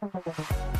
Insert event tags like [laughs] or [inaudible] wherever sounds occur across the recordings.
なるほど。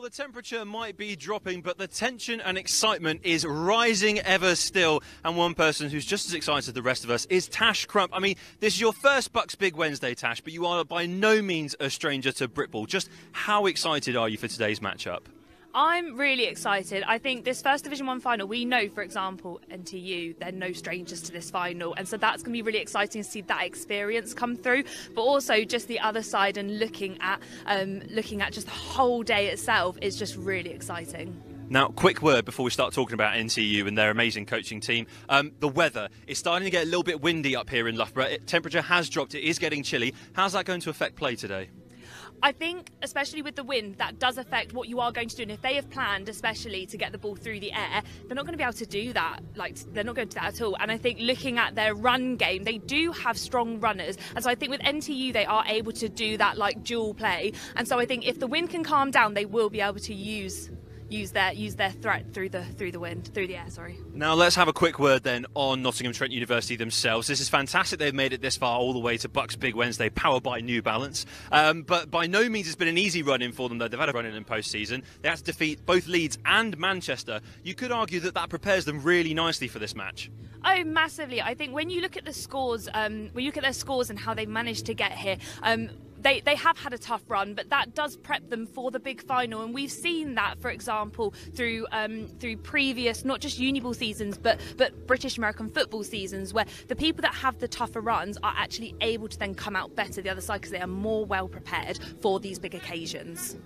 Well, the temperature might be dropping, but the tension and excitement is rising ever still. And one person who's just as excited as the rest of us is Tash Crump. I mean, this is your first BUCS Big Wednesday, Tash, but you are by no means a stranger to Britball. Just how excited are you for today's matchup? I'm really excited. I think this first Division One final, we know, for example, NTU, they're no strangers to this final, and so that's going to be really exciting to see that experience come through. But also just the other side and looking at um, looking at just the whole day itself is just really exciting. Now, quick word before we start talking about NTU and their amazing coaching team. Um, the weather is starting to get a little bit windy up here in Loughborough. It, temperature has dropped. It is getting chilly. How's that going to affect play today? I think, especially with the wind, that does affect what you are going to do. And if they have planned, especially to get the ball through the air, they're not going to be able to do that. Like, they're not going to do that at all. And I think looking at their run game, they do have strong runners. And so I think with NTU, they are able to do that, like, dual play. And so I think if the wind can calm down, they will be able to use use their use their threat through the through the wind through the air. Sorry. Now let's have a quick word then on Nottingham Trent University themselves. This is fantastic. They've made it this far, all the way to BUCS Big Wednesday, powered by New Balance. Um, but by no means it's been an easy run in for them. Though they've had a run in in post-season. They had to defeat both Leeds and Manchester. You could argue that that prepares them really nicely for this match. Oh, massively. I think when you look at the scores, um, when you look at their scores and how they've managed to get here, um, they, they have had a tough run, but that does prep them for the big final, and we've seen that, for example, through um, through previous not just Uniball seasons, but but British American football seasons, where the people that have the tougher runs are actually able to then come out better the other side because they are more well prepared for these big occasions.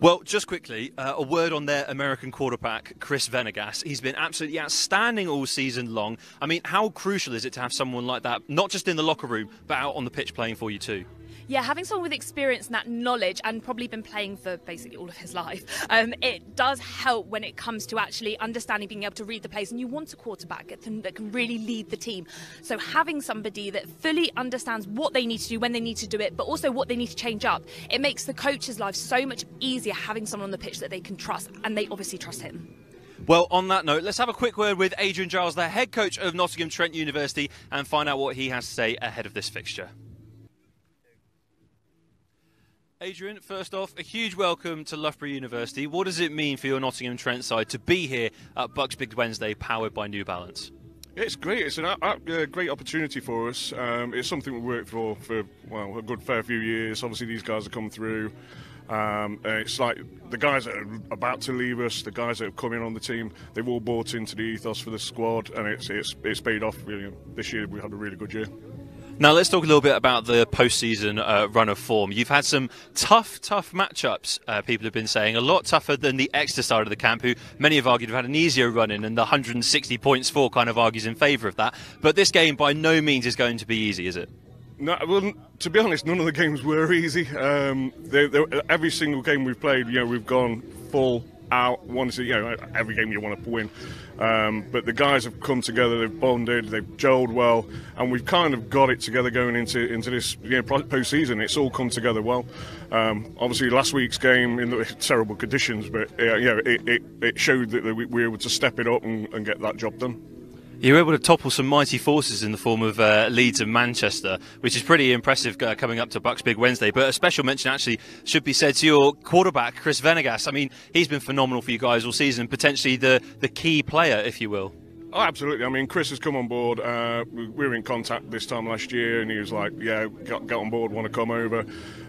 Well, just quickly, uh, a word on their American quarterback, Chris Venegas. He's been absolutely outstanding all season long. I mean, how crucial is it to have someone like that, not just in the locker room, but out on the pitch playing for you too? Yeah, having someone with experience and that knowledge and probably been playing for basically all of his life, um, it does help when it comes to actually understanding, being able to read the plays. And you want a quarterback that can really lead the team. So having somebody that fully understands what they need to do when they need to do it, but also what they need to change up, it makes the coach's life so much easier having someone on the pitch that they can trust. And they obviously trust him. Well, on that note, let's have a quick word with Adrian Giles, the head coach of Nottingham Trent University, and find out what he has to say ahead of this fixture. Adrian, first off, a huge welcome to Loughborough University. What does it mean for your Nottingham Trent side to be here at BUCS Big Wednesday, powered by New Balance? It's great. It's a uh, great opportunity for us. Um, it's something we've worked for for well a good fair few years. Obviously, these guys have come through. Um, it's like the guys that are about to leave us, the guys that have come in on the team, they've all bought into the ethos for the squad, and it's it's it's paid off. This year we had a really good year. Now let's talk a little bit about the postseason uh, run of form. You've had some tough, tough matchups. Uh, people have been saying a lot tougher than the Exeter side of the camp, who many have argued have had an easier run in, and the 160 points for kind of argues in favour of that. But this game by no means is going to be easy, is it? No, well, to be honest, none of the [laughs] games were easy. Um, they're, they're, every single game we've played, you know, we've gone full out. Wanted to, you know, every game you want to win. Um, but the guys have come together, they've bonded, they've gelled well, and we've kind of got it together going into into this you know, post-season. It's all come together well. Um, obviously, last week's game in the [laughs] terrible conditions, but yeah, it, it, it, showed that we were able to step it up and, and get that job done. You were able to topple some mighty forces in the form of uh, Leeds and Manchester, which is pretty impressive uh, coming up to BUCS Big Wednesday. But a special mention actually should be said to your quarterback, Chris Venegas. I mean, he's been phenomenal for you guys all season, potentially the, the key player, if you will. Oh, absolutely. I mean, Chris has come on board. Uh, we were in contact this time last year, and he was like, "Yeah, get, get on board. Want to come over?"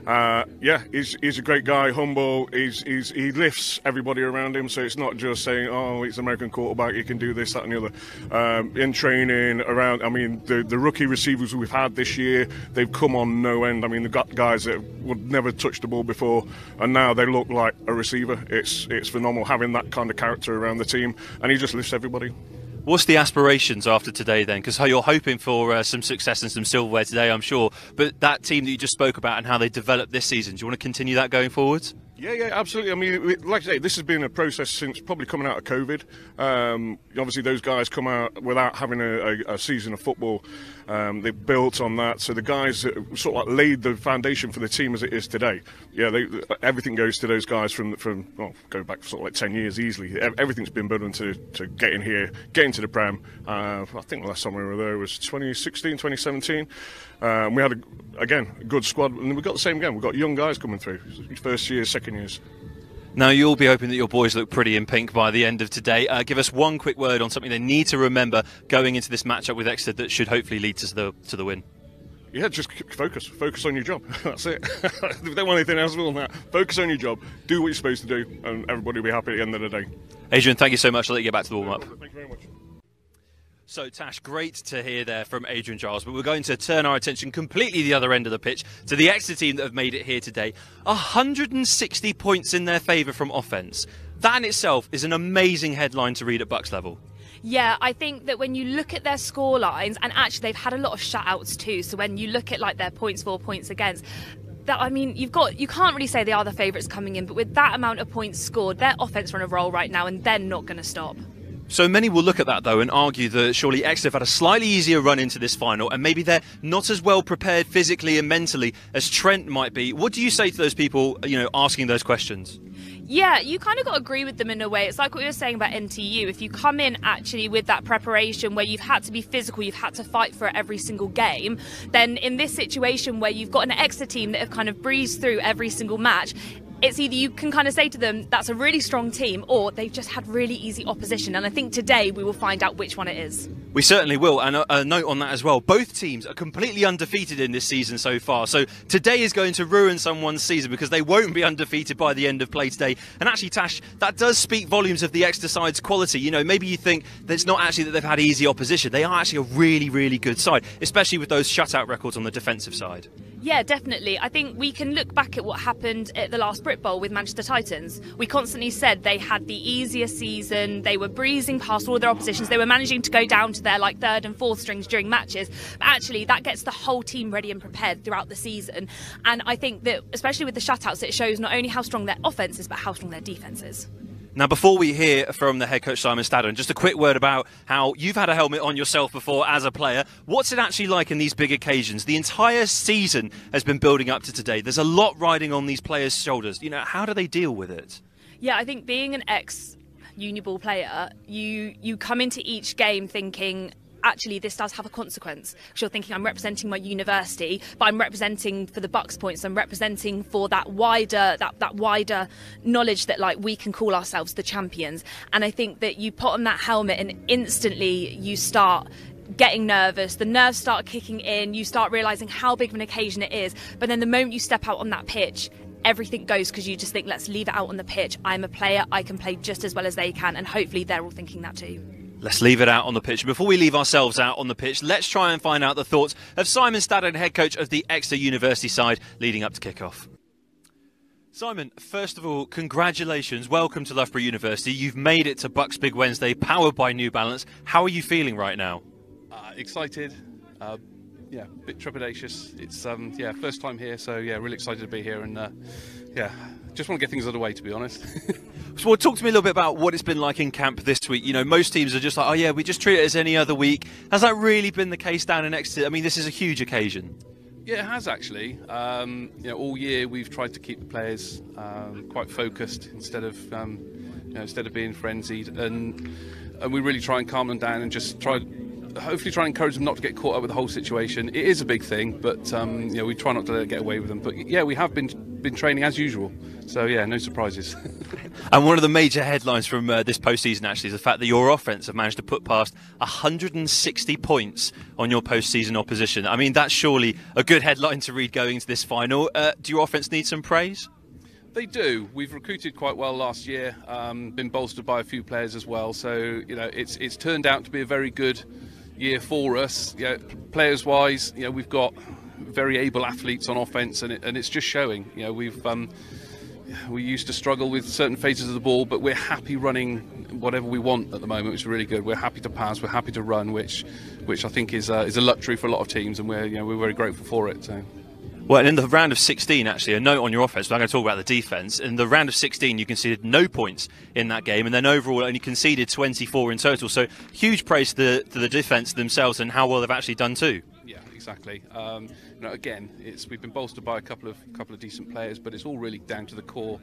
Uh, yeah, he's, he's a great guy, humble. He's, he's, he lifts everybody around him, so it's not just saying, "Oh, it's American quarterback. He can do this, that, and the other." Um, in training, around. I mean, the the rookie receivers we've had this year, they've come on no end. I mean, they've got guys that would never touch the ball before, and now they look like a receiver. It's it's phenomenal having that kind of character around the team, and he just lifts everybody. What's the aspirations after today then? Because you're hoping for uh, some success and some silverware today, I'm sure. But that team that you just spoke about and how they developed this season, do you want to continue that going forwards? Yeah, yeah, absolutely. I mean, like I say, this has been a process since probably coming out of COVID. Um, obviously, those guys come out without having a, a, a season of football. Um, they built on that, so the guys sort of like laid the foundation for the team as it is today. Yeah, they, everything goes to those guys from from well, go back sort of like ten years easily. Everything's been built into to getting here, getting to the Prem. Uh, I think the last time we were there was 2016, 2017. Um, we had, a, again, a good squad, and we've got the same again. We've got young guys coming through, first years, second years. Now, you'll be hoping that your boys look pretty in pink by the end of today. Uh, give us one quick word on something they need to remember going into this matchup with Exeter that should hopefully lead to the, to the win. yeah, just focus. Focus on your job. [laughs] That's it. [laughs] if you don't want anything else more than that, focus on your job. Do what you're supposed to do, and everybody will be happy at the end of the day. Adrian, thank you so much. I'll let you get back to the warm up. Thank you very much. So, Tash, great to hear there from Adrian Giles, but we're going to turn our attention completely the other end of the pitch to the Exeter team that have made it here today. 160 points in their favour from offence. That in itself is an amazing headline to read at BUCS level. Yeah, I think that when you look at their score lines, and actually they've had a lot of shutouts too. So when you look at like their points for, points against, that I mean, you've got you can't really say they are the favourites coming in, but with that amount of points scored, their offence are on a roll right now, and they're not going to stop. So many will look at that though and argue that surely Exeter have had a slightly easier run into this final and maybe they're not as well prepared physically and mentally as Trent might be. What do you say to those people, you know, asking those questions? Yeah, you kind of got to agree with them in a way. It's like what you were saying about NTU. If you come in actually with that preparation where you've had to be physical, you've had to fight for every single game, then in this situation where you've got an Exeter team that have kind of breezed through every single match, it's either you can kind of say to them that's a really strong team or they've just had really easy opposition and i think today we will find out which one it is We certainly will. And a, a note on that as well. Both teams are completely undefeated in this season so far. So today is going to ruin someone's season because they won't be undefeated by the end of play today. And actually, Tash, that does speak volumes of the Exeter side's quality. You know, maybe you think that it's not actually that they've had easy opposition. They are actually a really, really good side, especially with those shutout records on the defensive side. Yeah, definitely. I think we can look back at what happened at the last Brit Bowl with Manchester Titans. We constantly said they had the easier season, they were breezing past all their oppositions, they were managing to go down to their like third and fourth strings during matches. But actually, that gets the whole team ready and prepared throughout the season. And I think that, especially with the shutouts, it shows not only how strong their offense is, but how strong their defense is. Now, before we hear from the head coach Simon Staddon, just a quick word about how you've had a helmet on yourself before as a player. What's it actually like in these big occasions? The entire season has been building up to today. There's a lot riding on these players' shoulders. You know, how do they deal with it? Yeah, I think being an ex Uniball player, you you come into each game thinking actually this does have a consequence because you're thinking I'm representing my university but I'm representing for the BUCS points I'm representing for that wider that that wider knowledge that like we can call ourselves the champions and I think that you put on that helmet and instantly you start getting nervous, the nerves start kicking in, you start realizing how big of an occasion it is. But then the moment you step out on that pitch, everything goes because you just think, let's leave it out on the pitch. I'm a player, I can play just as well as they can, and hopefully they're all thinking that too. Let's leave it out on the pitch. Before we leave ourselves out on the pitch, let's try and find out the thoughts of Simon Staddon, head coach of the Exeter University side, leading up to kick-off. Simon, first of all, congratulations. Welcome to Loughborough University. You've made it to BUCS Big Wednesday, powered by New Balance. How are you feeling right now? Uh, excited, uh, yeah, a bit trepidatious. It's um, yeah, first time here, so yeah, really excited to be here, and uh, yeah, just want to get things out of the way, To be honest. [laughs] So, well, talk to me a little bit about what it's been like in camp this week. You know, most teams are just like, oh yeah, we just treat it as any other week. Has that really been the case down in Exeter? I mean, this is a huge occasion. Yeah, it has actually. Um, you know, all year we've tried to keep the players um, quite focused instead of um, you know, instead of being frenzied, and and we really try and calm them down and just try. Hopefully, try and encourage them not to get caught up with the whole situation. It is a big thing, but um, you know we try not to let it get away with them. But yeah, we have been been training as usual. So yeah, no surprises. [laughs] And one of the major headlines from uh, this postseason actually is the fact that your offense have managed to put past 160 points on your postseason opposition. I mean, that's surely a good headline to read going into this final. Uh, do your offense need some praise? They do. We've recruited quite well last year. Um, been bolstered by a few players as well. So you know, it's it's turned out to be a very good year for us. Know, players wise, you know, we've got very able athletes on offense, and it, and it's just showing. You know, we've um, we used to struggle with certain phases of the ball, but we're happy running whatever we want at the moment, which is really good. We're happy to pass, we're happy to run, which which I think is uh, is a luxury for a lot of teams, and we're you know we're very grateful for it. So. Well, in the round of 16, actually, a note on your offense, but I'm going to talk about the defence. In the round of 16, you conceded no points in that game, and then overall only conceded 24 in total. So, huge praise to the, to the defence themselves and how well they've actually done too. Yeah, exactly. Um, you know, again, it's we've been bolstered by a couple of couple of decent players, but it's all really down to the core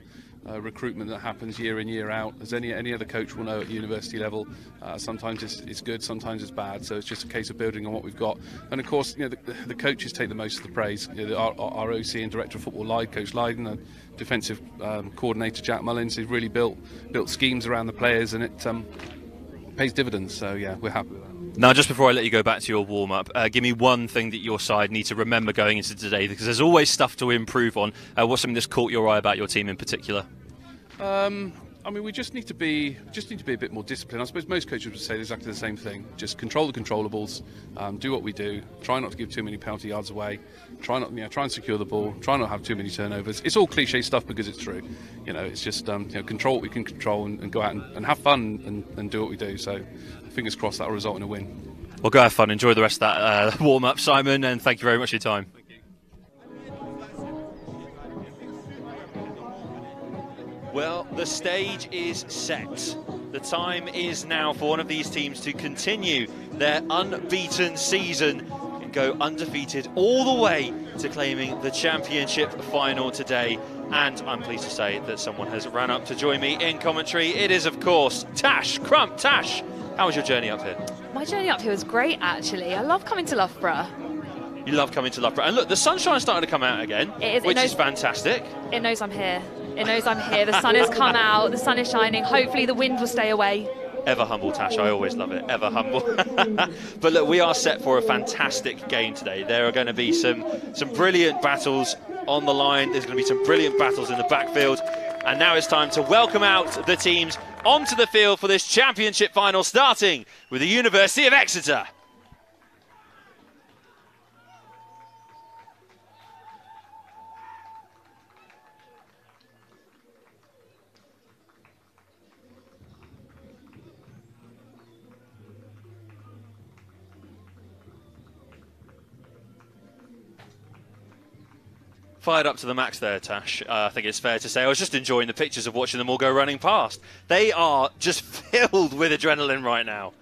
uh, recruitment that happens year in year out. As any any other coach will know at university level, uh, sometimes it's, it's good, sometimes it's bad. So it's just a case of building on what we've got. And of course, you know, the, the coaches take the most of the praise. You know, our, our OC and director of football, Lyde, Coach Lyden, and defensive um, coordinator Jack Mullins, who've really built built schemes around the players, and it um, pays dividends. So yeah, we're happy with that. Now, just before I let you go back to your warm up, uh, give me one thing that your side need to remember going into today, because there's always stuff to improve on. Uh, what's something that's caught your eye about your team in particular? Um, I mean, we just need to be just need to be a bit more disciplined. I suppose most coaches would say exactly the same thing. Just control the controllables, um, do what we do. Try not to give too many penalty yards away. Try not, you know, try and secure the ball. Try not to have too many turnovers. It's all cliche stuff because it's true. You know, it's just um, you know, control what we can control and, and go out and, and have fun and, and, do what we do. So, fingers crossed that will result in a win. Well, go have fun. Enjoy the rest of that uh, [laughs] warm up, Simon, and thank you very much for your time. Well, the stage is set. The time is now for one of these teams to continue their unbeaten season and go undefeated all the way to claiming the championship final today. And I'm pleased to say that someone has run up to join me in commentary. It is, of course, Tash Crump. Tash, how was your journey up here? My journey up here was great, actually. I love coming to Loughborough. You love coming to Loughborough. And look, the sunshine's starting to come out again, it is, which it is fantastic. It knows I'm here. It knows I'm here. The sun has come [laughs] out. The sun is shining. Hopefully, the wind will stay away. Ever humble, Tash. I always love it. Ever humble. [laughs] but look, we are set for a fantastic game today. There are going to be some some brilliant battles on the line. There's going to be some brilliant battles in the backfield. And now it's time to welcome out the teams onto the field for this championship final, starting with the University of Exeter. Fired up to the max there, Tash. Uh, I think it's fair to say. I was just enjoying the pictures of watching them all go running past. They are just [laughs] filled with adrenaline right now.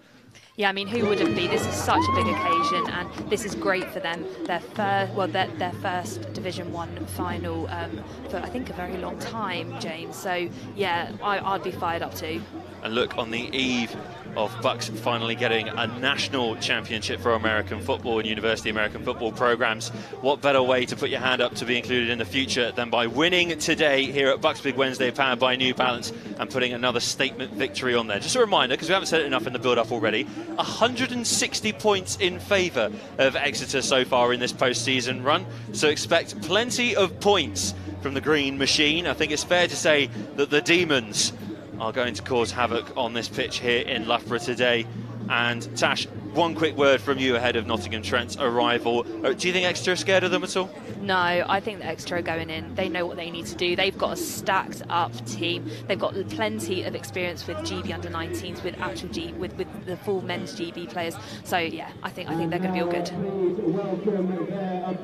Yeah, I mean, who wouldn't be? This is such a big occasion, and this is great for them. Their first, well, their, their first Division One final um, for I think a very long time, James. So yeah, I, I'd be fired up too. And look, on the eve of BUCS finally getting a national championship for American football and University American football programs. What better way to put your hand up to be included in the future than by winning today here at BUCS Big Wednesday, powered by New Balance, and putting another statement victory on there. Just a reminder, because we haven't said it enough in the build-up already, 160 points in favour of Exeter so far in this post-season run. So expect plenty of points from the Green Machine. I think it's fair to say that the Demons are going to cause havoc on this pitch here in Loughborough today. And Tash, one quick word from you ahead of Nottingham Trent's arrival. Uh, do you think Exeter are scared of them at all? No, I think the Exeter are going in. They know what they need to do. They've got a stacked up team. They've got plenty of experience with GB under 19s, with actual G, with, with the full men's GB players. So yeah, I think I think they're going to be all good.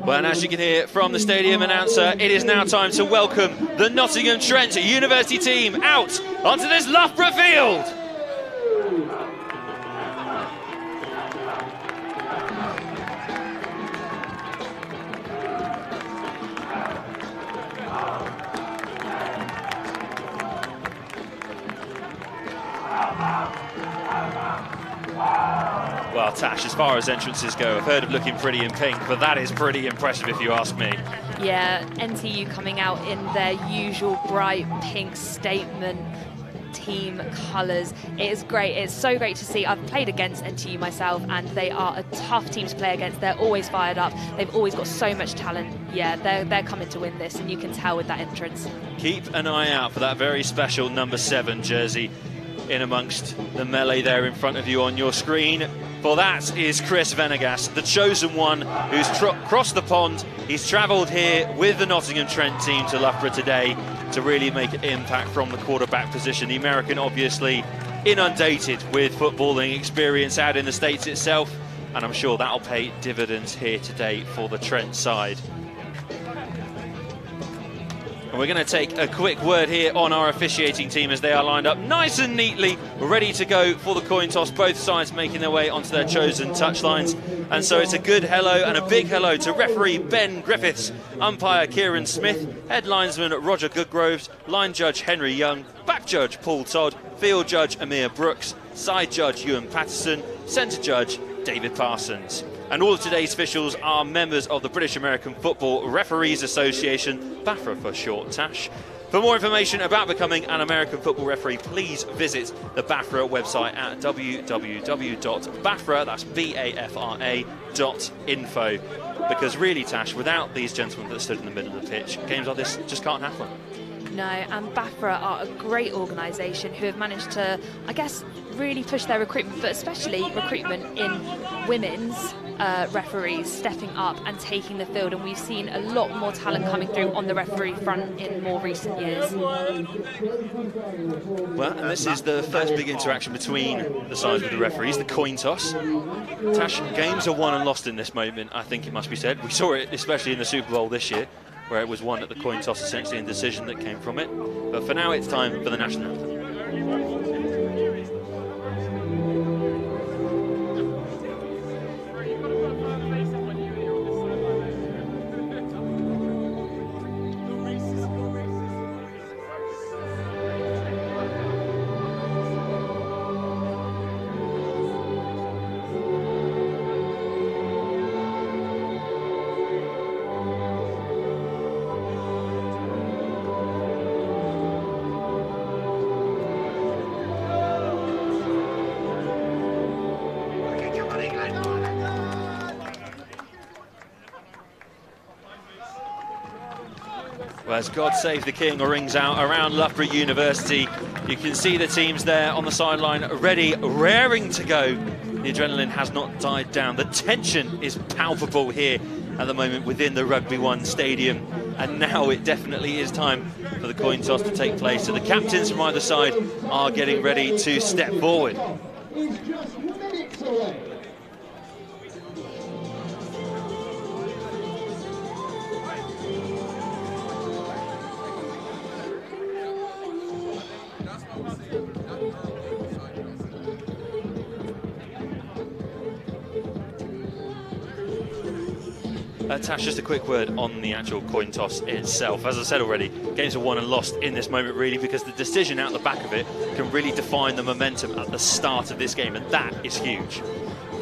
Well, and as you can hear from the stadium announcer, it is now time to welcome the Nottingham Trent University team out onto this Loughborough field. Well, Tash, as far as entrances go, I've heard of looking pretty in pink, but that is pretty impressive if you ask me. Yeah, NTU coming out in their usual bright pink statement team colours. It is great. It's so great to see. I've played against NTU myself, and they are a tough team to play against. They're always fired up. They've always got so much talent. Yeah, they're, they're coming to win this, and you can tell with that entrance. Keep an eye out for that very special number seven jersey in amongst the melee there in front of you on your screen. For that is Chris Venegas, the chosen one who's crossed the pond. He's travelled here with the Nottingham Trent team to Loughborough today to really make an impact from the quarterback position. The American, obviously, inundated with footballing experience out in the States itself, and I'm sure that'll pay dividends here today for the Trent side. We're going to take a quick word here on our officiating team as they are lined up nice and neatly, ready to go for the coin toss. Both sides making their way onto their chosen touchlines. And so it's a good hello and a big hello to referee Ben Griffiths, umpire Kieran Smith, head linesman Roger Goodgroves, line judge Henry Young, back judge Paul Todd, field judge Amir Brooks, side judge Ewan Patterson, centre judge David Parsons. And all of today's officials are members of the British American Football Referees Association, BAFRA for short, Tash. For more information about becoming an American football referee, please visit the BAFRA website at www.bafra, that's B-A-F-R-A, dot info. Because really, Tash, without these gentlemen that stood in the middle of the pitch, games like this just can't happen. And BAFRA are a great organisation who have managed to, I guess, really push their recruitment, but especially recruitment in women's uh, referees stepping up and taking the field. And we've seen a lot more talent coming through on the referee front in more recent years. Well, and this is the first big interaction between the sides with the referees, the coin toss. Tash, games are won and lost in this moment, I think it must be said. We saw it especially in the Super Bowl this year, where it was won at the coin toss, essentially, and decision that came from it. But for now, it's time for the national anthem. As God Save the King rings out around Loughborough University. You can see the teams there on the sideline ready, raring to go. The adrenaline has not died down. The tension is palpable here at the moment within the Rugby One Stadium. And now it definitely is time for the coin toss to take place. So the captains from either side are getting ready to step forward. Tash, just a quick word on the actual coin toss itself. As I said already, games are won and lost in this moment, really, because the decision out the back of it can really define the momentum at the start of this game, and that is huge.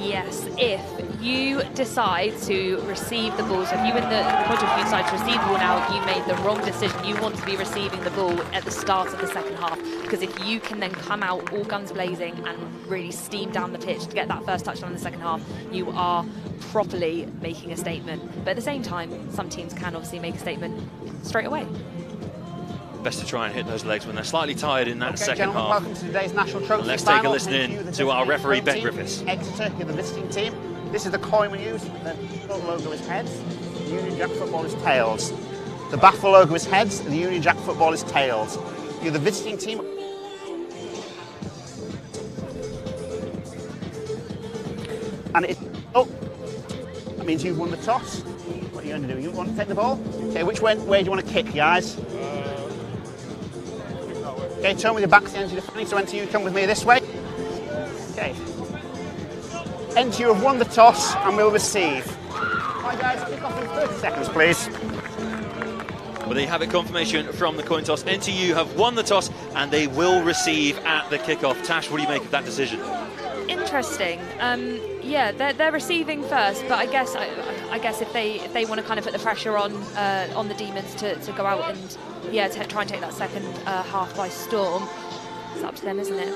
Yes, if you decide to receive the ball, so if you in the, the point of view decide to receive the ball now, you made the wrong decision. You want to be receiving the ball at the start of the second half because if you can then come out all guns blazing and really steam down the pitch to get that first touchdown in the second half, you are properly making a statement. But at the same time, some teams can obviously make a statement straight away best to try and hit those legs when they're slightly tired in that okay, second half. welcome to today's national trophy and let's take a listen in to our referee Ben Griffiths. Exeter, you're the visiting team. This is the coin we use. The logo is heads. The Union Jack football is tails. The BAFRA logo is heads. The Union Jack football is tails. You're the visiting team. And it. Oh, that means you've won the toss. What are you going to do? You want to take the ball? Okay, which way, way do you want to kick, guys? Uh, okay, turn with your back to the end of the defending. So NTU, come with me this way. Okay. NTU have won the toss and will receive. Right guys, kick off in 30 seconds, please. Well, they have a confirmation from the coin toss. NTU have won the toss and they will receive at the kickoff. Tash, what do you make of that decision? Interesting. Um, yeah, they're, they're receiving first, but I guess I, I guess if they if they want to kind of put the pressure on uh, on the demons to, to go out and yeah try and take that second uh, half by storm, it's up to them, isn't it?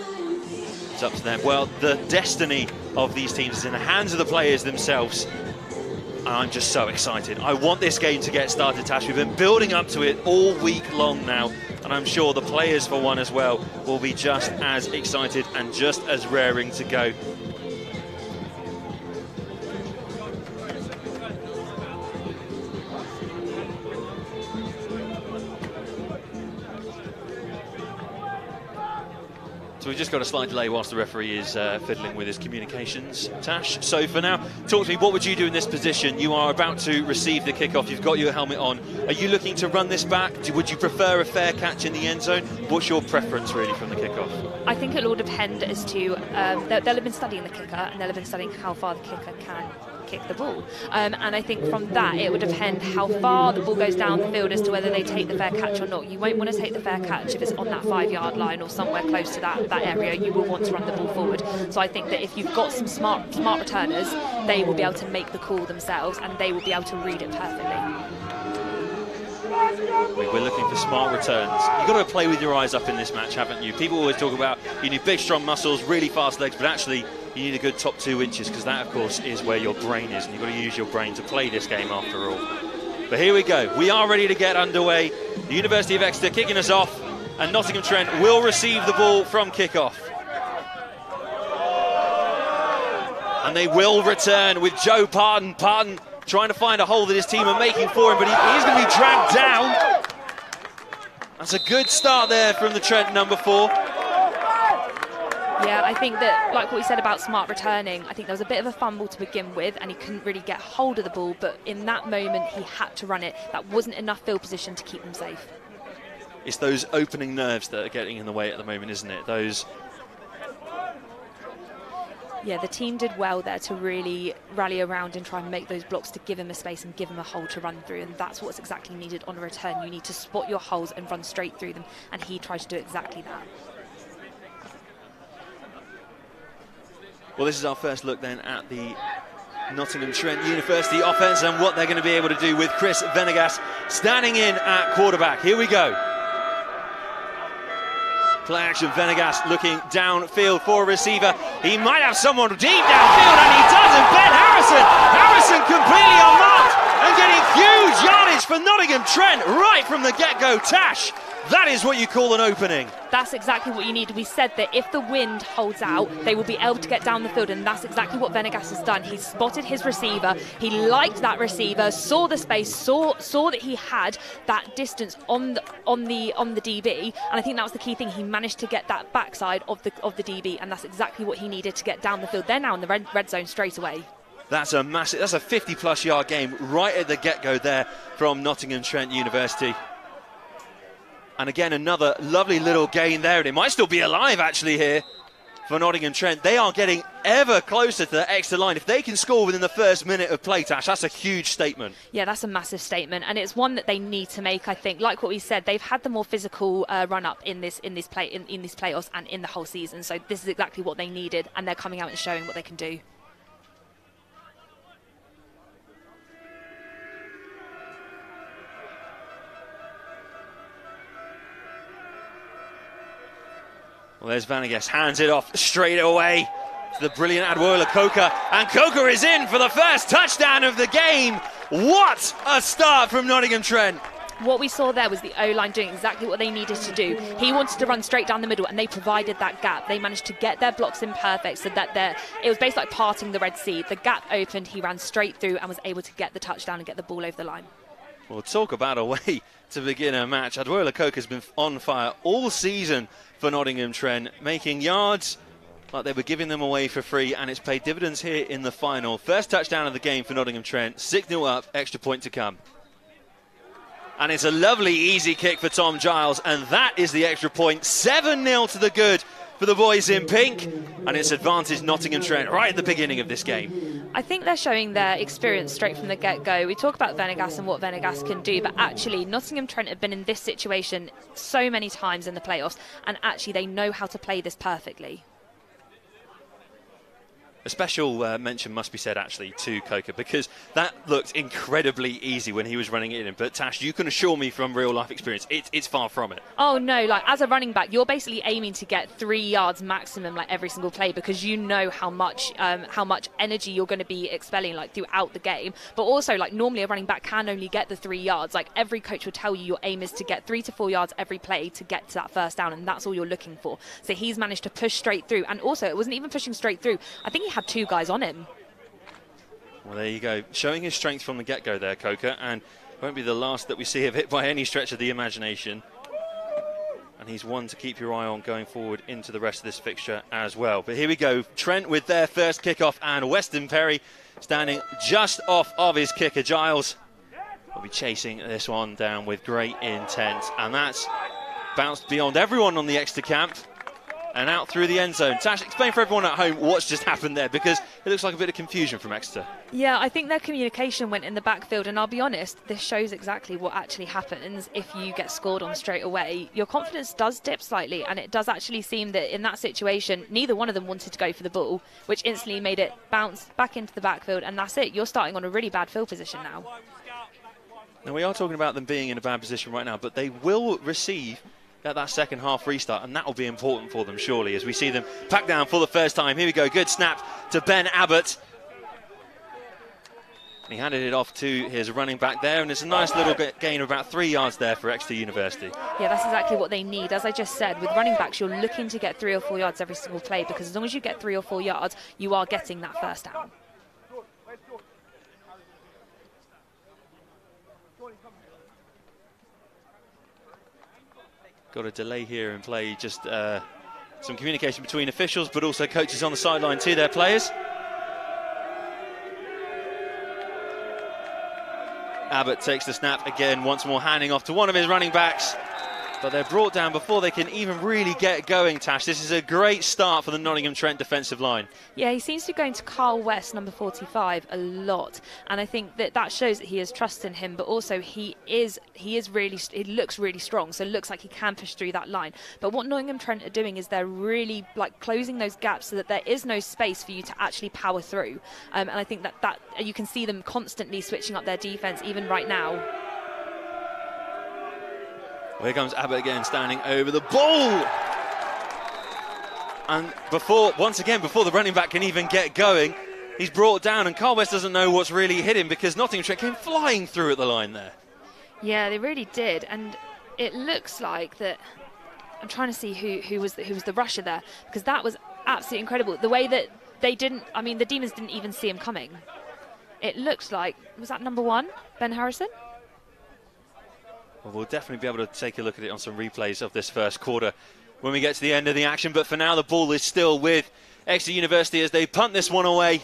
It's up to them. Well, the destiny of these teams is in the hands of the players themselves. And I'm just so excited. I want this game to get started, Tash. We've been building up to it all week long now, and I'm sure the players, for one as well, will be just as excited and just as raring to go. We've just got a slight delay whilst the referee is uh, fiddling with his communications. Tash, so for now, talk to me. What would you do in this position? You are about to receive the kickoff. You've got your helmet on. Are you looking to run this back? Would you prefer a fair catch in the end zone? What's your preference really from the kickoff? I think it'll all depend as to um, they'll, they'll have been studying the kicker and they'll have been studying how far the kicker can kick the ball. Um, and I think from that, it would depend how far the ball goes down the field as to whether they take the fair catch or not. You won't want to take the fair catch if it's on that five yard line or somewhere close to that, that area. You will want to run the ball forward. So I think that if you've got some smart, smart returners, they will be able to make the call themselves and they will be able to read it perfectly. We're looking for smart returns. You've got to play with your eyes up in this match, haven't you? People always talk about you need big, strong muscles, really fast legs, but actually you need a good top two inches because that, of course, is where your brain is, and you've got to use your brain to play this game after all. But here we go. We are ready to get underway. The University of Exeter kicking us off, and Nottingham Trent will receive the ball from kickoff. And they will return with Joe Pardon. Pardon trying to find a hole that his team are making for him, but he, he's going to be dragged down. That's a good start there from the Trent number four. Yeah, I think that, like what we said about smart returning, I think there was a bit of a fumble to begin with, and he couldn't really get hold of the ball. But in that moment, he had to run it. That wasn't enough field position to keep them safe. It's those opening nerves that are getting in the way at the moment, isn't it? Those yeah, the team did well there to really rally around and try and make those blocks to give him a space and give him a hole to run through. And that's what's exactly needed on a return. You need to spot your holes and run straight through them. And he tried to do exactly that. Well, this is our first look then at the Nottingham Trent University offense and what they're going to be able to do with Chris Venegas standing in at quarterback. Here we go. Play action, Venegas looking downfield for a receiver. He might have someone deep downfield, and he does, and Ben Harrison, Harrison completely unmarked and getting huge yardage for Nottingham Trent right from the get-go. Tash that is what you call an opening. That's exactly what you need. We said that if the wind holds out, they will be able to get down the field, and that's exactly what Venegas has done. He spotted his receiver, he liked that receiver, saw the space, saw saw that he had that distance on the on the on the DB, and I think that was the key thing. He managed to get that backside of the of the DB, and that's exactly what he needed to get down the field. They're now in the red, red zone straight away. That's a massive. That's a 50 plus yard game right at the get go there from Nottingham Trent University. And again, another lovely little gain there. And it might still be alive, actually, here for Nottingham Trent. They are getting ever closer to the extra line. If they can score within the first minute of play, Tash, that's a huge statement. Yeah, that's a massive statement, and it's one that they need to make. I think, like what we said, they've had the more physical uh, run up in this in this play in, in these playoffs and in the whole season. So this is exactly what they needed, and they're coming out and showing what they can do. Well, there's Venegas, hands it off straight away to the brilliant Adwola Coker. And Coker is in for the first touchdown of the game. What a start from Nottingham Trent. What we saw there was the O line doing exactly what they needed to do. He wanted to run straight down the middle, and they provided that gap. They managed to get their blocks in perfect, so that it was basically like parting the Red Sea. The gap opened, he ran straight through, and was able to get the touchdown and get the ball over the line. Well, talk about a [laughs] way to begin a match. Adwola Coker has been on fire all season for Nottingham Trent, making yards like they were giving them away for free, and it's paid dividends here in the final. First touchdown of the game for Nottingham Trent, 6 0 up, extra point to come. And it's a lovely, easy kick for Tom Giles, and that is the extra point. 7 0 to the good for the boys in pink, and it's advantage Nottingham Trent right at the beginning of this game. I think they're showing their experience straight from the get go. We talk about Venegas and what Venegas can do, but actually, Nottingham Trent have been in this situation so many times in the playoffs, and actually, they know how to play this perfectly. A special uh, mention must be said actually to Coker because that looked incredibly easy when he was running it in. But Tash, you can assure me from real life experience, it, it's far from it. Oh no! Like as a running back, you're basically aiming to get three yards maximum like every single play because you know how much um, how much energy you're going to be expelling like throughout the game. But also like normally a running back can only get the three yards. Like every coach will tell you your aim is to get three to four yards every play to get to that first down, and that's all you're looking for. So he's managed to push straight through, and also it wasn't even pushing straight through. I think he two guys on him. Well, there you go. Showing his strength from the get go there, Coker, and won't be the last that we see of it by any stretch of the imagination. And he's one to keep your eye on going forward into the rest of this fixture as well. But here we go. Trent with their first kickoff, and Weston Perry standing just off of his kicker. Giles will be chasing this one down with great intent. And that's bounced beyond everyone on the extra camp and out through the end zone. Tash, explain for everyone at home what's just happened there because it looks like a bit of confusion from Exeter. Yeah, I think their communication went in the backfield, and I'll be honest, this shows exactly what actually happens if you get scored on straight away. Your confidence does dip slightly, and it does actually seem that in that situation, neither one of them wanted to go for the ball, which instantly made it bounce back into the backfield, and that's it. You're starting on a really bad field position now. Now, we are talking about them being in a bad position right now, but they will receive at that second half restart, and that will be important for them, surely, as we see them pack down for the first time. Here we go, good snap to Ben Abbott. And he handed it off to his running back there, and it's a nice little bit gain of about three yards there for Exeter University. Yeah, that's exactly what they need. As I just said, with running backs, you're looking to get three or four yards every single play because as long as you get three or four yards, you are getting that first down. Got a delay here in play. Just uh, some communication between officials, but also coaches on the sideline to their players. Abbott takes the snap again, once more handing off to one of his running backs but they're brought down before they can even really get going, Tash. This is a great start for the Nottingham Trent defensive line. Yeah, he seems to be going to Carl West, number 45, a lot, and I think that that shows that he has trust in him, but also he is he is really he looks really strong, so it looks like he can push through that line. But what Nottingham Trent are doing is they're really like closing those gaps so that there is no space for you to actually power through, um, and I think that that you can see them constantly switching up their defense even right now. Here comes Abbott again, standing over the ball. And before, once again, before the running back can even get going, he's brought down, and Carl West doesn't know what's really hit him because Nottingham Trent came flying through at the line there. Yeah, they really did, and it looks like that. I'm trying to see who, who was the, who was the rusher there because that was absolutely incredible. The way that they didn't, I mean, the Demons didn't even see him coming. It looked like was that number one, Ben Harrison. Well, we'll definitely be able to take a look at it on some replays of this first quarter when we get to the end of the action. But for now, the ball is still with Exeter University as they punt this one away.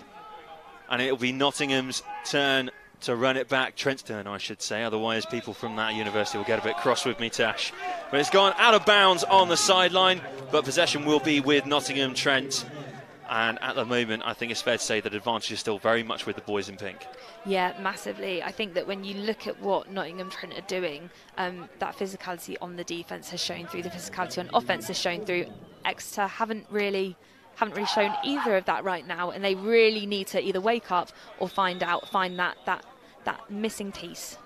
And it'll be Nottingham's turn to run it back. Trent's turn, I should say. Otherwise, people from that university will get a bit cross with me, Tash. But it's gone out of bounds on the sideline. But possession will be with Nottingham Trent. And at the moment, I think it's fair to say that advantage is still very much with the boys in pink. Yeah, massively. I think that when you look at what Nottingham Trent are doing, um, that physicality on the defence has shown through. The physicality on offence has shown through. Exeter haven't really haven't really shown either of that right now, and they really need to either wake up or find out find that that that missing piece.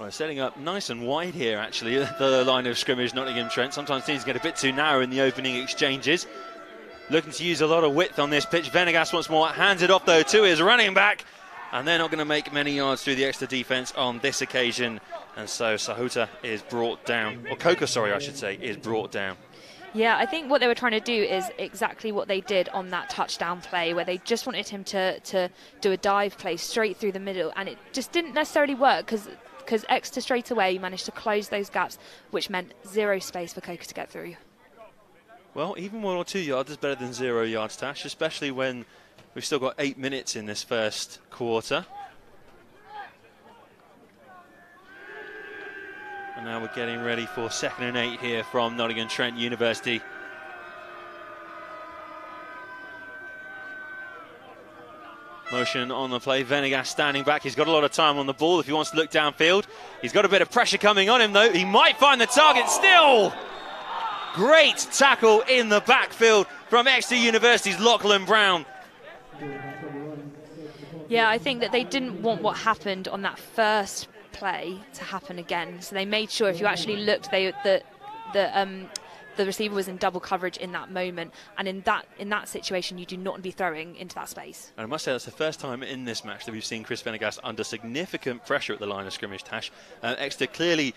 Well, setting up nice and wide here, actually, [laughs] the line of scrimmage, Nottingham Trent. Sometimes teams get a bit too narrow in the opening exchanges. Looking to use a lot of width on this pitch. Venegas once more hands it off, though, to his running back. And they're not going to make many yards through the Exeter defence on this occasion. And so Sahota is brought down, or Coker, sorry, I should say, is brought down. Yeah, I think what they were trying to do is exactly what they did on that touchdown play, where they just wanted him to, to do a dive play straight through the middle, and it just didn't necessarily work because because Exeter straight away managed to close those gaps, which meant zero space for Coker to get through. Well, even one or two yards is better than zero yards, Tash, especially when we've still got eight minutes in this first quarter. And now we're getting ready for second and eight here from Nottingham Trent University. Motion on the play. Venegas standing back. He's got a lot of time on the ball if he wants to look downfield. He's got a bit of pressure coming on him, though. He might find the target still. Great tackle in the backfield from Exeter University's Lachlan Brown. Yeah, I think that they didn't want what happened on that first play to happen again. So they made sure if you actually looked, they the the um, the receiver was in double coverage in that moment, and in that in that situation, you do not be throwing into that space. And I must say that's the first time in this match that we've seen Chris Venegas under significant pressure at the line of scrimmage. Tash, uh, Exeter clearly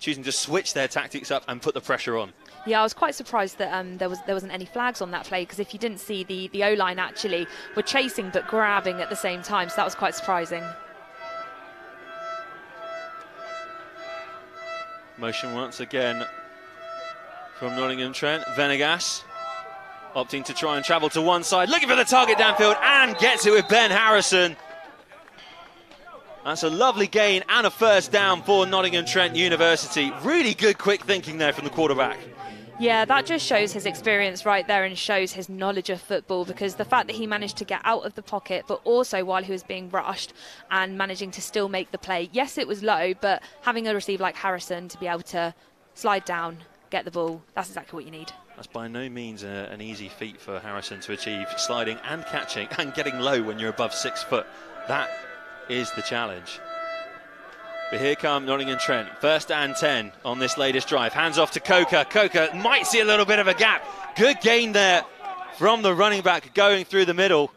choosing to switch their tactics up and put the pressure on. Yeah, I was quite surprised that um, there was there wasn't any flags on that play because if you didn't see the the O line actually were chasing but grabbing at the same time, so that was quite surprising. Motion once again from Nottingham Trent. Venegas opting to try and travel to one side, looking for the target downfield and gets it with Ben Harrison. That's a lovely gain and a first down for Nottingham Trent University. Really good quick thinking there from the quarterback. Yeah, that just shows his experience right there and shows his knowledge of football because the fact that he managed to get out of the pocket, but also while he was being rushed and managing to still make the play. Yes, it was low, but having a receiver like Harrison to be able to slide down, get the ball, that's exactly what you need. That's by no means a, an easy feat for Harrison to achieve, sliding and catching and getting low when you're above six foot. That is the challenge. But here come Nottingham Trent. First and 10 on this latest drive. Hands off to Coker. Coker might see a little bit of a gap. Good gain there from the running back going through the middle.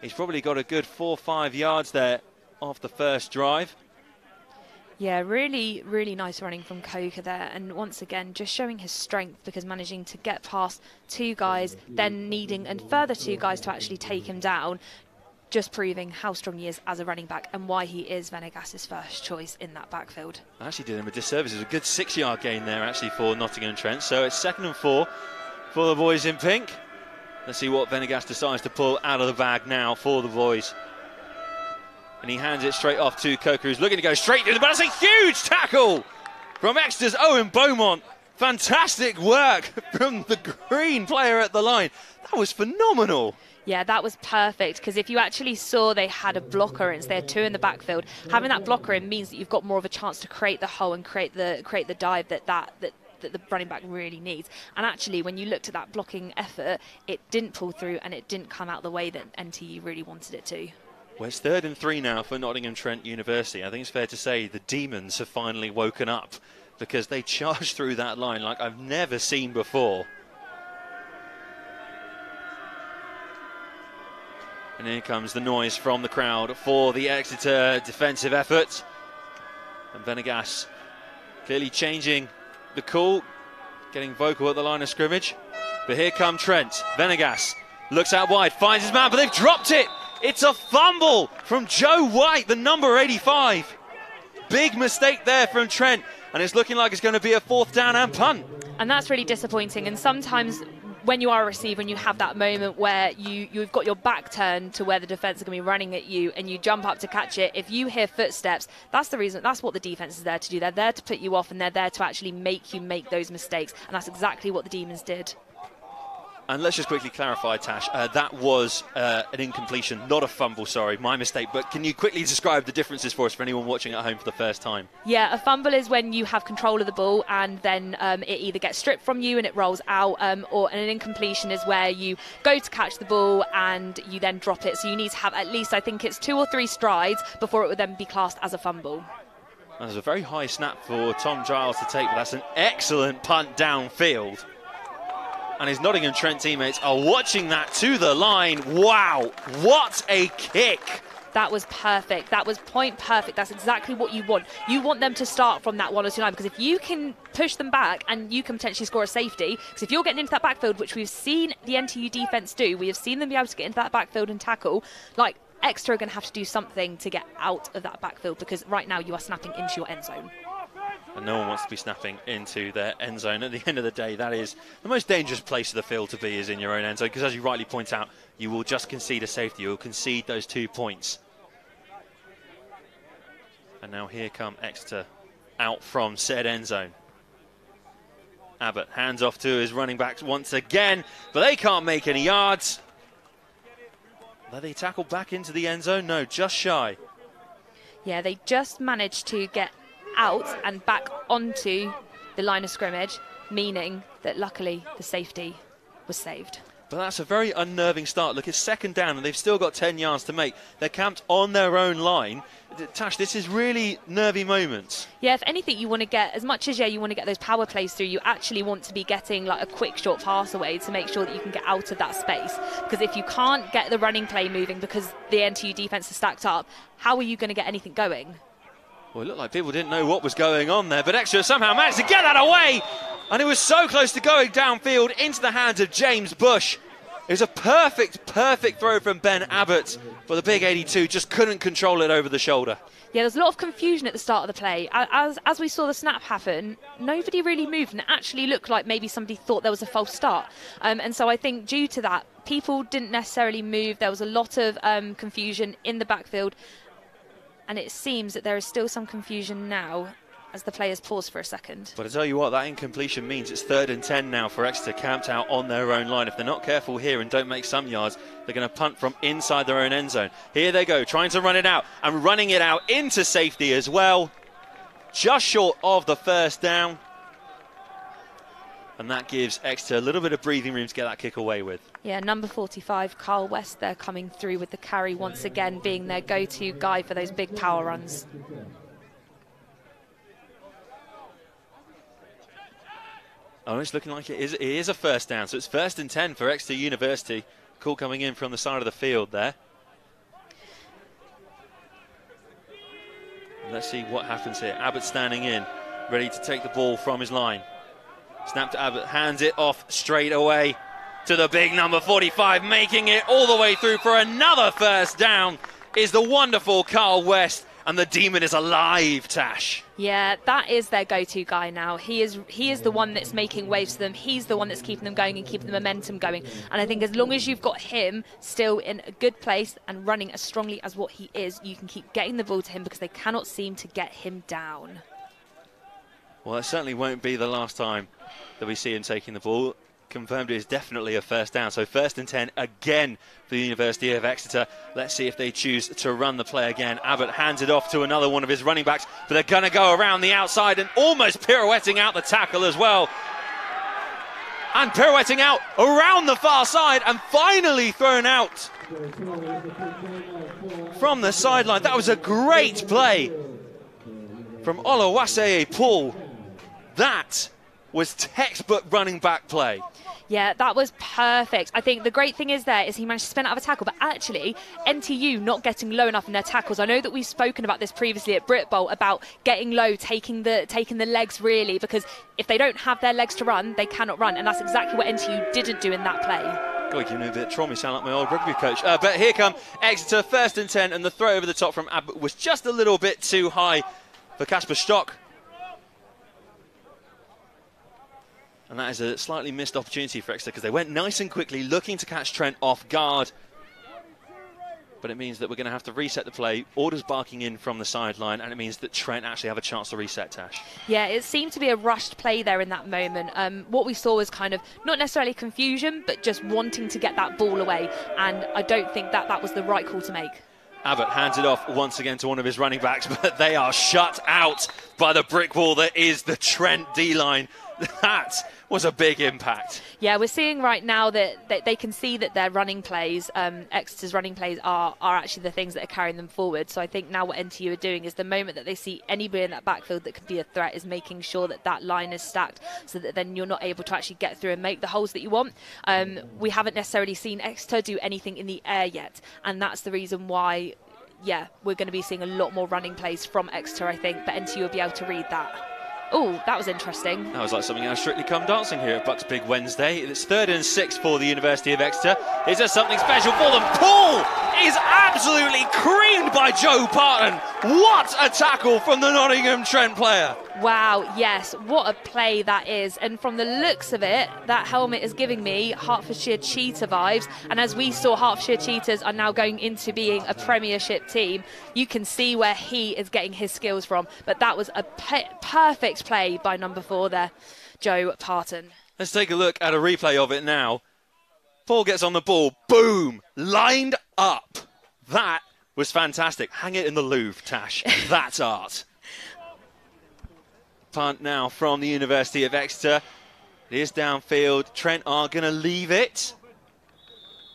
He's probably got a good four or five yards there off the first drive. Yeah, really, really nice running from Coker there. And once again, just showing his strength because managing to get past two guys, then needing and further two guys to actually take him down just proving how strong he is as a running back and why he is Venegas's first choice in that backfield. I actually did him a disservice. It was a good six yard gain there, actually, for Nottingham Trent. So it's second and four for the boys in pink. Let's see what Venegas decides to pull out of the bag now for the boys. And he hands it straight off to Coker, who's looking to go straight to the. But that's a huge tackle from Exeter's Owen Beaumont. Fantastic work [laughs] from the green player at the line. That was phenomenal. Yeah, that was perfect because if you actually saw they had a blocker in, so they had two in the backfield. Having that blocker in means that you've got more of a chance to create the hole and create the create the dive that that, that that the running back really needs. And actually, when you looked at that blocking effort, it didn't pull through and it didn't come out the way that NTU really wanted it to. Well, it's third and three now for Nottingham Trent University. I think it's fair to say the demons have finally woken up because they [laughs] charged through that line like I've never seen before. And here comes the noise from the crowd for the Exeter defensive effort. And Venegas clearly changing the call, getting vocal at the line of scrimmage. But here come Trent. Venegas looks out wide, finds his man, but they've dropped it. It's a fumble from Joe White, the number 85. Big mistake there from Trent, and it's looking like it's going to be a fourth down and punt. And that's really disappointing. And sometimes when you are a receiver and you have that moment where you, you've got your back turned to where the defense are going to be running at you and you jump up to catch it, if you hear footsteps, that's the reason, that's what the defense is there to do. They're there to put you off and they're there to actually make you make those mistakes. And that's exactly what the Demons did. And let's just quickly clarify, Tash, uh, that was uh, an incompletion, not a fumble, sorry, my mistake. But can you quickly describe the differences for us for anyone watching at home for the first time? Yeah, a fumble is when you have control of the ball and then um, it either gets stripped from you and it rolls out, um, or an incompletion is where you go to catch the ball and you then drop it. So you need to have at least, I think it's two or three strides before it would then be classed as a fumble. That was a very high snap for Tom Giles to take, but that's an excellent punt downfield and his Nottingham Trent teammates are watching that to the line. Wow, what a kick! That was perfect. That was point perfect. That's exactly what you want. You want them to start from that one or two line because if you can push them back and you can potentially score a safety, because if you're getting into that backfield, which we've seen the NTU defense do, we have seen them be able to get into that backfield and tackle, like Exeter are going to have to do something to get out of that backfield because right now you are snapping into your end zone and no one wants to be snapping into their end zone. At the end of the day, that is the most dangerous place of the field to be is in your own end zone because, as you rightly point out, you will just concede a safety. You will concede those two points. And now here come Exeter out from said end zone. Abbott hands off to his running backs once again, but they can't make any yards. Are they tackle back into the end zone? No, just shy. Yeah, they just managed to get out and back onto the line of scrimmage, meaning that luckily the safety was saved. But that's a very unnerving start. Look, it's second down and they've still got 10 yards to make. They're camped on their own line. Tash, this is really nervy moments. Yeah, if anything, you want to get, as much as, yeah, you want to get those power plays through, you actually want to be getting like a quick short pass away to make sure that you can get out of that space. Because if you can't get the running play moving because the NTU defense is stacked up, how are you going to get anything going? Well, it looked like people didn't know what was going on there, but Exeter somehow managed to get that away. And it was so close to going downfield into the hands of James Bush. It was a perfect, perfect throw from Ben Abbott, but the big 82 just couldn't control it over the shoulder. Yeah, there's a lot of confusion at the start of the play. As, as we saw the snap happen, nobody really moved and it actually looked like maybe somebody thought there was a false start. Um, and so I think due to that, people didn't necessarily move. There was a lot of um, confusion in the backfield and it seems that there is still some confusion now as the players pause for a second. But I tell you what, that incompletion means it's third and 10 now for Exeter camped out on their own line. If they're not careful here and don't make some yards, they're going to punt from inside their own end zone. Here they go, trying to run it out and running it out into safety as well. Just short of the first down. And that gives Exeter a little bit of breathing room to get that kick away with. Yeah, number 45, Carl West, they're coming through with the carry once again, being their go to guy for those big power runs. Oh, it's looking like it is, it is a first down. So it's first and 10 for Exeter University. Call coming in from the side of the field there. Let's see what happens here. Abbott standing in, ready to take the ball from his line. Snap to Abbott, hands it off straight away to the big number 45, making it all the way through for another first down is the wonderful Carl West and the demon is alive, Tash. Yeah, that is their go-to guy now. He is he is the one that's making waves for them. He's the one that's keeping them going and keeping the momentum going. And I think as long as you've got him still in a good place and running as strongly as what he is, you can keep getting the ball to him because they cannot seem to get him down. Well, it certainly won't be the last time that we see him taking the ball confirmed it is definitely a first down. So first and 10 again for the University of Exeter. Let's see if they choose to run the play again. Abbott hands it off to another one of his running backs, but they're going to go around the outside and almost pirouetting out the tackle as well. And pirouetting out around the far side and finally thrown out from the sideline. That was a great play from Olawase Paul. That was textbook running back play. Yeah, that was perfect. I think the great thing is there is he managed to spin out of a tackle, but actually NTU not getting low enough in their tackles. I know that we've spoken about this previously at Brit Bowl about getting low, taking the taking the legs really, because if they don't have their legs to run, they cannot run, and that's exactly what NTU didn't do in that play. God, you know a bit of trauma. Sound like my old rugby coach. Uh, but here come Exeter, first and ten, and the throw over the top from Abbott was just a little bit too high for Casper Stock. And that is a slightly missed opportunity for Exeter because they went nice and quickly looking to catch Trent off guard. But it means that we're going to have to reset the play. Orders barking in from the sideline, and it means that Trent actually have a chance to reset Tash. Yeah, it seemed to be a rushed play there in that moment. Um, what we saw was kind of not necessarily confusion, but just wanting to get that ball away. And I don't think that that was the right call to make. Abbott hands it off once again to one of his running backs, [laughs] but they are shut out by the brick wall that is the Trent D line. [laughs] That was a big impact. Yeah, we're seeing right now that, that they can see that their running plays, um, Exeter's running plays, are, are actually the things that are carrying them forward. So I think now what NTU are doing is the moment that they see anybody in that backfield that could be a threat is making sure that that line is stacked so that then you're not able to actually get through and make the holes that you want. Um, we haven't necessarily seen Exeter do anything in the air yet, and that's the reason why yeah, we're going to be seeing a lot more running plays from Exeter, I think, but NTU will be able to read that. Oh, that was interesting. That was like something out of Strictly Come Dancing here at BUCS Big Wednesday. It's third and six for the University of Exeter. Is there something special for them? Paul is absolutely creamed by Joe Parton. What a tackle from the Nottingham Trent player. Wow, yes, what a play that is. And from the looks of it, that helmet is giving me Hertfordshire Cheetah vibes. And as we saw, Hertfordshire Cheetahs are now going into being a Premiership team. You can see where he is getting his skills from. But that was a pe- perfect play by number four there, Joe Parton. Let's take a look at a replay of it now. Paul gets on the ball, boom, lined up. That was fantastic. Hang it in the Louvre, Tash. [laughs] That's art. Punt now from the University of Exeter. It is downfield. Trent are going to leave it,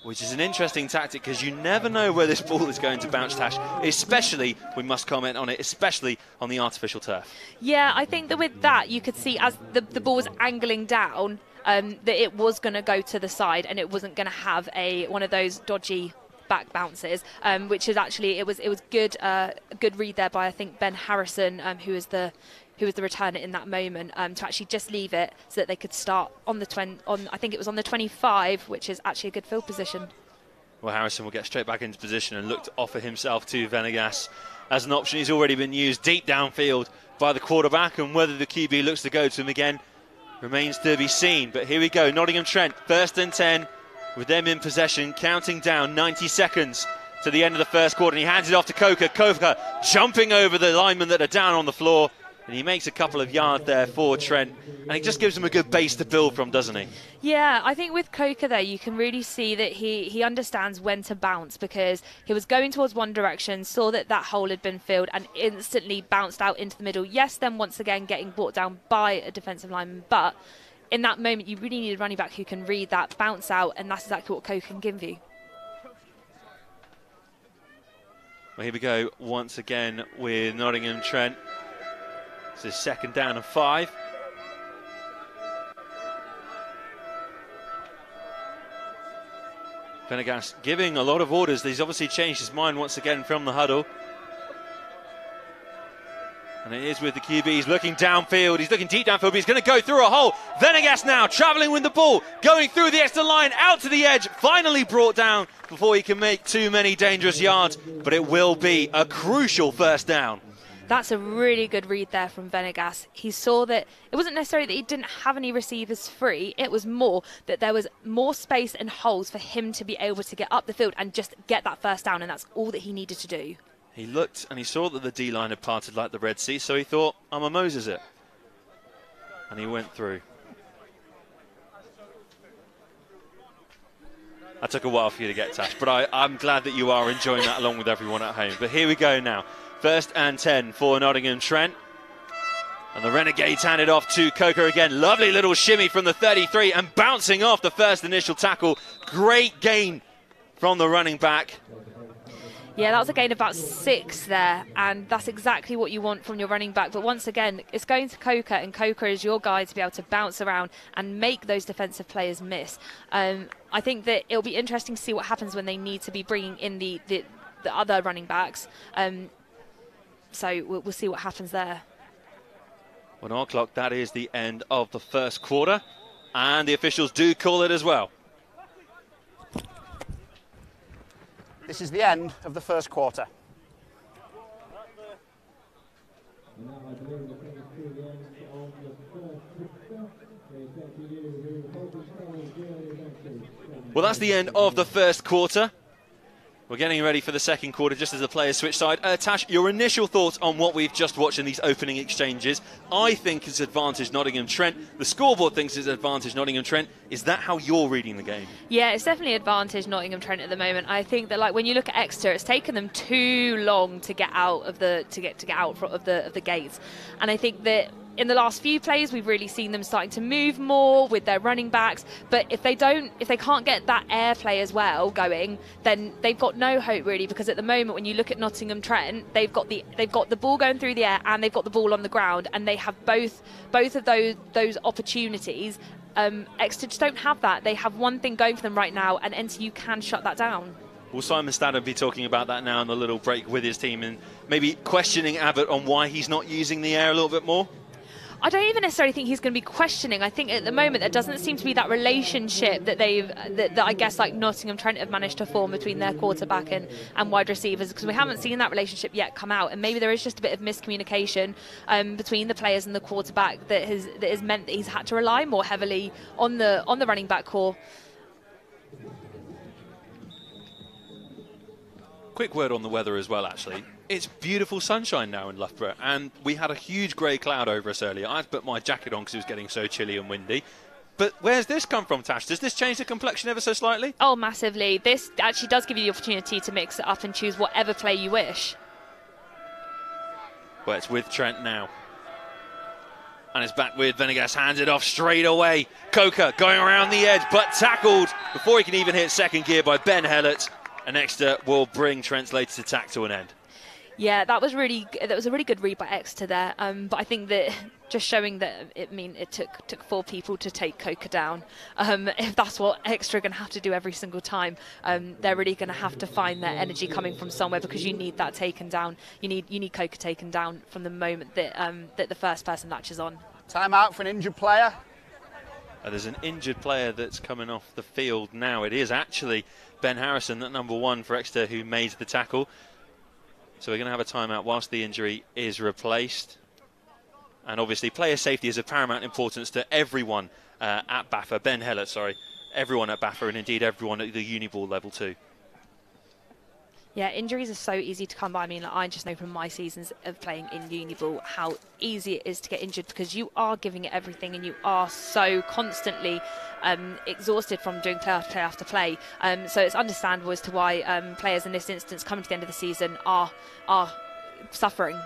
which is an interesting tactic because you never know where this ball is going to bounce, Tash. Especially, we must comment on it, especially on the artificial turf. Yeah, I think that with that, you could see as the, the ball was angling down, um, that it was going to go to the side and it wasn't going to have a one of those dodgy back bounces, um, which is actually it was it was good uh, good read there by I think Ben Harrison, um, who is the who was the returner in that moment, um, to actually just leave it so that they could start on the twen- on I think it was on the 25, which is actually a good field position. Well, Harrison will get straight back into position and look to offer himself to Venegas as an option. He's already been used deep downfield by the quarterback, and whether the QB looks to go to him again remains to be seen. But here we go, Nottingham Trent, first and 10, with them in possession, counting down 90 seconds to the end of the first quarter, and he hands it off to Coker. Coker jumping over the linemen that are down on the floor, and he makes a couple of yards there for Trent, and he just gives him a good base to build from, doesn't he? Yeah, I think with Coker there, you can really see that he, he understands when to bounce because he was going towards one direction, saw that that hole had been filled, and instantly bounced out into the middle. Yes, then once again getting brought down by a defensive lineman, but in that moment, you really need a running back who can read that, bounce out, and that's exactly what Coker can give you. Well, here we go once again with Nottingham Trent. Is second down and five. Venegas giving a lot of orders. He's obviously changed his mind once again from the huddle. And it is with the QB. He's looking downfield. He's looking deep downfield, but he's going to go through a hole. Venegas now traveling with the ball, going through the Exeter line, out to the edge. Finally brought down before he can make too many dangerous yards. But it will be a crucial first down. That's a really good read there from Venegas. He saw that it wasn't necessarily that he didn't have any receivers free, it was more that there was more space and holes for him to be able to get up the field and just get that first down, and that's all that he needed to do. He looked and he saw that the D line had parted like the Red Sea, so he thought, I'm a Moses it. And he went through. I took a while for you to get Tash, but I, I'm glad that you are enjoying that along with everyone at home. But here we go now. First and 10 for Nottingham Trent. And the Renegades handed off to Coker again. Lovely little shimmy from the 33 and bouncing off the first initial tackle. Great gain from the running back. Yeah, that was a gain of about six there, and that's exactly what you want from your running back. But once again, it's going to Coker, and Coker is your guy to be able to bounce around and make those defensive players miss. Um, I think that it'll be interesting to see what happens when they need to be bringing in the, the, the other running backs. Um, so we'll, we'll see what happens there. One o'clock, that is the end of the first quarter, and the officials do call it as well. This is the end of the first quarter. Well, that's the end of the first quarter. We're getting ready for the second quarter just as the players switch side. Uh, Tash, your initial thoughts on what we've just watched in these opening exchanges. I think it's advantage Nottingham Trent. The scoreboard thinks it's advantage Nottingham Trent. Is that how you're reading the game? Yeah, it's definitely advantage Nottingham Trent at the moment. I think that like when you look at Exeter, it's taken them too long to get out of the to get to get out of the of the gates, and I think that in the last few plays we've really seen them starting to move more with their running backs but if they don't if they can't get that air play as well going then they've got no hope really because at the moment when you look at Nottingham Trent they've got the they've got the ball going through the air and they've got the ball on the ground and they have both both of those those opportunities um, Exeter don't have that they have one thing going for them right now and NTU can shut that down Will Simon Staddard be talking about that now in the little break with his team and maybe questioning Abbott on why he's not using the air a little bit more? I don't even necessarily think he's going to be questioning. I think at the moment there doesn't seem to be that relationship that they've that, that I guess like Nottingham Trent have managed to form between their quarterback and, and wide receivers because we haven't seen that relationship yet come out and maybe there is just a bit of miscommunication um, between the players and the quarterback that has that has meant that he's had to rely more heavily on the on the running back core. Quick word on the weather as well, actually. It's beautiful sunshine now in Loughborough, and we had a huge grey cloud over us earlier. I put my jacket on because it was getting so chilly and windy. But where's this come from, Tash? Does this change the complexion ever so slightly? Oh, massively. This actually does give you the opportunity to mix it up and choose whatever play you wish. Well, it's with Trent now. And it's back with Venegas, hands it off straight away. Coker going around the edge, but tackled before he can even hit second gear by Ben Hellett. And Exeter will bring Trent's latest attack to an end. Yeah, that was really that was a really good read by Exeter there. Um, but I think that [laughs] just showing that it mean it took took four people to take Coker down. Um, [laughs] if that's what Exeter are going to have to do every single time, um, they're really going to have to find their energy coming from somewhere because you need that taken down. You need you need Coker taken down from the moment that um, that the first person latches on. Time out for an injured player. Uh, there's an injured player that's coming off the field now. It is actually Ben Harrison, that number one for Exeter, who made the tackle. So we're going to have a timeout whilst the injury is replaced. And obviously, player safety is of paramount importance to everyone uh, at BAFA. Ben Hellett, sorry. Everyone at BAFA, and indeed everyone at the Uniball level too. Yeah, injuries are so easy to come by. I mean, like, I just know from my seasons of playing in uni ball how easy it is to get injured because you are giving it everything and you are so constantly um, exhausted from doing play after play after play. Um, so it's understandable as to why um, players in this instance, coming to the end of the season, are are suffering.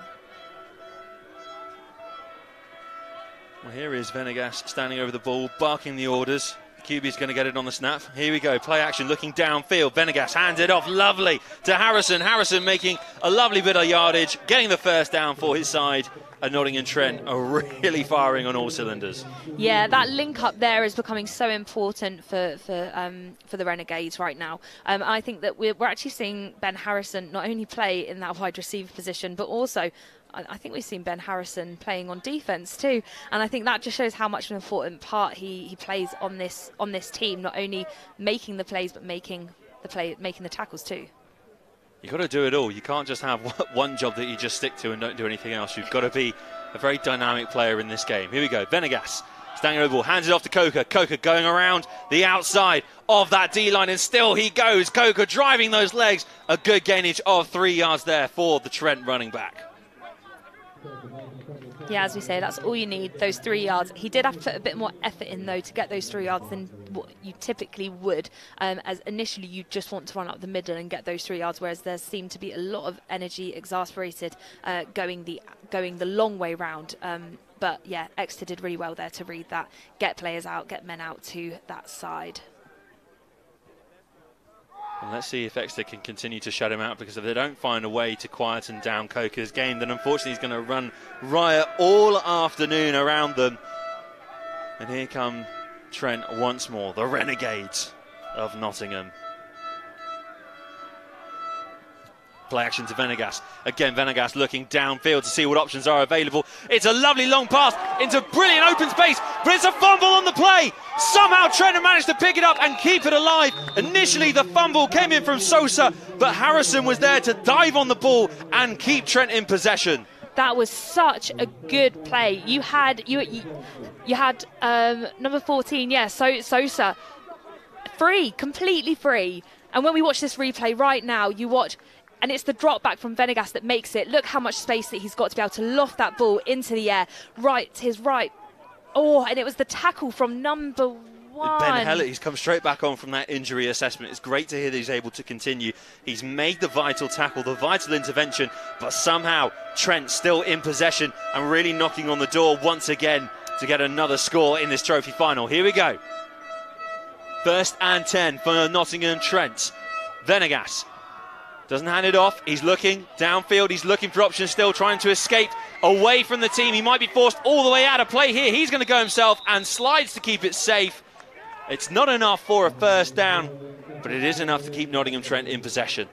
Well, here is Venegas standing over the ball, barking the orders. QB's going to get it on the snap. Here we go. Play action looking downfield. Venegas hands it off lovely to Harrison. Harrison making a lovely bit of yardage, getting the first down for his side. And Nottingham Trent are [laughs] really firing on all cylinders. Yeah, that link up there is becoming so important for for um, for the Renegades right now. Um, I think that we're, we're actually seeing Ben Harrison not only play in that wide receiver position, but also I think we've seen Ben Harrison playing on defence too, and I think that just shows how much of an important part he, he plays on this on this team. Not only making the plays, but making the play, making the tackles too. You've got to do it all. You can't just have [laughs] one job that you just stick to and don't do anything else. You've got to be a very dynamic player in this game. Here we go. Venegas standing over ball, hands it off to Coker. Coker going around the outside of that D line, and still he goes. Coker driving those legs. A good gainage of three yards there for the Trent running back. Yeah, as we say, that's all you need, those three yards. He did have to put a bit more effort in, though, to get those three yards than what you typically would, um, as initially you just want to run up the middle and get those three yards, whereas there seemed to be a lot of energy exasperated uh, going the going the long way round. Um, but yeah, Exeter did really well there to read that, get players out, get men out to that side. And let's see if Exeter can continue to shut him out because if they don't find a way to quieten down Coker's game, then unfortunately he's going to run riot all afternoon around them. And here come Trent once more, the Renegades of Nottingham. Play action to Venegas. Again, Venegas looking downfield to see what options are available. It's a lovely long pass into brilliant open space, but it's a fumble on the play. Somehow Trent managed to pick it up and keep it alive. Initially, the fumble came in from Sosa, but Harrison was there to dive on the ball and keep Trent in possession. That was such a good play. You had you you, you had um, number 14, yeah, so Sosa, free, completely free. And when we watch this replay right now, you watch and it's the drop back from Venegas that makes it. Look how much space that he's got to be able to loft that ball into the air, right to his right. Oh, and it was the tackle from number one. Ben Hellett, he's come straight back on from that injury assessment. It's great to hear that he's able to continue. He's made the vital tackle, the vital intervention, but somehow Trent still in possession and really knocking on the door once again to get another score in this trophy final. Here we go. First and 10 for Nottingham Trent. Venegas doesn't hand it off. He's looking downfield. He's looking for options still, trying to escape away from the team. He might be forced all the way out of play here. He's going to go himself and slides to keep it safe. It's not enough for a first down, but it is enough to keep Nottingham Trent in possession.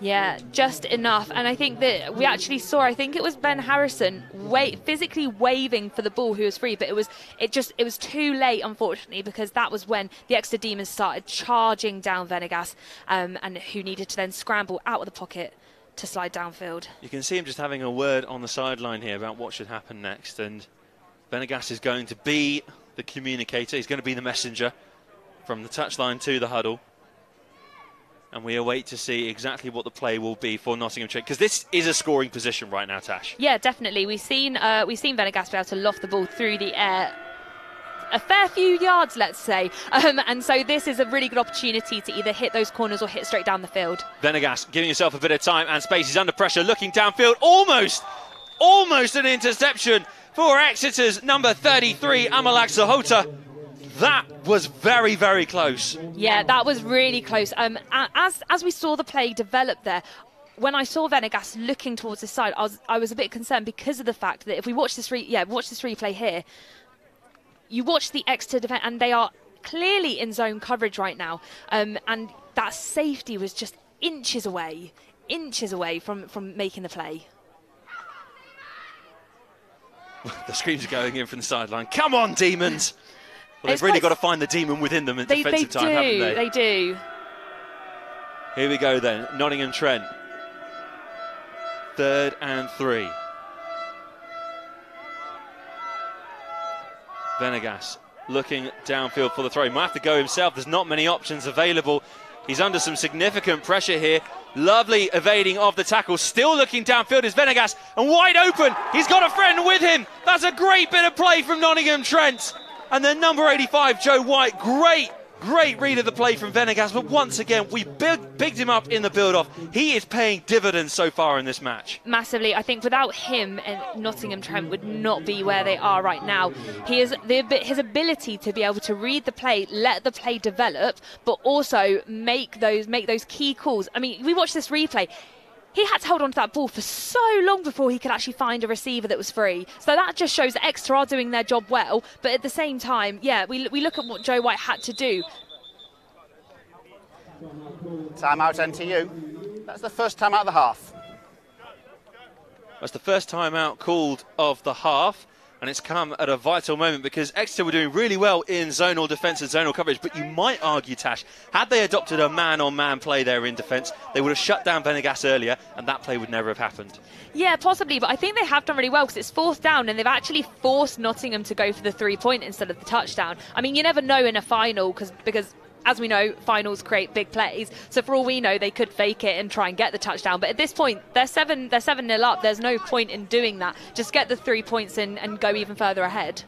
Yeah, just enough. And I think that we actually saw, I think it was Ben Harrison wa- physically waving for the ball who was free, but it was it just it was too late, unfortunately, because that was when the Exeter Demons started charging down Venegas, um, and who needed to then scramble out of the pocket to slide downfield. You can see him just having a word on the sideline here about what should happen next, and Venegas is going to be the communicator. He's going to be the messenger from the touchline to the huddle and we await to see exactly what the play will be for Nottingham Trent because this is a scoring position right now, Tash. Yeah, definitely. We've seen uh, we've seen Venegas be able to loft the ball through the air. A fair few yards, let's say. Um, and so this is a really good opportunity to either hit those corners or hit straight down the field. Venegas giving himself a bit of time and space. He's under pressure, looking downfield. Almost, almost an interception for Exeter's number 33, Amalak Sahota. That was very, very close. Yeah, that was really close. Um, as as we saw the play develop there, when I saw Venegas looking towards the side, I was I was a bit concerned because of the fact that if we watch this re- yeah watch this replay here, you watch the Exeter defense and they are clearly in zone coverage right now, um, and that safety was just inches away, inches away from from making the play. [laughs] the screams are going in from the sideline. Come on, demons! Well, they've really got to find the demon within them in they, defensive they time, do, haven't they? They do. Here we go then. Nottingham Trent. Third and three. Venegas looking downfield for the throw. He might have to go himself. There's not many options available. He's under some significant pressure here. Lovely evading of the tackle. Still looking downfield is Venegas and wide open. He's got a friend with him. That's a great bit of play from Nottingham Trent. And then number 85, Joe White. Great Great read of the play from Venegas, but once again, we big, bigged him up in the build off. He is paying dividends so far in this match. Massively. I think without him, Nottingham Trent would not be where they are right now. He is the, his ability to be able to read the play, let the play develop, but also make those make those key calls. I mean, we watched this replay he had to hold on to that ball for so long before he could actually find a receiver that was free. So that just shows that Exeter are doing their job well. But at the same time, yeah, we, we look at what Joe White had to do. Time out NTU. That's the first time out of the half. That's the first time out called of the half and it's come at a vital moment because Exeter were doing really well in zonal defence and zonal coverage. But you might argue, Tash, had they adopted a man on man play there in defence, they would have shut down Venegas earlier, and that play would never have happened. Yeah, possibly, but I think they have done really well because it's fourth down and they've actually forced Nottingham to go for the three point instead of the touchdown. I mean, you never know in a final cause, because as we know, finals create big plays. So for all we know, they could fake it and try and get the touchdown. But at this point, they're seven they're seven nil up. There's no point in doing that. Just get the three points in and go even further ahead.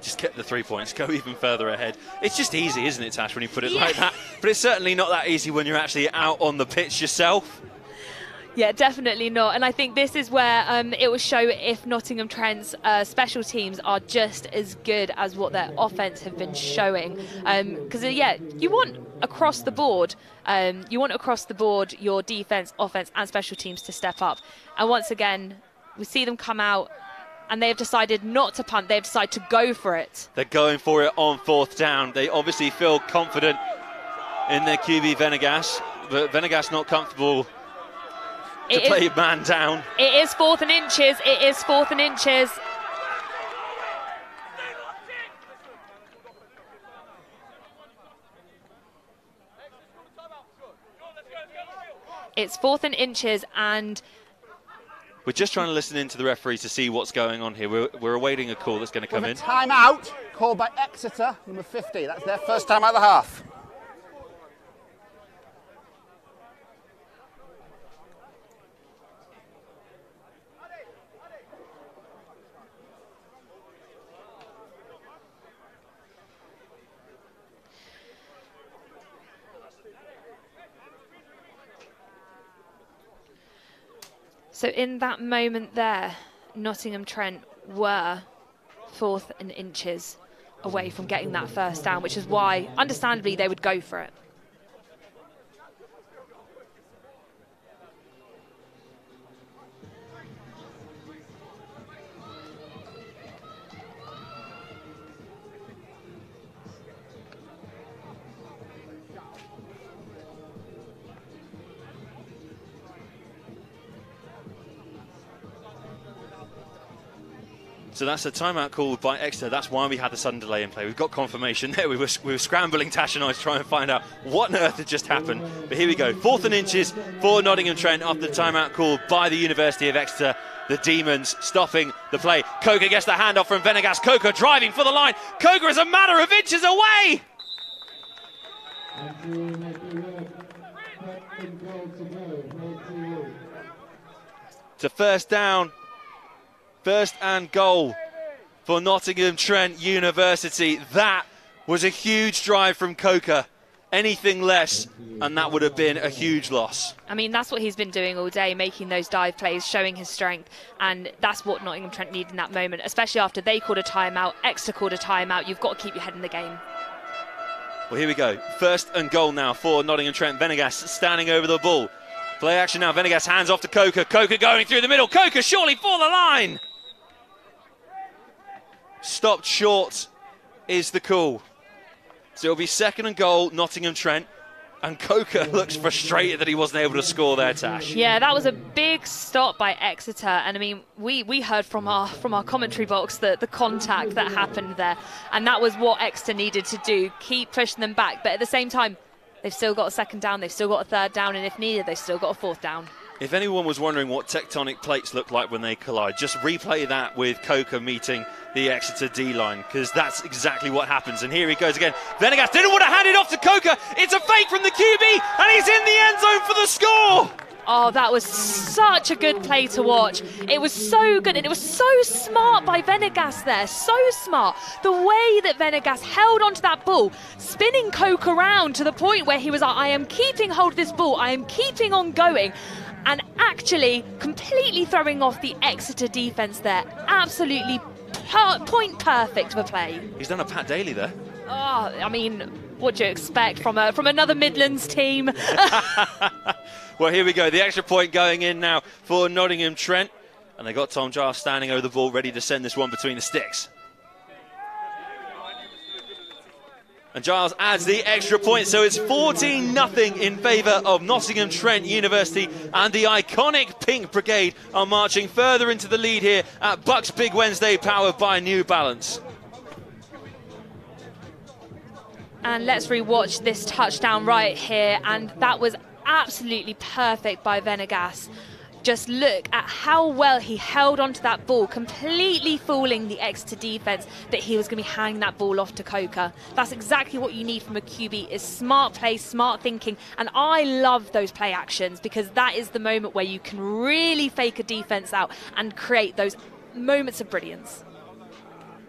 Just get the three points, go even further ahead. It's just easy, isn't it, Tash, when you put it yeah. like that? But it's certainly not that easy when you're actually out on the pitch yourself. Yeah, definitely not. And I think this is where um, it will show if Nottingham Trent's uh, special teams are just as good as what their offense have been showing. Because, um, uh, yeah, you want across the board, um, you want across the board your defense, offense, and special teams to step up. And once again, we see them come out and they've decided not to punt. They've decided to go for it. They're going for it on fourth down. They obviously feel confident in their QB Venegas, but Venegas not comfortable to play is, man down. It is fourth and inches. It is fourth and inches. It's fourth and inches, and we're just trying to listen in to the referee to see what's going on here. We're, we're awaiting a call that's going to come With in. Timeout called by Exeter, number 50. That's their first time out of the half. So in that moment there, Nottingham Trent were fourth and inches away from getting that first down, which is why, understandably, they would go for it. So that's a timeout called by Exeter. That's why we had the sudden delay in play. We've got confirmation [laughs] there. We were, we were scrambling, Tash and I, to try and find out what on earth had just happened. But here we go. Fourth and inches for Nottingham Trent after the timeout called by the University of Exeter. The Demons stopping the play. Coker gets the handoff from Venegas. Coker driving for the line. Coker is a matter of inches away. To first down First and goal for Nottingham Trent University. That was a huge drive from Coker. Anything less, and that would have been a huge loss. I mean, that's what he's been doing all day, making those dive plays, showing his strength, and that's what Nottingham Trent needed in that moment, especially after they called a timeout, Exeter called a timeout. You've got to keep your head in the game. Well, here we go. First and goal now for Nottingham Trent. Venegas standing over the ball. Play action now. Venegas hands off to Coker. Coker going through the middle. Coker surely for the line stopped short is the call. So it'll be second and goal, Nottingham Trent. And Coker [laughs] looks frustrated that he wasn't able to score there, Tash. Yeah, that was a big stop by Exeter, and I mean, we, we heard from our from our commentary box that the contact that happened there, and that was what Exeter needed to do: keep pushing them back. But at the same time, they've still got a second down, they've still got a third down, and if needed, they've still got a fourth down. If anyone was wondering what tectonic plates look like when they collide, just replay that with Coker meeting the Exeter D line because that's exactly what happens. And here he goes again. Venegas didn't want to hand it off to Coker. It's a fake from the QB, and he's in the end zone for the score! Oh, that was such a good play to watch. It was so good and it was so smart by Venegas there. So smart. The way that Venegas held onto that ball, spinning Coke around to the point where he was like, I am keeping hold of this ball, I am keeping on going. And actually completely throwing off the Exeter defence there. Absolutely per- point perfect for play. He's done a Pat Daly there. Oh, I mean, what do you expect from a from another Midlands team? [laughs] Well, here we go. The extra point going in now for Nottingham Trent. And they got Tom Giles standing over the ball, ready to send this one between the sticks. And Giles adds the extra point, so it's 14 0 in favour of Nottingham Trent University. And the iconic Pink Brigade are marching further into the lead here at BUCS Big Wednesday, powered by New Balance. And let's rewatch this touchdown right here. And that was absolutely perfect by Venegas. Just look at how well he held onto that ball, completely fooling the Exeter defence that he was going to be handing that ball off to Coker. That's exactly what you need from a QB is smart play, smart thinking. And I love those play actions because that is the moment where you can really fake a defence out and create those moments of brilliance.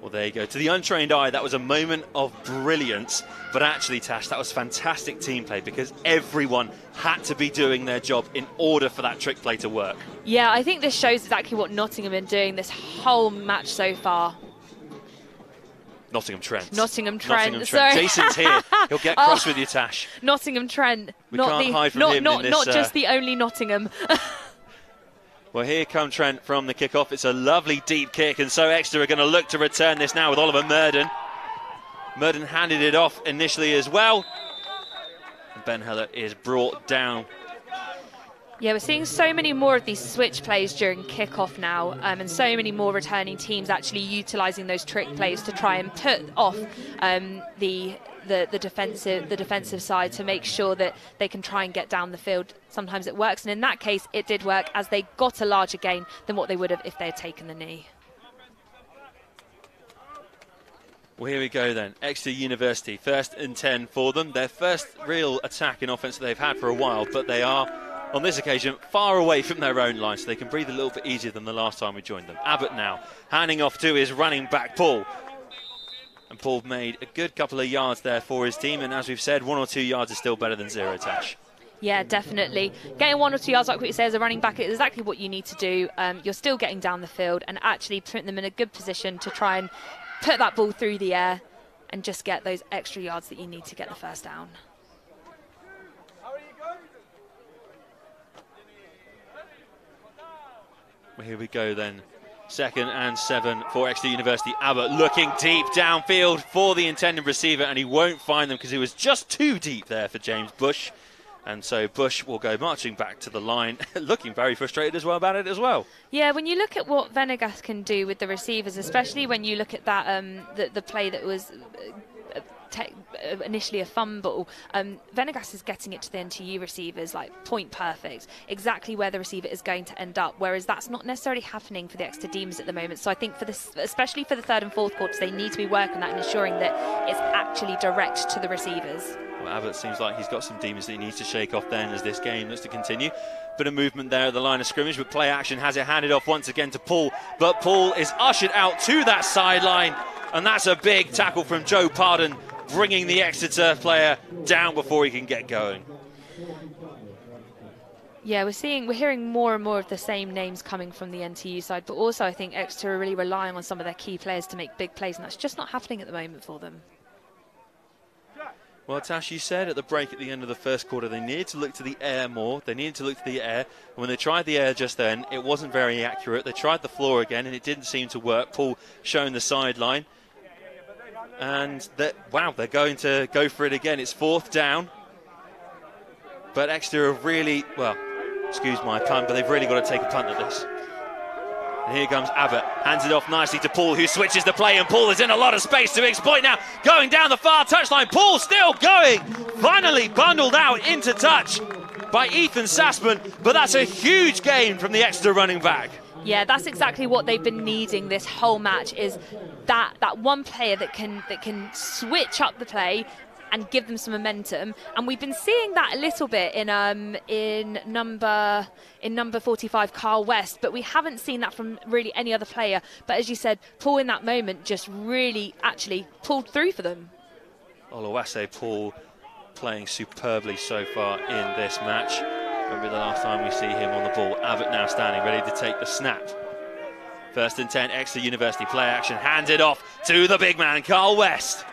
Well, there you go. To the untrained eye, that was a moment of brilliance. But actually, Tash, that was fantastic team play because everyone had to be doing their job in order for that trick play to work. Yeah, I think this shows exactly what Nottingham have been doing this whole match so far. Nottingham Trent. Nottingham Trent. Nottingham. Trent. Jason's here. He'll get [laughs] cross with you, Tash. Nottingham Trent. We not can't the, hide from not, him not, in not just uh, the only Nottingham. [laughs] Well, here come Trent from the kickoff. It's a lovely deep kick, and so Exeter are going to look to return this now with Oliver Murden. Murden handed it off initially as well. Ben Heller is brought down. Yeah, we're seeing so many more of these switch plays during kickoff now, um, and so many more returning teams actually utilising those trick plays to try and put off um, the, the the defensive the defensive side to make sure that they can try and get down the field. Sometimes it works, and in that case, it did work as they got a larger gain than what they would have if they had taken the knee. Well, here we go then. Exeter University, first and 10 for them. Their first real attack in offence that they've had for a while, but they are, on this occasion, far away from their own line, so they can breathe a little bit easier than the last time we joined them. Abbott now, handing off to his running back, Paul. And Paul made a good couple of yards there for his team, and as we've said, one or two yards is still better than zero touch. Yeah, definitely. Getting one or two yards, like what you say, as a running back is exactly what you need to do. Um, you're still getting down the field and actually putting them in a good position to try and put that ball through the air and just get those extra yards that you need to get the first down. Well, here we go then. Second and seven for Exeter University. Abbott looking deep downfield for the intended receiver, and he won't find them because he was just too deep there for James Bush. And so Bush will go marching back to the line, [laughs] looking very frustrated as well about it as well. Yeah, when you look at what Venegas can do with the receivers, especially when you look at that um, the, the play that was initially a fumble, um, Venegas is getting it to the NTU receivers like point perfect, exactly where the receiver is going to end up. Whereas that's not necessarily happening for the Exeter Demons at the moment. So I think for this, especially for the third and fourth quarters, they need to be working that and ensuring that it's actually direct to the receivers. Well, Abbott seems like he's got some demons that he needs to shake off then as this game looks to continue. Bit of movement there at the line of scrimmage, but play action has it handed off once again to Paul. But Paul is ushered out to that sideline, and that's a big tackle from Joe Pardon, bringing the Exeter player down before he can get going. Yeah, we're seeing, we're hearing more and more of the same names coming from the NTU side, but also I think Exeter are really relying on some of their key players to make big plays, and that's just not happening at the moment for them. Well, Tash, you said at the break at the end of the first quarter they needed to look to the air more. They needed to look to the air. And when they tried the air just then, it wasn't very accurate. They tried the floor again, and it didn't seem to work. Paul showing the sideline. And wow, they're going to go for it again. It's fourth down. But Exeter have really, well, excuse my pun, but they've really got to take a punt at this. And here comes Abbott, hands it off nicely to Paul, who switches the play, and Paul is in a lot of space to exploit now. Going down the far touchline, Paul still going. Finally bundled out into touch by Ethan Sassman, but that's a huge gain from the extra running back. Yeah, that's exactly what they've been needing this whole match is that that one player that can that can switch up the play and give them some momentum. And we've been seeing that a little bit in um, in number in number 45, Carl West, but we haven't seen that from really any other player. But as you said, Paul in that moment just really actually pulled through for them. Oluwase Paul playing superbly so far in this match. Won't be the last time we see him on the ball. Abbott now standing ready to take the snap. First and 10, Exeter University play action, handed off to the big man, Carl West.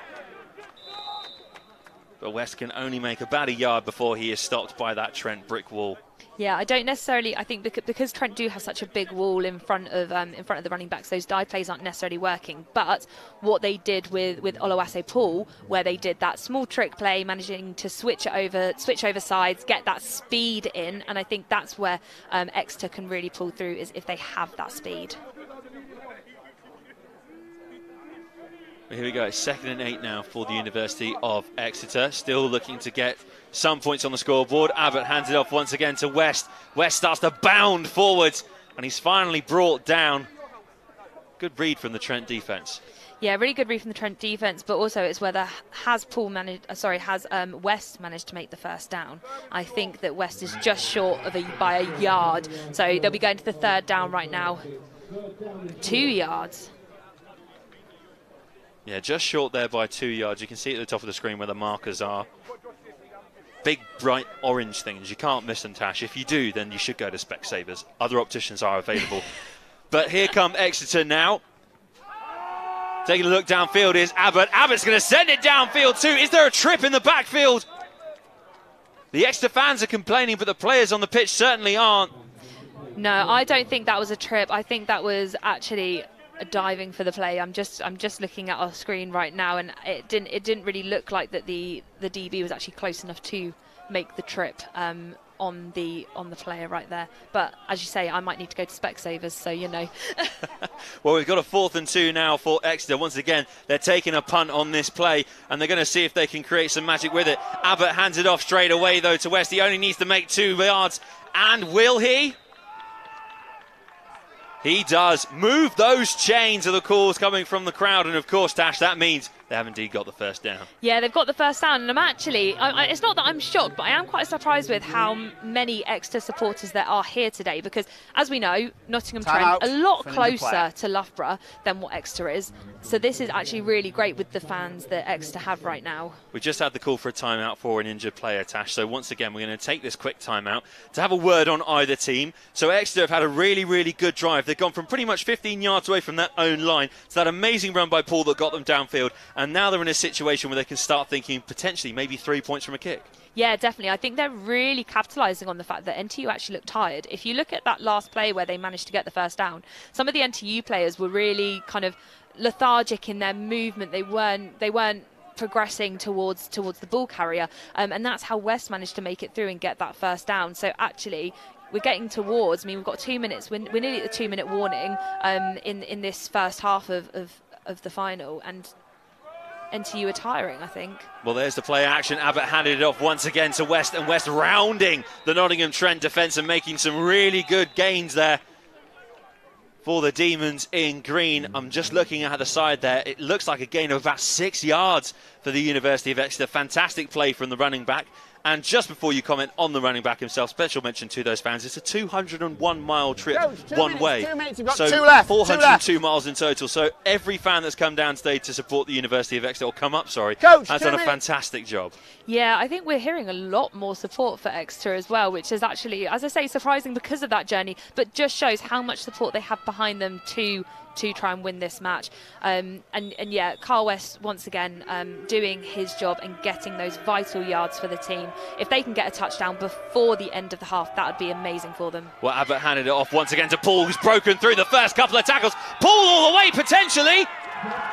But West can only make about a yard before he is stopped by that Trent brick wall. Yeah, I don't necessarily. I think because, Trent do have such a big wall in front of um, in front of the running backs, those dive plays aren't necessarily working. But what they did with with Oluwase Paul, where they did that small trick play, managing to switch it over, switch over sides, get that speed in, and I think that's where um, Exeter can really pull through is if they have that speed. Here we go, second and eight now for the University of Exeter. Still looking to get some points on the scoreboard. Abbott hands it off once again to West. West starts to bound forwards, and he's finally brought down. Good read from the Trent defence. Yeah, really good read from the Trent defence, but also it's whether has Paul managed. Uh, sorry, has um, West managed to make the first down? I think that West is just short of a by a yard, so they'll be going to the third down right now. Two yards. Yeah, just short there by two yards. You can see at the top of the screen where the markers are. Big, bright orange things. You can't miss them, Tash. If you do, then you should go to Specsavers. Other opticians are available. [laughs] but here come Exeter now. Taking a look downfield is Abbott. Abbott's going to send it downfield too. Is there a trip in the backfield? The Exeter fans are complaining, but the players on the pitch certainly aren't. No, I don't think that was a trip. I think that was actually diving for the play. I'm just I'm just looking at our screen right now, and it didn't it didn't really look like that the the DB was actually close enough to make the trip um, on the on the player right there. But as you say, I might need to go to Specsavers, so you know. [laughs] well, we've got a fourth and two now for Exeter. Once again, they're taking a punt on this play, and they're going to see if they can create some magic with it. Abbott hands it off straight away though to West. He only needs to make two yards, and will he? He does move those chains of the calls coming from the crowd, and of course, Tash, that means they have indeed got the first down. Yeah, they've got the first down, and I'm actually, I, I, it's not that I'm shocked, but I am quite surprised with how many Exeter supporters there are here today because, as we know, Nottingham Trent a lot closer to Loughborough than what Exeter is. So this is actually really great with the fans that Exeter have right now. We just had the call for a timeout for an injured player, Tash. So once again, we're going to take this quick timeout to have a word on either team. So Exeter have had a really, really good drive. They've gone from pretty much 15 yards away from their own line to that amazing run by Paul that got them downfield and now they're in a situation where they can start thinking potentially maybe three points from a kick. Yeah, definitely. I think they're really capitalising on the fact that NTU actually looked tired. If you look at that last play where they managed to get the first down, some of the NTU players were really kind of lethargic in their movement. They weren't they weren't progressing towards towards the ball carrier, um, and that's how West managed to make it through and get that first down. So actually, we're getting towards. I mean, we've got two minutes. We're, we're nearly at the two-minute warning um, in in this first half of, of, of the final, and NTU are tiring, I think. Well, there's the play action. Abbott handed it off once again to West, and West rounding the Nottingham Trent defence and making some really good gains there for the Demons in green. I'm just looking at the side there. It looks like a gain of about six yards for the University of Exeter. Fantastic play from the running back. And just before you comment on the running back himself, special mention to those fans. It's a 201 mile trip one minutes, way. Two minutes, you've got so two left. 402 two miles in total. So every fan that's come down today to support the University of Exeter, or come up, sorry, Coach, has two done a fantastic job. Yeah, I think we're hearing a lot more support for Exeter as well, which is actually, as I say, surprising because of that journey, but just shows how much support they have behind them to to try and win this match. Um, and, and yeah, Carl West once again um, doing his job and getting those vital yards for the team. If they can get a touchdown before the end of the half, that would be amazing for them. Well, Abbott handed it off once again to Paul, who's broken through the first couple of tackles. Paul all the way potentially.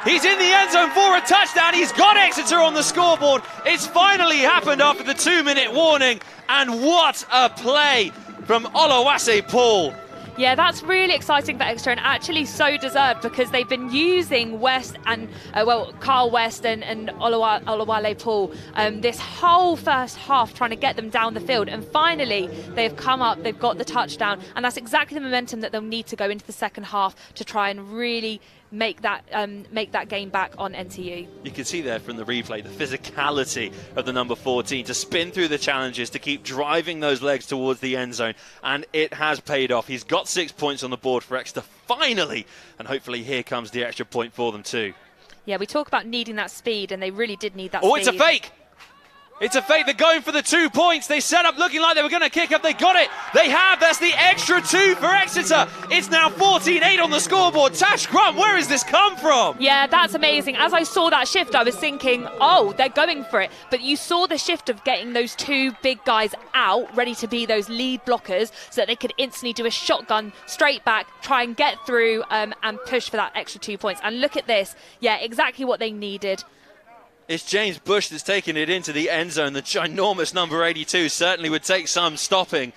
He's in the end zone for a touchdown. He's got Exeter on the scoreboard. It's finally happened after the two minute warning. And what a play from Oluwase Paul. Yeah, that's really exciting for Exeter and actually so deserved because they've been using West and, uh, well, Carl West and, and Paul um, this whole first half trying to get them down the field. And finally, they've come up, they've got the touchdown. And that's exactly the momentum that they'll need to go into the second half to try and really make that um, make that game back on NTU. You can see there from the replay the physicality of the number 14 to spin through the challenges, to keep driving those legs towards the end zone, and it has paid off. He's got six points on the board for Exeter finally, and hopefully here comes the extra point for them too. Yeah, we talk about needing that speed, and they really did need that. Oh, speed. it's a fake! It's a fake. They're going for the two points. They set up looking like they were going to kick up. They got it. They have. That's the extra two for Exeter. It's now 14 8 on the scoreboard. Tash Crump, where has this come from? Yeah, that's amazing. As I saw that shift, I was thinking, oh, they're going for it. But you saw the shift of getting those two big guys out, ready to be those lead blockers, so that they could instantly do a shotgun straight back, try and get through um, and push for that extra two points. And look at this. Yeah, exactly what they needed. It's James Bush that's taking it into the end zone. The ginormous number 82 certainly would take some stopping.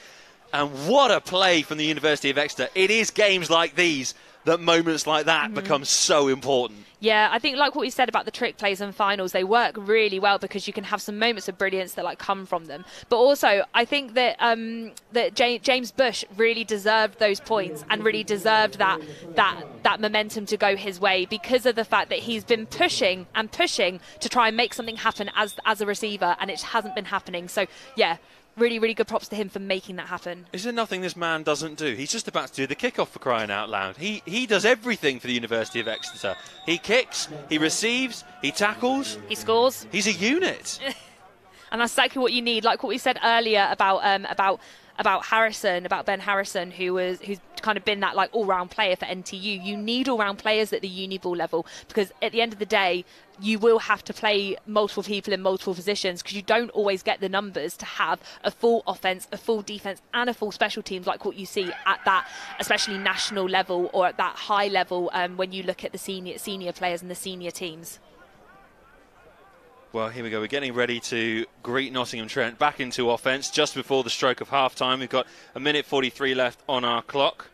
And what a play from the University of Exeter. It is games like these that moments like that mm-hmm. become so important. Yeah, I think like what you said about the trick plays and finals, they work really well because you can have some moments of brilliance that like come from them. But also, I think that um, that James Bush really deserved those points and really deserved that that that momentum to go his way because of the fact that he's been pushing and pushing to try and make something happen as as a receiver, and it hasn't been happening. So yeah, really, really good props to him for making that happen. Is there nothing this man doesn't do? He's just about to do the kickoff for crying out loud. He he does everything for the University of Exeter. He kicks, he receives, he tackles, he scores. He's a unit. [laughs] and that's exactly what you need. Like what we said earlier about um, about about Harrison, about Ben Harrison, who was who's kind of been that like all-round player for NTU. You need all-round players at the uni ball level because at the end of the day, you will have to play multiple people in multiple positions because you don't always get the numbers to have a full offense, a full defense, and a full special teams like what you see at that, especially national level or at that high level um, when you look at the senior senior players and the senior teams. Well, here we go. We're getting ready to greet Nottingham Trent back into offence just before the stroke of half time. We've got a minute 43 left on our clock.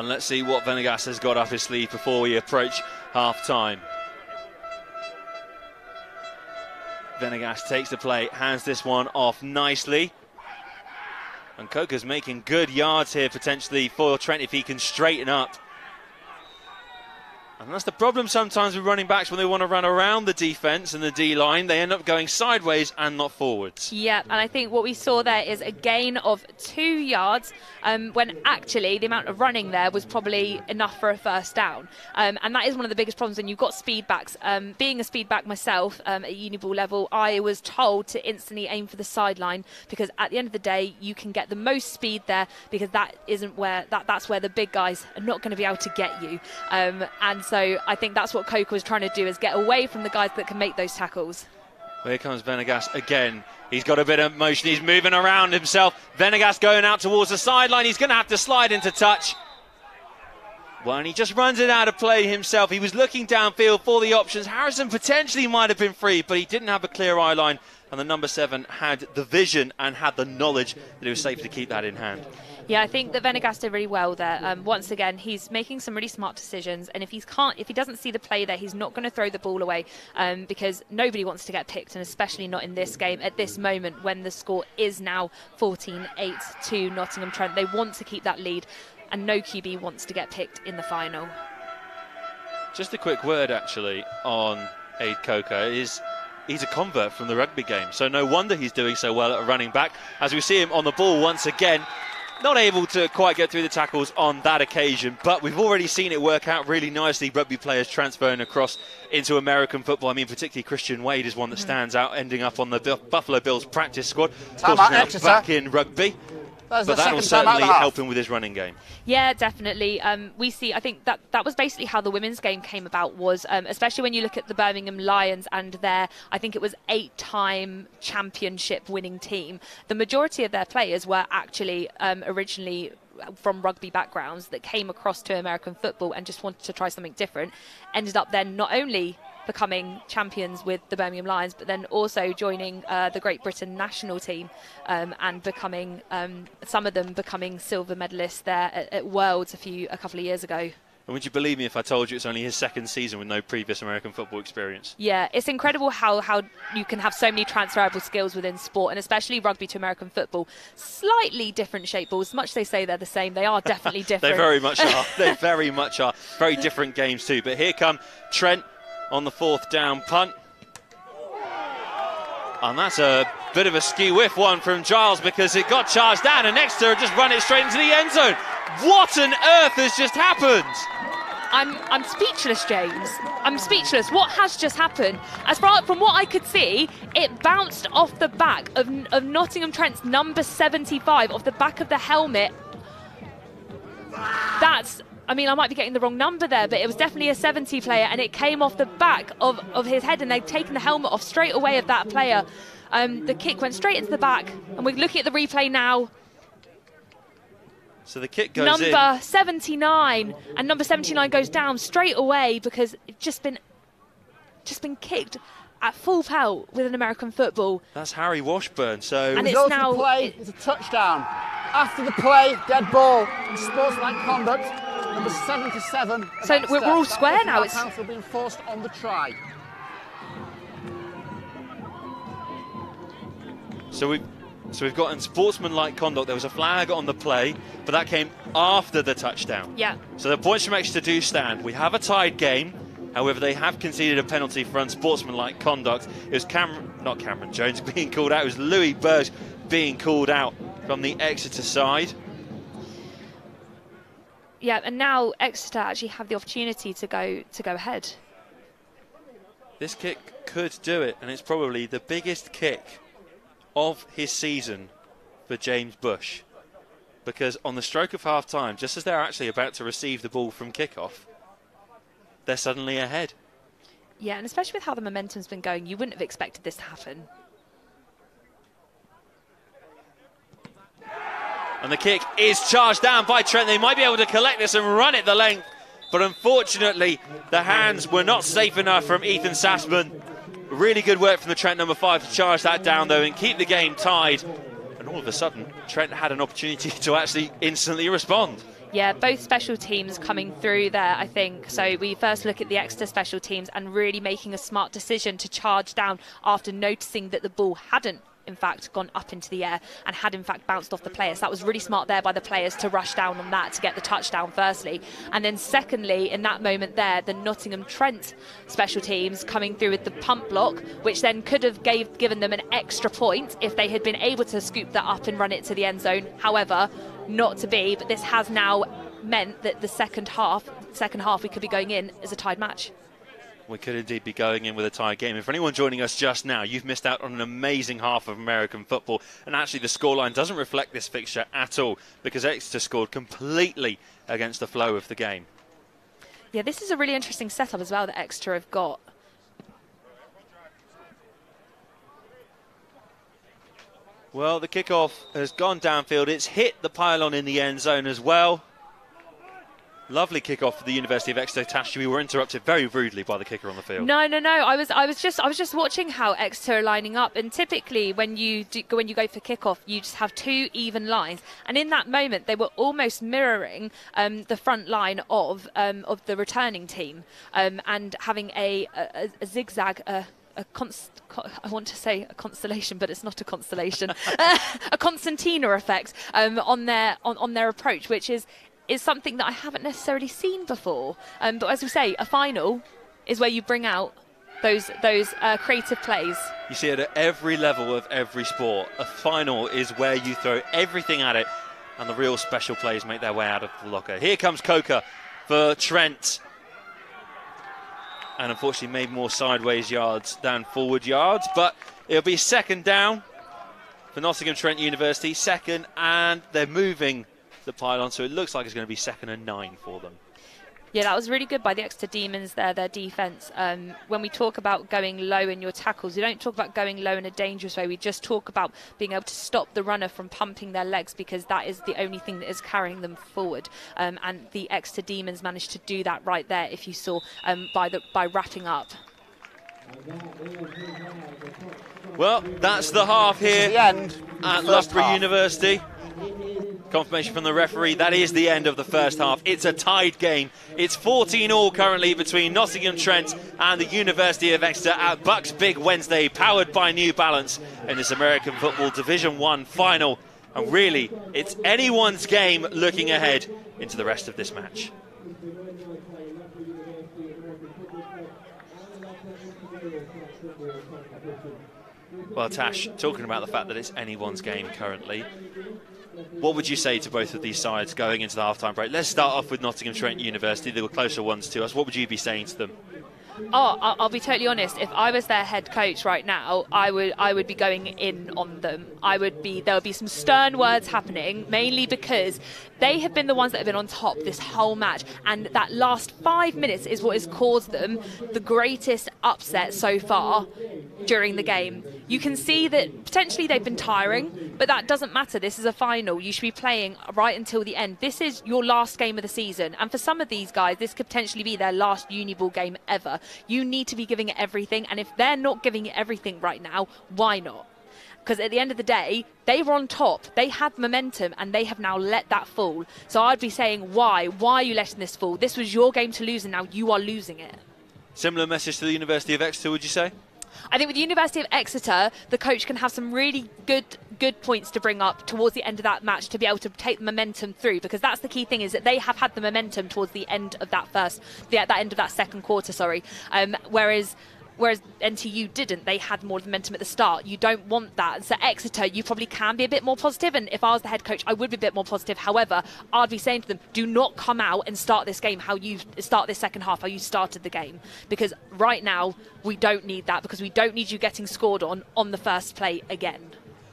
And let's see what Venegas has got up his sleeve before we approach half time. Venegas takes the play, hands this one off nicely. And Coker's making good yards here potentially for Trent if he can straighten up. And that's the problem sometimes with running backs when they want to run around the defence and the D line. They end up going sideways and not forwards. Yeah, and I think what we saw there is a gain of two yards um, when actually the amount of running there was probably enough for a first down. Um, and that is one of the biggest problems when you've got speed backs. Um, being a speed back myself um, at uniball level, I was told to instantly aim for the sideline because at the end of the day, you can get the most speed there because that isn't where that, that's where the big guys are not going to be able to get you. Um, and so I think that's what Coker was trying to do is get away from the guys that can make those tackles. here comes Venegas again. He's got a bit of motion. He's moving around himself. Venegas going out towards the sideline. He's going to have to slide into touch. Well, and he just runs it out of play himself. He was looking downfield for the options. Harrison potentially might have been free, but he didn't have a clear eye line. And the number seven had the vision and had the knowledge that it was safe to keep that in hand. Yeah, I think that Venegas did really well there. Um, once again, he's making some really smart decisions, and if he can't, if he doesn't see the play there, he's not going to throw the ball away um, because nobody wants to get picked, and especially not in this game at this moment when the score is now 14-8 to Nottingham Trent. They want to keep that lead, and no QB wants to get picked in the final. Just a quick word, actually, on Ade Coker is he's a convert from the rugby game. So no wonder he's doing so well at running back. As we see him on the ball once again, not able to quite get through the tackles on that occasion, but we've already seen it work out really nicely. Rugby players transferring across into American football. I mean, particularly Christian Wade is one that mm-hmm. stands out, ending up on the Buffalo Bills practice squad. Of course, now back in rugby. That but that will certainly help him with his running game. Yeah, definitely. Um, we see. I think that that was basically how the women's game came about. Was um, especially when you look at the Birmingham Lions and their, I think it was eight-time championship winning team. The majority of their players were actually um, originally from rugby backgrounds that came across to American football and just wanted to try something different. Ended up then not only becoming champions with the Birmingham Lions, but then also joining uh, the Great Britain national team um, and becoming um, some of them becoming silver medalists there at, at, Worlds a few a couple of years ago. And would you believe me if I told you it's only his second season with no previous American football experience? Yeah, it's incredible how, how you can have so many transferable skills within sport, and especially rugby to American football. Slightly different shape balls. Much they say they're the same, they are definitely [laughs] different. they very much [laughs] are. they very much are. Very different games too. But here come Trent on the fourth down punt. And that's a bit of a ski whiff one from Giles because it got charged down and Exeter just run it straight into the end zone. What on earth has just happened? I'm I'm speechless, James. I'm speechless. What has just happened? As far from what I could see, it bounced off the back of, of Nottingham Trent's number 75, off the back of the helmet. That's I mean, I might be getting the wrong number there, but it was definitely a 70 player, and it came off the back of, of his head, and they'd taken the helmet off straight away of that player. Um, the kick went straight into the back, and we're looking at the replay now. So the kick goes number in. Number 79, and number 79 goes down straight away because it's just been just been kicked at full pelt with an American football. That's Harry Washburn. So and it's now play. It's a touchdown. After the play, dead ball, sportsmanlike conduct. Number 77. So we're, we're all square now. It's council being forced on the try. So we so we've got unsportsmanlike conduct. There was a flag on the play, but that came after the touchdown. Yeah. So the points from Exeter do stand. We have a tied game. However, they have conceded a penalty for unsportsmanlike conduct. It was Cameron, not Cameron Jones, [laughs] being called out. It was Louis Burge being called out from the Exeter side. Yeah, and now Exeter actually have the opportunity to go to go ahead. This kick could do it, and it's probably the biggest kick of his season for James Bush. Because on the stroke of half time, just as they're actually about to receive the ball from kickoff, they're suddenly ahead. Yeah, and especially with how the momentum's been going, you wouldn't have expected this to happen. And the kick is charged down by Trent. They might be able to collect this and run it the length. But unfortunately, the hands were not safe enough from Ethan Sassman. Really good work from the Trent number five to charge that down, though, and keep the game tied. And all of a sudden, Trent had an opportunity [laughs] to actually instantly respond. Yeah, both special teams coming through there, I think. So we first look at the Exeter special teams and really making a smart decision to charge down after noticing that the ball hadn't in fact gone up into the air and had in fact bounced off the players. That was really smart there by the players to rush down on that to get the touchdown firstly. And then secondly, in that moment there, the Nottingham Trent special teams coming through with the pump block, which then could have gave, given them an extra point if they had been able to scoop that up and run it to the end zone. However, not to be, but this has now meant that the second half, second half we could be going in as a tied match we could indeed be going in with a tie game. If anyone joining us just now, you've missed out on an amazing half of American football. And actually, the scoreline doesn't reflect this fixture at all because Exeter scored completely against the flow of the game. Yeah, this is a really interesting setup as well that Exeter have got. Well, the kickoff has gone downfield. It's hit the pylon in the end zone as well. Lovely kick-off for the University of Exeter. Tash, we were interrupted very rudely by the kicker on the field. No, no, no. I was, I was just, I was just watching how Exeter are lining up, and typically when you do, when you go for kick-off, you just have two even lines, and in that moment they were almost mirroring um, the front line of um, of the returning team, um, and having a, a, a zigzag. A const, I want to say a constellation, but it's not a constellation. [laughs] [laughs] a Constantina effect um, on their on, on their approach, which is is something that I haven't necessarily seen before. Um, but as we say, a final is where you bring out those those uh, creative plays. You see it at every level of every sport. A final is where you throw everything at it, and the real special plays make their way out of the locker. Here comes Coker for Trent. And unfortunately made more sideways yards than forward yards, but it'll be second down for Nottingham Trent University. Second, and they're moving the pylon, so it looks like it's going to be second and nine for them. Yeah, that was really good by the Exeter Demons there, their defence. Um, when we talk about going low in your tackles, we don't talk about going low in a dangerous way. We just talk about being able to stop the runner from pumping their legs because that is the only thing that is carrying them forward. Um, and the Exeter Demons managed to do that right there, if you saw, um, by, the, by wrapping up. Well, that's the half here the end, at Loughborough University. Confirmation from the referee. That is the end of the first half. It's a tied game. It's 14 all currently between Nottingham Trent and the University of Exeter at BUCS Big Wednesday, powered by New Balance in this American Football Division 1 final. And really, it's anyone's game looking ahead into the rest of this match. Well, Tash, talking about the fact that it's anyone's game currently, what would you say to both of these sides going into the halftime break? Let's start off with Nottingham Trent University. They were closer ones to us. What would you be saying to them? Oh, I'll be totally honest. If I was their head coach right now, I would I would be going in on them. I would be there would be some stern words happening, mainly because they have been the ones that have been on top this whole match, and that last five minutes is what has caused them the greatest upset so far during the game. You can see that potentially they've been tiring, but that doesn't matter. This is a final. You should be playing right until the end. This is your last game of the season, and for some of these guys, this could potentially be their last Uniball game ever. You need to be giving it everything, and if they're not giving it everything right now, why not? Because at the end of the day, they were on top. They had momentum and they have now let that fall. So I'd be saying, why? Why are you letting this fall? This was your game to lose and now you are losing it. Similar message to the University of Exeter, would you say? I think with the University of Exeter, the coach can have some really good good points to bring up towards the end of that match to be able to take the momentum through because that's the key thing is that they have had the momentum towards the end of that first the, that end of that second quarter sorry um, whereas whereas NTU didn't. They had more momentum at the start. You don't want that. And so Exeter, you probably can be a bit more positive. And if I was the head coach, I would be a bit more positive. However, I'd be saying to them, do not come out and start this game how you start this second half, how you started the game. Because right now, we don't need that because we don't need you getting scored on on the first play again.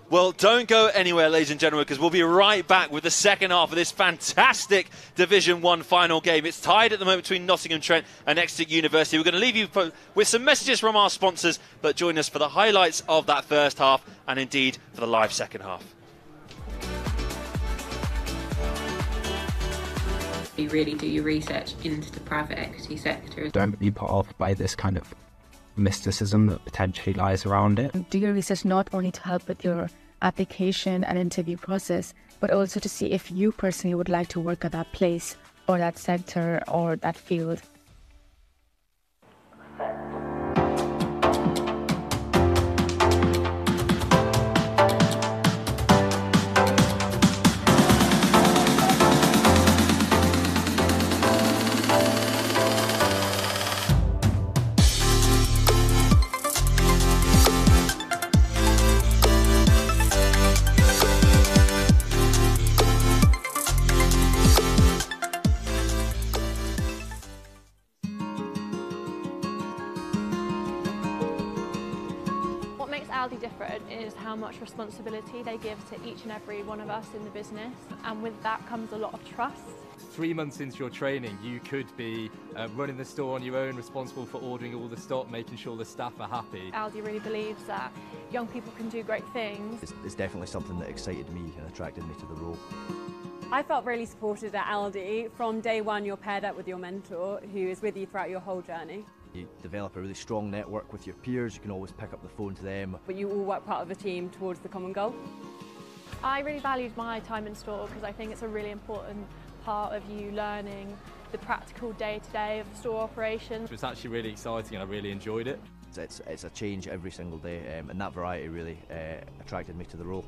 Well, don't go anywhere, ladies and gentlemen, because we'll be right back with the second half of this fantastic Division One final game. It's tied at the moment between Nottingham Trent and Exeter University. We're going to leave you with some messages from our sponsors, but join us for the highlights of that first half and indeed for the live second half. You really do your research into the private equity sector. Don't be put off by this kind of mysticism that potentially lies around it. Do your research not only to help with your application and interview process, but also to see if you personally would like to work at that place or that sector or that field. Much responsibility they give to each and every one of us in the business, and with that comes a lot of trust. Three months into your training, you could be uh, running the store on your own, responsible for ordering all the stock, making sure the staff are happy. Aldi really believes that young people can do great things. It's, it's definitely something that excited me and attracted me to the role. I felt really supported at Aldi. From day one, you're paired up with your mentor who is with you throughout your whole journey. You develop a really strong network with your peers, you can always pick up the phone to them. But you all work part of a team towards the common goal. I really valued my time in store because I think it's a really important part of you learning the practical day-to-day -day of the store operations. It was actually really exciting and I really enjoyed it. It's, it's a change every single day um, and that variety really uh, attracted me to the role.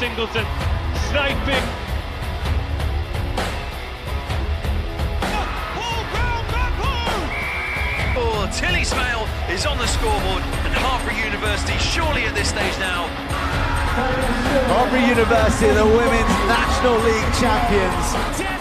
Singleton sniping. Oh, Tilly Smale is on the scoreboard, and Hartpury University surely at this stage now. Hartpury University, the Women's National League champions.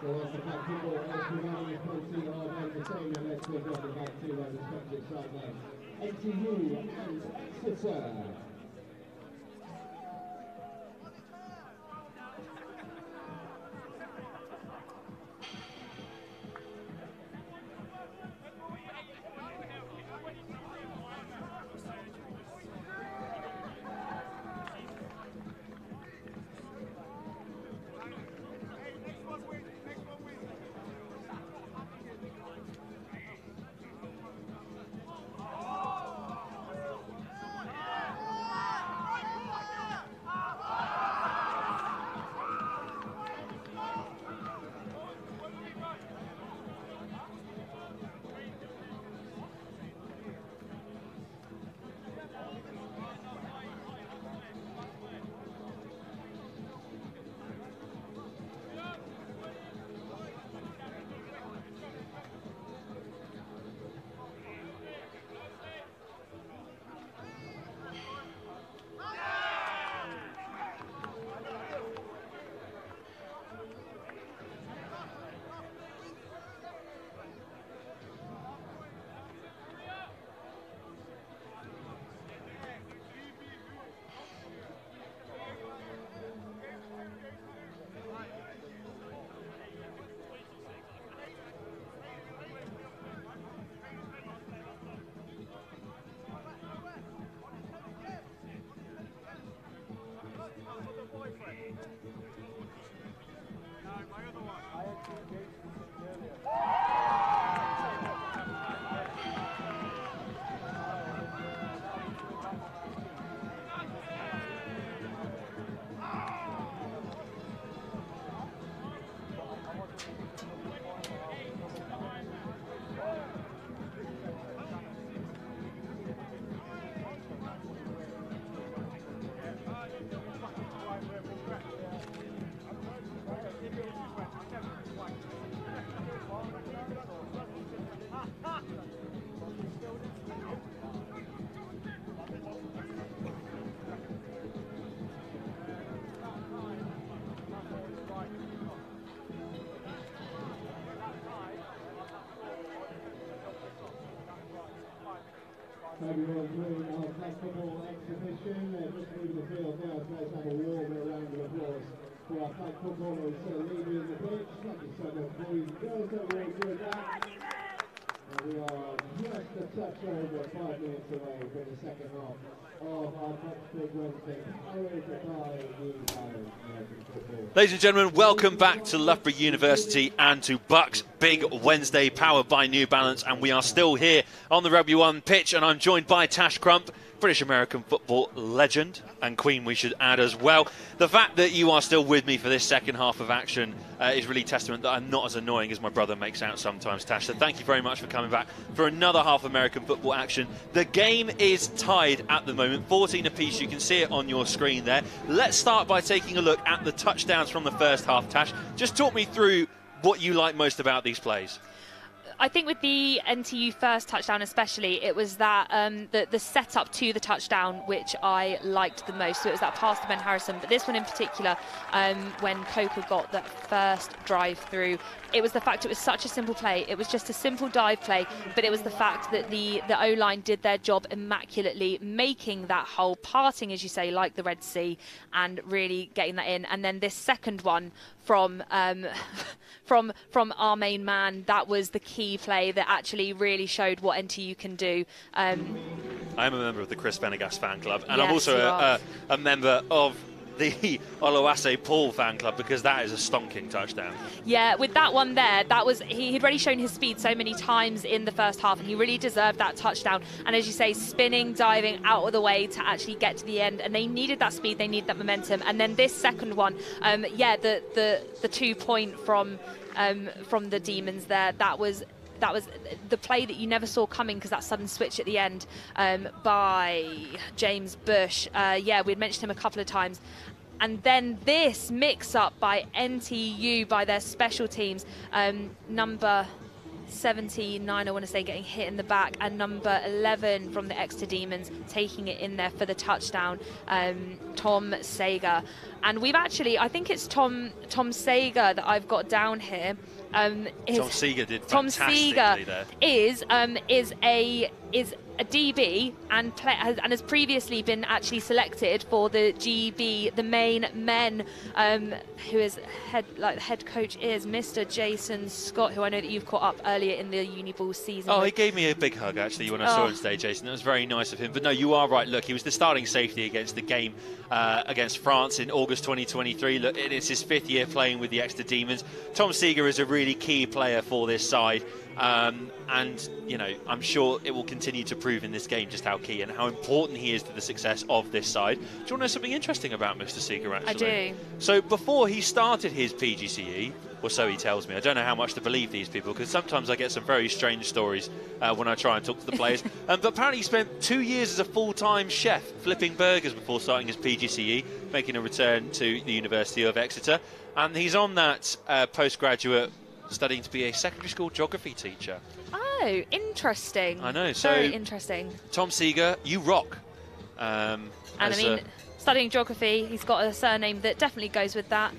So once the back football is providing proceed of entertainment, let's move on back to our respective sidelines. NTU and. Everyone doing our flag football exhibition. Uh, just moving the field now. So let's warm round of applause for our flag footballers uh, leading the. Thank you so much, boys and girls. Everyone doing that. Five minutes away the second half of our Wednesday, powered by Balance American Football. Ladies and gentlemen, welcome back to Loughborough University and to BUCS Big Wednesday, powered by New Balance. And we are still here on the Rugby One pitch, and I'm joined by Tash Crump, British American football legend, and Queen, we should add as well. The fact that you are still with me for this second half of action uh, is really testament that I'm not as annoying as my brother makes out sometimes, Tash. So thank you very much for coming back for another half American football action. The game is tied at the moment, 14 apiece. You can see it on your screen there. Let's start by taking a look at the touchdowns from the first half, Tash. Just talk me through what you like most about these plays. I think with the NTU first touchdown, especially, it was that um, the the setup to the touchdown which I liked the most. So it was that pass to Ben Harrison, but this one in particular, um, when Coker got that first drive through, it was the fact it was such a simple play. It was just a simple dive play, but it was the fact that the the O line did their job immaculately, making that hole, parting as you say, like the Red Sea, and really getting that in. And then this second one from um, [laughs] from from our main man, that was the key play that actually really showed what NTU can do. Um, I'm a member of the Chris Venegas fan club, and I'm also a, a, a member of the [laughs] Oluwase Paul fan club because that is a stonking touchdown. Yeah, with that one there, that was he, he'd already shown his speed so many times in the first half, and he really deserved that touchdown. And as you say, spinning, diving out of the way to actually get to the end, and they needed that speed, they needed that momentum. And then this second one, um, yeah, the the the two point from um, from the demons there, that was. That was the play that you never saw coming because that sudden switch at the end um, by James Bush. Uh, yeah, we'd mentioned him a couple of times, and then this mix up by NTU by their special teams, um, number 79, I want to say, getting hit in the back, and number 11 from the Exeter Demons taking it in there for the touchdown, um, Tom Sager. And we've actually, I think it's Tom Tom Sager that I've got down here. Um, is- Tom Seeger did Tom Seeger there. is um, is a is a DB and play, has, and has previously been actually selected for the GB, the main men, um, who is head like the head coach is Mr. Jason Scott, who I know that you've caught up earlier in the Uniball season. Oh, he gave me a big hug actually when I saw Oh. him today, Jason. That was very nice of him. But no, you are right. Look, he was the starting safety against the game uh, against France in August 2023. Look, it is his fifth year playing with the Exeter Demons. Tom Seeger is a really key player for this side. Um, and, you know, I'm sure it will continue to prove in this game just how key and how important he is to the success of this side. Do you want to know something interesting about Mr. Seeger, actually? I do. So before he started his PGCE, or so he tells me, I don't know how much to believe these people because sometimes I get some very strange stories uh, when I try and talk to the players. [laughs] um, but apparently he spent two years as a full-time chef flipping burgers before starting his PGCE, making a return to the University of Exeter. And he's on that uh, postgraduate studying to be a secondary school geography teacher. Oh, interesting. I know, so- very interesting. Tom Seeger, you rock. Um, And I mean, studying geography, he's got a surname that definitely goes with that.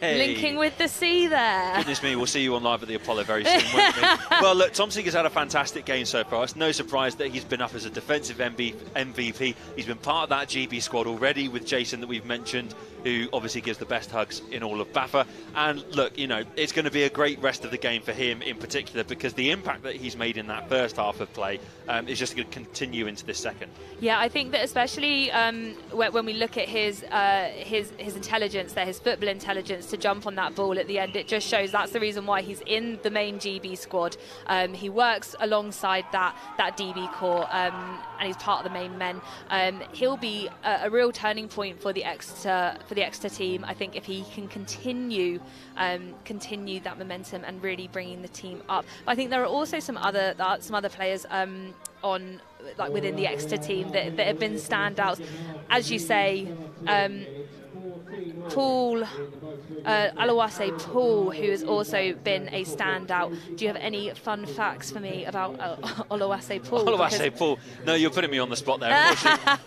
Hey. Linking with the sea there. Goodness me, we'll see you on live at the Apollo very soon, won't we? [laughs] well, look, Tom Seeger's had a fantastic game so far. It's no surprise that he's been up as a defensive MVP. He's been part of that GB squad already with Jason that we've mentioned, who obviously gives the best hugs in all of BAFA. And look, you know, it's going to be a great rest of the game for him in particular because the impact that he's made in that first half of play um, is just going to continue into this second. Yeah, I think that especially um, when, when we look at his uh, his his intelligence there, his football intelligence to jump on that ball at the end, it just shows that's the reason why he's in the main GB squad. Um, he works alongside that that DB core, um, and he's part of the main men. Um, he'll be a, a real turning point for the Exeter for the Exeter team. I think if he can continue um, continue that momentum and really bringing the team up. But I think there are also some other uh, some other players um, on like within the Exeter team that, that have been standouts. As you say, um, Paul, uh, Oluwase Paul, who has also been a standout. Do you have any fun facts for me about uh, [laughs] Paul? Because- Paul. No, you're putting me on the spot there.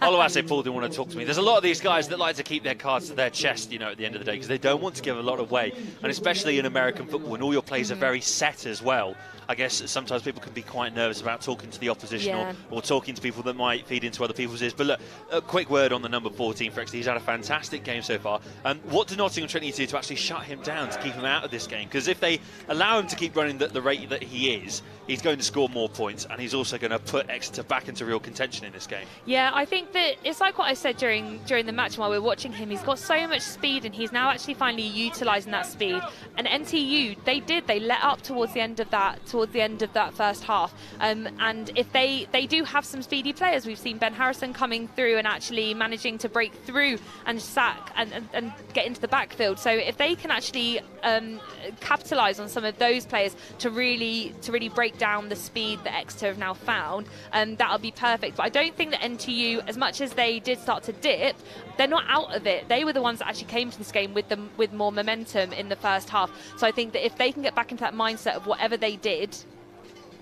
Unfortunately, [laughs] Paul didn't want to talk to me. There's a lot of these guys that like to keep their cards to their chest, you know, at the end of the day, because they don't want to give a lot away. And especially in American football, when all your plays are very set as well. I guess sometimes people can be quite nervous about talking to the opposition Yeah. or, or talking to people that might feed into other people's ears. But look, a quick word on the number 14 for Exeter. He's had a fantastic game so far. Um, what do Nottingham Trent need to do to actually shut him down, to keep him out of this game? Because if they allow him to keep running the, the rate that he is, he's going to score more points and he's also going to put Exeter back into real contention in this game. Yeah, I think that it's like what I said during during the match while we're watching him. He's got so much speed, and he's now actually finally utilising that speed. And NTU, they did, they let up towards the end of that towards the end of that first half. Um, and if they they do have some speedy players, we've seen Ben Harrison coming through and actually managing to break through and sack and, and, and get into the backfield. So if they can actually um, capitalise on some of those players to really to really break down the speed that Exeter have now found, um, that'll be perfect. But I don't think that NTU, as much as they did start to dip, they're not out of it. They were the ones that actually came to this game with them with more momentum in the first half. So I think that if they can get back into that mindset of whatever they did,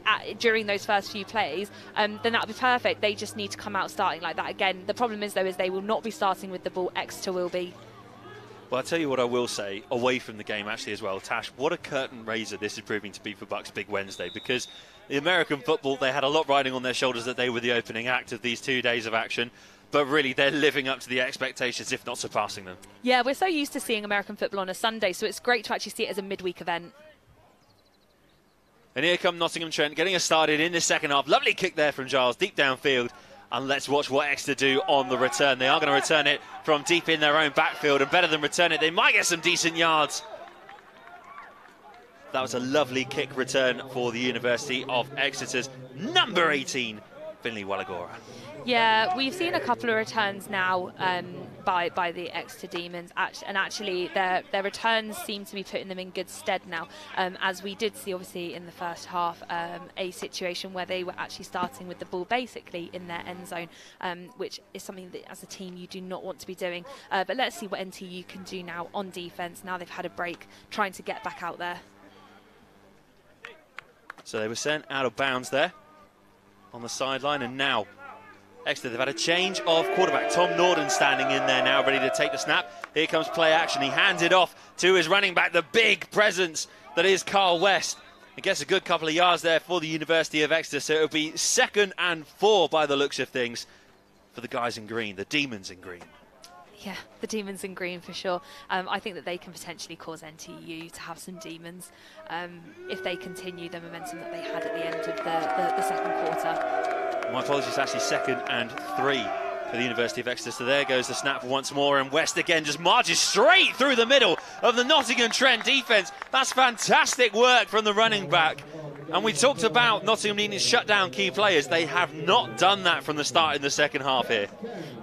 at, during those first few plays, um, then that'll be perfect. They just need to come out starting like that again. The problem is though is they will not be starting with the ball. Exeter will be. Well, I'll tell you what I will say away from the game actually as well, Tash. What a curtain raiser this is proving to be for BUCS Big Wednesday because the American football they had a lot riding on their shoulders that they were the opening act of these two days of action. But really, they're living up to the expectations, if not surpassing them. Yeah, we're so used to seeing American football on a Sunday, so it's great to actually see it as a midweek event. And here come Nottingham Trent getting us started in the second half. Lovely kick there from Giles, deep downfield. And let's watch what Exeter do on the return. They are going to return it from deep in their own backfield, and better than return it, they might get some decent yards. That was a lovely kick return for the University of Exeter's number 18, Finley Wallagora. Yeah, we've seen a couple of returns now um, by by the Exeter Demons, and actually their their returns seem to be putting them in good stead now. Um, as we did see, obviously in the first half, um, a situation where they were actually starting with the ball basically in their end zone, um, which is something that as a team you do not want to be doing. Uh, but let's see what NTU can do now on defence. Now they've had a break, trying to get back out there. So they were sent out of bounds there on the sideline, and now Exeter, they've had a change of quarterback. Tom Norden standing in there now, ready to take the snap. Here comes play action. He hands it off to his running back, the big presence that is Carl West. He gets a good couple of yards there for the University of Exeter, so it'll be second and four by the looks of things for the guys in green, the Demons in green. Yeah, the demons in green for sure. Um, I think that they can potentially cause NTU to have some demons um, if they continue the momentum that they had at the end of the, the, the second quarter. My apologies, actually second and three for the University of Exeter. So there goes the snap once more, and West again just marches straight through the middle of the Nottingham Trent defence. That's fantastic work from the running back. And we talked about Nottingham needing to shut down key players. They have not done that from the start in the second half here.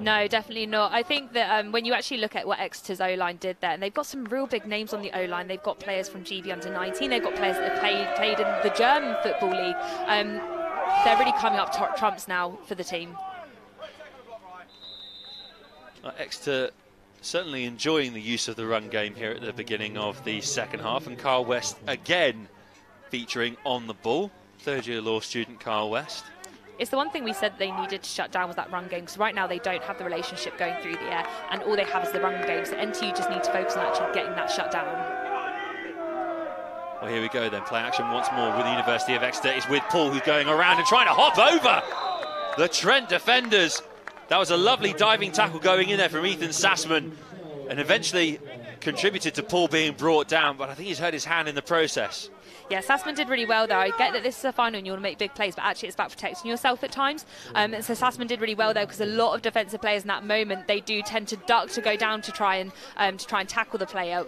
No, definitely not. I think that um, when you actually look at what Exeter's O line did there, and they've got some real big names on the O line. They've got players from GB under 19. They've got players that have played played in the German football league. Um, they're really coming up trumps now for the team. Uh, Exeter certainly enjoying the use of the run game here at the beginning of the second half, and Carl West again featuring on the ball. Third year law student Carl West. It's the one thing we said they needed to shut down was that run game because right now they don't have the relationship going through the air and all they have is the run game. So NTU just need to focus on actually getting that shut down. Well, here we go then. Play action once more with the University of Exeter. It's with Paul who's going around and trying to hop over the Trent defenders. That was a lovely diving tackle going in there from Ethan Sassman and eventually contributed to Paul being brought down, but I think he's hurt his hand in the process. Yeah, Sassman did really well there. I get that this is a final and you want to make big plays, but actually it's about protecting yourself at times. Um, so Sassman did really well there because a lot of defensive players in that moment they do tend to duck to go down to try and um, to try and tackle the player.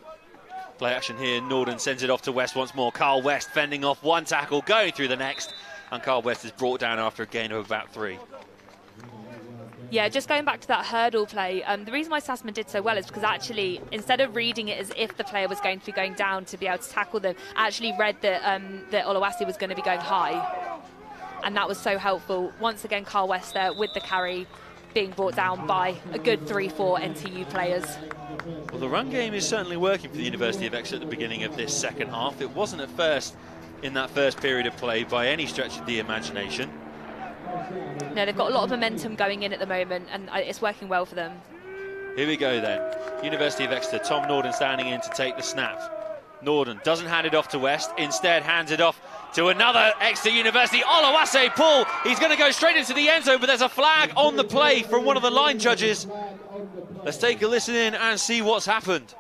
Play action here. Norden sends it off to West once more. Carl West fending off one tackle, going through the next, and Carl West is brought down after a gain of about three. Yeah, just going back to that hurdle play, um, the reason why Sassman did so well is because actually, instead of reading it as if the player was going to be going down to be able to tackle them, actually read that um, that Oluwase was going to be going high, and that was so helpful. Once again, Carl West there with the carry, being brought down by a good three, four NTU players. Well, the run game is certainly working for the University of Exeter at the beginning of this second half. It wasn't at first in that first period of play by any stretch of the imagination. No, they've got a lot of momentum going in at the moment, and it's working well for them. Here we go then. University of Exeter, Tom Norden standing in to take the snap. Norden doesn't hand it off to West, instead hands it off to another Exeter University, Oluwase Paul. He's going to go straight into the end zone, but there's a flag on the play from one of the line judges. Let's take a listen in and see what's happened.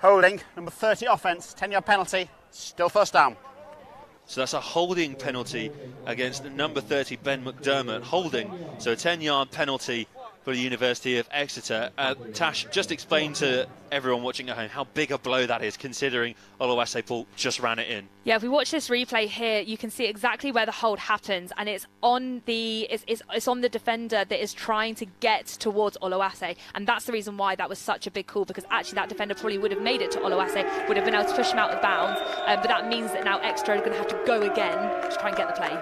Holding, number 30 offence, 10 yard penalty, still first down. So that's a holding penalty against number 30, Ben McDermott. Holding, so a 10 yard penalty for the University of Exeter. Uh, Tash, just explain to everyone watching at home how big a blow that is, considering Oluwase Paul just ran it in. Yeah, if we watch this replay here, you can see exactly where the hold happens, and it's on the it's, it's, it's on the defender that is trying to get towards Oluwase, and that's the reason why that was such a big call because actually that defender probably would have made it to Oluwase, would have been able to push him out of bounds, um, but that means that now Exeter are going to have to go again to try and get the play.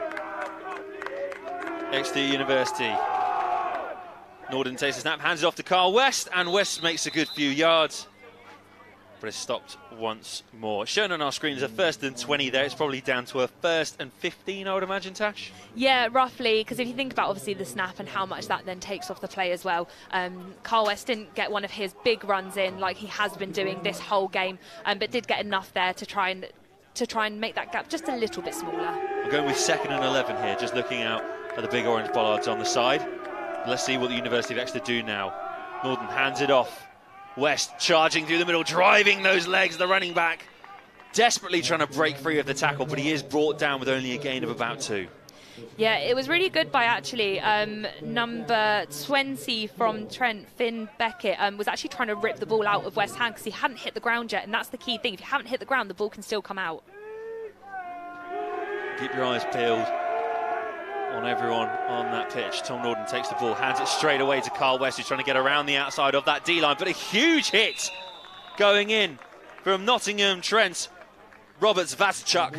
Exeter University Norden takes the snap, hands it off to Carl West, and West makes a good few yards. But it's stopped once more. Shown on our screen is a first and 20 there. It's probably down to a first and 15, I would imagine, Tash. Yeah, roughly, because if you think about obviously the snap and how much that then takes off the play as well, um, Carl West didn't get one of his big runs in like he has been doing this whole game, um, but did get enough there to try and to try and make that gap just a little bit smaller. We're going with second and 11 here, just looking out at the big orange bollards on the side. Let's see what the University of Exeter do now. Norden hands it off. West charging through the middle, driving those legs, the running back. Desperately trying to break free of the tackle, but he is brought down with only a gain of about two. Yeah, it was really good by actually um, number 20 from Trent, Finn Beckett, um, was actually trying to rip the ball out of West Ham because he hadn't hit the ground yet, and that's the key thing. If you haven't hit the ground, the ball can still come out. Keep your eyes peeled on everyone on that pitch. Tom Norden takes the ball, hands it straight away to Carl West, who's trying to get around the outside of that D line, but a huge hit going in from Nottingham Trent. Roberts Vasachuk,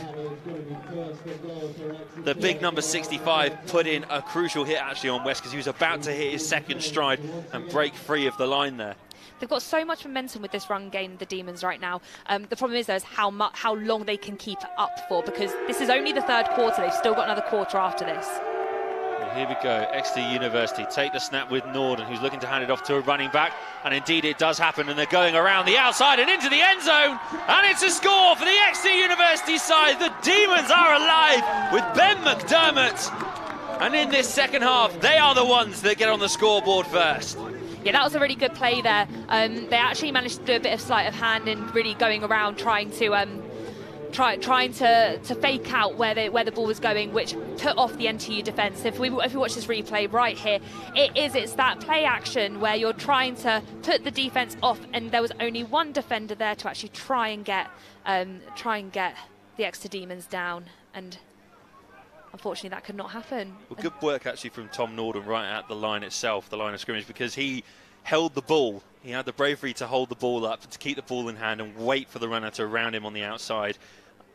the big number 65, put in a crucial hit actually on West because he was about to hit his second stride and break free of the line there. They've got so much momentum with this run game, the Demons, right now. Um, the problem is, though, is how, mu- how long they can keep up for because this is only the third quarter. They've still got another quarter after this. Well, here we go. Exeter University take the snap with Norden, who's looking to hand it off to a running back. And indeed, it does happen. And they're going around the outside and into the end zone. And it's a score for the Exeter University side. The Demons are alive with Ben McDermott. And in this second half, they are the ones that get on the scoreboard first. Yeah, that was a really good play there. Um, they actually managed to do a bit of sleight of hand and really going around trying to um, try, trying to, to fake out where the where the ball was going, which put off the NTU defence. If we if we watch this replay right here, it is it's that play action where you're trying to put the defence off, and there was only one defender there to actually try and get um, try and get the Exeter Demons down, and unfortunately that could not happen. Well, good work actually from Tom Norden right at the line itself, the line of scrimmage, because he held the ball. He had the bravery to hold the ball up, to keep the ball in hand and wait for the runner to round him on the outside.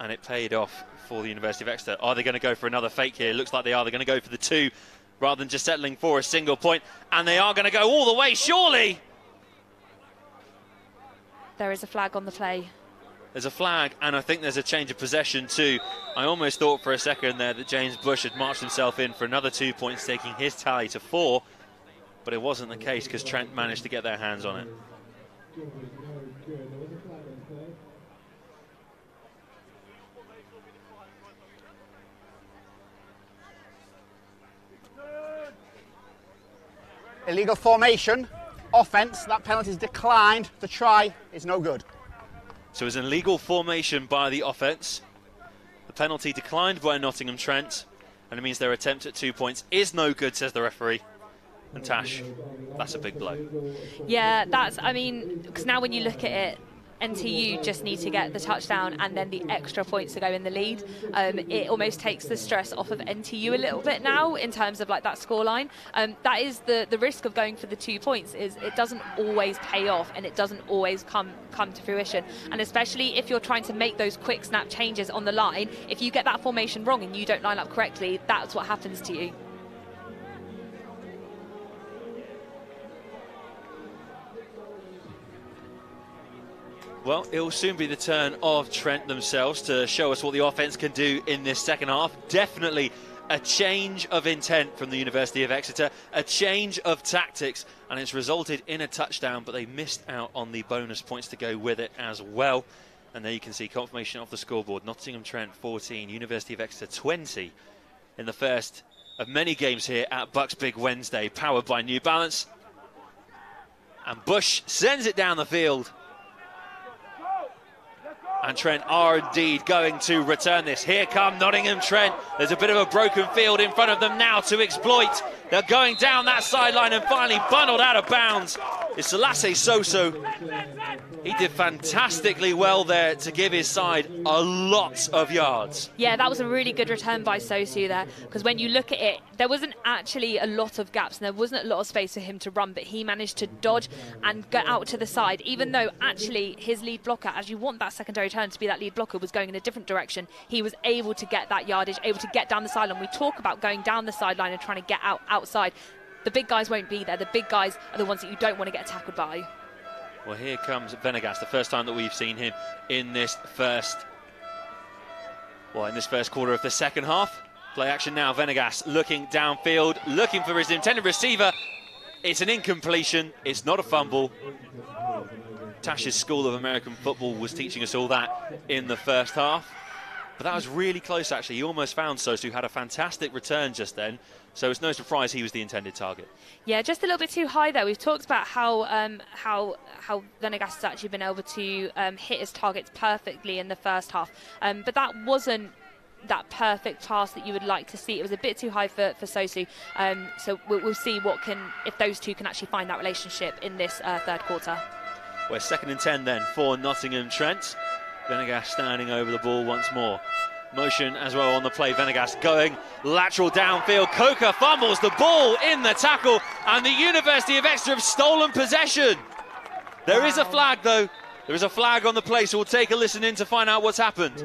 And it paid off for the University of Exeter. Are they going to go for another fake here? Looks like they are. They're going to go for the two rather than just settling for a single point. And they are going to go all the way, surely. There is a flag on the play. There's a flag, and I think there's a change of possession too. I almost thought for a second there that James Bush had marched himself in for another two points, taking his tally to four, but it wasn't the case because Trent managed to get their hands on it. Illegal formation, offence, that penalty's declined. The try is no good. So it's an illegal formation by the offence. The penalty declined by Nottingham Trent, and it means their attempt at two points is no good, says the referee. And Tash, that's a big blow. Yeah, that's, I mean, because now when you look at it, NTU just need to get the touchdown and then the extra points to go in the lead. Um, it almost takes the stress off of NTU a little bit now in terms of like that scoreline. Um, that is the the risk of going for the two points is it doesn't always pay off and it doesn't always come come to fruition. And especially if you're trying to make those quick snap changes on the line, if you get that formation wrong and you don't line up correctly, that's what happens to you. Well, it will soon be the turn of Trent themselves to show us what the offence can do in this second half. Definitely a change of intent from the University of Exeter, a change of tactics, and it's resulted in a touchdown, but they missed out on the bonus points to go with it as well. And there you can see confirmation of the scoreboard Nottingham Trent 14, University of Exeter 20 in the first of many games here at BUCS Big Wednesday, powered by New Balance. And Bush sends it down the field. And Trent are indeed going to return this. Here come Nottingham Trent. There's a bit of a broken field in front of them now to exploit. They're going down that sideline and finally bundled out of bounds. It's Selassie Sosu. He did fantastically well there to give his side a lot of yards. Yeah, that was a really good return by Sosu there because when you look at it, there wasn't actually a lot of gaps and there wasn't a lot of space for him to run, but he managed to dodge and get out to the side, even though actually his lead blocker, as you want that secondary turn to be that lead blocker, was going in a different direction. He was able to get that yardage, able to get down the sideline. We talk about going down the sideline and trying to get out outside the big guys won't be there. The big guys are the ones that you don't want to get tackled by. Well, here comes Venegas, the first time that we've seen him in this first, well, in this first quarter of the second half. Play action now. Venegas looking downfield, looking for his intended receiver. It's an incompletion. It's not a fumble. Tash's School of American Football was teaching us all that in the first half. But that was really close, actually. He almost found Sosu, who had a fantastic return just then. So it's no surprise he was the intended target. Yeah, just a little bit too high there. We've talked about how um, how how Venegas has actually been able to um, hit his targets perfectly in the first half, um, but that wasn't that perfect pass that you would like to see. It was a bit too high for, for Sosu. Um, so we'll, we'll, see what can if those two can actually find that relationship in this uh, third quarter. We're second and ten then for Nottingham Trent. Venegas standing over the ball once more. Motion as well on the play. Venegas going lateral downfield. Coker fumbles the ball in the tackle, and the University of Exeter have stolen possession. There is a flag though. There is a flag on the play, so we'll take a listen in to find out what's happened.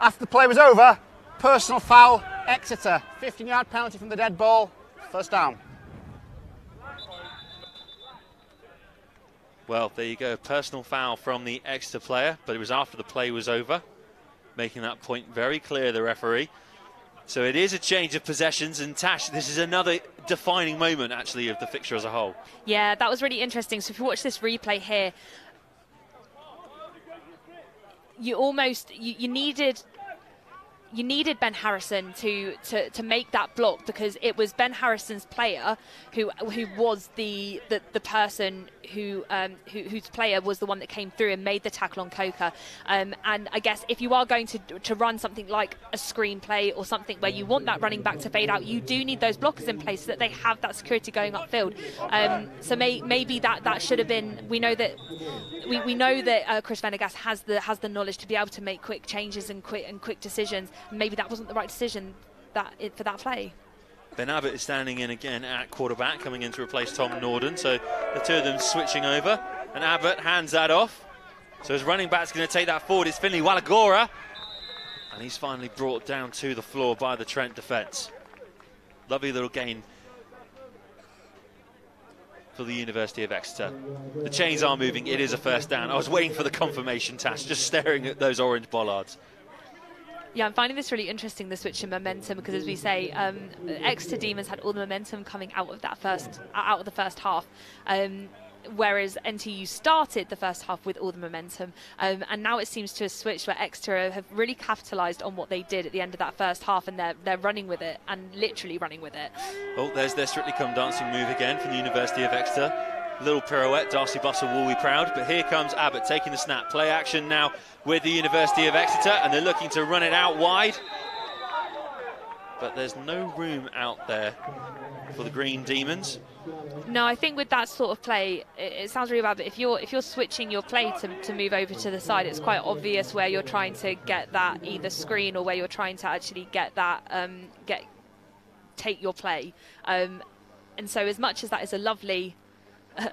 After the play was over, personal foul, Exeter. 15 yard penalty from the dead ball, first down. Well, there you go. Personal foul from the Exeter player, but it was after the play was over, making that point very clear, the referee. So it is a change of possessions, and Tash, this is another defining moment, actually, of the fixture as a whole. Yeah, that was really interesting. So if you watch this replay here, you almost you, you needed you needed Ben Harrison to, to, to make that block because it was Ben Harrison's player who who was the the, the person who, um, who whose player was the one that came through and made the tackle on Coker. Um, and I guess if you are going to to run something like a screenplay or something where you want that running back to fade out, you do need those blockers in place so that they have that security going upfield. Um, so may, maybe that that should have been. We know that we, we know that uh, Chris Venegas has the has the knowledge to be able to make quick changes and quick and quick decisions. Maybe that wasn't the right decision that for that play. Ben Abbott is standing in again at quarterback, coming in to replace Tom Norden. So the two of them switching over, and Abbott hands that off. So his running back's going to take that forward. It's Finley Walagora, and he's finally brought down to the floor by the Trent defence. Lovely little gain for the University of Exeter. The chains are moving. It is a first down. I was waiting for the confirmation Tash, just staring at those orange bollards. Yeah, I'm finding this really interesting, the switch in momentum, because as we say, um, Exeter Demons had all the momentum coming out of that first, out of the first half. Um, whereas NTU started the first half with all the momentum. Um, and now it seems to have switched where Exeter have really capitalised on what they did at the end of that first half and they're, they're running with it and literally running with it. Oh, there's their Strictly Come Dancing move again from the University of Exeter. Little pirouette, Darcy Bussell will be proud, but here comes Abbott taking the snap. Play action now with the University of Exeter, and they're looking to run it out wide. But there's no room out there for the Green Demons. No, I think with that sort of play, it, it, sounds really bad. But if you're if you're switching your play to, to move over to the side, it's quite obvious where you're trying to get that either screen or where you're trying to actually get that um, get take your play. Um, and so, as much as that is a lovely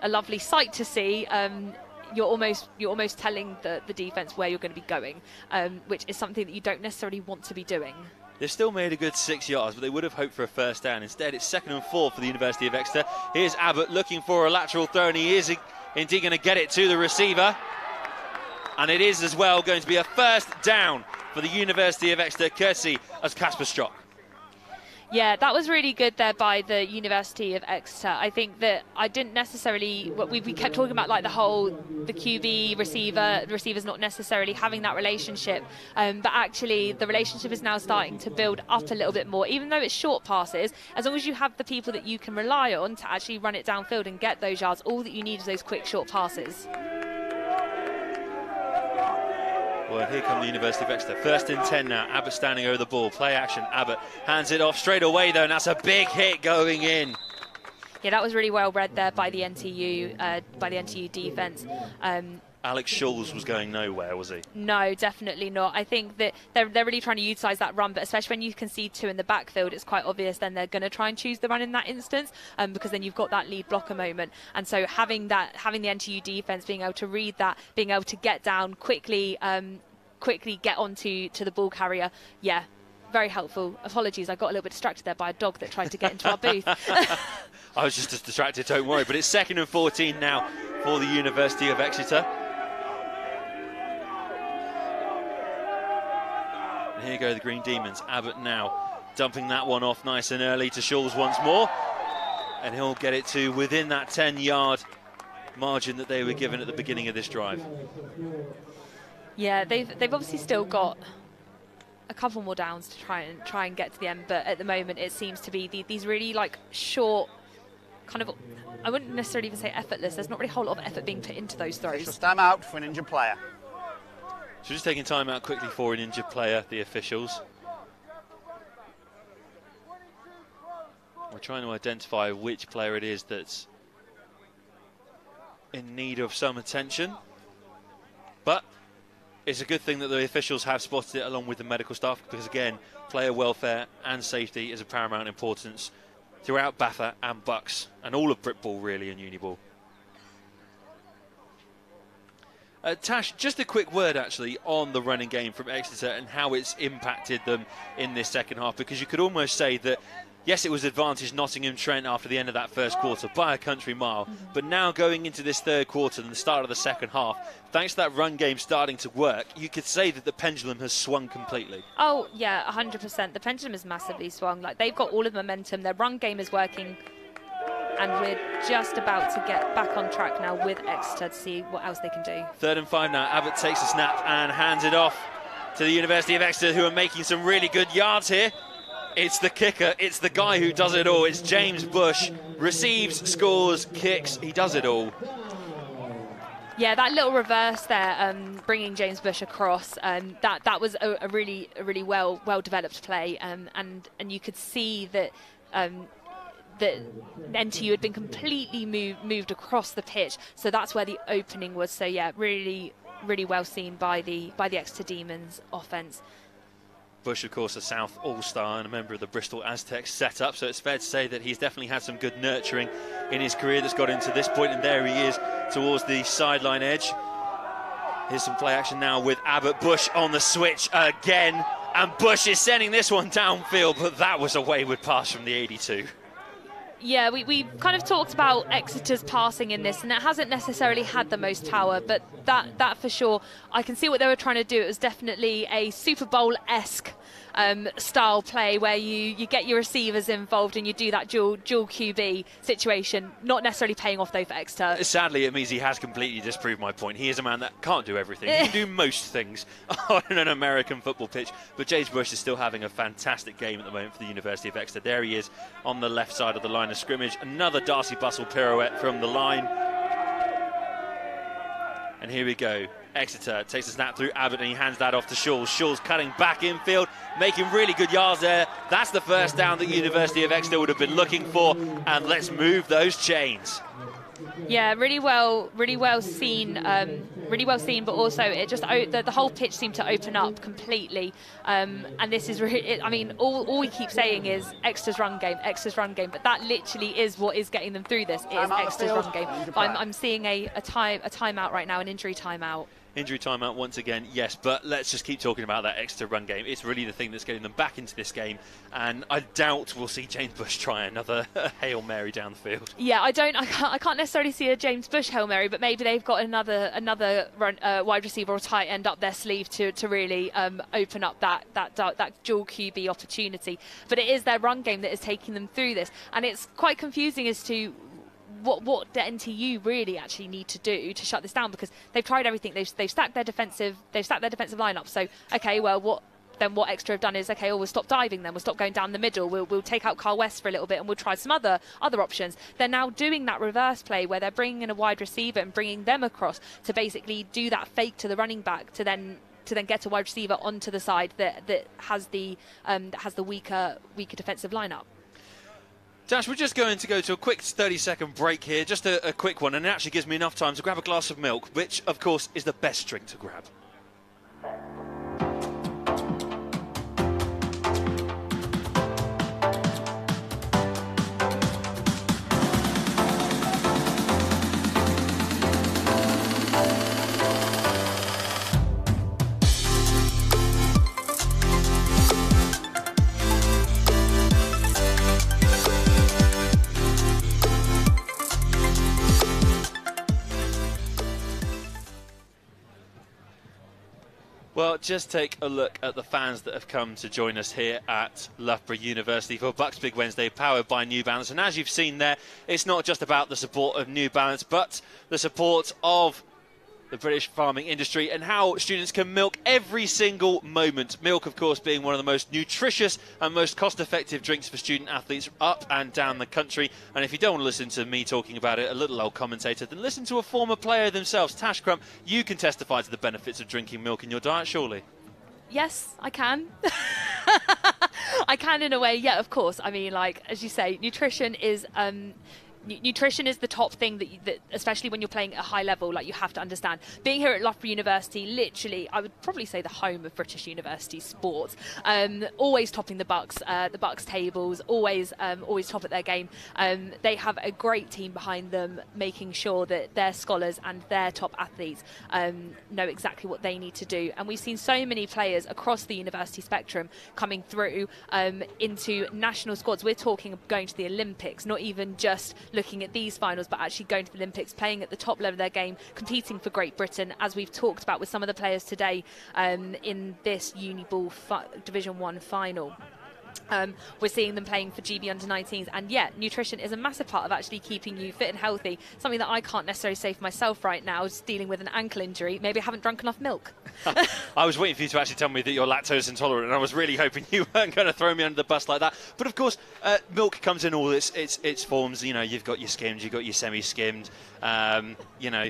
a lovely sight to see. Um, you're almost you're almost telling the, the defense where you're going to be going, um, which is something that you don't necessarily want to be doing. They've still made a good six yards, but they would have hoped for a first down. Instead, it's second and four for the University of Exeter. Here's Abbott looking for a lateral throw, and he is indeed going to get it to the receiver. And it is as well going to be a first down for the University of Exeter, courtesy as Casper Strock. Yeah, that was really good there by the University of Exeter. I think that I didn't necessarily. We, we kept talking about like the whole the QB receiver receivers not necessarily having that relationship, um, but actually the relationship is now starting to build up a little bit more. Even though it's short passes, as long as you have the people that you can rely on to actually run it downfield and get those yards, all that you need is those quick short passes. Well, here come the University of Exeter. First and 10 now. Abbott standing over the ball. Play action. Abbott hands it off straight away, though, and that's a big hit going in. Yeah, that was really well read there by the NTU, uh, by the NTU defence. Um, Alex Schulz was going nowhere, was he? No, definitely not. I think that they're, they're really trying to utilise that run, but especially when you can see two in the backfield, it's quite obvious then they're going to try and choose the run in that instance um, because then you've got that lead blocker moment. And so having that, having the NTU defence being able to read that, being able to get down quickly, um, quickly get onto to the ball carrier, yeah. Very helpful. Apologies, I got a little bit distracted there by a dog that tried to get into our booth. [laughs] [laughs] I was just distracted, don't worry. But it's second and 14 now for the University of Exeter. Here go the Green Demons. Abbott now dumping that one off nice and early to Schulz once more. And he'll get it to within that 10 yard margin that they were given at the beginning of this drive. Yeah, they've they've obviously still got a couple more downs to try and try and get to the end, but at the moment it seems to be the, these really like short, kind of. I wouldn't necessarily even say effortless. There's not really a whole lot of effort being put into those throws. Just time out for an injured player. So just taking time out quickly for an injured player, the officials. We're trying to identify which player it is that's in need of some attention. But it's a good thing that the officials have spotted it along with the medical staff because, again, player welfare and safety is of paramount importance throughout BAFA and BUCS and all of Britball, really, and Uniball. Uh, Tash, just a quick word actually on the running game from Exeter and how it's impacted them in this second half because you could almost say that yes, it was advantage Nottingham Trent after the end of that first quarter by a country mile. Mm-hmm. But now going into this third quarter and the start of the second half, thanks to that run game starting to work, you could say that the pendulum has swung completely. Oh yeah, 100%. The pendulum has massively swung. Like they've got all of the momentum. Their run game is working. And we're just about to get back on track now with Exeter to see what else they can do. Third and five now. Abbott takes a snap and hands it off to the University of Exeter, who are making some really good yards here. It's the kicker. It's the guy who does it all. It's James Bush. Receives, scores, kicks. He does it all. Yeah, that little reverse there, um, bringing James Bush across, um, that that was a, a, really a really well well developed play, um, and and you could see that. Um, that NTU had been completely moved, moved across the pitch, so that's where the opening was. So yeah, really, really well seen by the by the Exeter Demons offense. Bush, of course, a South All Star and a member of the Bristol Aztecs setup. So it's fair to say that he's definitely had some good nurturing in his career that's got him to this point, and there he is towards the sideline edge. Here's some play action now with Abbott Bush on the switch again, and Bush is sending this one downfield, but that was a wayward pass from the 82 yeah, we, we kind of talked about Exeter's passing in this, and it hasn't necessarily had the most power, but that, that for sure, I can see what they were trying to do. It was definitely a Super Bowl esque um, style play where you, you get your receivers involved and you do that dual dual QB situation, not necessarily paying off though for Exeter. Sadly, it means he has completely disproved my point. He is a man that can't do everything. he can do [laughs] most things [laughs] on an American football pitch, but James Bush is still having a fantastic game at the moment for the University of Exeter. There he is on the left side of the line of scrimmage. Another Darcy Bussell pirouette from the line. And here we go. Exeter takes a snap through Abbott and he hands that off to Schulz. Schulz cutting back infield, making really good yards there. That's the first down that University of Exeter would have been looking for. And let's move those chains. Yeah, really well, really well seen, um, really well seen. But also, it just the, the, whole pitch seemed to open up completely. Um, and this is, really, it, I mean, all, all we keep saying is Exeter's run game, Exeter's run game. But that literally is what is getting them through this. It is Exeter's run game. I'm, I'm seeing a, a time a timeout right now, an injury timeout. Injury timeout once again, yes, but let's just keep talking about that Exeter run game. It's really the thing that's getting them back into this game, and I doubt we'll see James Bush try another [laughs] Hail Mary down the field. Yeah, I don't, I can't, I can't necessarily see a James Bush Hail Mary, but maybe they've got another another run, uh, wide receiver or tight end up their sleeve to, to really um, open up that, that that dual QB opportunity. But it is their run game that is taking them through this, and it's quite confusing as to what what do NTU really actually need to do to shut this down because they've tried everything. They've they've stacked their defensive they've stacked their defensive lineup. So okay, well what then what Exeter have done is okay, well, we'll stop diving then, we'll stop going down the middle, we'll, we'll take out Carl West for a little bit and we'll try some other other options. They're now doing that reverse play where they're bringing in a wide receiver and bringing them across to basically do that fake to the running back to then to then get a wide receiver onto the side that that has the um, that has the weaker weaker defensive lineup. Tash, we're just going to go to a quick 30 second break here, just a, a quick one, and it actually gives me enough time to grab a glass of milk, which, of course, is the best drink to grab. Well, just take a look at the fans that have come to join us here at Loughborough University for BUCS Big Wednesday, powered by New Balance. And as you've seen there, it's not just about the support of New Balance, but the support of the British farming industry and how students can milk every single moment. Milk, of course, being one of the most nutritious and most cost effective drinks for student athletes up and down the country. And if you don't want to listen to me talking about it, a little old commentator, then listen to a former player themselves. Tash Crump, you can testify to the benefits of drinking milk in your diet, surely. Yes, I can. [laughs] I can in a way, yeah, of course. I mean, like as you say, nutrition is um, nutrition is the top thing that, you, that, especially when you're playing at a high level, like you have to understand. Being here at Loughborough University, literally, I would probably say the home of British university sports. Um, always topping the BUCS, uh, the BUCS tables, always, um, always top at their game. Um, they have a great team behind them, making sure that their scholars and their top athletes um, know exactly what they need to do. And we've seen so many players across the university spectrum coming through um, into national squads. We're talking going to the Olympics, not even just looking at these finals, but actually going to the Olympics, playing at the top level of their game, competing for Great Britain, as we've talked about with some of the players today um, in this Uniball fi- Division One final. Um, we're seeing them playing for GB under 19s, and yeah, nutrition is a massive part of actually keeping you fit and healthy. Something that I can't necessarily say for myself right now is dealing with an ankle injury. Maybe I haven't drunk enough milk. [laughs] I was waiting for you to actually tell me that you're lactose intolerant, and I was really hoping [laughs] you weren't going to throw me under the bus like that. But of course, uh, milk comes in all its, its its forms. You know, you've got your skimmed, you've got your semi-skimmed. Um, you know,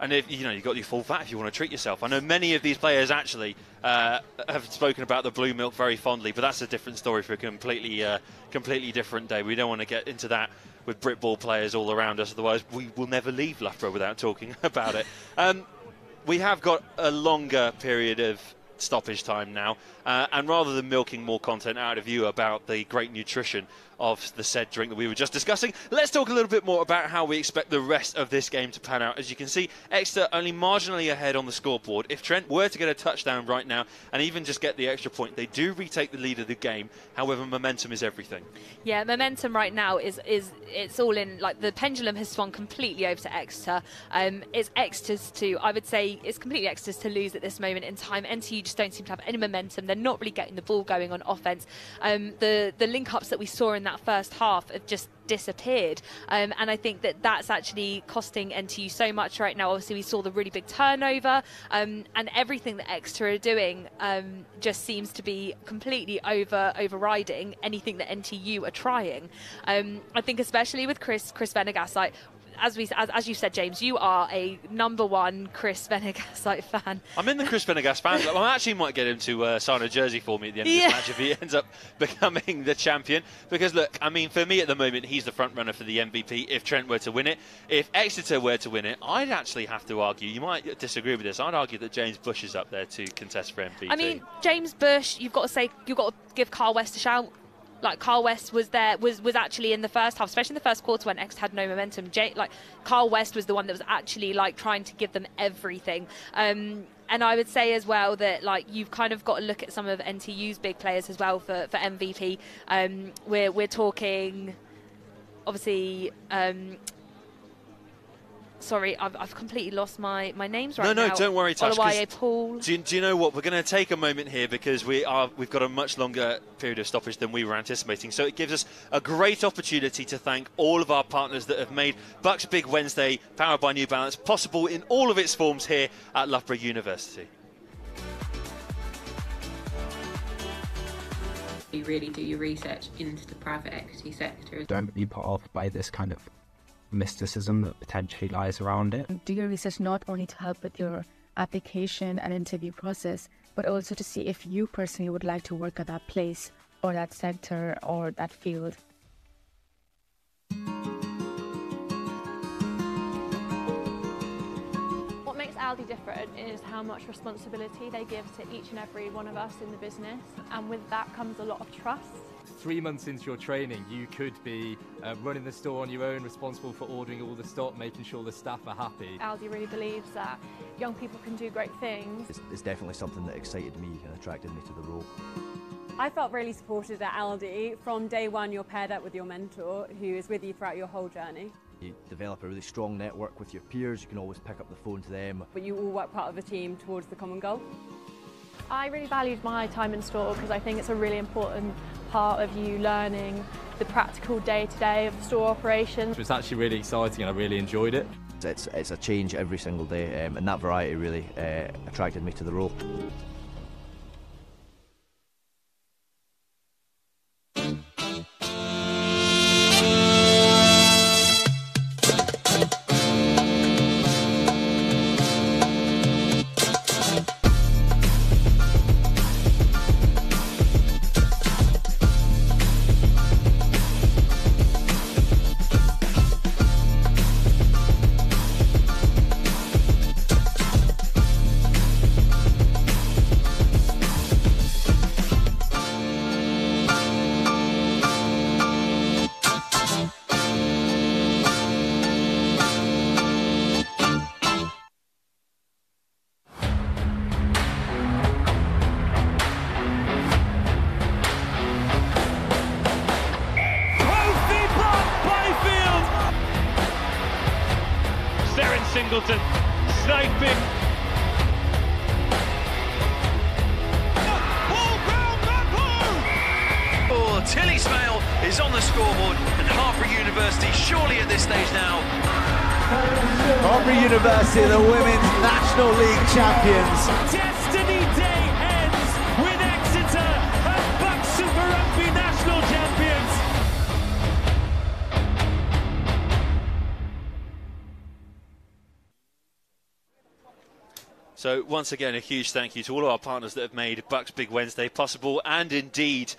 and if you know you've got your full fat if you want to treat yourself. I know many of these players actually uh, have spoken about the blue milk very fondly, but that's a different story for a completely uh, completely different day. We don't want to get into that with Brit ball players all around us, otherwise we will never leave Loughborough without talking [laughs] about it. Um, we have got a longer period of stoppage time now, uh, and rather than milking more content out of you about the great nutrition of the said drink that we were just discussing, let's talk a little bit more about how we expect the rest of this game to pan out. As you can see, Exeter only marginally ahead on the scoreboard. If Trent were to get a touchdown right now and even just get the extra point, they do retake the lead of the game. However, momentum is everything. Yeah, momentum right now is is it's all in like the pendulum has swung completely over to Exeter. Um, it's Exeter's to I would say it's completely Exeter's to lose at this moment in time. NTU just don't seem to have any momentum. They're not really getting the ball going on offense. Um, the the link ups that we saw in that first half have just disappeared. Um, and I think that that's actually costing NTU so much right now. Obviously, we saw the really big turnover, um, and everything that Exeter are doing um, just seems to be completely over overriding anything that NTU are trying. Um, I think, especially with Chris Chris Venegas, like as we as, as you said, James, you are a number one Chris Venegasite fan. I'm in the Chris Venegas fan [laughs] club. I actually might get him to uh, sign a jersey for me at the end of Yeah. this match if he ends up [laughs] becoming the champion. Because look, I mean, for me at the moment, he's the front runner for the MVP. If Trent were to win it, if Exeter were to win it, I'd actually have to argue. You might disagree with this. I'd argue that James Bush is up there to contest for MVP. I mean, James Bush, you've got to say you've got to give Carl West a shout. Like Carl West was there, was was actually in the first half, especially in the first quarter when X had no momentum. J- like Carl West was the one that was actually like trying to give them everything. Um, and I would say as well that like you've kind of got to look at some of NTU's big players as well for for MVP. Um, we're we're talking, obviously. Um, Sorry, I've, I've completely lost my, my names right no, now. no, don't worry, Tash. 'cause Oluwase Paul. Do you, do you know what? We're going to take a moment here because we are we've got a much longer period of stoppage than we were anticipating. So it gives us a great opportunity to thank all of our partners that have made BUCS Big Wednesday, powered by New Balance, possible in all of its forms here at Loughborough University. You really do your research into the private equity sector. Don't be put off by this kind of mysticism that potentially lies around it. Do your research not only to help with your application and interview process, but also to see if you personally would like to work at that place or that sector or that field. What makes Aldi different is how much responsibility they give to each and every one of us in the business, and with that comes a lot of trust. Three months into your training, you could be uh, running the store on your own, responsible for ordering all the stock, making sure the staff are happy. Aldi really believes that young people can do great things. It's, it's definitely something that excited me and attracted me to the role. I felt really supported at Aldi. From day one, you're paired up with your mentor who is with you throughout your whole journey. You develop a really strong network with your peers, you can always pick up the phone to them. But you all work part of a team towards the common goal. I really valued my time in store because I think it's a really important part of you learning the practical day-to-day of the store operations. It was actually really exciting and I really enjoyed it. It's, it's a change every single day um, and that variety really uh, attracted me to the role. Once again, a huge thank you to all of our partners that have made BUCS Big Wednesday possible, and indeed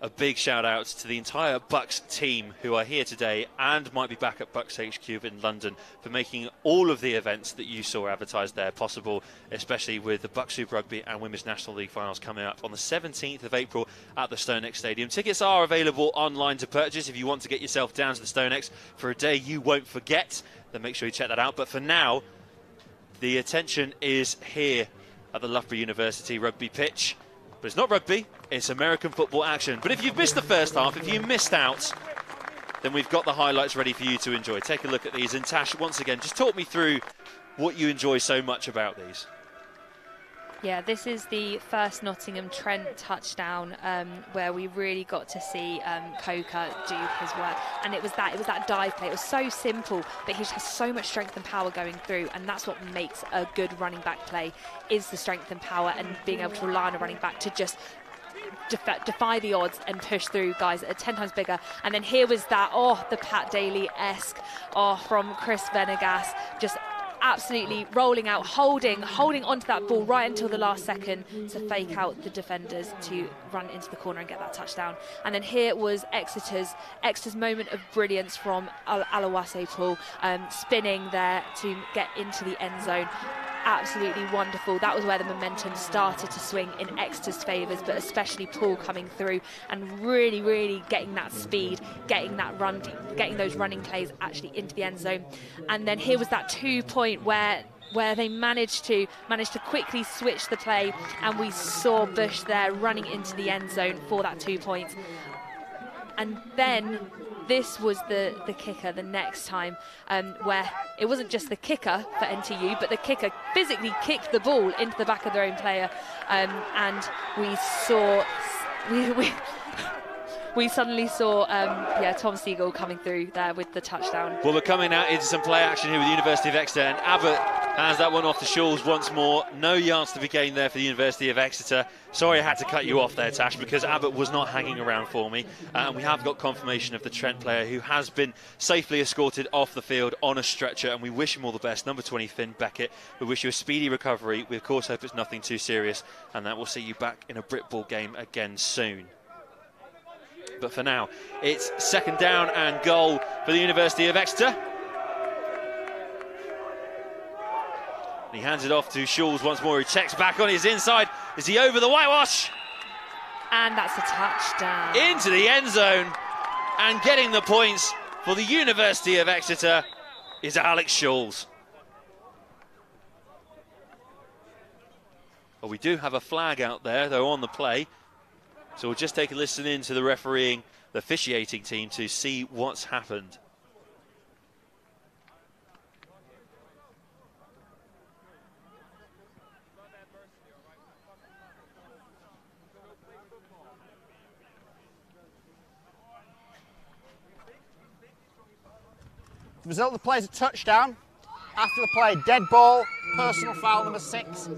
a big shout out to the entire BUCS team who are here today and might be back at BUCS HQ in London for making all of the events that you saw advertised there possible, especially with the BUCS Super Rugby and Women's National League finals coming up on the 17th of April at the StoneX Stadium. Tickets are available online to purchase if you want to get yourself down to the StoneX for a day you won't forget. Then make sure you check that out. But for now, the attention is here at the Loughborough University rugby pitch. But it's not rugby, it's American football action. But if you've missed the first half, if you missed out, then we've got the highlights ready for you to enjoy. Take a look at these. And Tash, once again, just talk me through what you enjoy so much about these. Yeah, this is the first Nottingham Trent touchdown um, where we really got to see um, Coker do his work, and it was that it was that dive play. It was so simple, but he has so much strength and power going through, and that's what makes a good running back play is the strength and power and being able to rely on a running back to just defi- defy the odds and push through guys that are 10 times bigger. And then here was that, oh, the Pat Daly esque, oh, from Chris Venegas, just absolutely rolling out, holding, holding onto that ball right until the last second to fake out the defenders to run into the corner and get that touchdown. And then here was Exeter's Exeter's moment of brilliance from Al- Oluwase Paul, um, spinning there to get into the end zone absolutely wonderful. That was where the momentum started to swing in Exeter's favours, but especially Paul coming through and really, really getting that speed, getting that run, getting those running plays actually into the end zone. And then here was that two point where where they managed to managed to quickly switch the play and we saw Bush there running into the end zone for that two points. And then this was the, the kicker the next time, um, where it wasn't just the kicker for NTU, but the kicker physically kicked the ball into the back of their own player, um, and we saw we, we we suddenly saw um, yeah Tom Siegel coming through there with the touchdown. Well, we're coming out into some play action here with the University of Exeter, and Abbott has that one off the shawls once more. No yards to be gained there for the University of Exeter. Sorry I had to cut you off there, Tash, because Abbott was not hanging around for me. Uh, and we have got confirmation of the Trent player who has been safely escorted off the field on a stretcher, and we wish him all the best. Number 20, Finn Beckett. We wish you a speedy recovery. We, of course, hope it's nothing too serious, and that we'll see you back in a Britball game again soon. But for now, it's second down and goal for the University of Exeter. And he hands it off to Schulz once more. He checks back on his inside. Is he over the whitewash? And that's a touchdown. Into the end zone. And getting the points for the University of Exeter is Alex Schulz. Well, we do have a flag out there, though, on the play. So we'll just take a listen in to the refereeing, the officiating team to see what's happened. The result of the play is a touchdown. After the play, dead ball, personal foul number six,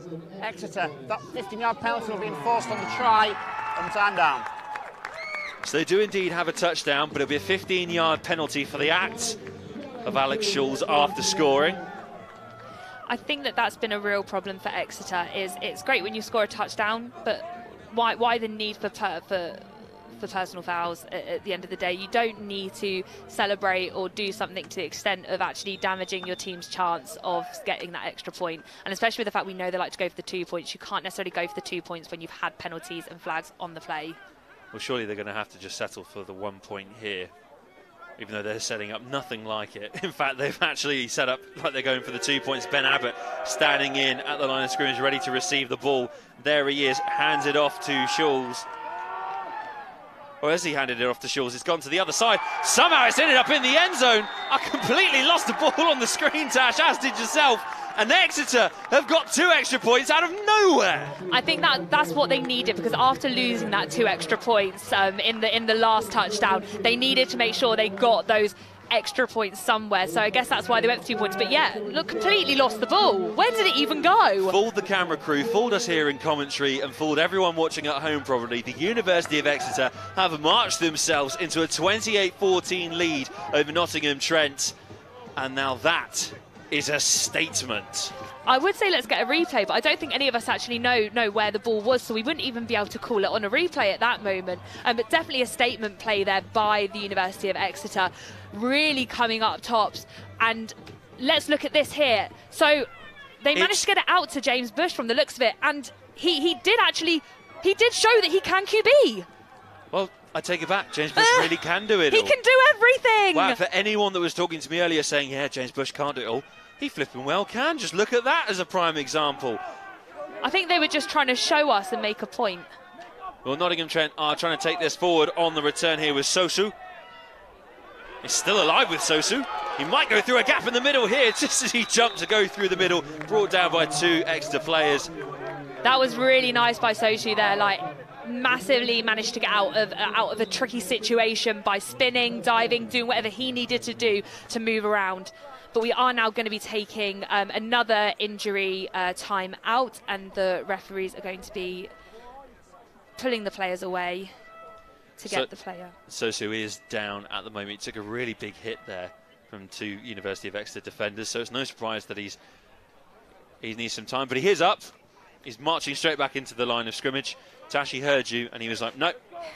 Exeter. That 15 yard penalty will be enforced on the try and time down. So they do indeed have a touchdown, but it'll be a 15 yard penalty for the act of Alex Schulz after scoring. I think that that's been a real problem for Exeter. Is it's great when you score a touchdown, but why why the need for per, for for personal fouls at, at, the end of the day? You don't need to celebrate or do something to the extent of actually damaging your team's chance of getting that extra point. And especially with the fact we know they like to go for the two points, you can't necessarily go for the two points when you've had penalties and flags on the play. Well, surely they're going to have to just settle for the one point here even though they're setting up nothing like it. [laughs] In fact, they've actually set up like they're going for the two points. Ben Abbott standing in at the line of scrimmage, ready to receive the ball. There he is, hands it off to Schulz. Or has he handed it off to Schulz? It's gone to the other side. Somehow it's ended up in the end zone. I completely lost the ball on the screen, Tash, as did yourself and Exeter have got two extra points out of nowhere. I think that that's what they needed because after losing that two extra points um, in the in the last touchdown, they needed to make sure they got those extra points somewhere. So I guess that's why they went for two points. But yeah, look, completely lost the ball. Where did it even go? Fooled the camera crew, fooled us here in commentary, and fooled everyone watching at home probably. The University of Exeter have marched themselves into a 28-14 lead over Nottingham Trent. And now that is a statement. I would say let's get a replay, but I don't think any of us actually know know where the ball was, so we wouldn't even be able to call it on a replay at that moment. Um, but definitely a statement play there by the University of Exeter, really coming up tops. And let's look at this here. So they managed it's... to get it out to James Bush from the looks of it, and he he did actually he did show that he can QB. Well, I take it back. James Bush uh, really can do it. [laughs] He all. can do everything. Wow, for anyone that was talking to me earlier saying, yeah, James Bush can't do it all, he flipping well can. Just look at that as a prime example. I think they were just trying to show us and make a point. Well, Nottingham Trent are trying to take this forward on the return here with Sosu. He's still alive with Sosu. He might go through a gap in the middle here, [laughs] just as he jumped to go through the middle, brought down by two extra players. That was really nice by Sosu there, like massively managed to get out of uh, out of a tricky situation by spinning, diving, doing whatever he needed to do to move around. But we are now going to be taking um, another injury uh, time out, and the referees are going to be pulling the players away to get so, the player. Sosu is down at the moment. He took a really big hit there from two University of Exeter defenders, so it's no surprise that he's he needs some time. But he is up. He's marching straight back into the line of scrimmage. Tashi heard you, and he was like, "No,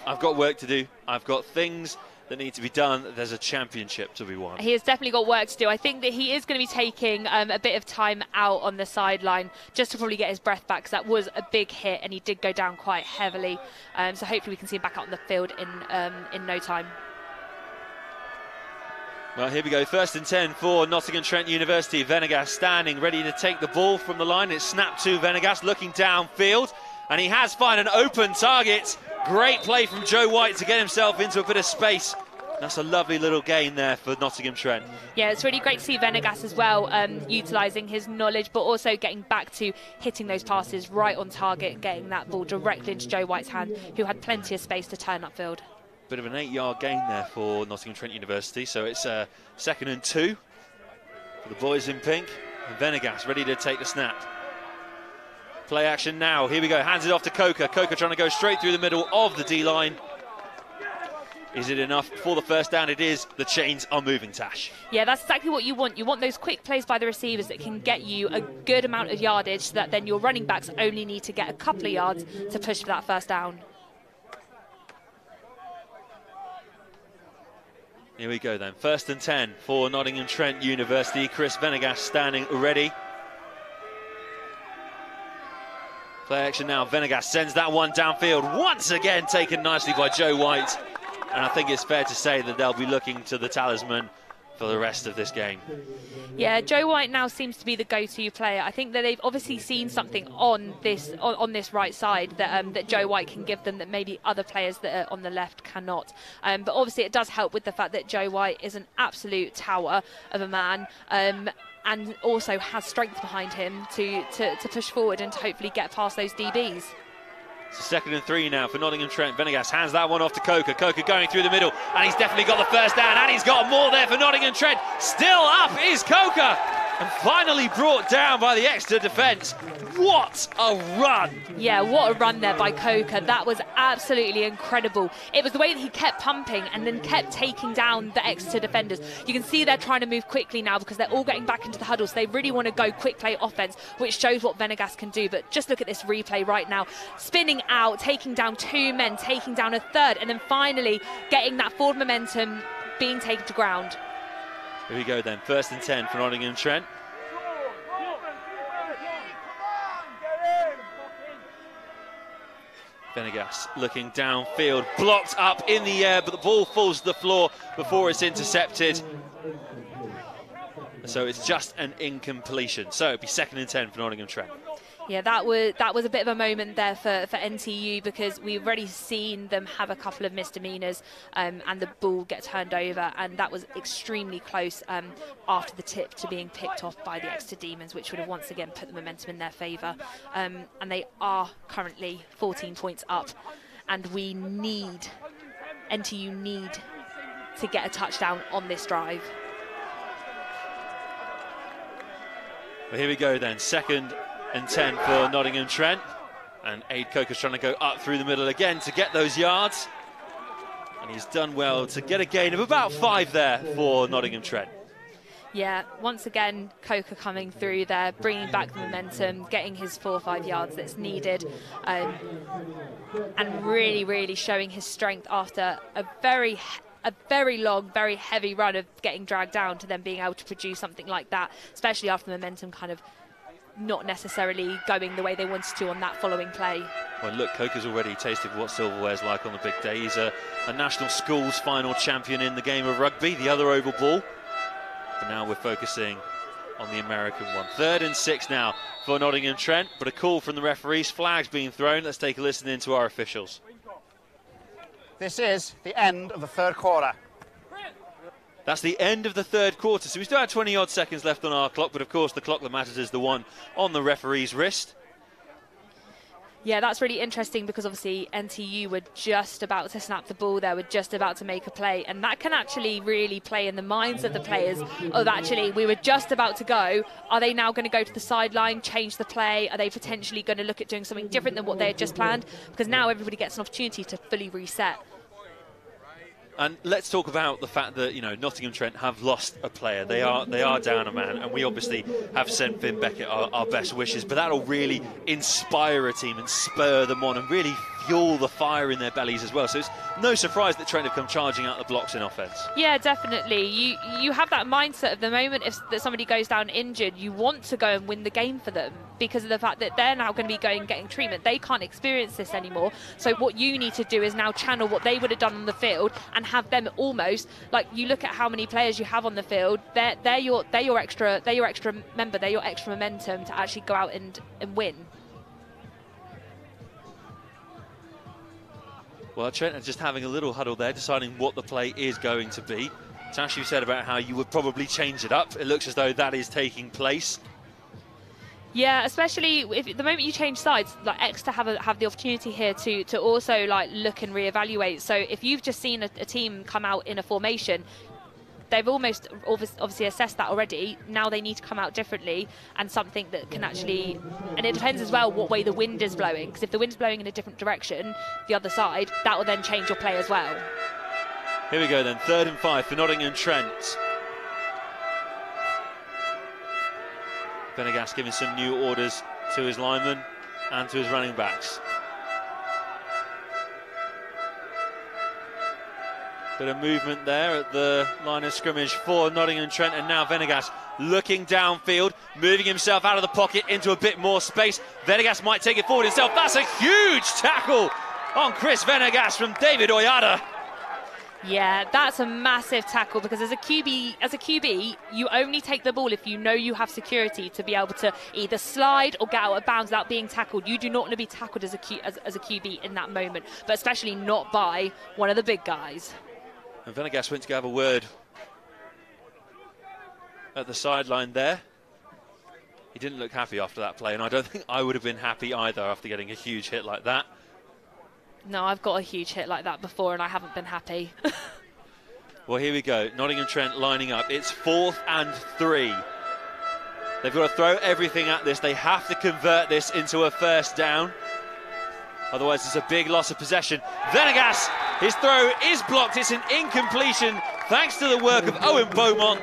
I've got work to do. I've got things that need to be done. There's a championship to be won. He has definitely got work to do. I think that he is going to be taking um, a bit of time out on the sideline just to probably get his breath back because that was a big hit and he did go down quite heavily. Um, so hopefully we can see him back out on the field in um, in no time. Well, here we go. First and 10 for Nottingham Trent University. Venegas standing ready to take the ball from the line. It's snapped to Venegas looking downfield. And he has found an open target. Great play from Joe White to get himself into a bit of space. That's a lovely little gain there for Nottingham Trent. Yeah, it's really great to see Venegas as well, um, utilising his knowledge, but also getting back to hitting those passes right on target, getting that ball directly into Joe White's hand, who had plenty of space to turn upfield. Bit of an eight-yard gain there for Nottingham Trent University, so it's uh, second and two for the boys in pink. And Venegas ready to take the snap. Play action now. Here we go. Hands it off to Coker. Coker trying to go straight through the middle of the D line. Is it enough for the first down? It is. The chains are moving, Tash. Yeah, that's exactly what you want. You want those quick plays by the receivers that can get you a good amount of yardage so that then your running backs only need to get a couple of yards to push for that first down. Here we go then. First and 10 for Nottingham Trent University. Chris Venegas standing ready. Play action now. Venegas sends that one downfield. Once again taken nicely by Joe White. And I think it's fair to say that they'll be looking to the talisman for the rest of this game. Yeah, Joe White now seems to be the go-to player. I think that they've obviously seen something on this on, on this right side that um, that Joe White can give them that maybe other players that are on the left cannot. Um, but obviously, it does help with the fact that Joe White is an absolute tower of a man. Um, and also has strength behind him to, to, to push forward and to hopefully get past those DBs. It's a second and three now for Nottingham Trent. Venegas hands that one off to Coker. Coker going through the middle, and he's definitely got the first down, and he's got more there for Nottingham Trent. Still up is Coker, and finally brought down by the extra defence. What a run! Yeah, what a run there by Coker. That was absolutely incredible. It was the way that he kept pumping and then kept taking down the Exeter defenders. You can see they're trying to move quickly now because they're all getting back into the huddle. So they really want to go quick play offense, which shows what Venegas can do. But just look at this replay right now. Spinning out, taking down two men, taking down a third, and then finally getting that forward momentum being taken to ground. Here we go then. First and 10 for Nottingham Trent. Venegas looking downfield, blocked up in the air, but the ball falls to the floor before it's intercepted. So it's just an incompletion. So it'd be second and 10 for Nottingham Trent. Yeah, that was that was a bit of a moment there for, for NTU because we've already seen them have a couple of misdemeanors um, and the ball get turned over, and that was extremely close um, after the tip to being picked off by the Exeter Demons, which would have once again put the momentum in their favour. Um, and they are currently 14 points up, and we need NTU need to get a touchdown on this drive. Well, here we go then. Second and 10 for Nottingham Trent. And Ade Coker's trying to go up through the middle again to get those yards. And he's done well to get a gain of about five there for Nottingham Trent. Yeah, once again, Coker coming through there, bringing back the momentum, getting his four or five yards that's needed, um, and really, really showing his strength after a very a very long, very heavy run of getting dragged down to then being able to produce something like that, especially after the momentum kind of not necessarily going the way they wanted to on that following play. Well, look, Coker's already tasted what silverware's like on the big day. He's a, a national schools final champion in the game of rugby, the other oval ball. But now we're focusing on the American one. Third and six now for Nottingham Trent, but a call from the referees, flags being thrown. Let's take a listen in to our officials. This is the end of the third quarter. That's the end of the third quarter. So we still have 20 odd seconds left on our clock, but of course the clock that matters is the one on the referee's wrist. Yeah, that's really interesting because obviously NTU were just about to snap the ball there, were just about to make a play, and that can actually really play in the minds of the players of actually, we were just about to go. Are they now going to go to the sideline, change the play? Are they potentially going to look at doing something different than what they had just planned? Because now everybody gets an opportunity to fully reset. And let's talk about the fact that you know Nottingham Trent have lost a player. They are they are down a man, and we obviously have sent Finn Beckett our, our best wishes. But that'll really inspire a team and spur them on, and really fuel the fire in their bellies as well. So it's no surprise that Trent have come charging out the blocks in offence. Yeah, definitely. You you have that mindset of the moment if that somebody goes down injured, you want to go and win the game for them because of the fact that they're now going to be going getting treatment. They can't experience this anymore. So what you need to do is now channel what they would have done on the field and have them almost like you look at how many players you have on the field. They're they're your they're your extra they're your extra member. They're your extra momentum to actually go out and and win. Well, Trent are just having a little huddle there, deciding what the play is going to be. Tash, you said about how you would probably change it up. It looks as though that is taking place. Yeah, especially if the moment you change sides, like Exeter have a, have the opportunity here to to also like look and reevaluate. So if you've just seen a, a team come out in a formation, they've almost obviously assessed that already. Now they need to come out differently and something that can actually, and it depends as well what way the wind is blowing. Because if the wind's blowing in a different direction, the other side, that will then change your play as well. Here we go then, third and five for Nottingham Trent. Venegas giving some new orders to his linemen and to his running backs. Bit of movement there at the line of scrimmage for Nottingham Trent, and now Venegas looking downfield, moving himself out of the pocket into a bit more space. Venegas might take it forward himself. That's a huge tackle on Chris Venegas from David Oyada. Yeah, that's a massive tackle because as a QB, as a QB, you only take the ball if you know you have security to be able to either slide or get out of bounds without being tackled. You do not want to be tackled as a Q, as, as a QB in that moment, but especially not by one of the big guys. And Venegas went to go have a word at the sideline there. He didn't look happy after that play, and I don't [laughs] think I would have been happy either after getting a huge hit like that. No, I've got a huge hit like that before, and I haven't been happy. [laughs] Well, here we go. Nottingham Trent lining up. It's fourth and three. They've got to throw everything at this. They have to convert this into a first down. Otherwise, it's a big loss of possession. Venegas, his throw is blocked. It's an incompletion thanks to the work of Owen Beaumont.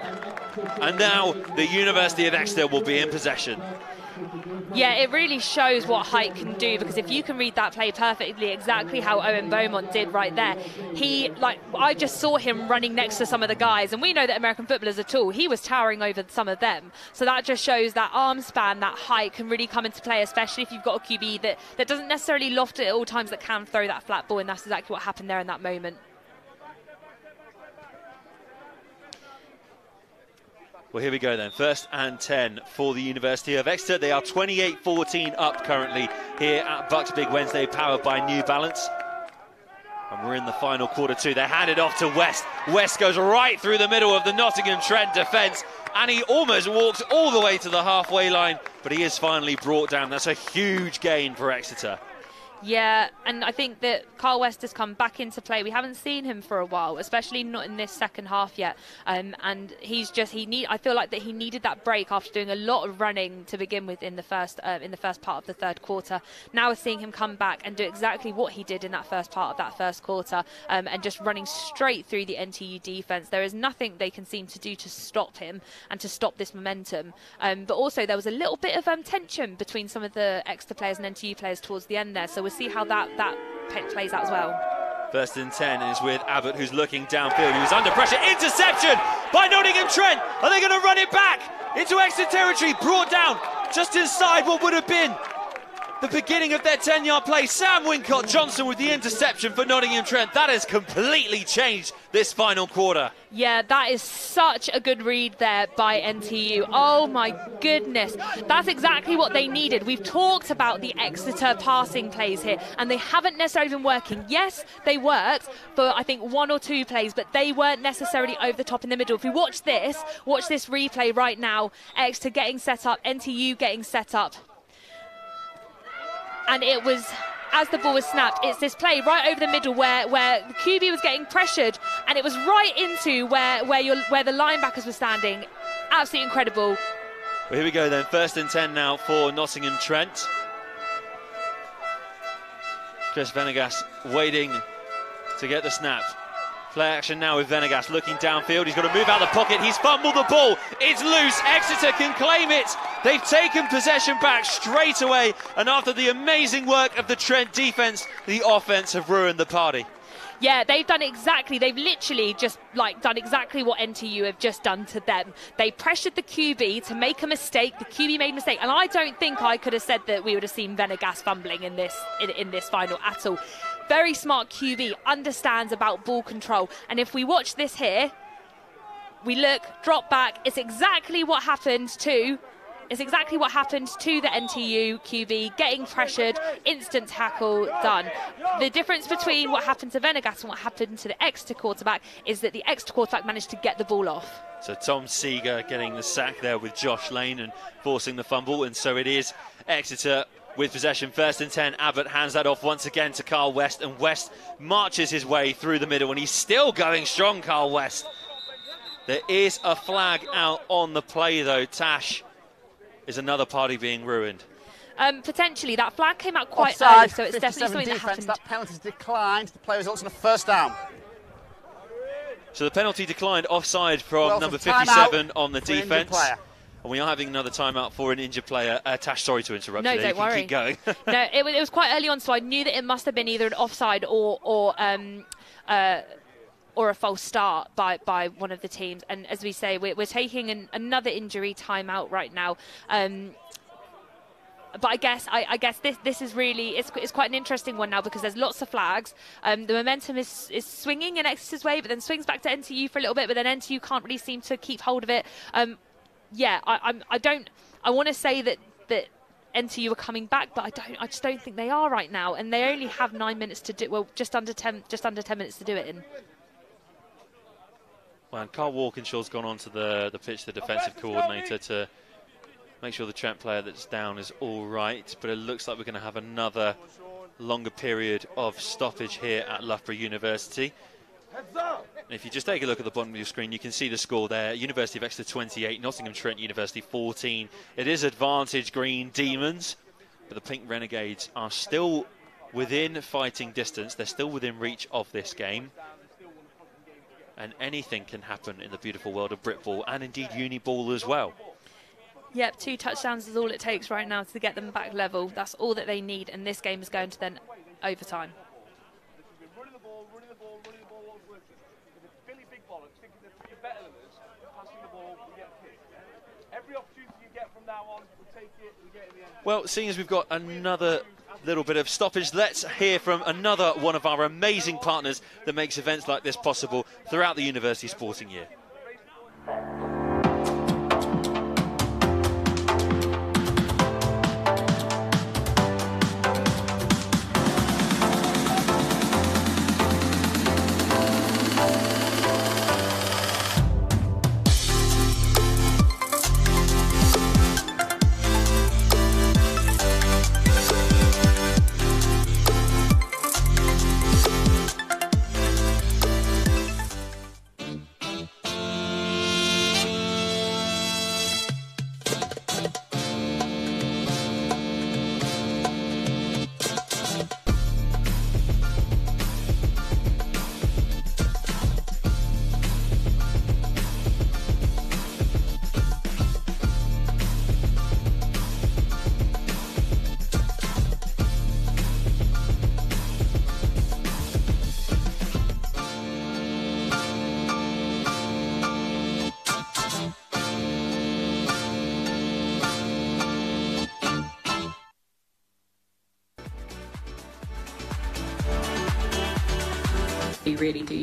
And now the University of Exeter will be in possession. Yeah, it really shows what height can do because if you can read that play perfectly, exactly how Owen Beaumont did right there, he like I just saw him running next to some of the guys, and we know that American footballers are tall. He was towering over some of them, so that just shows that arm span, that height can really come into play, especially if you've got a QB that that doesn't necessarily loft it at all times, that can throw that flat ball, and that's exactly what happened there in that moment. Well, here we go then. First and 10 for the University of Exeter. They are 28 14 up currently here at BUCS Big Wednesday, powered by New Balance. And we're in the final quarter two. They hand it off to West. West goes right through the middle of the Nottingham Trent defence, and he almost walks all the way to the halfway line, but he is finally brought down. That's a huge gain for Exeter. Yeah, and I think that Carl West has come back into play. We haven't seen him for a while, especially not in this second half yet. Um, and he's just he need. I feel like that he needed that break after doing a lot of running to begin with in the first uh, in the first part of the third quarter. Now we're seeing him come back and do exactly what he did in that first part of that first quarter, um, and just running straight through the NTU defense. There is nothing they can seem to do to stop him and to stop this momentum. Um, but also there was a little bit of um, tension between some of the Exeter players and NTU players towards the end there. So we'll see how that that plays out as well. First and 10 is with Abbott, who's looking downfield. He was under pressure. Interception by Nottingham Trent. Are they going to run it back into Exeter territory? Brought down just inside what would have been the beginning of their 10 yard play. Sam Wincott Johnson with the interception for Nottingham Trent. That has completely changed this final quarter. Yeah, that is such a good read there by NTU. Oh my goodness. That's exactly what they needed. We've talked about the Exeter passing plays here, and they haven't necessarily been working. Yes, they worked for I think one or two plays, but they weren't necessarily over the top in the middle. If you watch this, watch this replay right now, Exeter getting set up, NTU getting set up. And it was as the ball was snapped, it's this play right over the middle where where the QB was getting pressured, and it was right into where where your where the linebackers were standing. Absolutely incredible. Well, here we go then. First and 10 now for Nottingham Trent. Chris Venegas waiting to get the snap. Play action now with Venegas looking downfield. He's got to move out of the pocket. He's fumbled the ball. It's loose. Exeter can claim it. They've taken possession back straight away. And after the amazing work of the Trent defense, the offense have ruined the party. Yeah, they've done exactly. They've literally just like done exactly what NTU have just done to them. They pressured the QB to make a mistake. The QB made a mistake, and I don't think I could have said that we would have seen Venegas fumbling in this in, in this final at all. Very smart QB understands about ball control, and if we watch this here, we look drop back. It's exactly what happened to it's exactly what happened to the NTU QB, getting pressured, instant tackle, done. The difference between what happened to Venegas and what happened to the Exeter quarterback is that the Exeter quarterback managed to get the ball off. So Tom Seeger getting the sack there with Josh Lane and forcing the fumble, and so it is Exeter with possession. First and 10, Abbott hands that off once again to Carl West, and West marches his way through the middle, and he's still going strong, Carl West. There is a flag out on the play, though. Tash is another party being ruined. Um, potentially, that flag came out quite Offside, early, so it's definitely 57 something that defence. happened. That penalty's declined. The play results in a first down. So the penalty declined offside from Well, number for timeout 57 on the for an injured defence. player. And we are having another timeout for an injured player. Uh, Tash, sorry to interrupt No, you. don't you can worry. Keep going. [laughs] no, it was, it was quite early on, so I knew that it must have been either an offside or or um, uh, or a false start by, by one of the teams. And as we say, we're, we're taking an, another injury timeout right now. Um, but I guess I, I, guess this this is really it's, it's quite an interesting one now because there's lots of flags. Um, the momentum is is swinging in Exeter's way, but then swings back to NTU for a little bit. But then NTU can't really seem to keep hold of it. Um, yeah, I, I'm I don't I want to say that that NTU are coming back, but I don't I just don't think they are right now, and they only have nine minutes to do well, just under ten just under ten minutes to do it in. Well, and Carl Walkinshaw's gone onto the the pitch, the defensive coordinator, to make sure the Trent player that's down is all right. But it looks like we're going to have another longer period of stoppage here at Loughborough University. If you just take a look at the bottom of your screen, you can see the score there. University of Exeter 28, Nottingham Trent University 14. It is advantage green Demons, but the Pink Renegades are still within fighting distance. They're still within reach of this game. And anything can happen in the beautiful world of Britball and indeed Uni Ball as well. Yep, two touchdowns is all it takes right now to get them back level. That's all that they need, and this game is going to then overtime. Well, seeing as we've got another little bit of stoppage, let's hear from another one of our amazing partners that makes events like this possible throughout the university sporting year.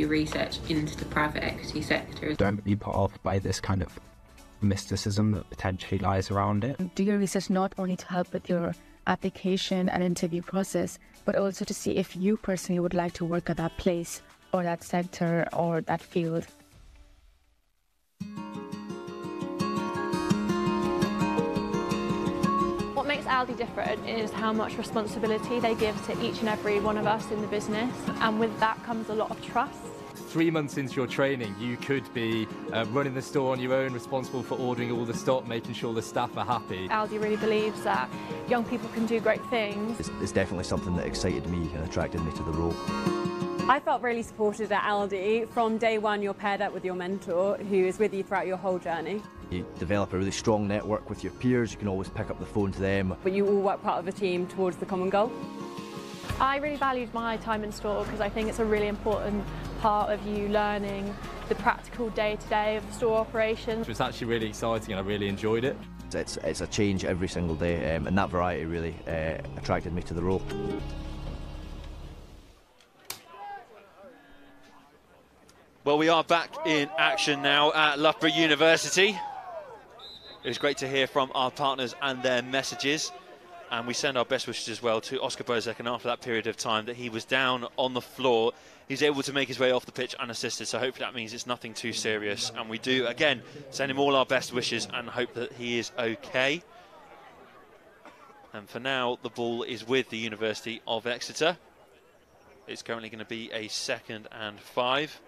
You your research into the private equity sector. Don't be put off by this kind of mysticism that potentially lies around it. Do your research not only to help with your application and interview process, but also to see if you personally would like to work at that place or that sector or that field. What makes Aldi different is how much responsibility they give to each and every one of us in the business, and with that comes a lot of trust. Three months into your training, you could be uh, running the store on your own, responsible for ordering all the stock, making sure the staff are happy. Aldi really believes that young people can do great things. It's, it's definitely something that excited me and attracted me to the role. I felt really supported at Aldi. From day one, you're paired up with your mentor who is with you throughout your whole journey. You develop a really strong network with your peers, you can always pick up the phone to them. But you all work part of a team towards the common goal. I really valued my time in store because I think it's a really important part of you learning the practical day-to-day of the store operations. It was actually really exciting and I really enjoyed it. It's, it's a change every single day um, and that variety really uh, attracted me to the role. Well, we are back in action now at Loughborough University. It was great to hear from our partners and their messages. And we send our best wishes as well to Oscar Bozek. And after that period of time that he was down on the floor, he's able to make his way off the pitch unassisted. So hopefully that means it's nothing too serious. And we do, again, send him all our best wishes and hope that he is okay. And for now, the ball is with the University of Exeter. It's currently going to be a second and five.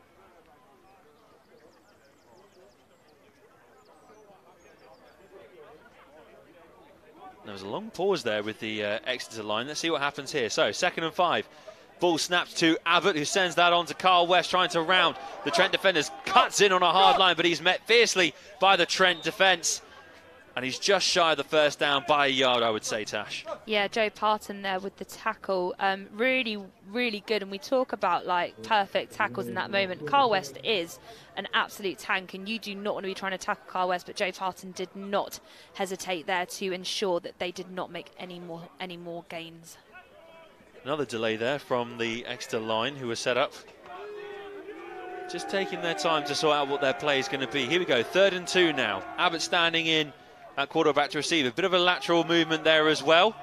There was a long pause there with the uh, Exeter line. Let's see what happens here. So, second and five. Ball snaps to Abbott, who sends that on to Carl West, trying to round the Trent defenders. Cuts in on a hard line, but he's met fiercely by the Trent defence. And he's just shy of the first down by a yard, I would say, Tash. Yeah, Joe Parton there with the tackle. Um, really, really good. And we talk about like perfect tackles in that moment. Carl West is an absolute tank, and you do not want to be trying to tackle Carl West, but Joe Parton did not hesitate there to ensure that they did not make any more any more gains. Another delay there from the Exeter line who were set up. Just taking their time to sort out what their play is going to be. Here we go, third and two now. Abbott standing in at quarterback to receive. A bit of a lateral movement there as well.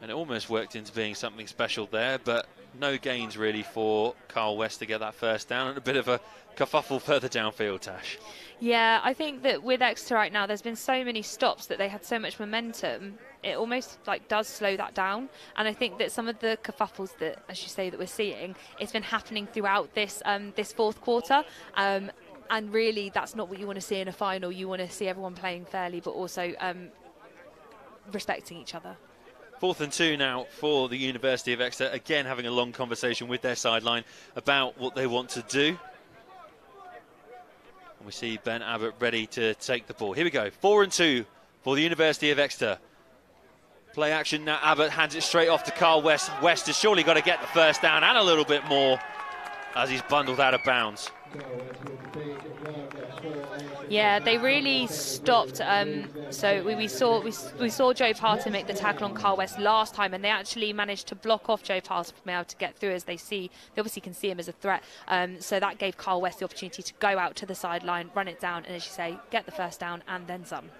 And it almost worked into being something special there, but no gains really for Carl West to get that first down and a bit of a kerfuffle further downfield, Tash. Yeah, I think that with Exeter right now, there's been so many stops that they had so much momentum. It almost like does slow that down, and I think that some of the kerfuffles that, as you say, that we're seeing, it's been happening throughout this um, this fourth quarter. Um, and really, that's not what you want to see in a final. You want to see everyone playing fairly, but also um, respecting each other. Fourth and two now for the University of Exeter. Again, having a long conversation with their sideline about what they want to do. And we see Ben Abbott ready to take the ball. Here we go. Four and two for the University of Exeter. Play action now. Abbott hands it straight off to Carl West. West has surely got to get the first down and a little bit more as he's bundled out of bounds. Yeah, they really stopped. Um, so we, we saw we, we saw Joe Parton make the tackle on Carl West last time, and they actually managed to block off Joe Parton from able to get through as they see they obviously can see him as a threat. Um, so that gave Carl West the opportunity to go out to the sideline, run it down, and as you say, get the first down and then some.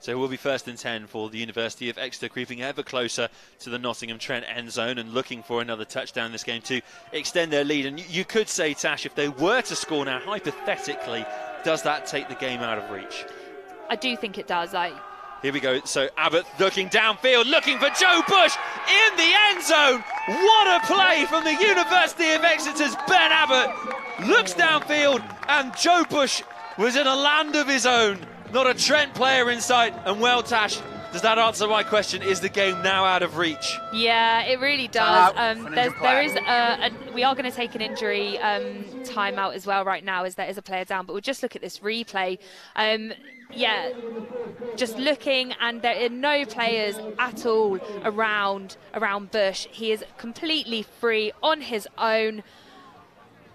So it will be first and 10 for the University of Exeter, creeping ever closer to the Nottingham Trent end zone and looking for another touchdown this game to extend their lead. And you could say, Tash, if they were to score now, hypothetically, does that take the game out of reach? I do think it does. Like Here we go. So Abbott looking downfield, looking for Joe Bush in the end zone. What a play from the University of Exeter's Ben Abbott. Looks downfield, and Joe Bush was in a land of his own. Not a Trent player in sight. And well, Tash, does that answer my question? Is the game now out of reach? Yeah, it really does. Um, for there's, injured there player. is a, a, we are going to take an injury um, timeout as well right now, as there is a player down. But we'll just look at this replay. Um, yeah, just looking, and there are no players at all around around Bush. He is completely free on his own,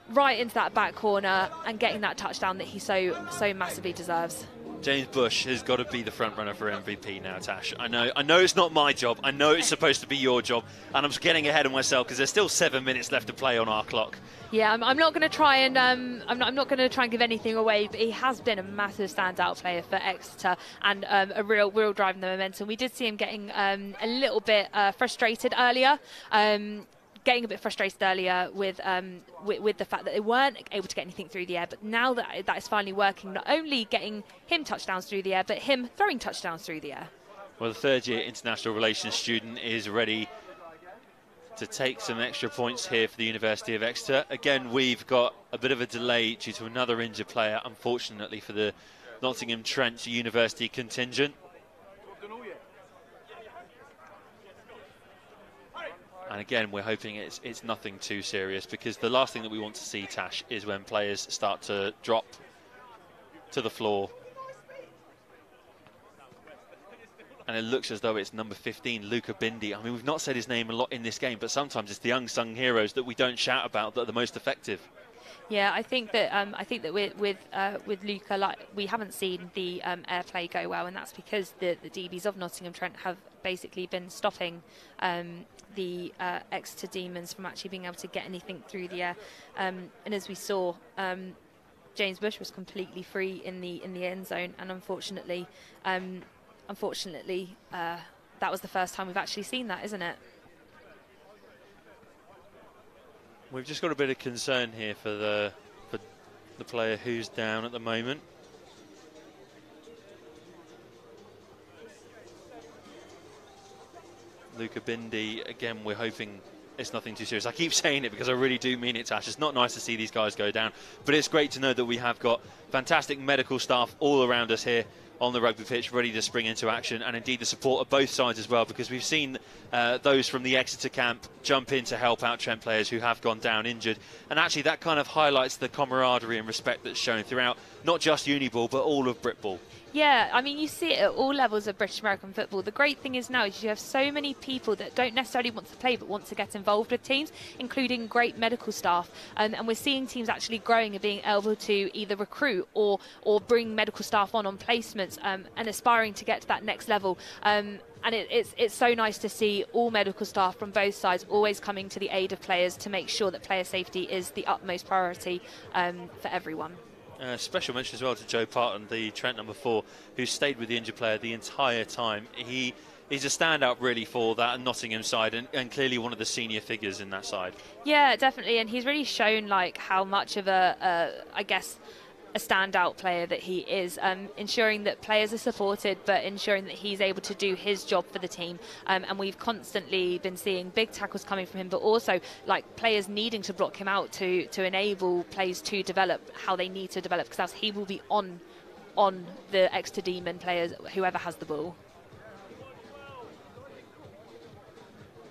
right into that back corner, and getting that touchdown that he so so massively deserves. James Bush has got to be the front runner for MVP now, Tash. I know, I know it's not my job. I know it's supposed to be your job, and I'm getting ahead of myself because there's still seven minutes left to play on our clock. Yeah, I'm, I'm not going to try and um, I'm not, not going to try and give anything away, but he has been a massive standout player for Exeter and um, a real, real driving the momentum. We did see him getting um, a little bit uh, frustrated earlier. Um, Getting a bit frustrated earlier with, um, with with the fact that they weren't able to get anything through the air, but now that that is finally working, not only getting him touchdowns through the air, but him throwing touchdowns through the air. Well, the third year international relations student is ready to take some extra points here for the University of Exeter. Again, we've got a bit of a delay due to another injured player, unfortunately, for the Nottingham Trent University contingent. And again, we're hoping it's it's nothing too serious because the last thing that we want to see, Tash, is when players start to drop to the floor. And it looks as though it's number 15, Luca Bindi. I mean, we've not said his name a lot in this game, but sometimes it's the unsung heroes that we don't shout about that are the most effective. Yeah, I think that um, I think that with with uh, with Luca, like we haven't seen the um, airplay go well, and that's because the, the DBs of Nottingham Trent have basically been stopping um, the uh, Exeter Demons from actually being able to get anything through the air. Um, and as we saw, um, James Bush was completely free in the in the end zone, and unfortunately, um, unfortunately, uh, that was the first time we've actually seen that, isn't it? We've just got a bit of concern here for the for the player who's down at the moment. Luca Bindi, again, we're hoping it's nothing too serious. I keep [laughs] saying it because I really do mean it, Tash. It's not nice to see these guys go down, but it's great to know that we have got fantastic medical staff all around us here on the rugby pitch, ready to spring into action, and indeed the support of both sides as well, because we've seen uh, those from the Exeter camp jump in to help out Trent players who have gone down injured, and actually that kind of highlights the camaraderie and respect that's shown throughout not just Uniball but all of Britball. Yeah, I mean, you see it at all levels of British American football. The great thing is now is you have so many people that don't necessarily want to play but want to get involved with teams, including great medical staff. Um, and we're seeing teams actually growing and being able to either recruit or or bring medical staff on on placements um, and aspiring to get to that next level. Um, and it, it's it's so nice to see all medical staff from both sides always coming to the aid of players to make sure that player safety is the utmost priority um, for everyone. Uh, special mention as well to Joe Parton, the Trent number four, who stayed with the injured player the entire time. He is a standout really for that Nottingham side and, and, clearly one of the senior figures in that side. Yeah, definitely, and he's really shown like how much of a I guess a standout player that he is, um, ensuring that players are supported, but ensuring that he's able to do his job for the team. Um, and we've constantly been seeing big tackles coming from him, but also like players needing to block him out to to enable players to develop how they need to develop, because else he will be on on the Exeter Demon players, whoever has the ball.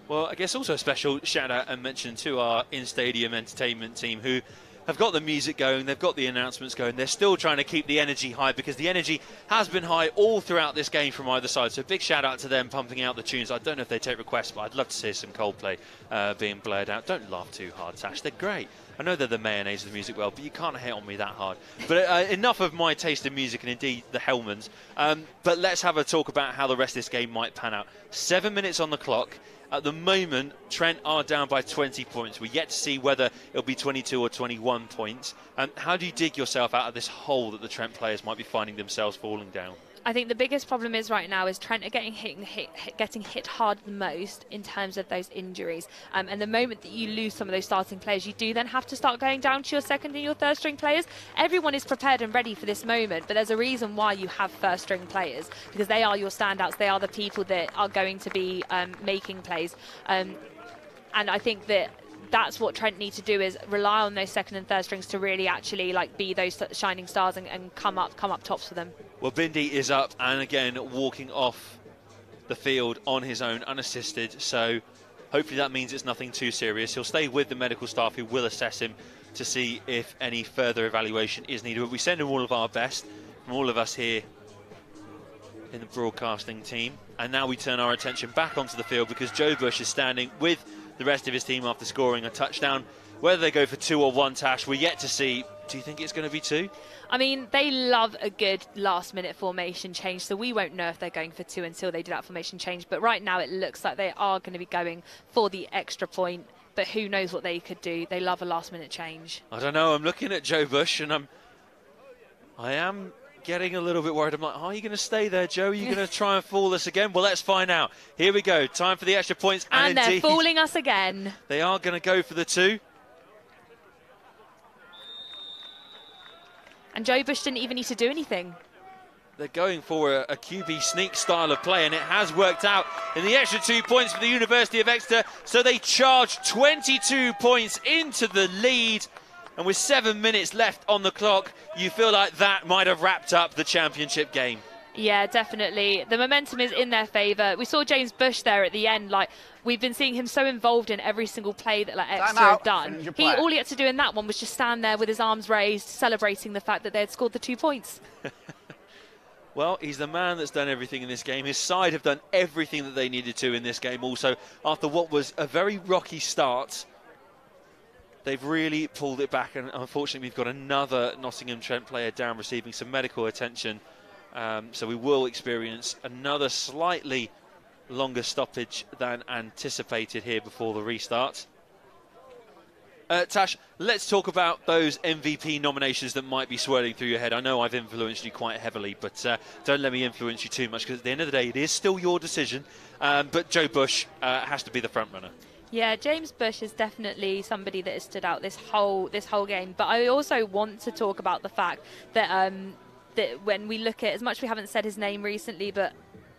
Well, I guess also a special shout out and mention to our in stadium entertainment team who have got the music going, they've got the announcements going. They're still trying to keep the energy high because the energy has been high all throughout this game from either side. So big shout out to them pumping out the tunes. I don't know if they take requests, but I'd love to see some Coldplay uh, being blared out. Don't laugh too hard, Tash. They're great. I know they're the mayonnaise of the music world, but you can't hit on me that hard. But uh, enough of my taste in music and indeed the Hellmann's. Um, but let's have a talk about how the rest of this game might pan out. Seven minutes on the clock. At the moment, Trent are down by 20 points. We're yet to see whether it'll be 22 or 21 points. And how do you dig yourself out of this hole that the Trent players might be finding themselves falling down? I think the biggest problem is right now is Trent are getting hit, hit, hit getting hit hard the most in terms of those injuries. Um, and the moment that you lose some of those starting players, you do then have to start going down to your second and your third string players. Everyone is prepared and ready for this moment, but there's a reason why you have first string players because they are your standouts. They are the people that are going to be um, making plays. Um, and I think that that's what Trent need to do is rely on those second and third strings to really actually like be those shining stars and, and come up come up tops for them. Well, Bindi is up and again walking off the field on his own, unassisted. So hopefully that means it's nothing too serious. He'll stay with the medical staff who will assess him to see if any further evaluation is needed. But we send him all of our best from all of us here in the broadcasting team. And now we turn our attention back onto the field because Joe Bush is standing with the rest of his team after scoring a touchdown. Whether they go for two or one, Tash, we're yet to see. Do you think it's going to be two? I mean, they love a good last minute formation change, so we won't know if they're going for two until they do that formation change. But right now, it looks like they are going to be going for the extra point. But who knows what they could do? They love a last minute change. I don't know. I'm looking at Joe Bush and I'm. I am getting a little bit worried. I'm like, are you going to stay there, Joe? Are you going [laughs] to try and fool us again? Well, let's find out. Here we go. Time for the extra points. And, And, they're indeed, fooling us again. they are going to go for the two. And Joe Bush didn't even need to do anything. They're going for a, a QB sneak style of play, and it has worked out in the extra two points for the University of Exeter. So they charge 22 points into the lead. And with seven minutes left on the clock, you feel like that might have wrapped up the championship game. Yeah, definitely. The momentum is in their favour. We saw James Bush there at the end. Like we've been seeing him so involved in every single play that like Exeter have done. He all he had to do in that one was just stand there with his arms raised, celebrating the fact that they had scored the two points. [laughs] [laughs] Well, he's the man that's done everything in this game. His side have done everything that they needed to in this game. Also, after what was a very rocky start, they've really pulled it back. And unfortunately, we've got another Nottingham Trent player down receiving some medical attention. Um, so we will experience another slightly longer stoppage than anticipated here before the restart. Uh, Tash, let's talk about those MVP nominations that might be swirling through your head. I know I've influenced you quite heavily, but uh, don't let me influence you too much because at the end of the day, it is still your decision. Um, but Joe Bush uh, has to be the front runner. Yeah, James Bush is definitely somebody that has stood out this whole this whole game. But I also want to talk about the fact that um, that when we look at as much we haven't said his name recently, but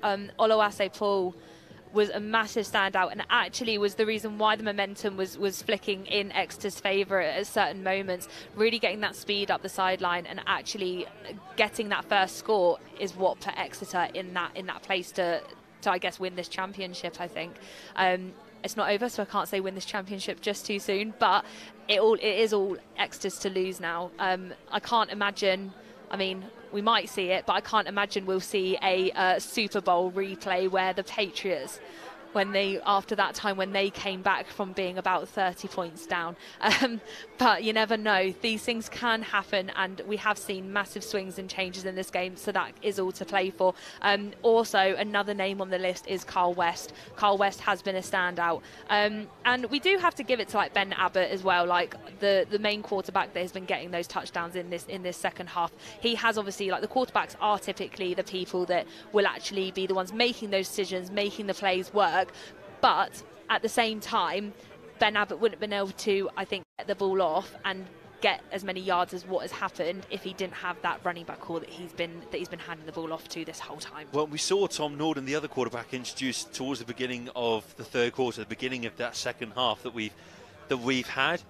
um, Oluwase Paul was a massive standout and actually was the reason why the momentum was, was flicking in Exeter's favour at certain moments. Really getting that speed up the sideline and actually getting that first score is what put Exeter in that in that place to, to I guess, win this championship, I think. Um, it's not over, so I can't say win this championship just too soon. But it all it is all Exeter's to lose now. Um, I can't imagine. I mean, we might see it, but I can't imagine we'll see a uh, Super Bowl replay where the Patriots when they after that time when they came back from being about 30 points down. [laughs] Um, but you never know. These things can happen and we have seen massive swings and changes in this game so that is all to play for. Um, also another name on the list is Carl West. Carl West has been a standout. Um, and we do have to give it to like Ben Abbott as well. Like the the main quarterback that has been getting those touchdowns in this in this second half he has obviously like the quarterbacks are typically the people that will actually be the ones making those decisions making the plays work work. But at the same time, Ben Abbott wouldn't have been able to, I think, get the ball off and get as many yards as what has happened if he didn't have that running back core that he's been that he's been handing the ball off to this whole time. Well, we saw Tom Norden, the other quarterback, introduced towards the beginning of the third quarter, the beginning of that second half that we've that we've had.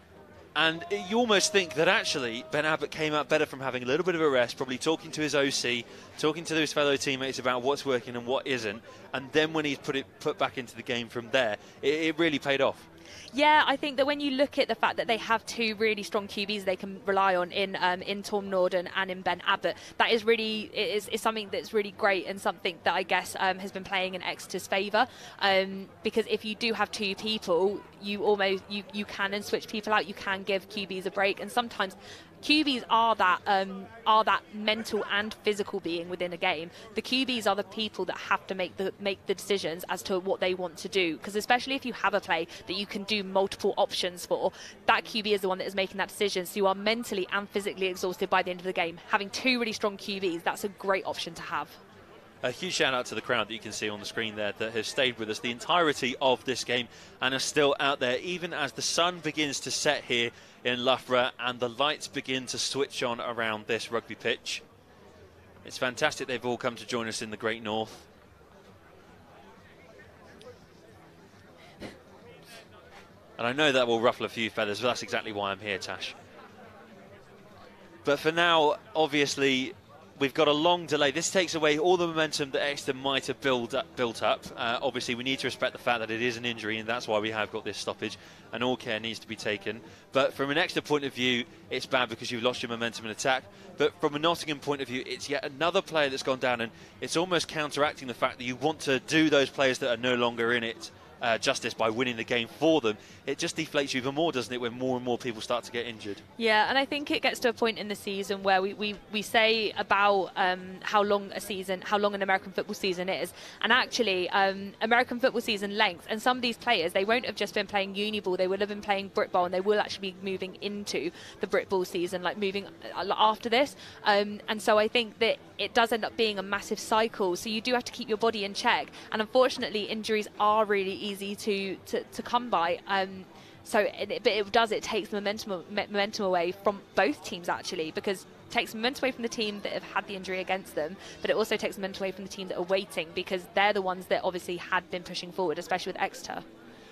And you almost think that actually Ben Abbott came out better from having a little bit of a rest, probably talking to his OC, talking to his fellow teammates about what's working and what isn't. And then when he's put it put back into the game from there, it, it really paid off. Yeah, I think that when you look at the fact that they have two really strong QBs they can rely on in um, in Tom Norden and in Ben Abbott, that is really is, is something that's really great and something that I guess um, has been playing in Exeter's favour. Um, because if you do have two people, you almost you you can and switch people out. You can give QBs a break, and sometimes QBs are that um, are that mental and physical being within a game. The QBs are the people that have to make the make the decisions as to what they want to do. Because especially if you have a play that you can do multiple options for, that QB is the one that is making that decision. So you are mentally and physically exhausted by the end of the game. Having two really strong QBs, that's a great option to have. A huge shout out to the crowd that you can see on the screen there that has stayed with us the entirety of this game and are still out there, even as the sun begins to set here in Loughborough and the lights begin to switch on around this rugby pitch. It's fantastic they've all come to join us in the Great North. And I know that will ruffle a few feathers, but that's exactly why I'm here, Tash. But for now, obviously, we've got a long delay. This takes away all the momentum that Exeter might have built up. Built up. Uh, obviously, we need to respect the fact that it is an injury, and that's why we have got this stoppage, and all care needs to be taken. But from an Exeter point of view, it's bad because you've lost your momentum in attack. But from a Nottingham point of view, it's yet another player that's gone down, and it's almost counteracting the fact that you want to do those players that are no longer in it uh, justice by winning the game for them, it just deflates you even more, doesn't it, when more and more people start to get injured? Yeah, and I think it gets to a point in the season where we, we, we say about um, how long a season, how long an American football season is, and actually, um, American football season length, and some of these players, they won't have just been playing uni ball, they will have been playing Brit Ball, and they will actually be moving into the Brit Ball season, like moving uh, after this. Um, and so I think that it does end up being a massive cycle, so you do have to keep your body in check. And unfortunately, injuries are really easy easy to, to, to come by. Um, so, it, but it does, it takes momentum, momentum away from both teams actually, because takes momentum away from the team that have had the injury against them, but it also takes momentum away from the team that are waiting because they're the ones that obviously had been pushing forward, especially with Exeter.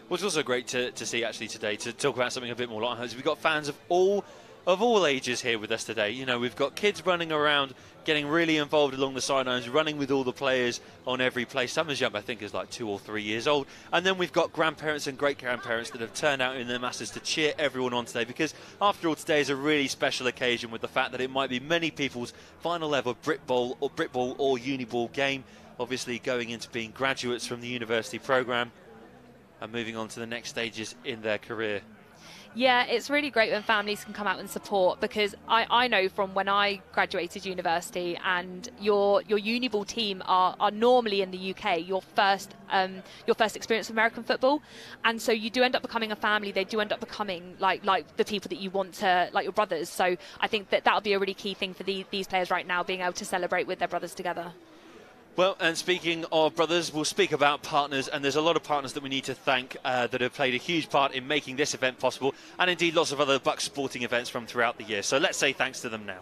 Well, it's also great to, to see actually today to talk about something a bit more light. We've got fans of all of all ages here with us today. You know, we've got kids running around, getting really involved along the sidelines, running with all the players on every play. As young, I think, is like two or three years old. And then we've got grandparents and great grandparents that have turned out in their masses to cheer everyone on today. Because after all, today is a really special occasion with the fact that it might be many people's final ever Brit Bowl or Brit Ball or Uniball game. Obviously, going into being graduates from the university program and moving on to the next stages in their career. Yeah, it's really great when families can come out and support because I, I know from when I graduated university and your your Uniball team are, are normally in the UK your first um, your first experience of American football, and so you do end up becoming a family. They do end up becoming like like the people that you want to like your brothers. So I think that that'll be a really key thing for the, these players right now, being able to celebrate with their brothers together. Well, and speaking of brothers, we'll speak about partners, and there's a lot of partners that we need to thank uh, that have played a huge part in making this event possible, and indeed lots of other BUCS sporting events from throughout the year. So let's say thanks to them now.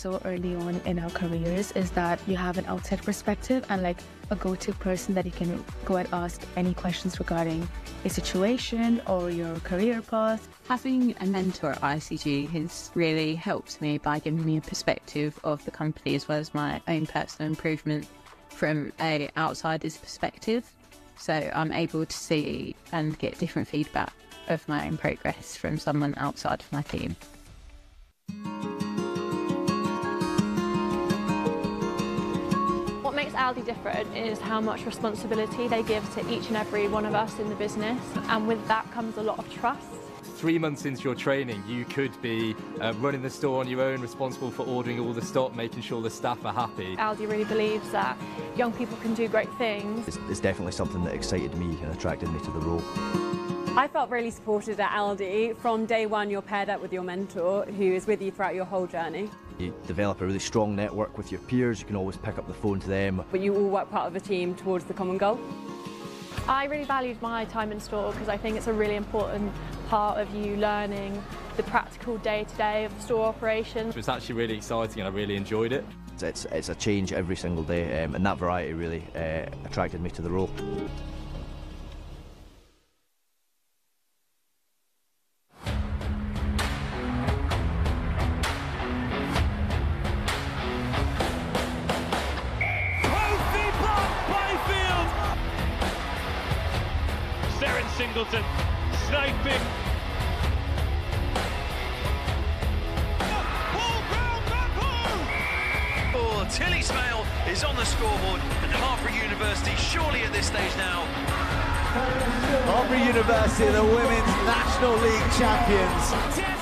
So early on in our careers, is that you have an outside perspective and like a go-to person that you can go and ask any questions regarding a situation or your career path. Having a mentor at ICG has really helped me by giving me a perspective of the company as well as my own personal improvement from a outsider's perspective. So I'm able to see and get different feedback of my own progress from someone outside of my team. Makes Aldi different is how much responsibility they give to each and every one of us in the business, and with that comes a lot of trust. Three months into your training, you could be uh, running the store on your own, responsible for ordering all the stock, making sure the staff are happy. Aldi really believes that young people can do great things. It's, it's definitely something that excited me and attracted me to the role. I felt really supported at Aldi. From day one, you're paired up with your mentor who is with you throughout your whole journey. You develop a really strong network with your peers, you can always pick up the phone to them. But you all work part of a team towards the common goal. I really valued my time in store because I think it's a really important part of you learning the practical day-to-day of the store operations. It was actually really exciting and I really enjoyed it. It's, it's a change every single day um, and that variety really uh, attracted me to the role. Singleton sniping. Oh, Tilly Smale is on the scoreboard, and Hartpury University surely at this stage now. Hartpury University, the Women's National League champions.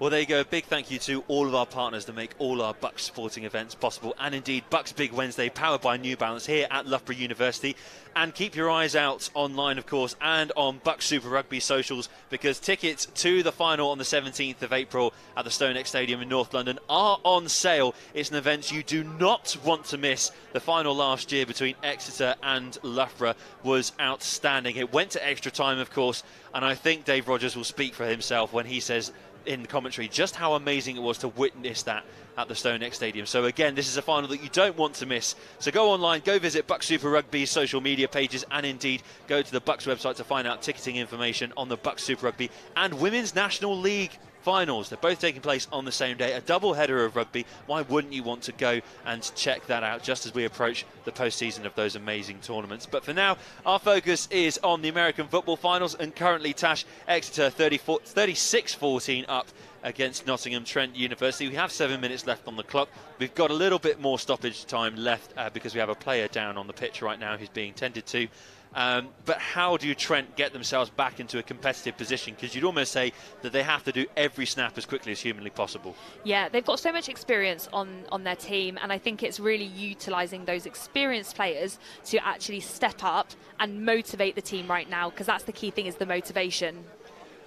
Well, there you go. A big thank you to all of our partners that make all our BUCS sporting events possible, and indeed BUCS Big Wednesday, powered by New Balance here at Loughborough University. And keep your eyes out online, of course, and on BUCS Super Rugby socials, because tickets to the final on the 17th of April at the StoneX Stadium in North London are on sale. It's an event you do not want to miss. The final last year between Exeter and Loughborough was outstanding. It went to extra time, of course, and I think Dave Rogers will speak for himself when he says in the commentary just how amazing it was to witness that at the StoneX Stadium. So again, this is a final that you don't want to miss. So go online, go visit BUCS Super Rugby's social media pages, and indeed go to the BUCS website to find out ticketing information on the BUCS Super Rugby and Women's National League finals. They're both taking place on the same day, a double header of rugby. Why wouldn't you want to go and check that out just as we approach the postseason of those amazing tournaments? But for now, our focus is on the American football finals, and currently Tash Exeter 36 14 up against Nottingham Trent University. We have seven minutes left on the clock. We've got a little bit more stoppage time left uh, because we have a player down on the pitch right now who's being tended to. Um, but how do Trent get themselves back into a competitive position? Because you'd almost say that they have to do every snap as quickly as humanly possible. Yeah, they've got so much experience on, on their team, and I think it's really utilising those experienced players to actually step up and motivate the team right now, because that's the key thing is the motivation.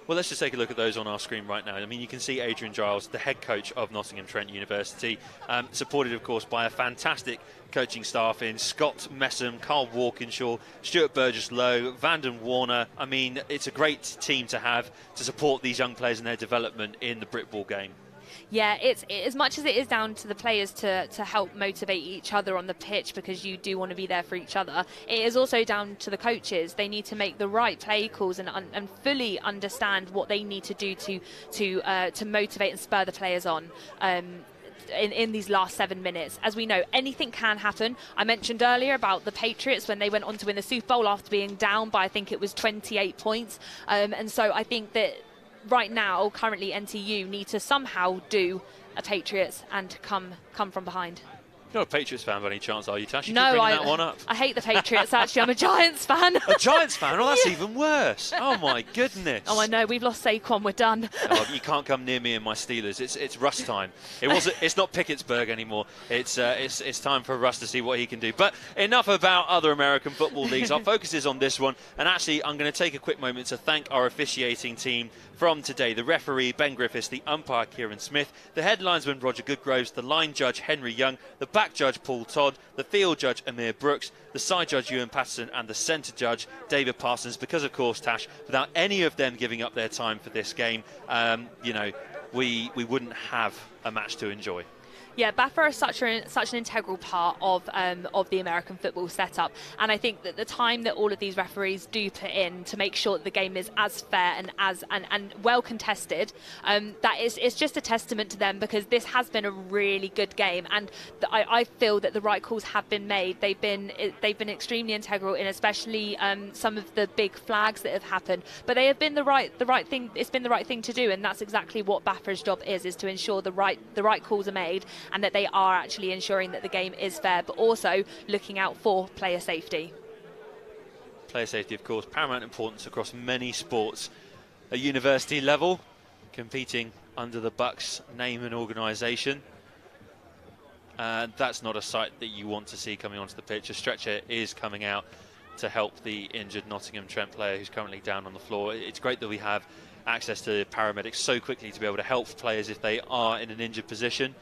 Well, let's just take a look at those on our screen right now. I mean, you can see Adrian Giles, the head coach of Nottingham Trent University, um, supported, of course, by a fantastic coaching staff in Scott Messam, Carl Walkinshaw, Stuart Burgess Lowe, Vanden Warner. I mean, it's a great team to have to support these young players in their development in the Britball game. Yeah, it's it, as much as it is down to the players to, to help motivate each other on the pitch because you do want to be there for each other. It is also down to the coaches. They need to make the right play calls and, and fully understand what they need to do to to uh, to motivate and spur the players on. Um, in, in these last seven minutes. As we know, anything can happen. I mentioned earlier about the Patriots when they went on to win the Super Bowl after being down by, I think it was 28 points. Um, and so I think that right now, currently, NTU need to somehow do a Patriots and come come from behind. You're not a Patriots fan by any chance, are you, Tash? You no, I, that one up. I hate the Patriots. Actually, I'm a Giants fan. A Giants fan? Well, that's [laughs] even worse. Oh my goodness. oh, I know. We've lost Saquon. We're done. Oh, you can't come near me and my Steelers. It's it's Russ time. It was it's not Pickettsburg anymore. It's uh, it's it's time for Russ to see what he can do. But enough about other American football leagues. Our [laughs] focus is on this one. And actually, I'm going to take a quick moment to thank our officiating team from today. The referee Ben Griffiths, the umpire Kieran Smith, the headlinesman Roger Goodgroves, the line judge Henry Young, the back judge Paul Todd, the field judge Amir Brooks, the side judge Ewan Patterson, and the centre judge David Parsons. Because of course, Tash, without any of them giving up their time for this game, um, you know, we we wouldn't have a match to enjoy. Yeah, BAFA is such, such an integral part of um, of the American football setup, and I think that the time that all of these referees do put in to make sure that the game is as fair and as and, and well contested, um, that is it's just a testament to them because this has been a really good game, and the, I, I feel that the right calls have been made. They've been they've been extremely integral in especially um, some of the big flags that have happened, but they have been the right the right thing. It's been the right thing to do, and that's exactly what BAFA's job is: is to ensure the right the right calls are made and that they are actually ensuring that the game is fair, but also looking out for player safety. Player safety, of course, paramount importance across many sports. At university level, competing under the BUCS name and organisation. Uh, that's not a sight that you want to see coming onto the pitch. A stretcher is coming out to help the injured Nottingham Trent player who's currently down on the floor. It's great that we have access to paramedics so quickly to be able to help players if they are in an injured position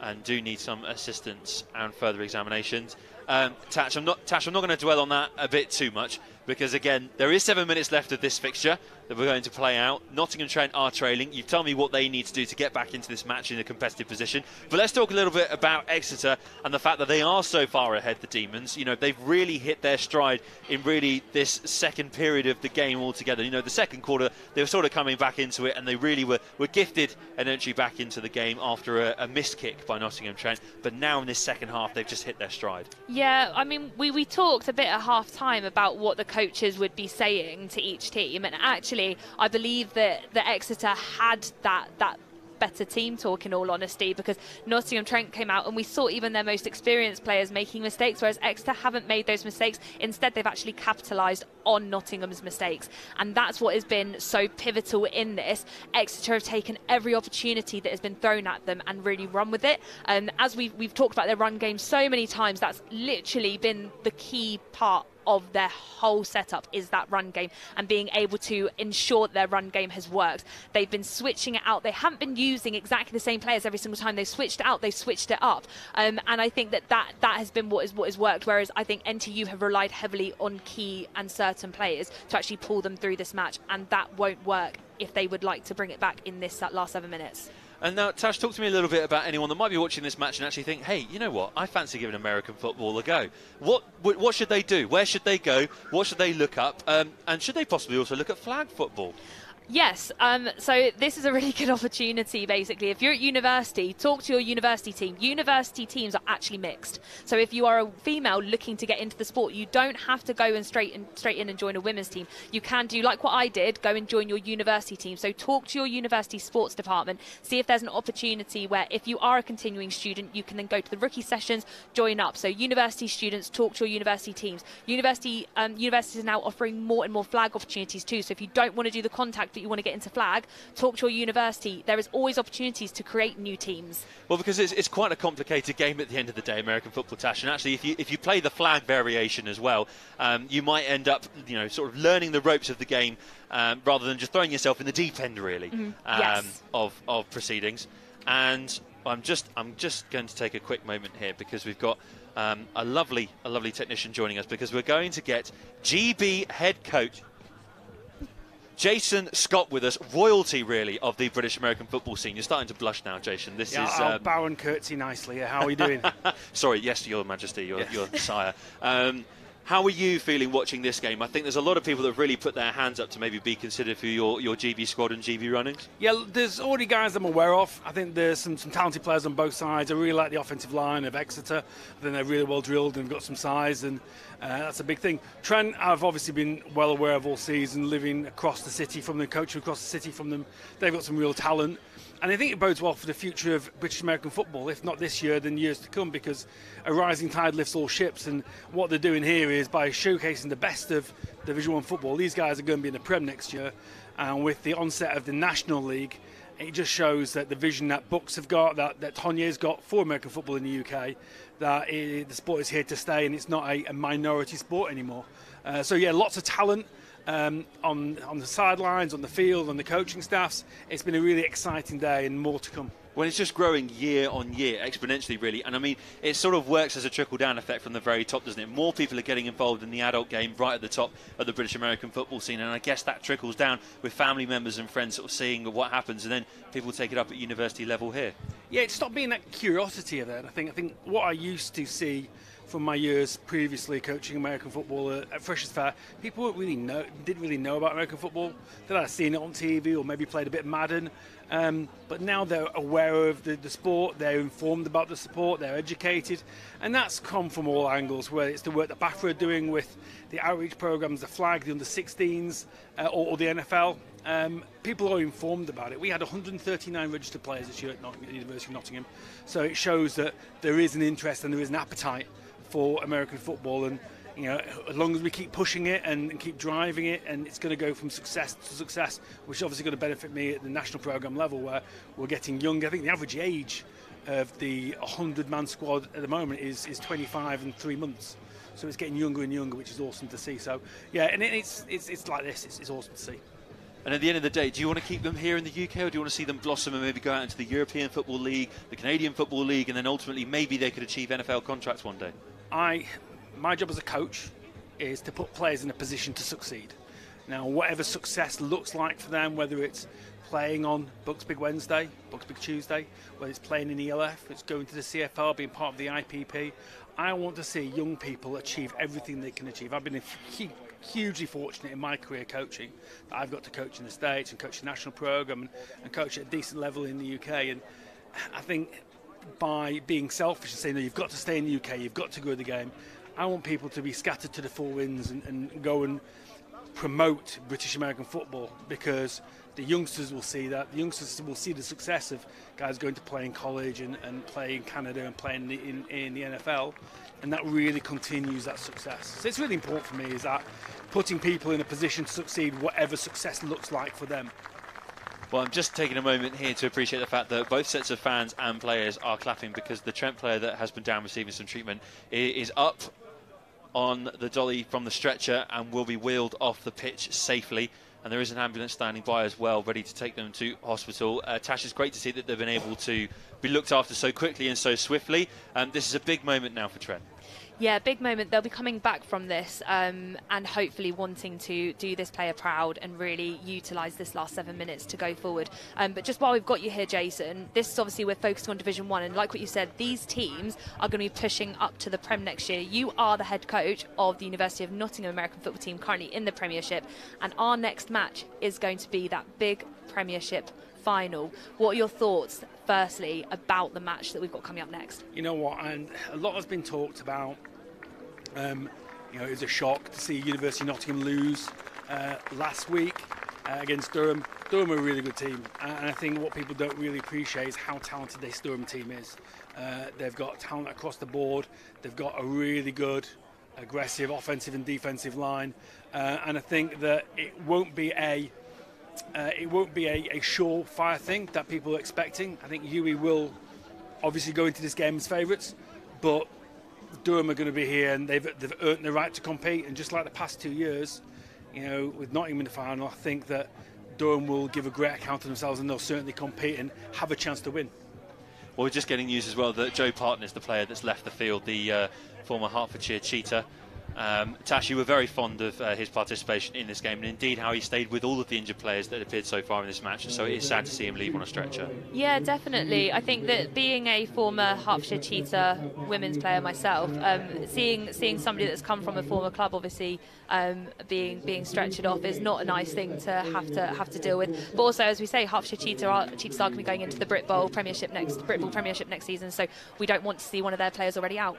and do need some assistance and further examinations. Um, Tash, I'm not, Tash, I'm not going to dwell on that a bit too much because again, there is seven minutes left of this fixture that we're going to play out. Nottingham Trent are trailing. You've told me what they need to do to get back into this match in a competitive position. But let's talk a little bit about Exeter and the fact that they are so far ahead, the Demons. You know, they've really hit their stride in really this second period of the game altogether. You know, the second quarter, they were sort of coming back into it and they really were, were gifted an entry back into the game after a, a missed kick by Nottingham Trent. But now in this second half, they've just hit their stride. Yeah, I mean, we, we talked a bit at half time about what the coaches would be saying to each team, and actually, I believe that, that Exeter had that that better team talk in all honesty because Nottingham Trent came out and we saw even their most experienced players making mistakes whereas Exeter haven't made those mistakes. Instead they've actually capitalised on Nottingham's mistakes. And that's what has been so pivotal in this. Exeter have taken every opportunity that has been thrown at them and really run with it. And as we've, we've talked about their run game so many times that's literally been the key part of their whole setup is that run game and being able to ensure that their run game has worked. They've been switching it out. They haven't been using exactly the same players every single time. They've switched it out. They've switched it up. Um, and I think that, that that has been what is what has worked. Whereas I think NTU have relied heavily on key and certain players to actually pull them through this match, and that won't work if they would like to bring it back in this last seven minutes. And now, Tash, talk to me a little bit about anyone that might be watching this match and actually think, hey, you know what? I fancy giving American football a go. What what should they do? Where should they go? What should they look up? Um, and should they possibly also look at flag football? Yes, um, so this is a really good [laughs] opportunity basically. If you're at university, talk to your university team. University teams are actually mixed. So if you are a female looking to get into the sport, you don't have to go and straight in, straight in and join a women's team. You can do like what I did, go and join your university team. So talk to your university sports department, see if there's an opportunity where if you are a continuing student, you can then go to the rookie sessions, join up. So university students, talk to your university teams. University um, universities are now offering more and more flag opportunities too. So if you don't want to do the contact but you want to get into flag, talk to your university. There is always opportunities to create new teams. Well, because it's, it's quite a complicated game at the end of the day, American football, Tash. And actually, if you if you play the flag variation as well, um, you might end up, you know, sort of learning the ropes of the game um, rather than just throwing yourself in the deep end, really, Mhm. um, Yes. of of proceedings. And I'm just I'm just going to take a quick moment here because we've got. Um, a lovely, a lovely technician joining us because we're going to get GB head coach Jason Scott with us, royalty really of the British American football scene. You're starting to blush now, Jason. This Yeah, is I'll um, bow and curtsy nicely. How are you doing? [laughs] Sorry, yes, Your Majesty, your, your sire. Um, how are you feeling watching this game? I think there's a lot of people that have really put their hands up to maybe be considered for your, your GB squad and GB runnings. yeah, there's already guys I'm aware of. I think there's some, some talented players on both sides. I really like the offensive line of Exeter. I think they're really well drilled and got some size. And Uh, that's a big thing. Trent, I've obviously been well aware of all season, living across the city from them, coaching across the city from them. They've got some real talent. And I think it bodes well for the future of British American football, if not this year, then years to come, because a rising tide lifts all ships. And what they're doing here is by showcasing the best of Division One football, these guys are going to be in the Prem next year. And with the onset of the National League, it just shows that the vision that BUCS have got, that, that Tonye's got for American football in the UK, that it, the sport is here to stay and it's not a, a minority sport anymore. Uh, so, yeah, lots of talent um, on, on the sidelines, on the field, on the coaching staffs. It's been a really exciting day and more to come. When it's just growing year on year, exponentially, really. And I mean, it sort of works as a trickle down effect from the very top, doesn't it? More people are getting involved in the adult game right at the top of the British American football scene. And I guess that trickles down with family members and friends sort of seeing what happens. And then people take it up at university level here. Yeah, it's stopped being that curiosity of it. I think, I think what I used to see from my years previously coaching American football at, Freshers Fair, people really know, didn't really know about American football. They'd either seen it on TV or maybe played a bit Madden. Um, but now they're aware of the, the sport, they're informed about the sport, they're educated, and that's come from all angles. Whether it's the work that BAFA are doing with the outreach programs, the flag, the under 16s, uh, or, or, the NFL, um, people are informed about it. We had 139 registered players this year at the University of Nottingham, so it shows that there is an interest and there is an appetite for American football. And you know, as long as we keep pushing it and, and keep driving it, and it's going to go from success to success, which is obviously going to benefit me at the national program level, where we're getting younger. I think the average age of the 100-man squad at the moment is is 25 and three months. So it's getting younger and younger, which is awesome to see. So yeah, and it's it's, it's like this. It's, it's awesome to see. And at the end of the day, do you want to keep them here in the UK or do you want to see them blossom and maybe go out into the European Football League, the Canadian Football League, and then ultimately maybe they could achieve NFL contracts one day? I, my job as a coach is to put players in a position to succeed. Now, whatever success looks like for them, whether it's playing on BUCS Big Wednesday, BUCS Big Tuesday, whether it's playing in ELF, it's going to the CFL, being part of the IPP, I want to see young people achieve everything they can achieve. I've been hugely fortunate in my career coaching that I've got to coach in the States and coach the national program and, and coach at a decent level in the UK. And I think by being selfish and saying, no, you've got to stay in the UK, you've got to go to the game. I want people to be scattered to the four winds and, and go and promote British American football because the youngsters will see that. The youngsters will see the success of guys going to play in college and, and play in Canada and playing in, in, in the NFL, and that really continues that success. So it's really important for me is that putting people in a position to succeed, whatever success looks like for them. Well, I'm just taking a moment here to appreciate the fact that both sets of fans and players are clapping because the Trent player that has been down receiving some treatment is up on the dolly from the stretcher and will be wheeled off the pitch safely. And there is an ambulance standing by as well, ready to take them to hospital. Uh, Tash, it's great to see that they've been able to be looked after so quickly and so swiftly. Um, this is a big moment now for Trent. Yeah, big moment. They'll be coming back from this um, and hopefully wanting to do this player proud and really utilise this last seven minutes to go forward. Um, but just while we've got you here, Jason, this is obviously we're focusing on Division One, and like what you said, these teams are going to be pushing up to the Prem next year. You are the head coach of the University of Nottingham American football team, currently in the Premiership, and our next match is going to be that big Premiership final. What are your thoughts, firstly, about the match that we've got coming up next? You know what, and a lot has been talked about. Um, you know, it was a shock to see University of Nottingham lose uh, last week uh, against Durham. Durham are a really good team, and I think what people don't really appreciate is how talented this Durham team is. Uh, they've got talent across the board. They've got a really good, aggressive offensive and defensive line, uh, and I think that it won't be a uh, it won't be a, a surefire thing that people are expecting. I think UWE will obviously go into this game as favourites, but Durham are going to be here and they've, they've earned the right to compete. And just like the past two years, you know, with Nottingham in the final, I think that Durham will give a great account of themselves and they'll certainly compete and have a chance to win. Well, we're just getting news as well that Joe Parton is the player that's left the field, the uh, former Hertfordshire cheetah. Um, Tash, you were very fond of uh, his participation in this game, and indeed how he stayed with all of the injured players that appeared so far in this match. So it is sad to see him leave on a stretcher. Yeah, definitely. I think that being a former Hertfordshire Cheetah women's player myself, um, seeing seeing somebody that's come from a former club, obviously um, being being stretchered off, is not a nice thing to have to have to deal with. But also, as we say, Hertfordshire Cheetah are, Cheetahs are going to be going into the Brit Bowl Premiership next Brit Bowl Premiership next season, so we don't want to see one of their players already out.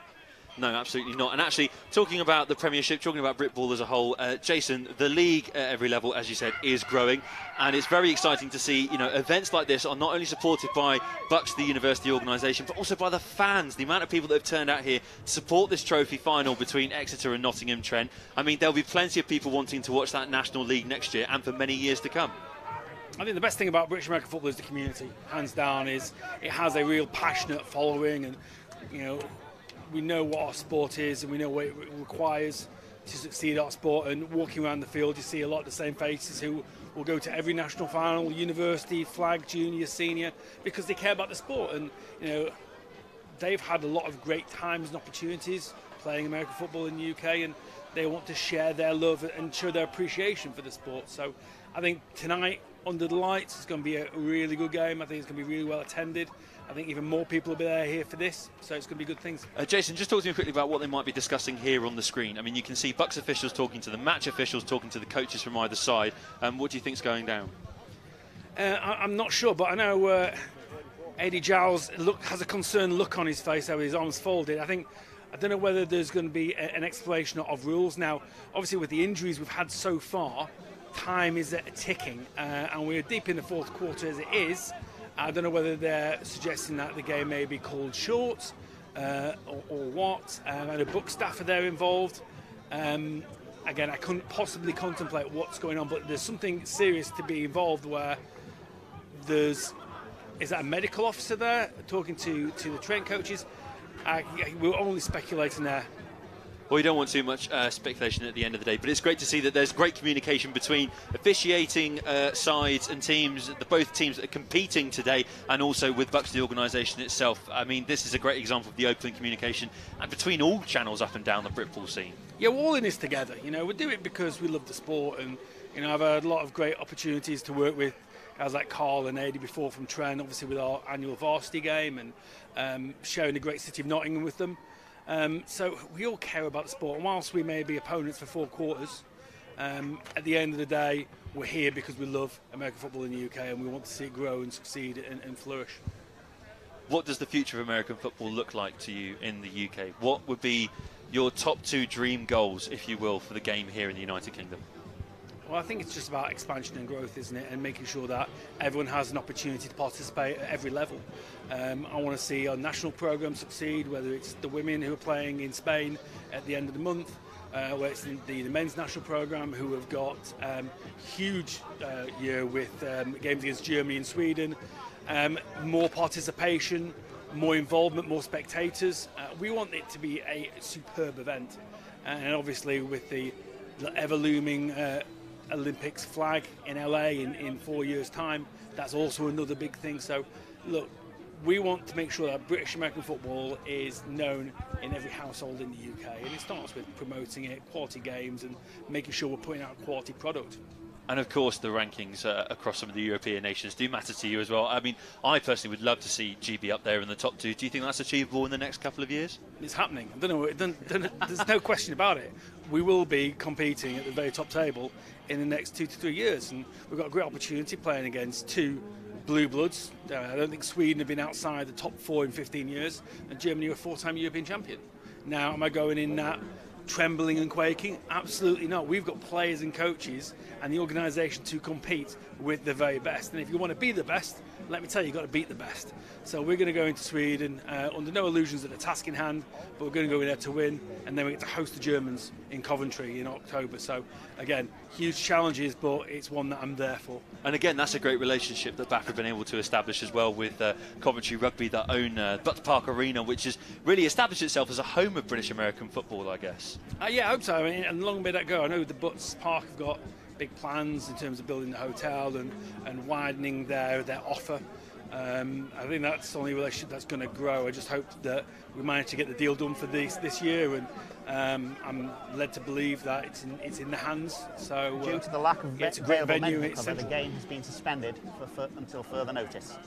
No, absolutely not. And actually, talking about the Premiership, talking about Britball as a whole, uh, Jason, the league at every level, as you said, is growing, and it's very exciting to see. You know, events like this are not only supported by BUCS, the university organisation, but also by the fans. The amount of people that have turned out here to support this trophy final between Exeter and Nottingham Trent. I mean, there'll be plenty of people wanting to watch that National League next year and for many years to come. I think the best thing about British American football is the community, hands down. Is it has a real passionate following, and you know we know what our sport is and we know what it requires to succeed our sport. And walking around the field, you see a lot of the same faces who will go to every national final, university, flag, junior, senior, because they care about the sport. And you know, they've had a lot of great times and opportunities playing American football in the UK, and they want to share their love and show their appreciation for the sport. So, I think tonight under the lights, it's going to be a really good game. I think it's going to be really well attended. I think even more people will be there here for this, so it's going to be good things. Uh, Jason, just talk to me quickly about what they might be discussing here on the screen. I mean, you can see BUCS officials talking to the match officials, talking to the coaches from either side. Um, what do you think is going down? Uh, I, am not sure, but I know uh, Eddie Giles look, has a concerned look on his face over his arms folded. I think I don't know whether there's going to be a, an explanation of rules now. Obviously, with the injuries we've had so far, time is ticking, uh, and we're deep in the fourth quarter as it is. I don't know whether they're suggesting that the game may be called short uh, or, or, what. Um, and a book staff are there involved. Um, again, I couldn't possibly contemplate what's going on, but there's something serious to be involved where there's is that a medical officer there talking to, to the Trent coaches? We're only speculating there well, you don't want too much uh, speculation at the end of the day, but it's great to see that there's great communication between officiating uh, sides and teams, the both teams that are competing today, and also with BUCS, the organisation itself. I mean, this is a great example of the open communication and between all channels up and down the Britball scene. Yeah, we're all in this together. You know, we do it because we love the sport, and you know, I've had a lot of great opportunities to work with guys like Carl and Eddie before from Trent, obviously with our annual varsity game and um, sharing the great city of Nottingham with them. Um, so we all care about the sport, and whilst we may be opponents for four quarters, um, at the end of the day, we're here because we love American football in the UK and we want to see it grow and succeed and, and flourish. What does the future of American football look like to you in the UK? What would be your top two dream goals, if you will, for the game here in the United Kingdom? Well, I think it's just about expansion and growth, isn't it? And making sure that everyone has an opportunity to participate at every level. Um, I want to see our national programme succeed, whether it's the women who are playing in Spain at the end of the month, uh, it's the, the, men's national programme who have got um, huge uh, year with um, games against Germany and Sweden, um, more participation, more involvement, more spectators. Uh, we want it to be a superb event, and obviously with the ever looming uh, Olympics flag in LA in, in four years' time. That's also another big thing. So, look, we want to make sure that British American football is known in every household in the UK, and it starts with promoting it, quality games, and making sure we're putting out a quality product. And of course, the rankings uh, across some of the European nations do matter to you as well. I mean, I personally would love to see GB up there in the top two. Do you think that's achievable in the next couple of years? It's happening. I don't know. Don't, don't, [laughs] there's no question about it. We will be competing at the very top table in the next two to three years, and we've got a great opportunity playing against two blue bloods. Uh, I don't think Sweden have been outside the top four in 15 years, and Germany a four-time European champion. Now, am I going in that trembling and quaking? Absolutely not. We've got players and coaches and the organisation to compete with the very best. And if you want to be the best, let me tell you, you've got to beat the best. So we're going to go into Sweden uh, under no illusions at the task in hand, but we're going to go in there to win, and then we get to host the Germans in Coventry in October. So again, huge challenges, but it's one that I'm there for. And again, that's a great relationship that BAFA have been able to establish as well with uh, Coventry Rugby that own uh, Butts Park Arena, which has really established itself as a home of British American football, I guess. Uh, yeah, I hope so. I mean, and long may that go. I know the Butts Park have got big plans in terms of building the hotel and, and widening their, their offer. Um, I think that's the only relationship that's going to grow. I just hope that we manage to get the deal done for this this year, and um, I'm led to believe that it's in, it's in the hands. So due uh, to the lack of it's a great venue, it's the game has been suspended for, for, until further notice.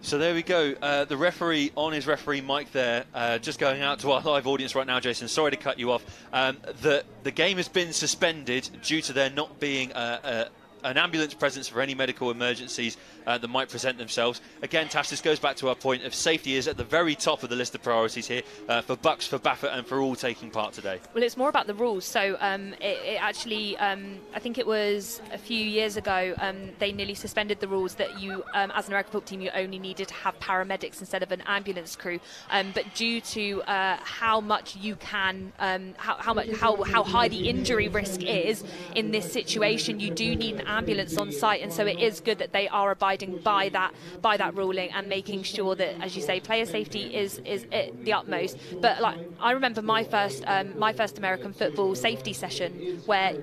So there we go. Uh, the referee on his referee mic there, uh, just going out to our live audience right now, Jason. Sorry to cut you off. Um, the the game has been suspended due to there not being a, a an ambulance presence for any medical emergencies uh, that might present themselves. Again, Tash, this goes back to our point of safety is at the very top of the list of priorities here uh, for BUCS, for BAFA, and for all taking part today. Well, it's more about the rules. So um, it, it, actually, um, I think it was a few years ago, um, they nearly suspended the rules that you, um, as an American team, you only needed to have paramedics instead of an ambulance crew. Um, but due to uh, how much you can, um, how, how much, how, how high the injury risk is in this situation, you do need an ambulance on site, and so it is good that they are abiding by that by that ruling and making sure that, as you say, player safety is is the utmost. But like I remember my first um, my first American football safety session where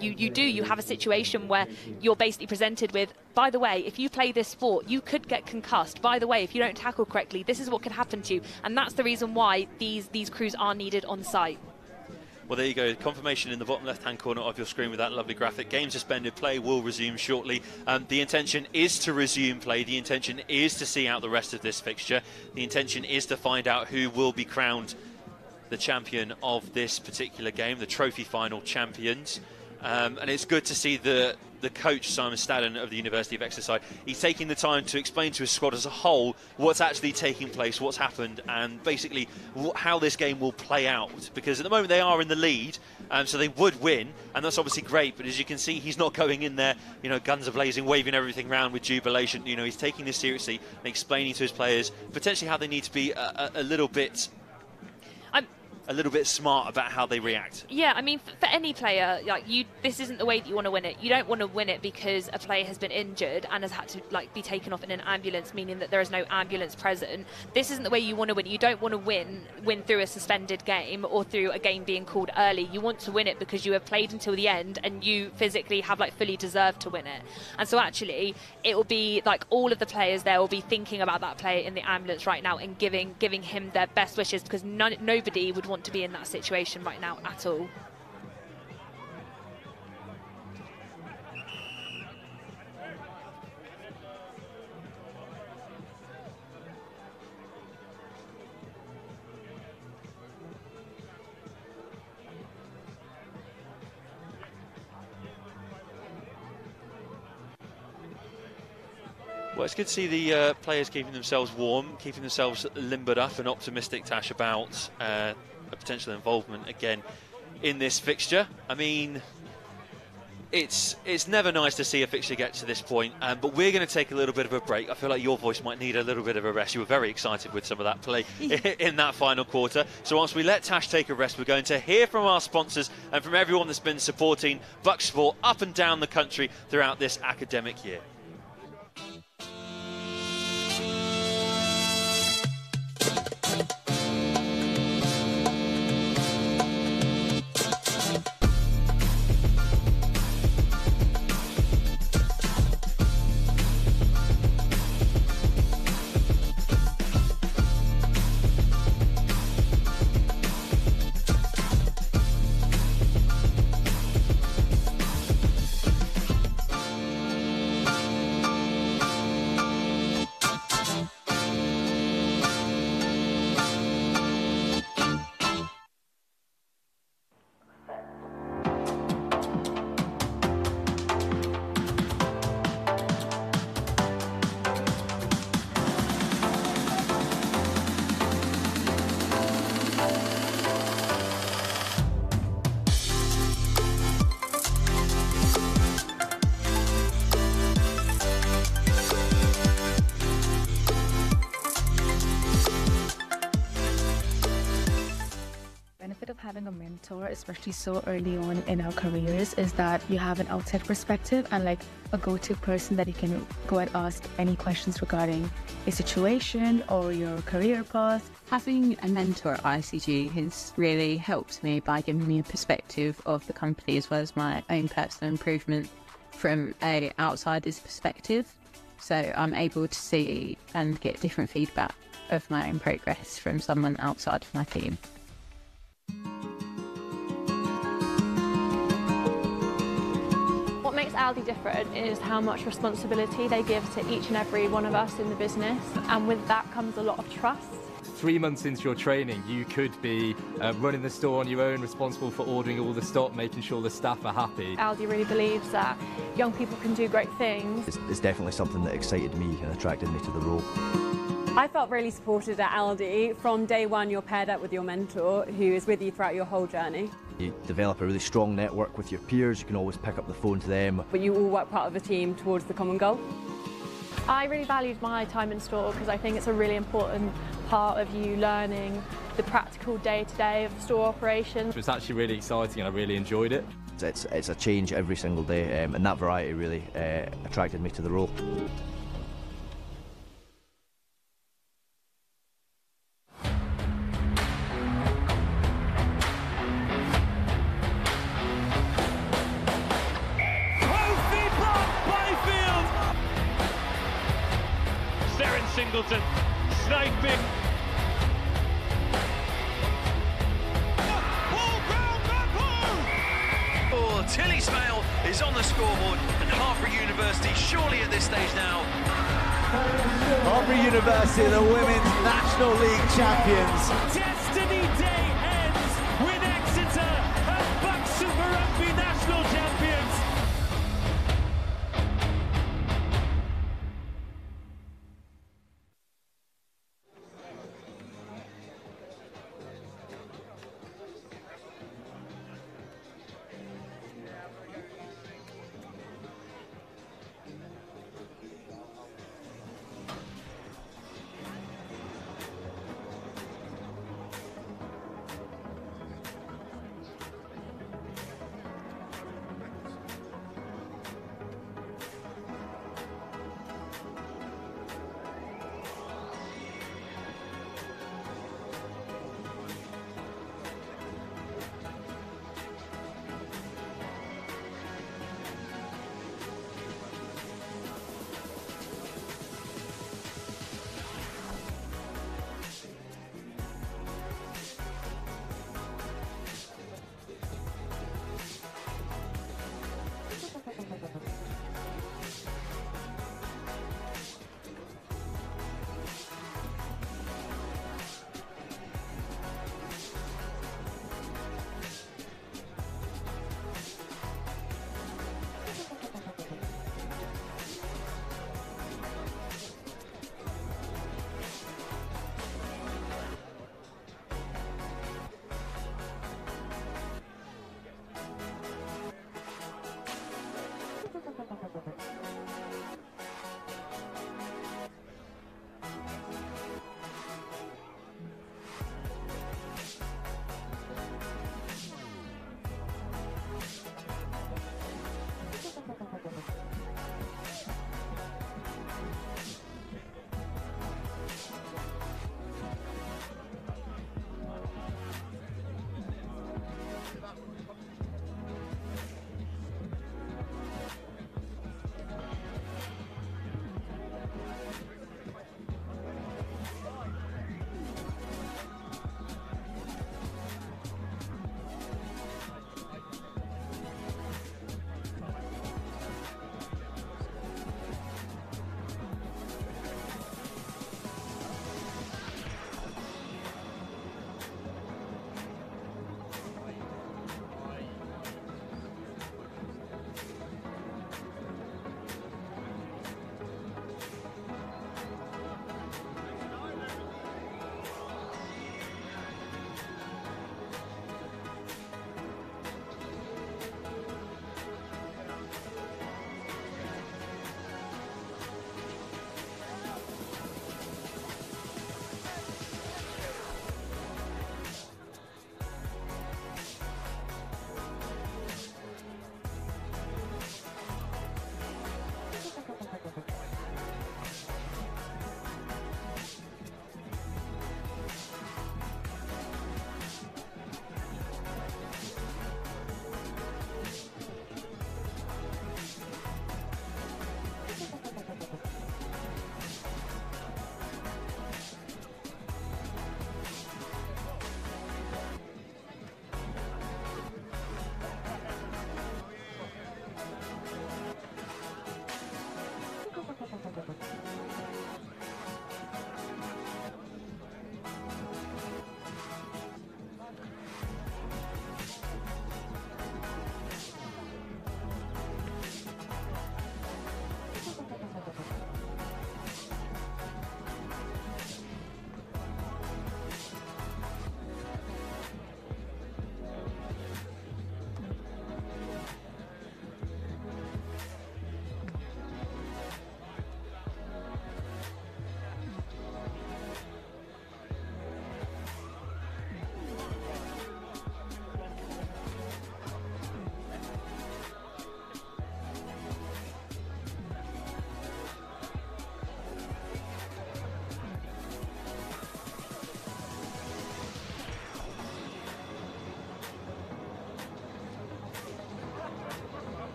you, you do you have a situation where you're basically presented with by the way if you play this sport you could get concussed. By the way if you don't tackle correctly this is what could happen to you. And that's the reason why these these crews are needed on site well, there you go. Confirmation in the bottom left-hand corner of your screen with that lovely graphic. Game suspended. Play will resume shortly. Um, the intention is to resume play. The intention is to see out the rest of this fixture. The intention is to find out who will be crowned the champion of this particular game, the trophy final champions. Um, and it's good to see the the coach Simon Stadden of the University of Exeter. He's taking the time to explain to his squad as a whole what's actually taking place, what's happened, and basically how this game will play out. Because at the moment they are in the lead, um, so they would win, and that's obviously great. But as you can see, he's not going in there, you know, guns are blazing, waving everything around with jubilation. You know, he's taking this seriously and explaining to his players potentially how they need to be a, a, a little bit a little bit smart about how they react. Yeah, I mean, for, any player, like you, this isn't the way that you want to win it. You don't want to win it because a player has been injured and has had to like be taken off in an ambulance, meaning that there is no ambulance present. This isn't the way you want to win. You don't want to win win through a suspended game or through a game being called early. You want to win it because you have played until the end and you physically have like fully deserved to win it. And so actually, it will be like all of the players there will be thinking about that player in the ambulance right now and giving giving him their best wishes because none, nobody would want want to be in that situation right now at all. Well, it's good to see the uh, players keeping themselves warm, keeping themselves limbered up and optimistic, Tash, about uh, a potential involvement again in this fixture. I mean, it's it's never nice to see a fixture get to this point, um, but we're going to take a little bit of a break. I feel like your voice might need a little bit of a rest. You were very excited with some of that play [laughs] [laughs] in that final quarter. So once we let Tash take a rest, we're going to hear from our sponsors and from everyone that's been supporting BUCS Sport up and down the country throughout this academic year. Especially so early on in our careers, is that you have an outside perspective and like a go to person that you can go and ask any questions regarding a situation or your career path. Having a mentor at ICG has really helped me by giving me a perspective of the company as well as my own personal improvement from a outsider's perspective. So I'm able to see and get different feedback of my own progress from someone outside of my team. Makes Aldi different is how much responsibility they give to each and every one of us in the business and with that comes a lot of trust. three months into your training, you could be uh, running the store on your own, responsible for ordering all the stock, making sure the staff are happy. Aldi really believes that young people can do great things. It's, it's definitely something that excited me and attracted me to the role. I felt really supported at Aldi. From day one, you're paired up with your mentor who is with you throughout your whole journey. You develop a really strong network with your peers, you can always pick up the phone to them. But you all work part of a team towards the common goal. I really valued my time in store because I think it's a really important part of you learning the practical day-to-day of store operations. It was actually really exciting and I really enjoyed it. It's, it's a change every single day um, and that variety really uh, attracted me to the role. Singleton sniping. Oh, Tilly Smale is on the scoreboard, and Hartpury University surely at this stage now. Hartpury University, the Women's National League champions. Destiny Day ends with Exeter as BUCS Super Rugby national champions.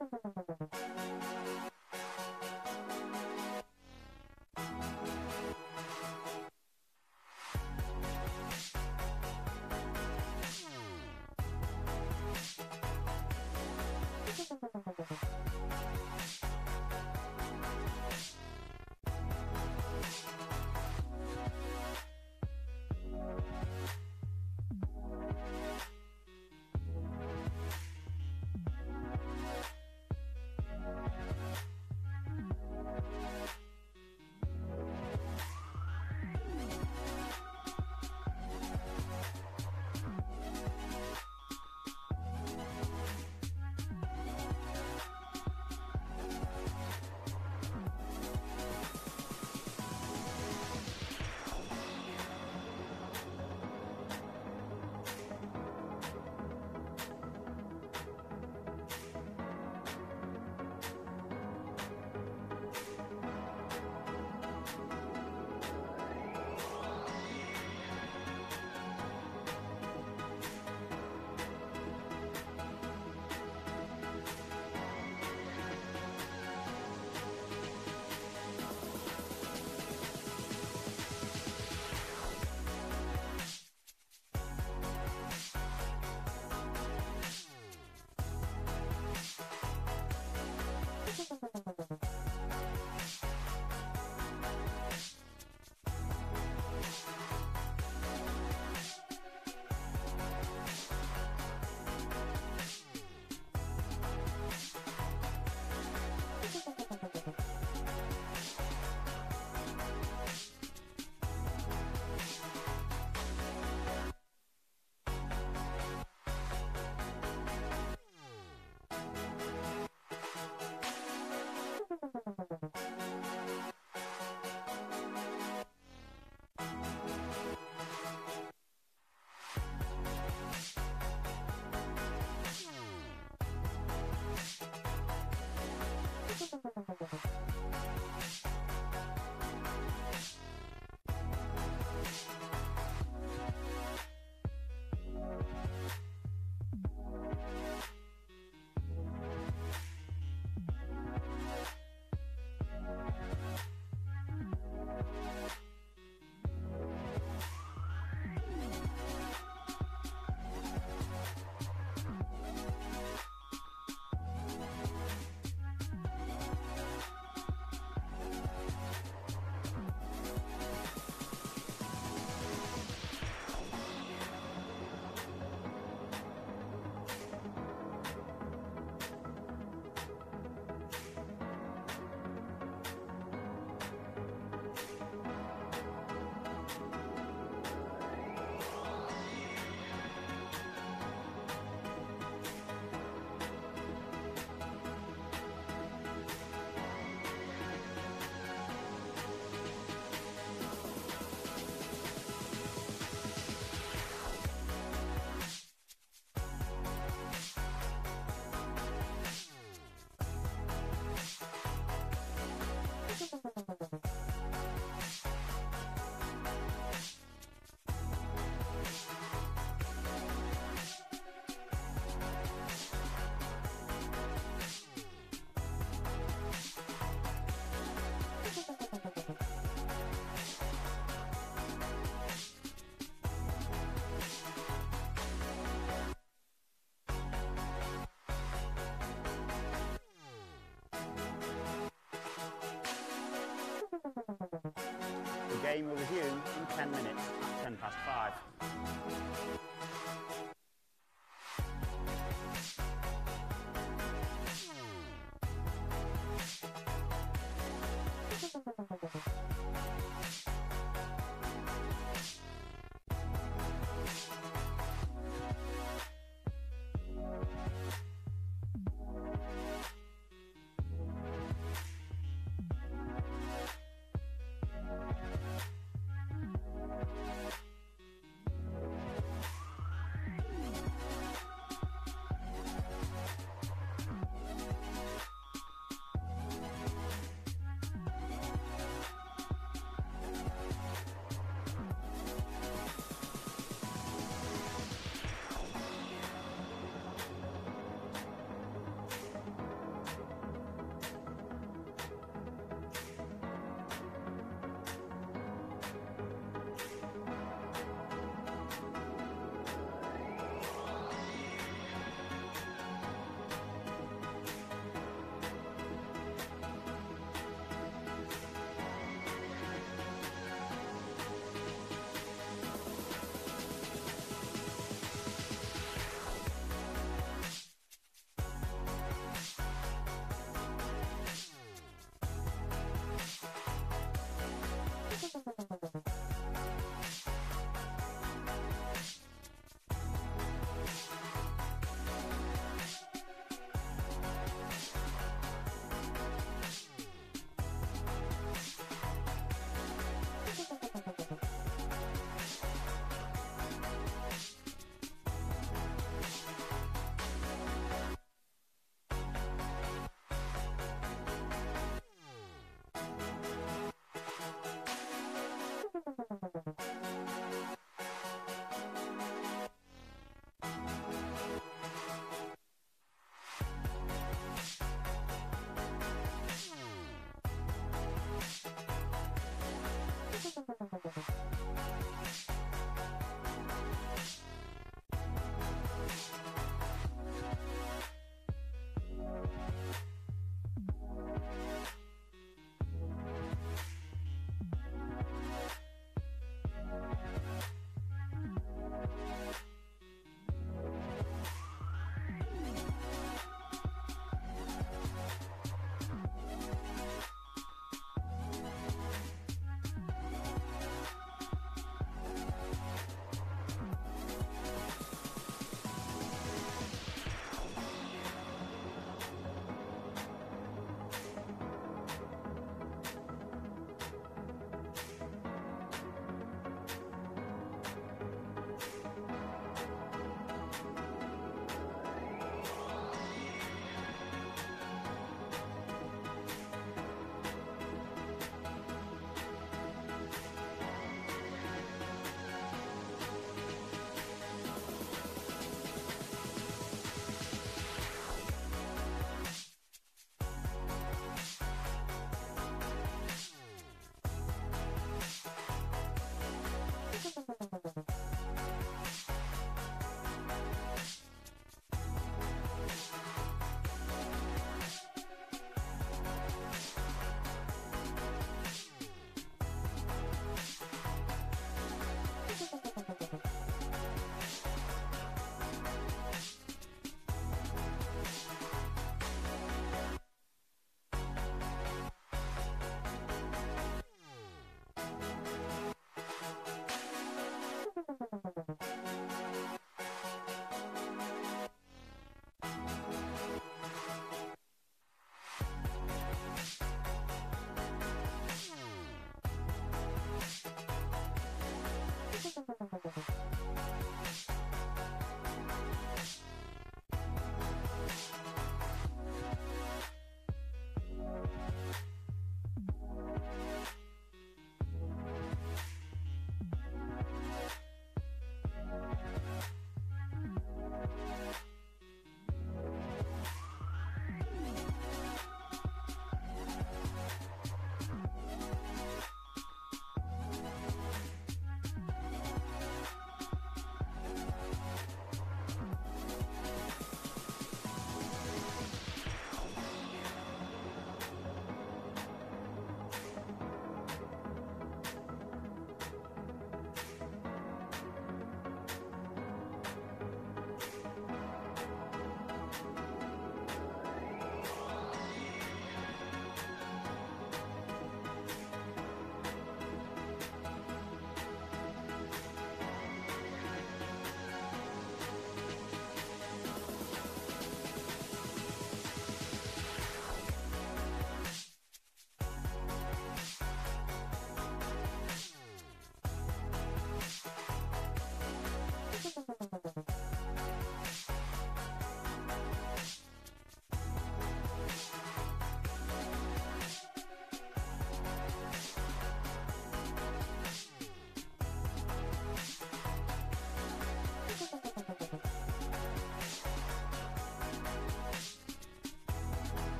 Thank you. Game will resume in 10 minutes Gracias. Thank you.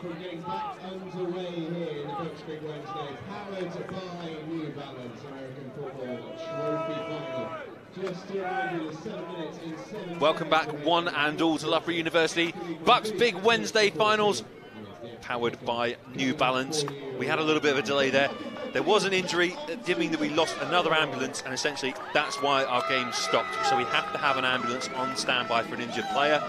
From getting back underway here in the BUCS Big Wednesday, powered by New Balance American Football Trophy Final. Just to remind you, the seven minutes in seven Welcome back, one and all, to Loughborough University. BUCS Big Wednesday finals, powered by New Balance. We had a little bit of a delay there. There was an injury that did mean that we lost another ambulance, and essentially that's why our game stopped. So we have to have an ambulance on standby for an injured player.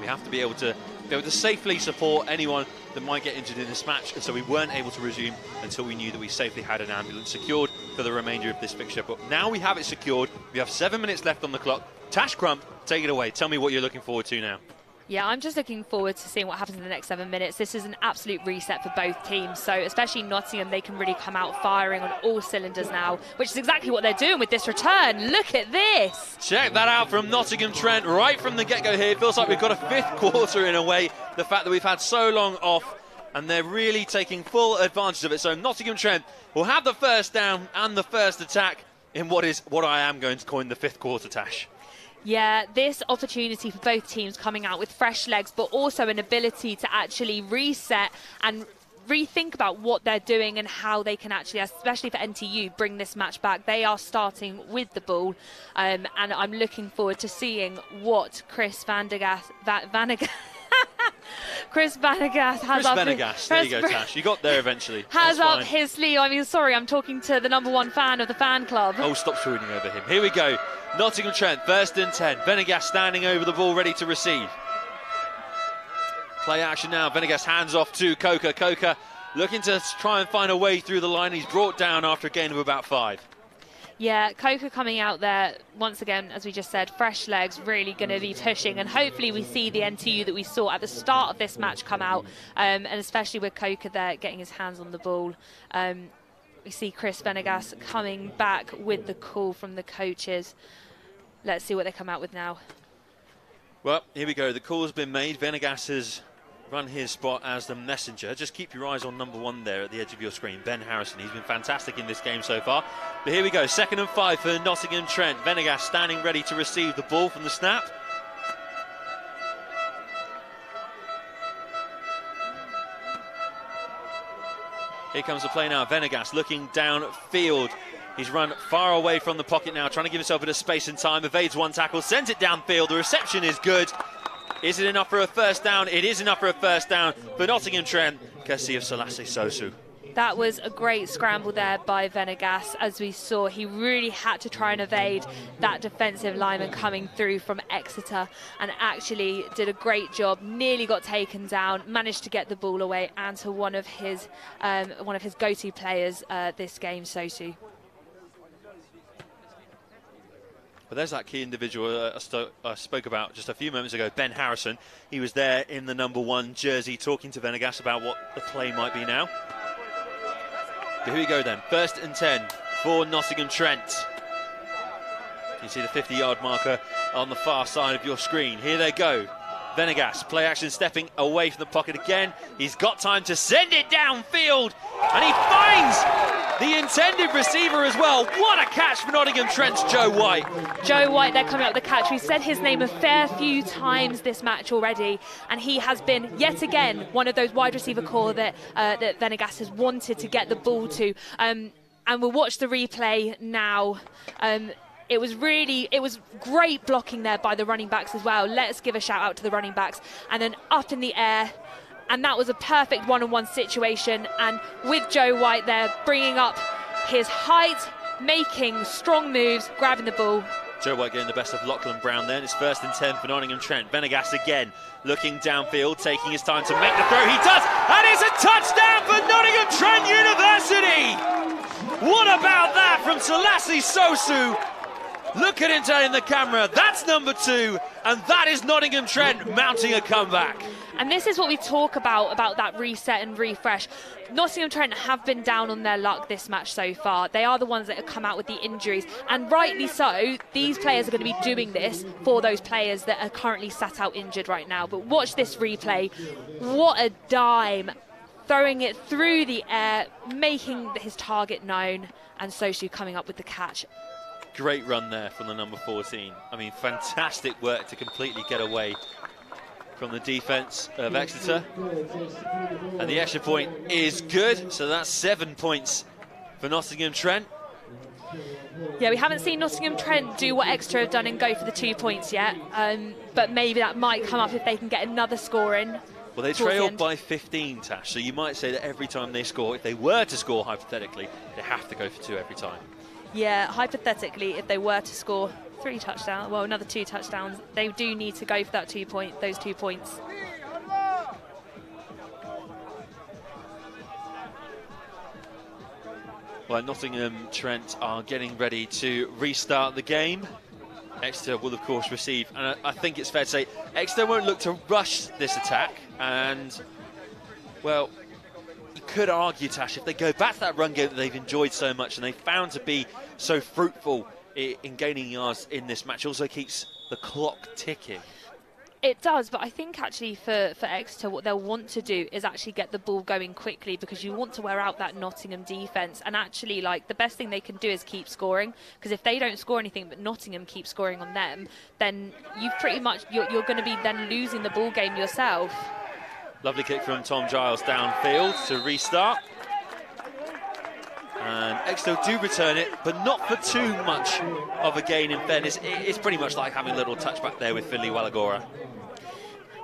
We have to be able to be able to safely support anyone that might get injured in this match, and so we weren't able to resume until we knew that we safely had an ambulance secured for the remainder of this fixture. But now we have it secured. We have seven minutes left on the clock. Tash Crump, take it away. Tell me what you're looking forward to now. Yeah, I'm just looking forward to seeing what happens in the next seven minutes. This is an absolute reset for both teams. So, especially Nottingham, they can really come out firing on all cylinders now, which is exactly what they're doing with this return. Look at this. Check that out from Nottingham Trent right from the get go here. It feels like we've got a fifth [laughs] quarter in a way. The fact that we've had so long off and they're really taking full advantage of it. So, Nottingham Trent will have the first down and the first attack in what is what I am going to coin the fifth quarter, Tash. Yeah, this opportunity for both teams coming out with fresh legs, but also an ability to actually reset and rethink about what they're doing and how they can actually, especially for NTU, bring this match back. They are starting with the ball, um, and I'm looking forward to seeing what Chris Vandergas, Va- Vanagas. Chris Vanagas has Chris up Venegas. There you go, Tash. You got there eventually. [laughs] has That's up fine. his sleeve. I mean, sorry, I'm talking to the number one fan of the fan club. Oh, stop swooning over him. Here we go. Nottingham Trent, first and 10. Venegas standing over the ball, ready to receive. Play action now. Venegas hands off to Coker. Coker looking to try and find a way through the line. He's brought down after a gain of about five. Yeah, Coker coming out there once again, as we just said, fresh legs, really going to be pushing, and hopefully we see the NTU that we saw at the start of this match come out, um, and especially with Coker there getting his hands on the ball. Um, we see Chris Venegas coming back with the call from the coaches. Let's see what they come out with now. Well, here we go. The call's been made. Venegas has run his spot as the messenger. Just keep your eyes on number one there at the edge of your screen, Ben Harrison. He's been fantastic in this game so far. But here we go. Second and five for Nottingham Trent. Venegas standing ready to receive the ball from the snap. Here comes the play now. Venegas looking downfield. He's run far away from the pocket now, trying to give himself a bit of space and time. Evades one tackle, sends it downfield. The reception is good. Is it enough for a first down? It is enough for a first down for Nottingham Trent, courtesy of Selassie Sosu. That was a great scramble there by Venegas. As we saw, he really had to try and evade that defensive lineman coming through from Exeter and actually did a great job. Nearly got taken down, managed to get the ball away and to one of his um, one of his go-to players uh, this game, Sosu. But there's that key individual I, I spoke about just a few moments ago, Ben Harrison. He was there in the number one jersey talking to Venegas about what the play might be now. But here we go then. First and 10 for Nottingham Trent. You see the 50 yard marker on the far side of your screen. Here they go. Venegas, play action, stepping away from the pocket again. He's got time to send it downfield, and he finds the intended receiver as well. What a catch for Nottingham Trent's Joe White. Joe White they're coming up the catch. We've said his name a fair few times this match already, and he has been yet again one of those wide receiver core that uh, that Venegas has wanted to get the ball to. Um, and we'll watch the replay now. Um, it was really, it was great blocking there by the running backs as well. Let's give a shout out to the running backs. And then up in the air, and that was a perfect one-on-one situation. And with Joe White there, bringing up his height, making strong moves, grabbing the ball. Joe White getting the best of Lachlan Brown then. It's first and 10 for Nottingham Trent. Venegas again looking downfield, taking his time to make the throw. He does, and it's a touchdown for Nottingham Trent University! What about that from Selassie Sosu? Look at him in the camera. That's number two, and that is Nottingham Trent mounting a comeback. And this is what we talk about about that reset and refresh. Nottingham Trent have been down on their luck this match so far. They are the ones that have come out with the injuries, and rightly so. These players are going to be doing this for those players that are currently sat out injured right now. But watch this replay. What a dime! Throwing it through the air, making his target known, and Sosu coming up with the catch. Great run there from the number 14. I mean, fantastic work to completely get away from the defence of Exeter. And the extra point is good, so that's seven points for Nottingham Trent. Yeah, we haven't seen Nottingham Trent do what Exeter have done and go for the two points yet. Um, but maybe that might come up if they can get another score in. Well, they towards the trailed by 15, Tash, so you might say that every time they score, if they were to score hypothetically, they have to go for two every time. Yeah, hypothetically, if they were to score three touchdowns, well, another two touchdowns, they do need to go for that two point, those two points. Well, Nottingham Trent are getting ready to restart the game. Exeter will, of course, receive, and I, I think it's fair to say Exeter won't look to rush this attack. And, well, could argue, Tash, if they go back to that run game that they've enjoyed so much and they found to be so fruitful in gaining yards in this match, also keeps the clock ticking. It does, but I think actually for, for Exeter, what they'll want to do is actually get the ball going quickly because you want to wear out that Nottingham defence. And actually, like the best thing they can do is keep scoring because if they don't score anything, but Nottingham keep scoring on them, then you pretty much you're, you're going to be then losing the ball game yourself. Lovely kick from Tom Giles downfield to restart. And Exeter do return it, but not for too much of a gain in fairness. It's pretty much like having a little touchback there with Finley Wallagora.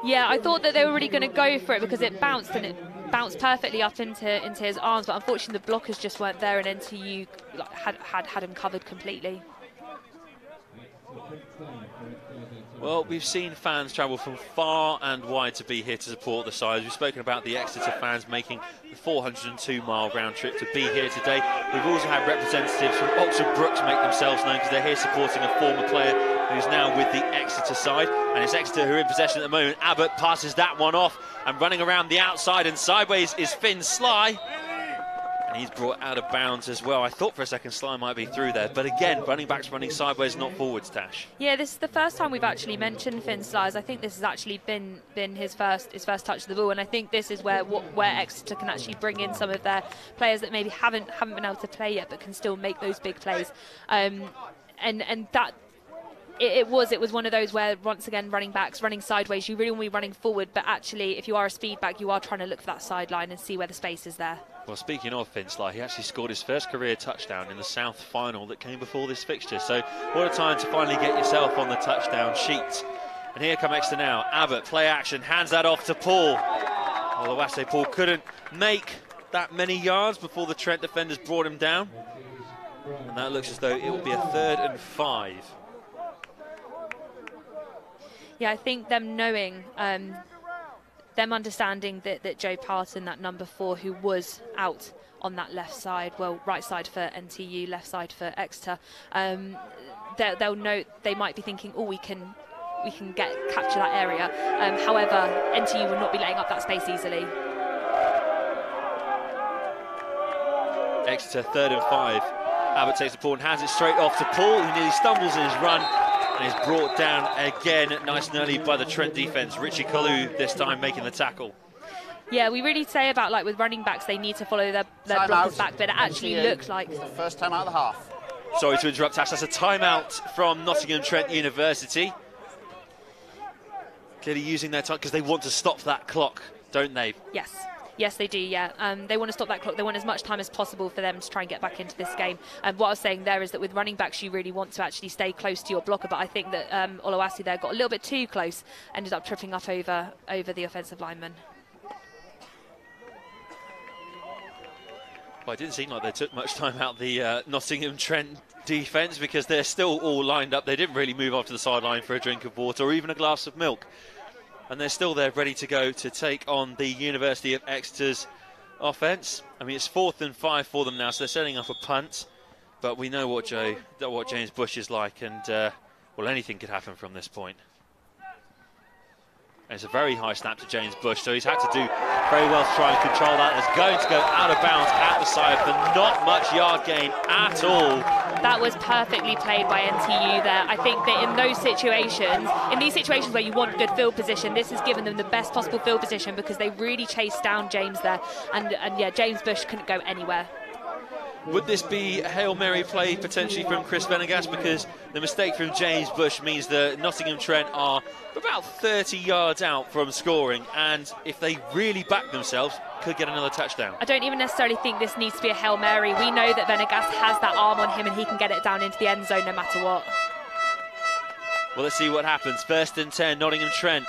Yeah, I thought that they were really going to go for it because it bounced and it bounced perfectly up into into his arms, but unfortunately the blockers just weren't there, and NTU had had had him covered completely. Well, we've seen fans travel from far and wide to be here to support the side. We've spoken about the Exeter fans making the 402 mile round trip to be here today. We've also had representatives from Oxford Brookes make themselves known because they're here supporting a former player who's now with the Exeter side. And it's Exeter who are in possession at the moment. Abbott passes that one off and running around the outside and sideways is Finn Sly. And he's brought out of bounds as well. I thought for a second Sly might be through there. But again, running backs running sideways, not forwards, Tash. Yeah, this is the first time we've actually mentioned Finn Slides. I think this has actually been been his first his first touch of the ball, and I think this is where where Exeter can actually bring in some of their players that maybe haven't haven't been able to play yet, but can still make those big plays. Um, and and that it, it was it was one of those where once again running backs running sideways, you really want to be running forward, but actually if you are a speed back, you are trying to look for that sideline and see where the space is there. Well, speaking of Finn Sly, he actually scored his first career touchdown in the South final that came before this fixture. So, what a time to finally get yourself on the touchdown sheet. And here come Exeter now. Abbott, play action, hands that off to Paul. Oluwase Paul couldn't make that many yards before the Trent defenders brought him down. And that looks as though it will be a third and five. Yeah, I think them knowing, um, them understanding that, that Joe Parton, that number four, who was out on that left side, well, right side for NTU, left side for Exeter, um, they'll, know they might be thinking, oh, we can. We can get capture that area. Um, however, NTU will not be letting up that space easily. Exeter third and five. Abbott takes the ball and hands it straight off to Paul, who nearly stumbles in his run and is brought down again nice and early by the Trent defence. Richie Kalu this time making the tackle. Yeah, we really say about like with running backs, they need to follow their, their Time blockers out. back, but it actually NTU. looked like First time out of the half. Sorry to interrupt, Ash. That's a timeout from Nottingham Trent University. Clearly using their time because they want to stop that clock, don't they? Yes. Yes, they do. Yeah, um, they want to stop that clock. They want as much time as possible for them to try and get back into this game. And what I was saying there is that with running backs, you really want to actually stay close to your blocker. But I think that um, there got a little bit too close, ended up tripping up over over the offensive lineman. Well, it didn't seem like they took much time out the uh, Nottingham Trent defence because they're still all lined up. They didn't really move off to the sideline for a drink of water or even a glass of milk. And they're still there ready to go to take on the University of Exeter's offence. I mean, it's fourth and five for them now, so they're setting up a punt. But we know what Joe, what James Bush is like, and uh, well, anything could happen from this point. And it's a very high snap to James Bush, so he's had to do very well to try and control that. It's going to go out of bounds at the side for not much yard gain at all. That was perfectly played by NTU there. I think that in those situations, in these situations where you want good field position, this has given them the best possible field position because they really chased down James there. And, and yeah, James Bush couldn't go anywhere. Would this be a Hail Mary play potentially from Chris Venegas? Because the mistake from James Bush means that Nottingham Trent are about 30 yards out from scoring, and if they really back themselves, could get another touchdown. I don't even necessarily think this needs to be a Hail Mary. We know that Venegas has that arm on him and he can get it down into the end zone no matter what. Well, let's see what happens. First and 10, Nottingham Trent.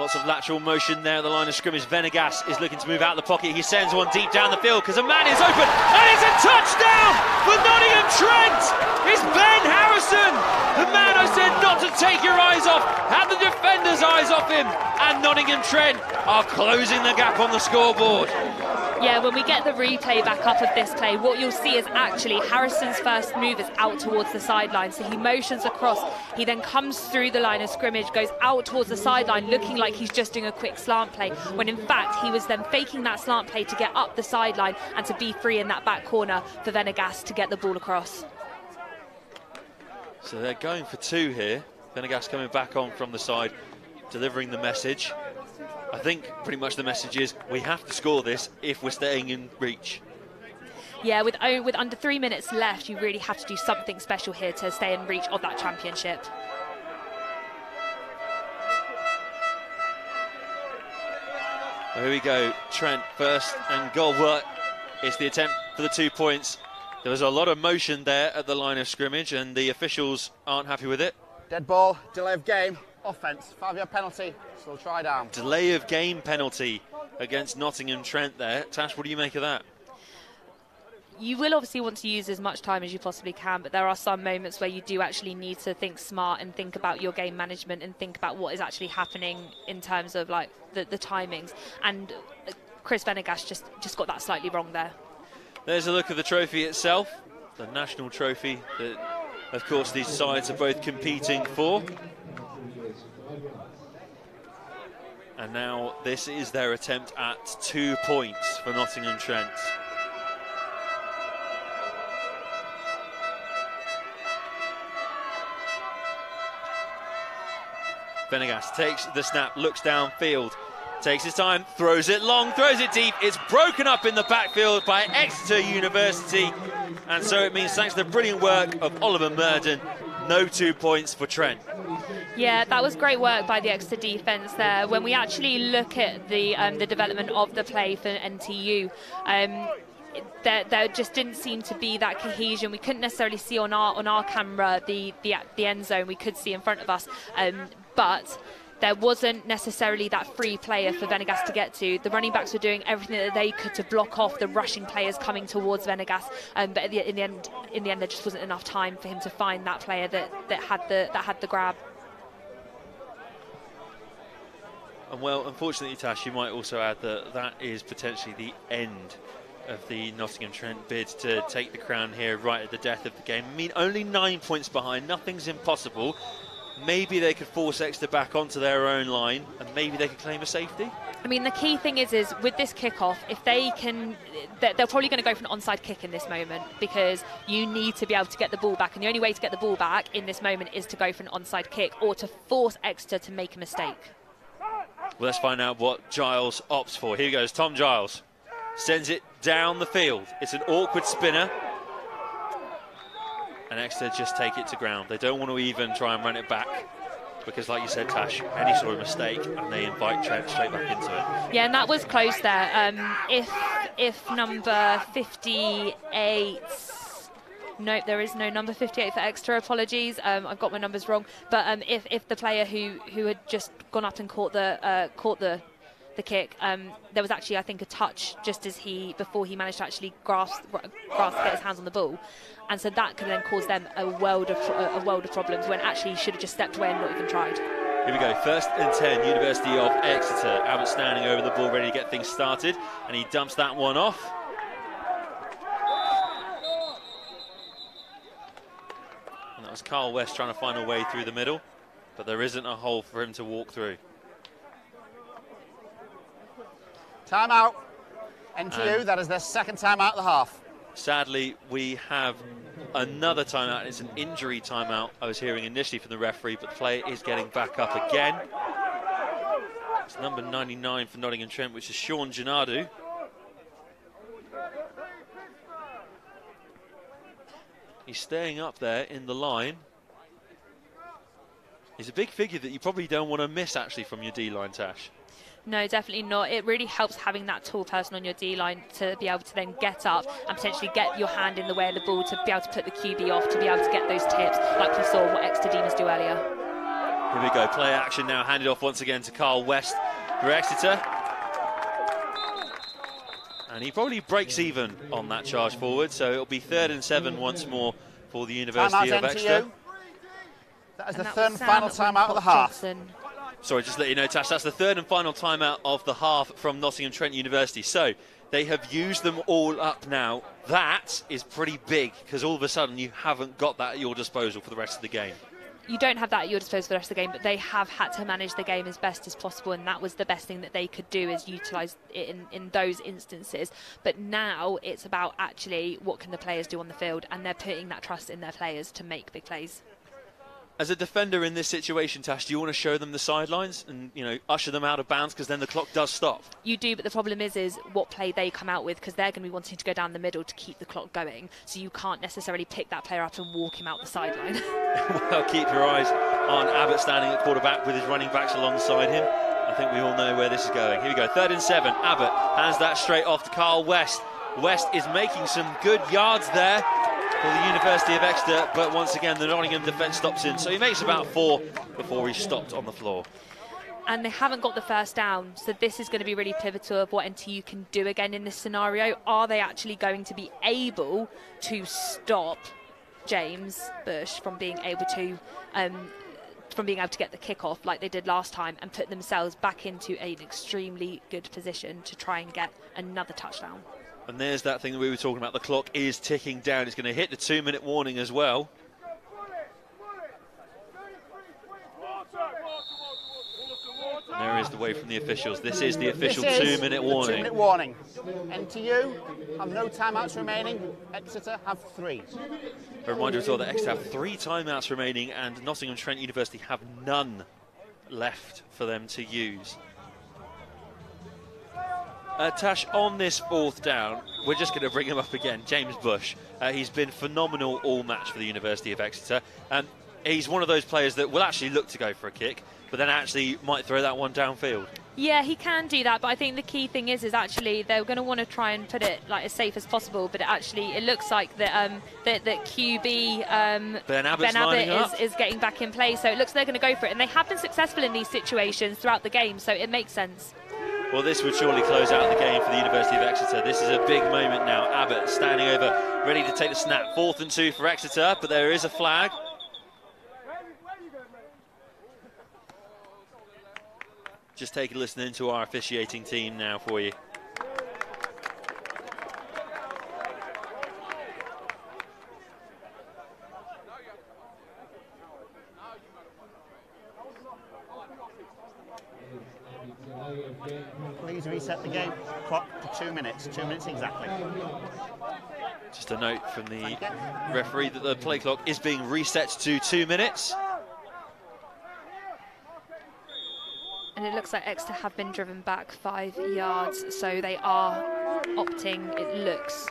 Lots of lateral motion there at the line of scrimmage. Venegas is looking to move out of the pocket. He sends one deep down the field because a man is open. And it's a touchdown for Nottingham Trent. It's Ben Harrison. The man I said not to take your eyes off. Had the defender's eyes off him. And Nottingham Trent are closing the gap on the scoreboard. Yeah, when we get the replay back up of this play, what you'll see is actually Harrison's first move is out towards the sideline. So he motions across. He then comes through the line of scrimmage, goes out towards the sideline, looking like he's just doing a quick slant play. When in fact, he was then faking that slant play to get up the sideline and to be free in that back corner for Venegas to get the ball across. So they're going for two here. Venegas coming back on from the side, delivering the message. I think pretty much the message is we have to score this if we're staying in reach. Yeah, with o- with under three minutes left, you really have to do something special here to stay in reach of that championship. Well, here we go. Trent first and goal. work. it's the attempt for the two points. There was a lot of motion there at the line of scrimmage, and the officials aren't happy with it. Dead ball, delay of game, offence, five yard penalty, still try down. Delay of game penalty against Nottingham Trent there. Tash, what do you make of that? You will obviously want to use as much time as you possibly can, but there are some moments where you do actually need to think smart and think about your game management and think about what is actually happening in terms of like the, the timings. And uh, Chris Venegas just just got that slightly wrong there. There's a look at the trophy itself, the national trophy that, of course, these sides are both competing for. And now this is their attempt at two points for Nottingham Trent. Venegas takes the snap, looks downfield, takes his time, throws it long, throws it deep. It's broken up in the backfield by Exeter University. And so it means, thanks to the brilliant work of Oliver Murden, no two points for Trent. Yeah, that was great work by the Exeter defence there. When we actually look at the um, the development of the play for NTU, um, there, there just didn't seem to be that cohesion. We couldn't necessarily see on our on our camera the the, the end zone. We could see in front of us, um, but there wasn't necessarily that free player for Venegas to get to. The running backs were doing everything that they could to block off the rushing players coming towards Venegas, um, but the, in the end, in the end, there just wasn't enough time for him to find that player that, that had the that had the grab. And well, unfortunately, Tash, you might also add that that is potentially the end of the Nottingham Trent bid to take the crown here right at the death of the game. I mean, only nine points behind, nothing's impossible. Maybe they could force Exeter back onto their own line, and maybe they could claim a safety. I mean, the key thing is, is with this kickoff, if they can, they're, they're probably going to go for an onside kick in this moment because you need to be able to get the ball back, and the only way to get the ball back in this moment is to go for an onside kick or to force Exeter to make a mistake. Well, let's find out what Giles opts for. Here goes Tom Giles. Sends it down the field. It's an awkward spinner. And Exeter just take it to ground. They don't want to even try and run it back because, like you said, Tash, any sort of mistake and they invite Trent straight back into it. Yeah, and that was close there. Um, if if number 58. Nope, there is no number 58 for Exeter. Apologies, um, I've got my numbers wrong. But um, if, if the player who, who had just gone up and caught the uh, caught the the kick, um, there was actually I think a touch just as he before he managed to actually grasp grasp get his hands on the ball, and so that could then cause them a world of a world of problems when actually he should have just stepped away and not even tried. Here we go, first and 10, University of Exeter. Abbott standing over the ball, ready to get things started, and he dumps that one off. And that was Carl West trying to find a way through the middle, but there isn't a hole for him to walk through. Timeout. NTU, And- that is their second timeout of the half. Sadly, we have another timeout. It's an injury timeout I was hearing initially from the referee, but the player is getting back up again. It's number 99 for Nottingham Trent, which is Sean Janadu. He's staying up there in the line. He's a big figure that you probably don't want to miss actually from your D line, Tash. No, definitely not. It really helps having that tall person on your D line to be able to then get up and potentially get your hand in the way of the ball to be able to put the QB off, to be able to get those tips, like we saw what Exeter Demons do earlier. Here we go, play action now, handed off once again to Carl West for Exeter. And he probably breaks even on that charge forward, so it'll be third and seven once more for the University of Exeter. That is And the that third and final time out of the half. Johnson. Sorry, just let you know, Tash, that's the third and final timeout of the half from Nottingham Trent University. So they have used them all up now. That is pretty big because all of a sudden you haven't got that at your disposal for the rest of the game. you don't have that at your disposal for the rest of the game, but they have had to manage the game as best as possible, and that was the best thing that they could do is utilise it in, in those instances. But now it's about actually what can the players do on the field, and they're putting that trust in their players to make big plays. As a defender in this situation, Tash, do you want to show them the sidelines and you know usher them out of bounds because then the clock does stop? You do, but the problem is, is what play they come out with because they're going to be wanting to go down the middle to keep the clock going. So you can't necessarily pick that player up and walk him out the sideline. [laughs] [laughs] well, keep your eyes on Abbott standing at quarterback with his running backs alongside him. I think we all know where this is going. Here we go, third and seven. Abbott hands that straight off to Carl West. West is making some good yards there for the University of Exeter, but once again the Nottingham defence stops in. So he makes about four before he's stopped on the floor. and they haven't got the first down. So this is going to be really pivotal of what NTU can do again in this scenario. Are they actually going to be able to stop James Bush from being able to? Um, from being able to get the kick off like they did last time and put themselves back into an extremely good position to try and get another touchdown. And there's that thing that we were talking about. The clock is ticking down. It's going to hit the two minute warning as well. And there is the way from the officials. This is the official This is two minute warning. Two-minute warning. NTU have no timeouts remaining. Exeter have three. A reminder as well that Exeter have three timeouts remaining and Nottingham Trent University have none left for them to use. Uh, Tash, on this fourth down, we're just going to bring him up again. James Bush. Uh, he's been phenomenal all match for the University of Exeter. And he's one of those players that will actually look to go for a kick, but then actually might throw that one downfield. Yeah, he can do that, but I think the key thing is, is actually they're going to want to try and put it like as safe as possible. But it actually, it looks like that um, that, that QB um, Ben Abbott's ben Abbott is, is getting back in play, so it looks they're going to go for it, and they have been successful in these situations throughout the game, so it makes sense. Well, this would surely close out the game for the University of Exeter. This is a big moment now. Abbott standing over, ready to take the snap. Fourth and two for Exeter, but there is a flag. Just take a listen into our officiating team now for you. Please reset the game clock to two minutes. Two minutes exactly. Just a note from the referee that the play clock is being reset to two minutes. And it looks like Exeter have been driven back five yards, so they are opting, it looks,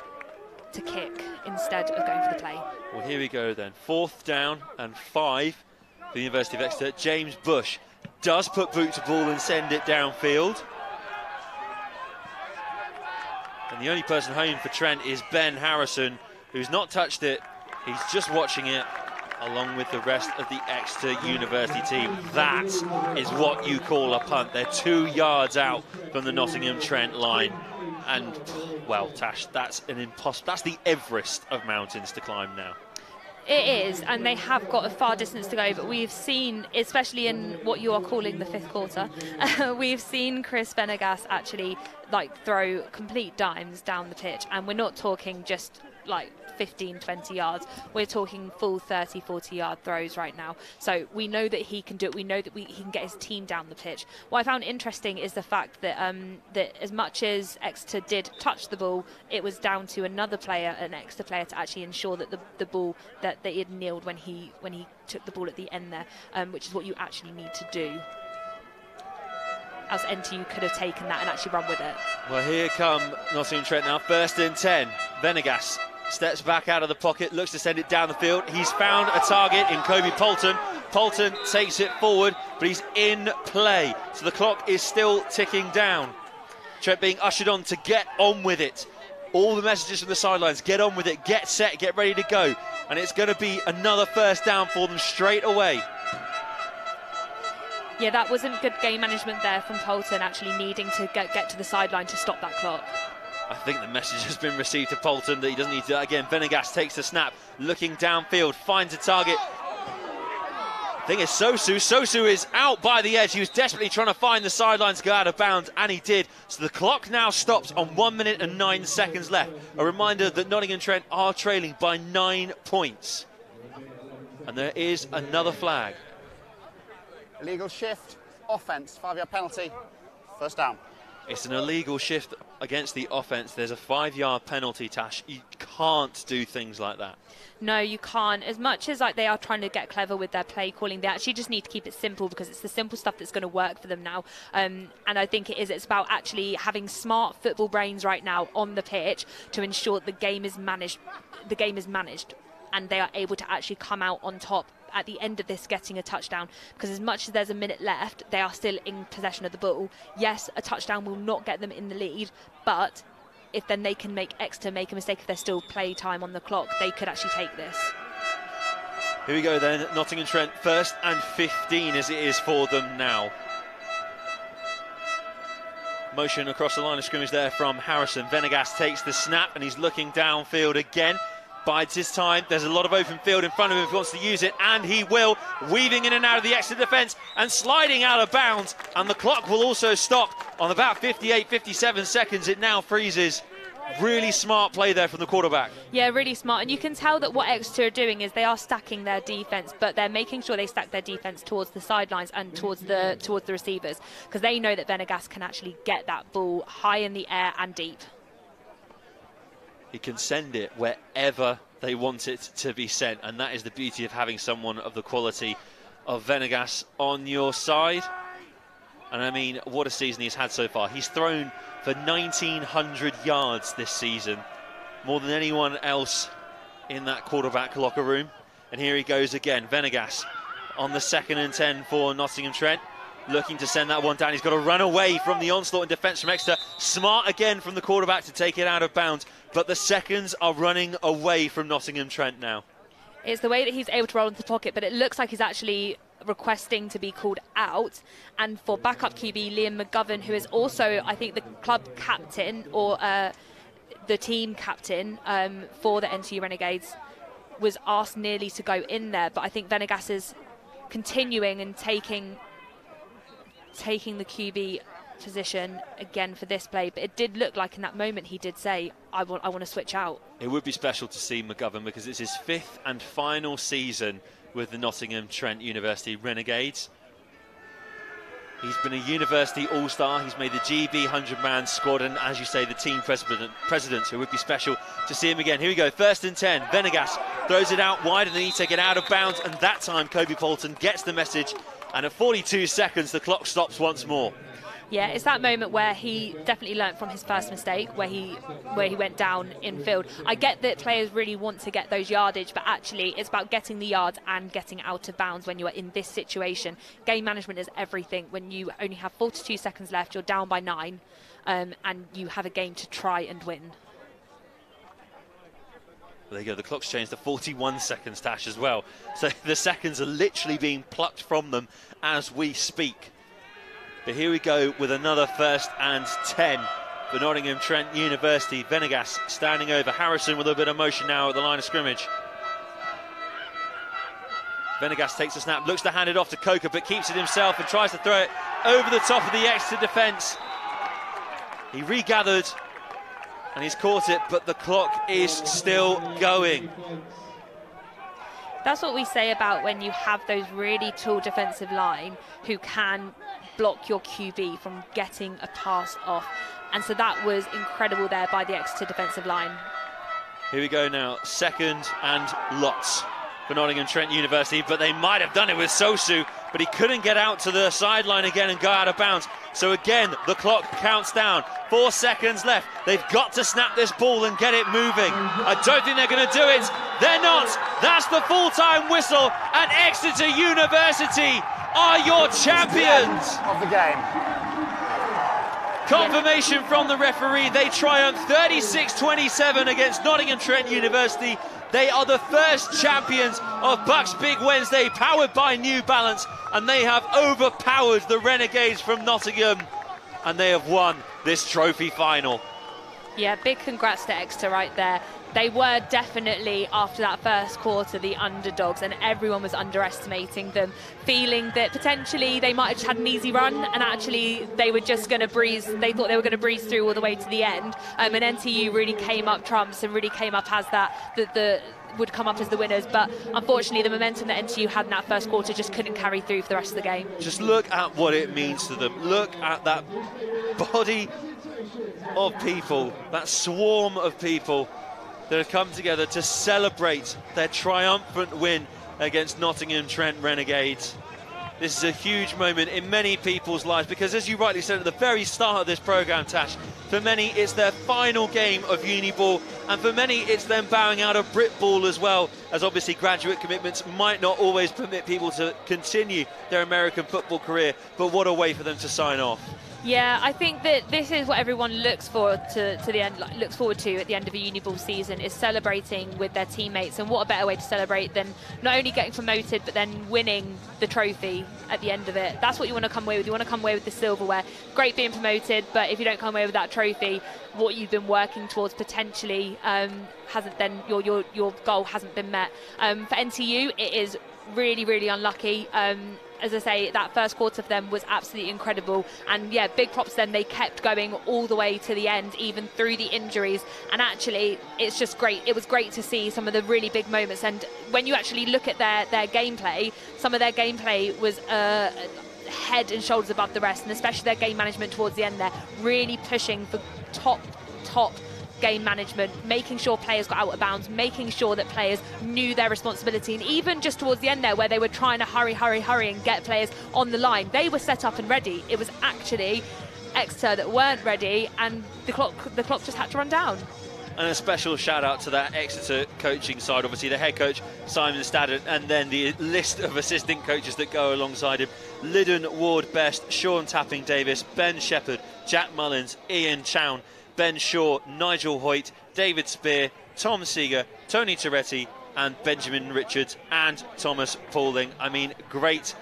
to kick instead of going for the play. Well, here we go then. Fourth down and five for the University of Exeter. James Bush does put boot to ball and send it downfield. And the only person home for Trent is Ben Harrison, who's not touched it. He's just watching it along with the rest of the Exeter University team. That is what you call a punt. They're two yards out from the Nottingham Trent line. And, well, Tash, that's an impossible. That's the Everest of mountains to climb now. It is, and they have got a far distance to go, but we've seen, especially in what you are calling the fifth quarter, [laughs] we've seen Chris Venegas actually like throw complete dimes down the pitch, and we're not talking just like 15, 20 yards. We're talking full 30, 40 yard throws right now. So we know that he can do it. We know that we, he can get his team down the pitch. What I found interesting is the fact that um, that as much as Exeter did touch the ball, it was down to another player, an Exeter player, to actually ensure that the, the ball that, that he had kneeled when he when he took the ball at the end there, um, which is what you actually need to do. Else NTU could have taken that and actually run with it. Well, here come Nottingham Trent now. First and 10. Venegas steps back out of the pocket, looks to send it down the field. He's found a target in Kobe Polton. Polton takes it forward, but he's in play. So the clock is still ticking down. Trent being ushered on to get on with it. All the messages from the sidelines get on with it, get set, get ready to go. And it's going to be another first down for them straight away. Yeah, that wasn't good game management there from Polton, actually needing to get, get to the sideline to stop that clock. I think the message has been received to Polton that he doesn't need to. Again, Venegas takes the snap, looking downfield, finds a target. Thing is, Sosu. Sosu is out by the edge. He was desperately trying to find the sidelines, go out of bounds, and he did. So the clock now stops on one minute and nine seconds left. A reminder that Nottingham Trent are trailing by nine points. And there is another flag. Illegal shift, offence, five yard penalty, first down. It's an illegal shift against the offence. There's a five yard penalty, Tash. You can't do things like that. No, you can't. As much as like they are trying to get clever with their play calling, they actually just need to keep it simple because it's the simple stuff that's going to work for them now. Um, and I think it is. It's about actually having smart football brains right now on the pitch to ensure the game is managed. The game is managed, and they are able to actually come out on top at the end of this getting a touchdown because as much as there's a minute left they are still in possession of the ball yes a touchdown will not get them in the lead but if then they can make Exeter make a mistake if there's still play time on the clock they could actually take this Here we go then, Nottingham Trent first and 15 as it is for them now. Motion across the line of scrimmage there from Harrison. Venegas takes the snap and he's looking downfield again. Bides his time. There's a lot of open field in front of him if he wants to use it, and he will. Weaving in and out of the Exeter defence and sliding out of bounds. And the clock will also stop on about 58, 57 seconds. It now freezes. Really smart play there from the quarterback. Yeah, really smart. And you can tell that what Exeter are doing is they are stacking their defence, but they're making sure they stack their defence towards the sidelines and towards the towards the receivers because they know that Venegas can actually get that ball high in the air and deep. He can send it wherever they want it to be sent, and that is the beauty of having someone of the quality of Venegas on your side. And I mean, what a season he's had so far. He's thrown for 1,900 yards this season, more than anyone else in that quarterback locker room. And here he goes again, Venegas on the second and 10 for Nottingham Trent. Looking to send that one down. He's got to run away from the onslaught and defence from Exeter. Smart again from the quarterback to take it out of bounds. But the seconds are running away from Nottingham Trent now. It's the way that he's able to roll into the pocket, but it looks like he's actually requesting to be called out. And for backup QB Liam McGovern, who is also, I think, the club captain or uh, the team captain um, for the NTU Renegades, was asked nearly to go in there. But I think Venegas is continuing and taking taking the QB position again for this play. But it did look like in that moment he did say, "I want, I want to switch out." It would be special to see McGovern because it's his fifth and final season with the Nottingham Trent University Renegades. He's been a university all-star. He's made the GB 100-man squad, and as you say, the team president. Presidents. It would be special to see him again. Here we go. First and ten. Venegas throws it out wide, and then he take it out of bounds. And that time, Kobe Polton gets the message. And at 42 seconds, the clock stops once more. Yeah, it's that moment where he definitely learnt from his first mistake, where he where he went down in field. I get that players really want to get those yardage, but actually it's about getting the yards and getting out of bounds when you are in this situation. Game management is everything. When you only have 42 seconds left, you're down by nine, um, and you have a game to try and win. There you go. The clock's changed to 41 seconds, Tash, as well. So [laughs] the seconds are literally being plucked from them as we speak. But here we go with another first and 10 for Nottingham Trent University. Venegas standing over Harrison with a bit of motion now at the line of scrimmage. Venegas takes a snap, looks to hand it off to Coker, but keeps it himself and tries to throw it over the top of the Exeter defence. He regathered and he's caught it, but the clock is still going. That's what we say about when you have those really tall defensive line who can block your QB from getting a pass off. And so that was incredible there by the Exeter defensive line. Here we go now, second and lots for Nottingham Trent University, but they might have done it with Sosu, but he couldn't get out to the sideline again and go out of bounds. So again, the clock counts down. Four seconds left. They've got to snap this ball and get it moving. I don't think they're going to do it. They're not. That's the full-time whistle, and Exeter University are your champions of the game. Confirmation from the referee. They triumph 36-27 against Nottingham Trent University. They are the first champions of BUCS Big Wednesday, powered by New Balance, and they have overpowered the Renegades from Nottingham, and they have won this trophy final. Yeah, big congrats to Exeter right there. They were definitely, after that first quarter, the underdogs, and everyone was underestimating them, feeling that potentially they might have had an easy run, and actually they were just going to breeze. They thought they were going to breeze through all the way to the end. Um, and NTU really came up trumps and really came up as that. The, the would come up as the winners, but unfortunately, the momentum that NTU had in that first quarter just couldn't carry through for the rest of the game. Just look at what it means to them. Look at that body of people, that swarm of people that have come together to celebrate their triumphant win against Nottingham Trent Renegades. This is a huge moment in many people's lives because, as you rightly said at the very start of this programme, Tash, for many it's their final game of uni ball, and for many it's them bowing out of Brit ball as well, as obviously graduate commitments might not always permit people to continue their American football career, but what a way for them to sign off. Yeah, I think that this is what everyone looks for to, to the end, looks forward to at the end of a uni ball season is celebrating with their teammates. And what a better way to celebrate than not only getting promoted but then winning the trophy at the end of it. That's what you want to come away with. You want to come away with the silverware. Great being promoted, but if you don't come away with that trophy, what you've been working towards potentially um, hasn't then your your your goal hasn't been met. Um, for NTU, it is really really unlucky. Um, as I say, that first quarter for them was absolutely incredible. And yeah, big props then. They kept going all the way to the end, even through the injuries. And actually, it's just great. It was great to see some of the really big moments. And when you actually look at their, their gameplay, some of their gameplay was. Uh, head and shoulders above the rest and especially their game management towards the end there really pushing for top top game management, making sure players got out of bounds, making sure that players knew their responsibility. And even just towards the end there, where they were trying to hurry, hurry, hurry and get players on the line, they were set up and ready. It was actually Exeter that weren't ready, and the clock, the clock just had to run down. And a special shout out to that Exeter coaching side, obviously the head coach Simon Staddon, and then the list of assistant coaches that go alongside him: Lyddon Ward Best, Sean Tapping Davis, Ben Shepherd, Jack Mullins, Ian Chown. Ben Shaw, Nigel Hoyt, David Spear, Tom Seeger, Tony Toretti, and Benjamin Richards and Thomas Pauling. I mean, great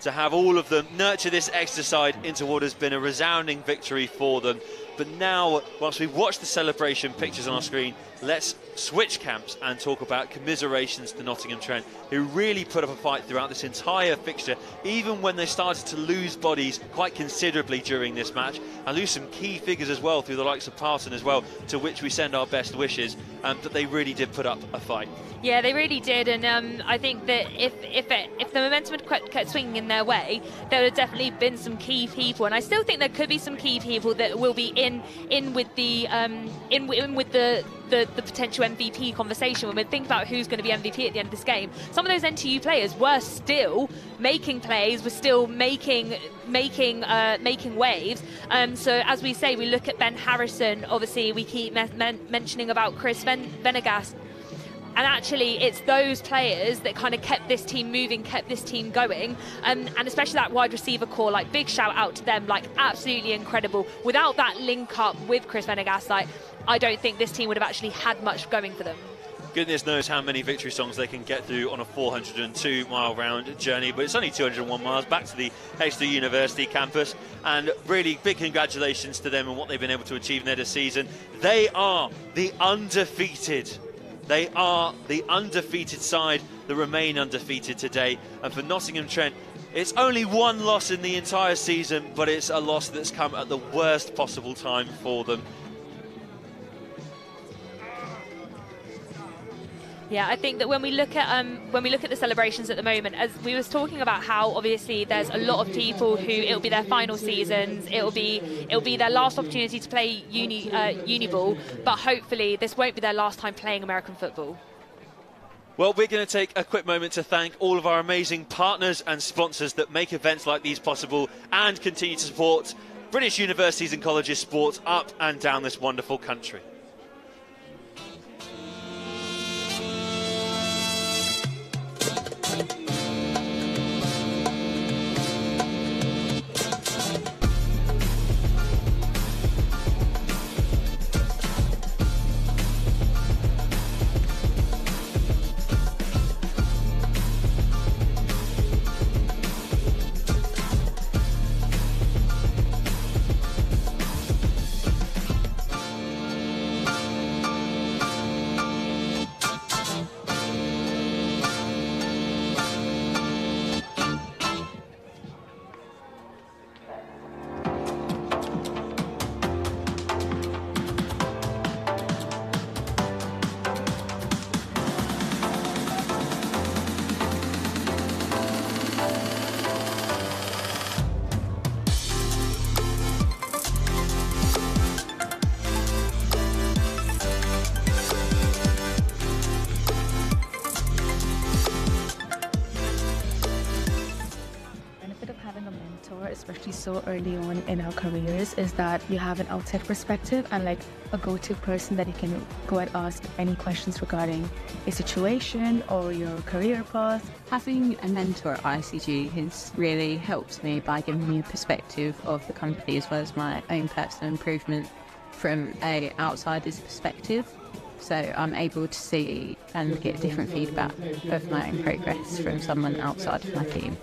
to have all of them nurture this exercise into what has been a resounding victory for them. But now, once we've watched the celebration pictures on our screen, let's switch camps and talk about commiserations to Nottingham Trent, who really put up a fight throughout this entire fixture, even when they started to lose bodies quite considerably during this match, and lose some key figures as well through the likes of Parton as well, to which we send our best wishes. Um, but they really did put up a fight. Yeah, they really did, and um, I think that if if it, if the momentum had kept, kept swinging in their way, there would have definitely been some key people, and I still think there could be some key people that will be in in with the um, in, in with the the, the potential MVP conversation when we think about who's going to be MVP at the end of this game. Some of those NTU players were still making plays, were still making making uh, making waves. Um, so as we say, we look at Ben Harrison. Obviously, we keep me- men- mentioning about Chris Ven- Venegas. And actually, it's those players that kind of kept this team moving, kept this team going, um, and especially that wide receiver core. Like, big shout out to them, like, absolutely incredible. Without that link up with Chris Venegas, like, I don't think this team would have actually had much going for them. Goodness knows how many victory songs they can get through on a 402 mile round journey, but it's only 201 miles back to the Exeter University campus. And really big congratulations to them and what they've been able to achieve in their season. They are the undefeated they are the undefeated side that remain undefeated today. And for Nottingham Trent, it's only one loss in the entire season, but it's a loss that's come at the worst possible time for them. Yeah, I think that when we look at um, when we look at the celebrations at the moment, as we was talking about how obviously there's a lot of people who it'll be their final seasons, it'll be it'll be their last opportunity to play uni uh, uni ball, but hopefully this won't be their last time playing American football. Well, we're going to take a quick moment to thank all of our amazing partners and sponsors that make events like these possible and continue to support British universities and colleges sports up and down this wonderful country. So early on in our careers, is that you have an outside perspective and like a go-to person that you can go and ask any questions regarding a situation or your career path. Having a mentor at ICG has really helped me by giving me a perspective of the company as well as my own personal improvement from a outsider's perspective. So I'm able to see and get different feedback of my own progress from someone outside of my team.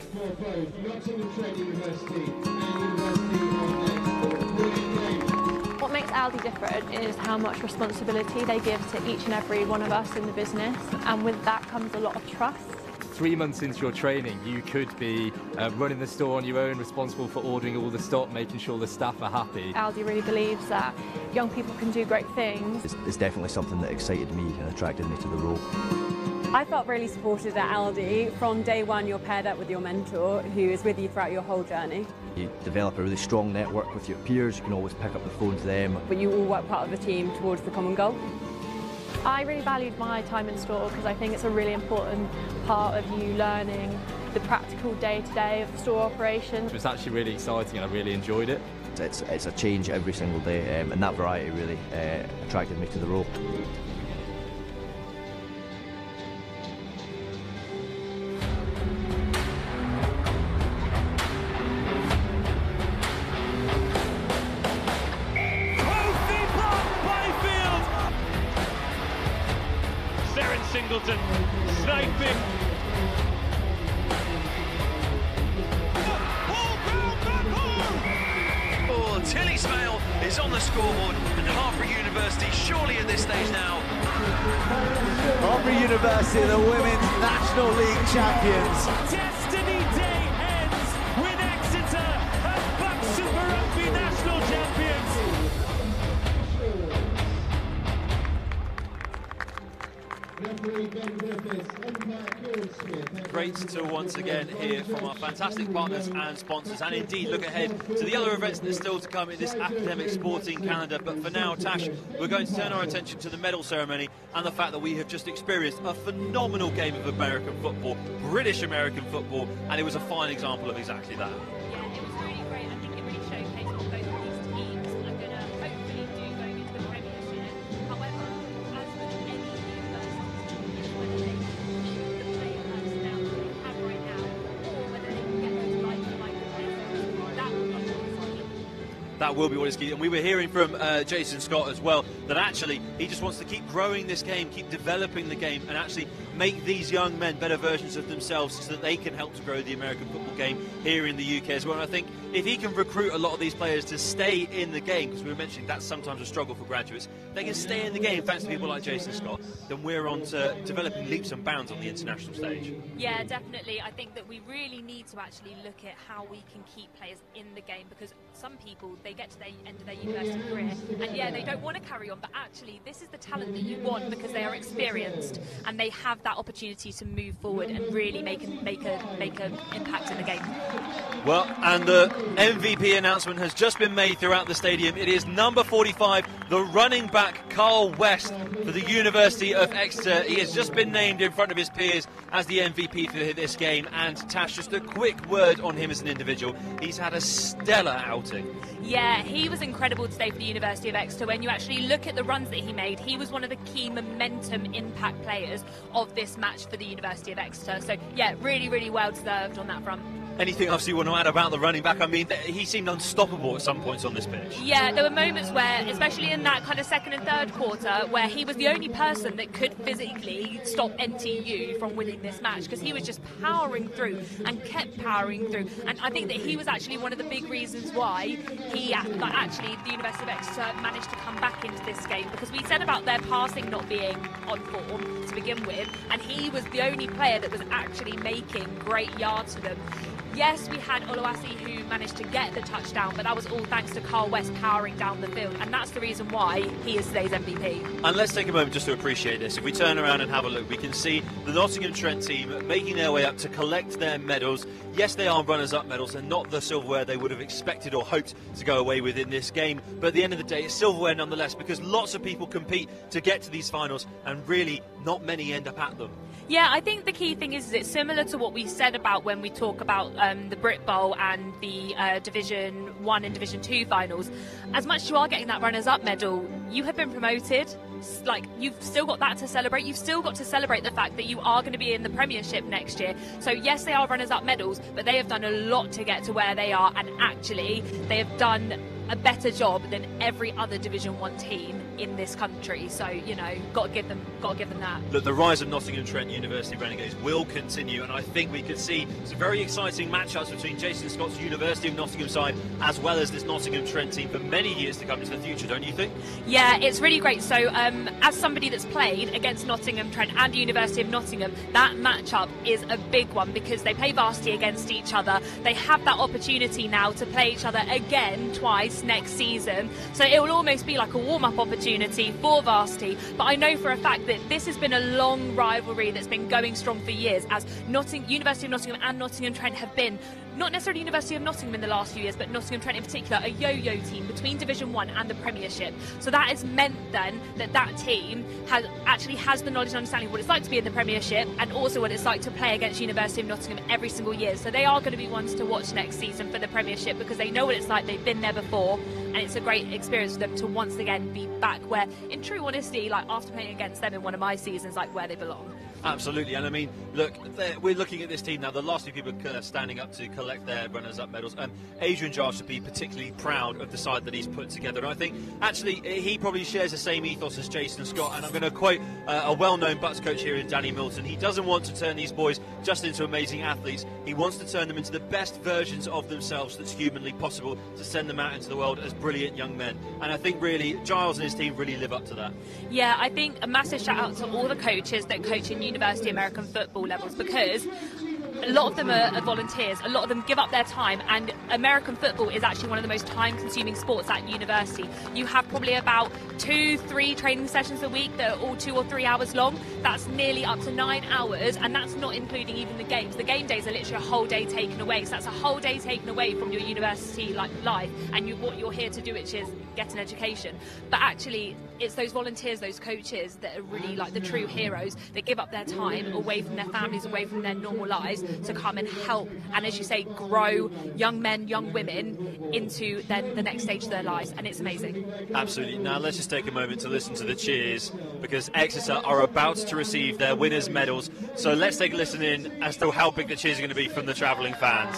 What makes Aldi different is how much responsibility they give to each and every one of us in the business, and with that comes a lot of trust. Three months into your training, you could be uh, running the store on your own, responsible for ordering all the stock, making sure the staff are happy. Aldi really believes that young people can do great things. It's, it's definitely something that excited me and attracted me to the role. I felt really supported at Aldi. From day one, you're paired up with your mentor who is with you throughout your whole journey. You develop a really strong network with your peers, you can always pick up the phone to them. But you all work part of the team towards the common goal. I really valued my time in store because I think it's a really important part of you learning the practical day-to-day of the store operation. It was actually really exciting and I really enjoyed it. It's, it's a change every single day, um, and that variety really uh, attracted me to the role. Fantastic partners and sponsors, and indeed look ahead to the other events that are still to come in this academic sporting calendar. But for now, Tash, we're going to turn our attention to the medal ceremony and the fact that we have just experienced a phenomenal game of American football, British American football, and it was a fine example of exactly that. That will be what is key. And we were hearing from uh, Jason Scott as well that actually he just wants to keep growing this game, keep developing the game, and actually make these young men better versions of themselves so that they can help to grow the American football game here in the UK as well. And I think if he can recruit a lot of these players to stay in the game, because we were mentioning that's sometimes a struggle for graduates, they can stay in the game thanks to people like Jason Scott, then we're on to developing leaps and bounds on the international stage. Yeah, definitely. I think that we really need to actually look at how we can keep players in the game because some people they get to the end of their university career and yeah, they don't want to carry on, but actually this is the talent that you want because they are experienced and they have that opportunity to move forward and really make a, make a make an impact in the game. Well, and the MVP announcement has just been made throughout the stadium. It is number 45, the running back Carl West for the University of Exeter. He has just been named in front of his peers as the MVP for this game. And Tash, just a quick word on him as an individual. He's had a stellar outing. Yeah, he was incredible today for the University of Exeter. When you actually look at the runs that he made, he was one of the key momentum impact players of this match for the University of Exeter. So, yeah, really, really well deserved on that front. Anything else you want to add about the running back? I mean, he seemed unstoppable at some points on this pitch. Yeah, there were moments where, especially in that kind of second and third quarter, where he was the only person that could physically stop NTU from winning this match because he was just powering through and kept powering through. And I think that he was actually one of the big reasons why he, like, actually, the University of Exeter managed to come back into this game because we said about their passing not being on form to begin with, and he was the only player that was actually making great yards for them. Yes, we had Oluwase who managed to get the touchdown, but that was all thanks to Carl West powering down the field, and that's the reason why he is today's MVP. And let's take a moment just to appreciate this. If we turn around and have a look, we can see the Nottingham Trent team making their way up to collect their medals. Yes, they are runners up medals and not the silverware they would have expected or hoped to go away with in this game. But at the end of the day, it's silverware nonetheless because lots of people compete to get to these finals and really not many end up at them. Yeah, I think the key thing is, it's similar to what we said about when we talk about um, the Brit Bowl and the uh, Division 1 and Division 2 finals. As much as you are getting that runners up medal, you have been promoted. Like, you've still got that to celebrate. You've still got to celebrate the fact that you are going to be in the Premiership next year. So, yes, they are runners up medals, but they have done a lot to get to where they are, and actually, they have done a better job than every other Division 1 team in this country. So, you know, got to give them, got to give them that. Look, the rise of Nottingham Trent University Renegades will continue, and I think we could see some very exciting matchups between Jason Scott's University of Nottingham side as well as this Nottingham Trent team for many years to come into the future, don't you think? Yeah, it's really great. So, um, Um, as somebody that's played against Nottingham Trent and University of Nottingham, that matchup is a big one because they play varsity against each other. They have that opportunity now to play each other again twice next season. So it will almost be like a warm-up opportunity for varsity. But I know for a fact that this has been a long rivalry that's been going strong for years, as Notting- University of Nottingham and Nottingham Trent have been not necessarily University of Nottingham in the last few years, but Nottingham Trent in particular, a yo-yo team between Division One and the Premiership. So that has meant then that that team has actually has the knowledge and understanding of what it's like to be in the Premiership, and also what it's like to play against University of Nottingham every single year. So they are going to be ones to watch next season for the Premiership because they know what it's like. They've been there before, and it's a great experience for them to once again be back where, in true honesty, like after playing against them in one of my seasons, like where they belong. Absolutely, and I mean, look, we're looking at this team now. The last few people standing up to collect their runners-up medals. Um, Adrian Giles should be particularly proud of the side that he's put together. And I think actually he probably shares the same ethos as Jason Scott. And I'm going to quote uh, a well-known BUCS coach here in Danny Milton. He doesn't want to turn these boys just into amazing athletes. He wants to turn them into the best versions of themselves that's humanly possible to send them out into the world as brilliant young men. And I think really Giles and his team really live up to that. Yeah, I think a massive shout out to all the coaches that coach in university American football levels because a lot of them are, are volunteers. A lot of them give up their time, and American football is actually one of the most time-consuming sports at university. You have probably about two, three training sessions a week that are all two or three hours long. That's nearly up to nine hours, and that's not including even the games. The game days are literally a whole day taken away. So that's a whole day taken away from your university like life, and you, what you're here to do, which is get an education. But actually, it's those volunteers, those coaches that are really like the true heroes that give up their time away from their families, away from their normal lives to come and help and, as you say, grow young men, young women into then the next stage of their lives. And it's amazing. Absolutely. Now let's just take a moment to listen to the cheers because Exeter are about to receive their winners' medals. So let's take a listen in as to how big the cheers are going to be from the travelling fans.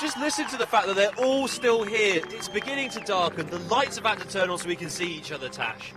Just listen to the fact that they're all still here. It's beginning to darken. The lights are about to turn on so we can see each other, Tash.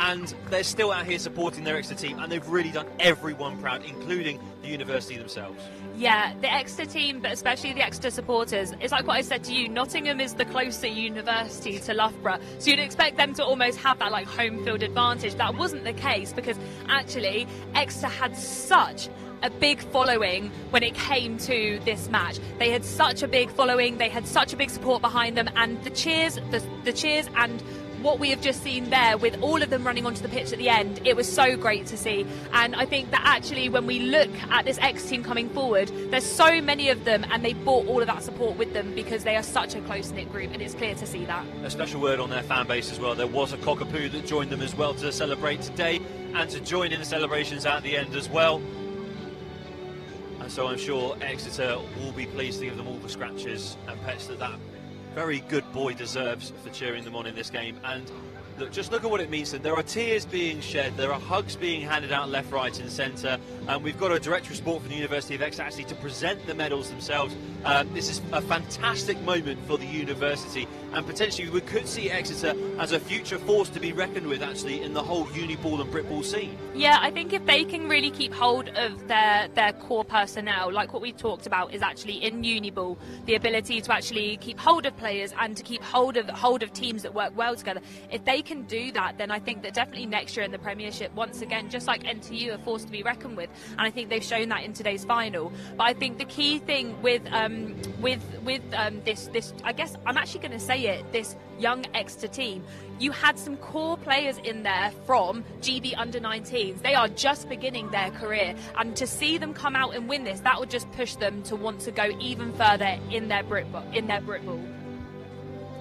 And they're still out here supporting their Exeter team, and they've really done everyone proud, including the university themselves. Yeah, the Exeter team, but especially the Exeter supporters, it's like what I said to you. Nottingham is the closer university to Loughborough, so you'd expect them to almost have that like home field advantage. That wasn't the case because actually Exeter had such a big following when it came to this match. They had such a big following, they had such a big support behind them, and the cheers, the, the cheers and what we have just seen there with all of them running onto the pitch at the end, it was so great to see. And I think that actually, when we look at this X team coming forward, there's so many of them, and they brought all of that support with them because they are such a close knit group, and it's clear to see that. A special word on their fan base as well. There was a cockapoo that joined them as well to celebrate today and to join in the celebrations at the end as well. And so I'm sure Exeter will be pleased to give them all the scratches and pets that that very good boy deserves for cheering them on in this game. And look, just look at what it means. There are tears being shed, there are hugs being handed out left, right, and centre. And we've got a director of sport from the University of Exeter actually to present the medals themselves. Um, this is a fantastic moment for the university, and potentially we could see Exeter as a future force to be reckoned with actually in the whole uniball and Britball scene. Yeah, I think if they can really keep hold of their their core personnel, like what we talked about, is actually in Uniball, the ability to actually keep hold of players and to keep hold of hold of teams that work well together. If they can do that, then I think that definitely next year in the Premiership, once again, just like NTU, are forced to be reckoned with, and I think they've shown that in today's final. But I think the key thing with um, with with um, this this, I guess I'm actually going to say it, this young Exeter team. You had some core players in there from GB under 19s. They are just beginning their career, and to see them come out and win this, that would just push them to want to go even further in their Brit in their Brit Ball.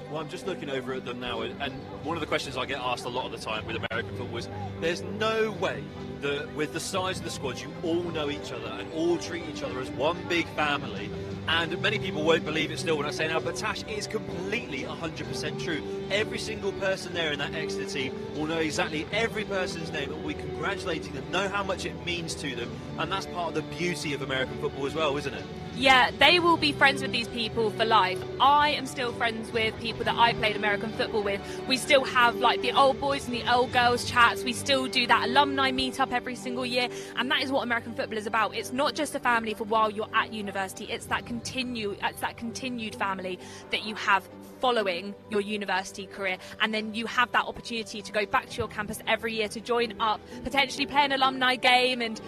Well, I'm just looking over at them now, and one of the questions I get asked a lot of the time with American football is there's no way that with the size of the squad, you all know each other and all treat each other as one big family. And many people won't believe it still when I say now, but Tash, is completely 100% true. Every single person there in that Exeter team will know exactly every person's name and we'll be congratulating them, know how much it means to them. And that's part of the beauty of American football as well, isn't it? Yeah, they will be friends with these people for life. I am still friends with people that I played American football with. We still have like the old boys and the old girls chats. We still do that alumni meetup every single year, and that is what American football is about. It's not just a family for while you're at university. It's that continue, it's that continued family that you have following your university career, and then you have that opportunity to go back to your campus every year to join up, potentially play an alumni game and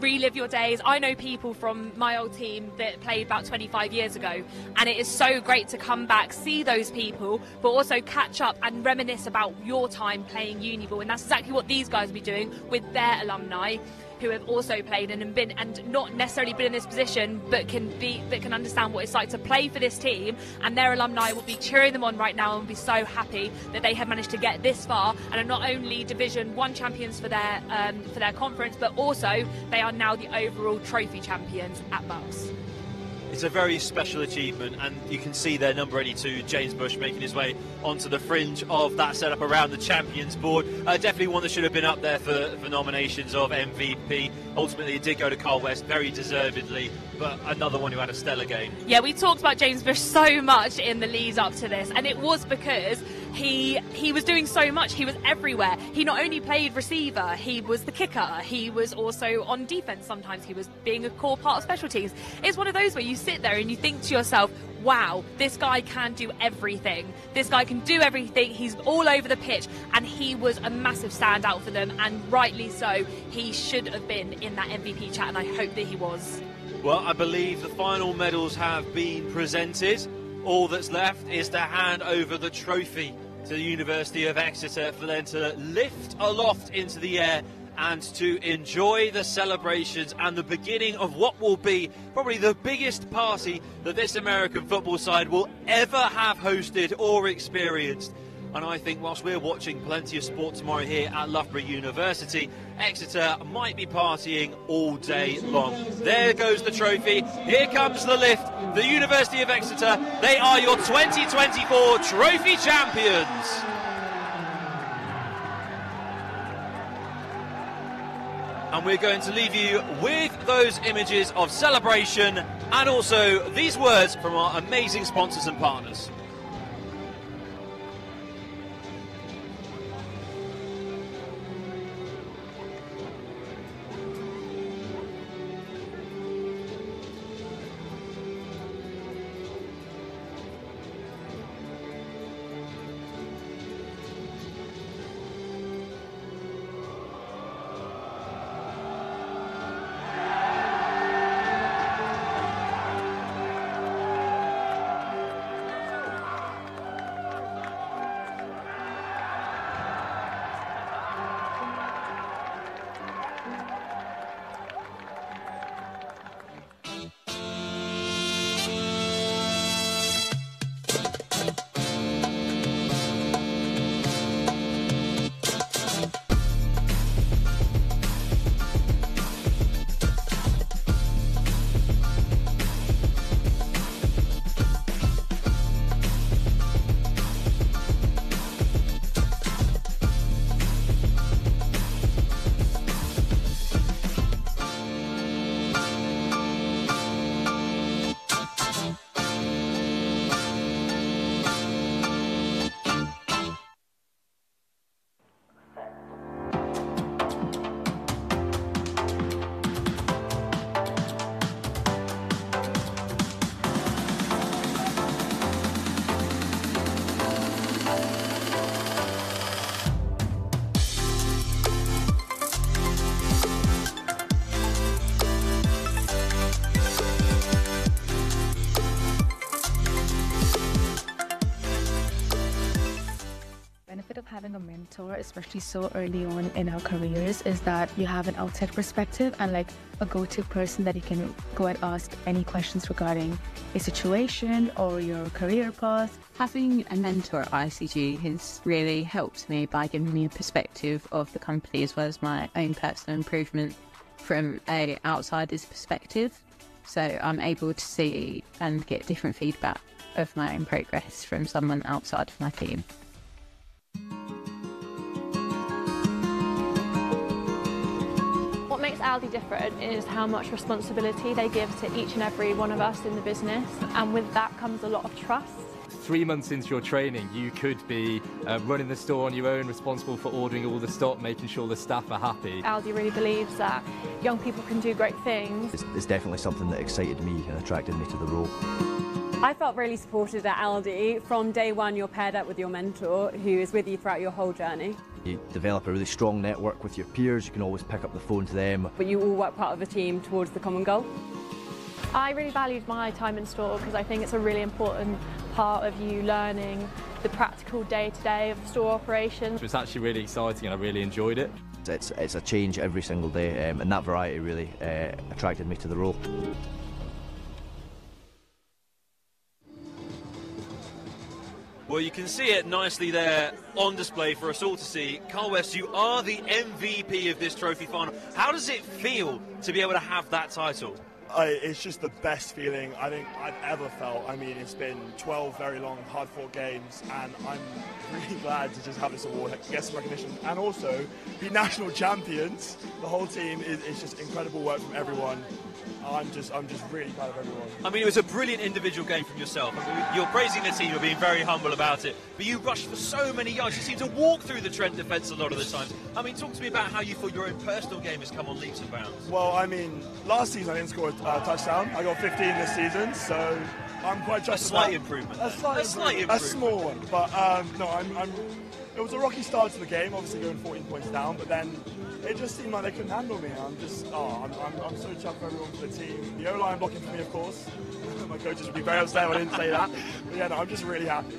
relive your days. I know people from my old team that played about 25 years ago, and it is so great to come back, see those people, but also catch up and reminisce about your time playing Uniball, and that's exactly what these guys will be doing with their alumni who have also played and been and not necessarily been in this position but can be that can understand what it's like to play for this team and their alumni will be cheering them on right now and be so happy that they have managed to get this far and are not only division one champions for their um, for their conference but also they are now the overall trophy champions at BUCS. It's a very special achievement, and you can see their number 82, James Bush, making his way onto the fringe of that setup around the Champions Board. Uh, definitely one that should have been up there for, for nominations of MVP. Ultimately, it did go to Carl West, very deservedly, but another one who had a stellar game. Yeah, we talked about James Bush so much in the lead up to this, and it was because he he was doing so much. He was everywhere. He not only played receiver, he was the kicker. He was also on defense. Sometimes he was being a core part of special teams. It's one of those where you sit there and you think to yourself, wow, this guy can do everything. This guy can do everything. He's all over the pitch, and he was a massive standout for them, and rightly so. He should have been in that MVP chat, and I hope that he was. Well, I believe the final medals have been presented. All that's left is to hand over the trophy to the University of Exeter for them to lift aloft into the air and to enjoy the celebrations and the beginning of what will be probably the biggest party that this American football side will ever have hosted or experienced. And I think whilst we're watching plenty of sport tomorrow here at Loughborough University, Exeter might be partying all day long. There goes the trophy. Here comes the lift. The University of Exeter, they are your 2024 trophy champions. And we're going to leave you with those images of celebration and also these words from our amazing sponsors and partners. Especially so early on in our careers, is that you have an outside perspective and like a go-to person that you can go and ask any questions regarding a situation or your career path. Having a mentor at ICG has really helped me by giving me a perspective of the company as well as my own personal improvement from a outsider's perspective. So I'm able to see and get different feedback of my own progress from someone outside of my team. What makes Aldi different is how much responsibility they give to each and every one of us in the business, and with that comes a lot of trust. Three months into your training, you could be uh, running the store on your own, responsible for ordering all the stock, making sure the staff are happy. Aldi really believes that young people can do great things. It's, it's definitely something that excited me and attracted me to the role. I felt really supported at Aldi. From day one, you're paired up with your mentor who is with you throughout your whole journey. You develop a really strong network with your peers, you can always pick up the phone to them. But you all work part of a team towards the common goal. I really valued my time in store because I think it's a really important part of you learning the practical day-to-day of store operations. It was actually really exciting and I really enjoyed it. It's, it's a change every single day um, and that variety really uh, attracted me to the role. Well, you can see it nicely there on display for us all to see. Carl West, you are the MVP of this trophy final. How does it feel to be able to have that title? I, it's just the best feeling I think I've ever felt. I mean, it's been 12 very long, hard-fought games, and I'm really [laughs] glad to just have this award, get some recognition, and also be national [laughs] champions. The whole team is just incredible work from everyone. I'm just, I'm just really proud of everyone. I mean, it was a brilliant individual game from yourself. I mean, you're praising the team, you're being very humble about it, but you rushed for so many yards. You seem to walk through the Trent defence a lot of the times. I mean, talk to me about how you feel your own personal game has come on leaps and bounds. Well, I mean, last season I didn't score a uh, touchdown. I got 15 this season, so I'm quite just a slight improvement. A slight, a slight improvement. A small one, but um, no, I'm, I'm. It was a rocky start to the game, obviously going 14 points down, but then it just seemed like they couldn't handle me. I'm just, oh, I'm, I'm, I'm so chuffed for everyone for the team. The O line blocking for me, of course. [laughs] My coaches would be very upset if I didn't say that. But yeah, no, I'm just really happy.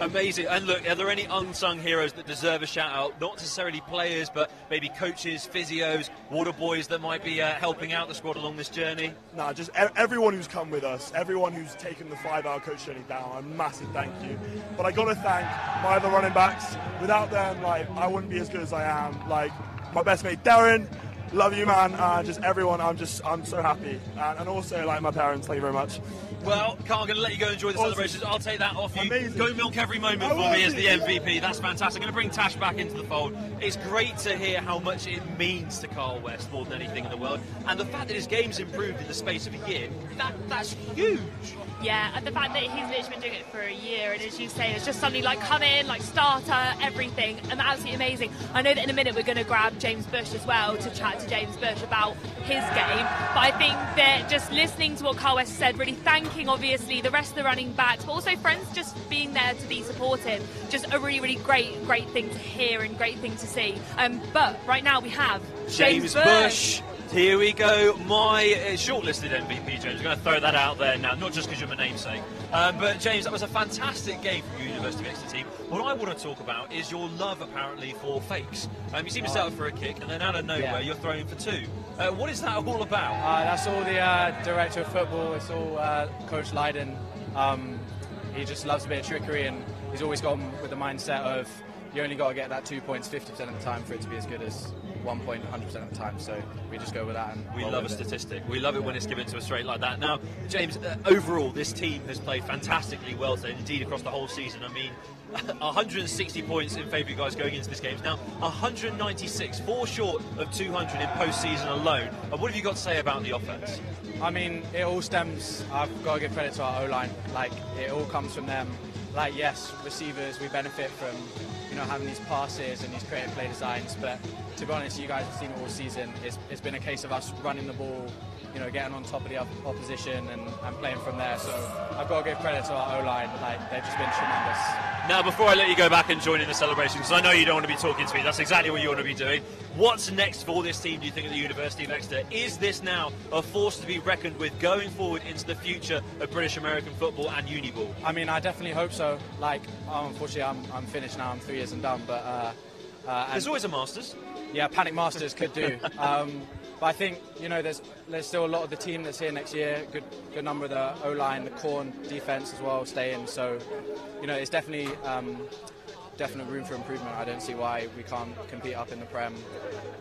Amazing. And look, are there any unsung heroes that deserve a shout out? Not necessarily players, but maybe coaches, physios, water boys that might be uh, helping out the squad along this journey? Nah, just e- everyone who's come with us, everyone who's taken the five hour coach journey down, a massive thank you. But I got to thank my other running backs. Without them, like, I wouldn't be as good as I am. Like, my best mate Darren, love you, man. Uh, just everyone, I'm just, I'm so happy. And, and also, like, my parents, thank you very much. Well, Carl, I'm going to let you go enjoy the Awesome. celebrations. I'll take that off you. Amazing. Go milk every moment I for me as the MVP. That's fantastic. I'm going to bring Tash back into the fold. It's great to hear how much it means to Carl West more than anything in the world. And the fact that his game's improved in the space of a year, that that's huge. Yeah, and the fact that he's literally been doing it for a year, and as you say, it's just suddenly like come in, like starter, everything, and absolutely amazing. I know that in a minute we're going to grab James Bush as well to chat to James Bush about his game, but I think that just listening to what Carl West said, really thanking obviously the rest of the running backs, but also friends just being there to be supportive, just a really, really great, great thing to hear and great thing to see. Um, but right now we have James, Bush. Here we go. My uh, shortlisted MVP, James. I'm going to throw that out there now, not just because you're my namesake. Um, but, James, that was a fantastic game from your University of Exeter team. What I want to talk about is your love, apparently, for fakes. Um, you seem to set up for a kick, and then out of nowhere, Yeah. you're throwing for two. Uh, what is that all about? Uh, that's all the uh, director of football. It's all uh, Coach Leiden. Um, he just loves a bit of trickery, and he's always gone with the mindset of you only got to get that two points 50% of the time for it to be as good as one point 100% of the time. So we just go with that. And We love a with it. statistic. We love it when it's given to us straight like that. Now, James, uh, overall, this team has played fantastically well today, indeed across the whole season. I mean, [laughs] 160 points in favour of you guys going into this game. Now, 196, four short of 200 in postseason alone. Uh, what have you got to say about the offense? I mean, it all stems. I've got to give credit to our O line. Like it all comes from them. Like yes, receivers we benefit from, you know, having these passes and these creative play designs. But to be honest, you guys have seen it all season. It's, it's been a case of us running the ball, you know, getting on top of the opposition and, and playing from there. So I've got to give credit to our O line. Like they've just been tremendous. Now, before I let you go back and join in the celebration, because I know you don't want to be talking to me, that's exactly what you want to be doing. What's next for this team, do you think, at the University of Exeter? Is this now a force to be reckoned with going forward into the future of British American football and Uniball? I mean, I definitely hope so. Like, unfortunately, I'm, I'm finished now. I'm three years and done. But uh, Uh, and There's always a Masters. yeah, Panic Masters could do. [laughs] Um, but I think you know there's there's still a lot of the team that's here next year. Good good number of the O line, the corn defense as well staying. So you know it's definitely um, definite room for improvement. I don't see why we can't compete up in the Prem.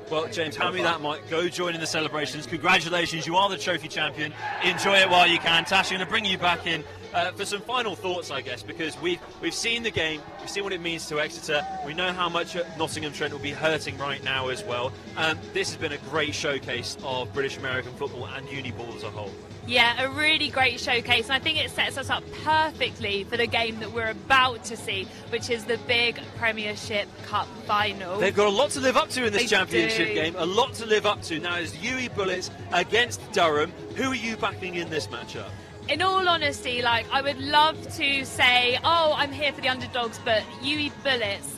Well, James, hand me that mic. Go join in the celebrations. Congratulations, you are the trophy champion. Enjoy it while you can. Tash, I'm going to bring you back in uh, for some final thoughts, I guess, because we've we've seen the game, we've seen what it means to Exeter. We know how much Nottingham Trent will be hurting right now as well. Um, this has been a great showcase of British American football and Uniball as a whole. Yeah, a really great showcase, and I think it sets us up perfectly for the game that we're about to see, which is the big Premiership Cup final. They've got a lot to live up to in this They championship do. game. A lot to live up to. Now it's UE Bullets against Durham. Who are you backing in this matchup? In all honesty, like I would love to say, oh, I'm here for the underdogs, but UE Bullets,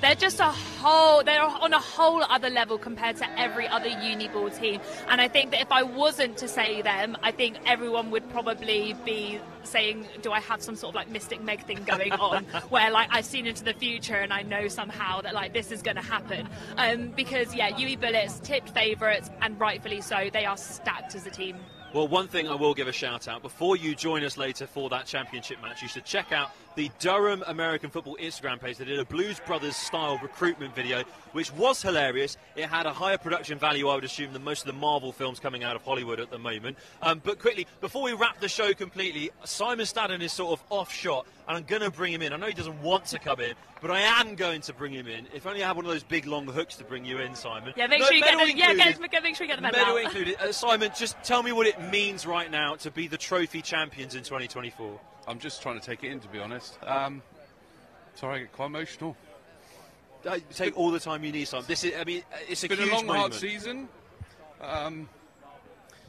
they're just a whole, they're on a whole other level compared to every other uni ball team. And I think that if I wasn't to say them, I think everyone would probably be saying, do I have some sort of like Mystic Meg thing going on, [laughs] where like I've seen into the future and I know somehow that like this is going to happen. Um, because yeah, UE Bullets tipped favourites, and rightfully so. They are stacked as a team. Well, one thing I will give a shout out before you join us later for that championship match, you should check out the Durham American Football Instagram page. They did a Blues Brothers style recruitment video, which was hilarious. It had a higher production value, I would assume, than most of the Marvel films coming out of Hollywood at the moment. Um, but quickly, before we wrap the show completely, Simon Stadden is sort of off shot, and I'm going to bring him in. I know he doesn't want to come in, but I am going to bring him in. If only I had one of those big long hooks to bring you in, Simon. Yeah, make No, sure you get the, yeah, included. get, make sure you get the medal Medal out. included. Uh, Simon, just tell me what it means right now to be the trophy champions in 2024. I'm just trying to take it in, to be honest. Um, sorry, I get quite emotional. Uh, take all the time you need, Simon. This is, I mean, it's a been huge a long, moment. hard season, um,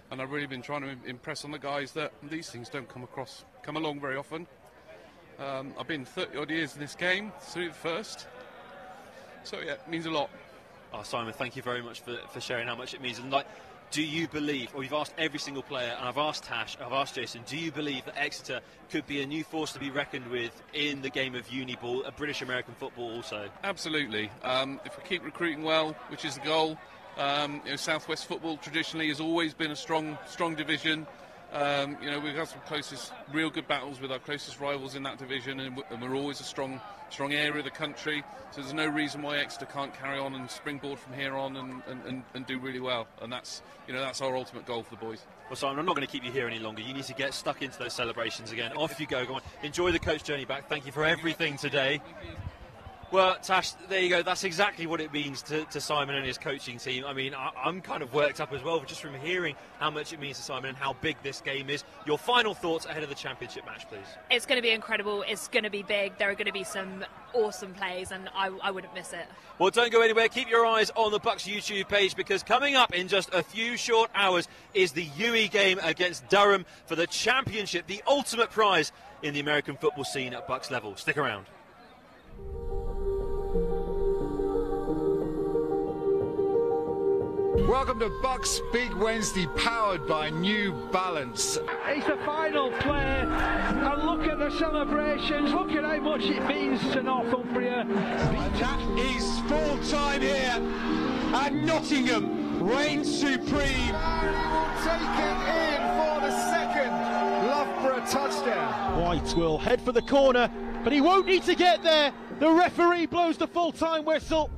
and I've really been trying to impress on the guys that these things don't come across, come along very often. Um, I've been 30 odd years in this game, through the first, so yeah, it means a lot. Oh, Simon, thank you very much for, for sharing how much it means. And like, do you believe, or you've asked every single player, and I've asked Tash, I've asked Jason, do you believe that Exeter could be a new force to be reckoned with in the game of Uniball, a British American football also? Absolutely. Um, if we keep recruiting well, which is the goal, um, you know, Southwest football traditionally has always been a strong, strong division. Um, you know, we've had some closest, real good battles with our closest rivals in that division, and we're always a strong, strong area of the country. So there's no reason why Exeter can't carry on and springboard from here on and, and, and, and do really well. And that's, you know, that's our ultimate goal for the boys. Well, Simon, I'm not going to keep you here any longer. You need to get stuck into those celebrations again. Off you go. Go on. Enjoy the coach journey back. Thank you for everything today. Well, Tash, there you go. That's exactly what it means to, to Simon and his coaching team. I mean, I, I'm kind of worked up as well just from hearing how much it means to Simon and how big this game is. Your final thoughts ahead of the championship match, please. It's going to be incredible. It's going to be big. There are going to be some awesome plays, and I, I wouldn't miss it. Well, don't go anywhere. Keep your eyes on the BUCS YouTube page because coming up in just a few short hours is the UE game against Durham for the championship, the ultimate prize in the American football scene at BUCS level. Stick around. Welcome to BUCS Big Wednesday, powered by New Balance. It's the final play, and look at the celebrations. Look at how much it means to Northumbria. That is full time here, and Nottingham reigns supreme. Take it in for the second. Loughborough touchdown. White will head for the corner, but he won't need to get there. The referee blows the full time whistle.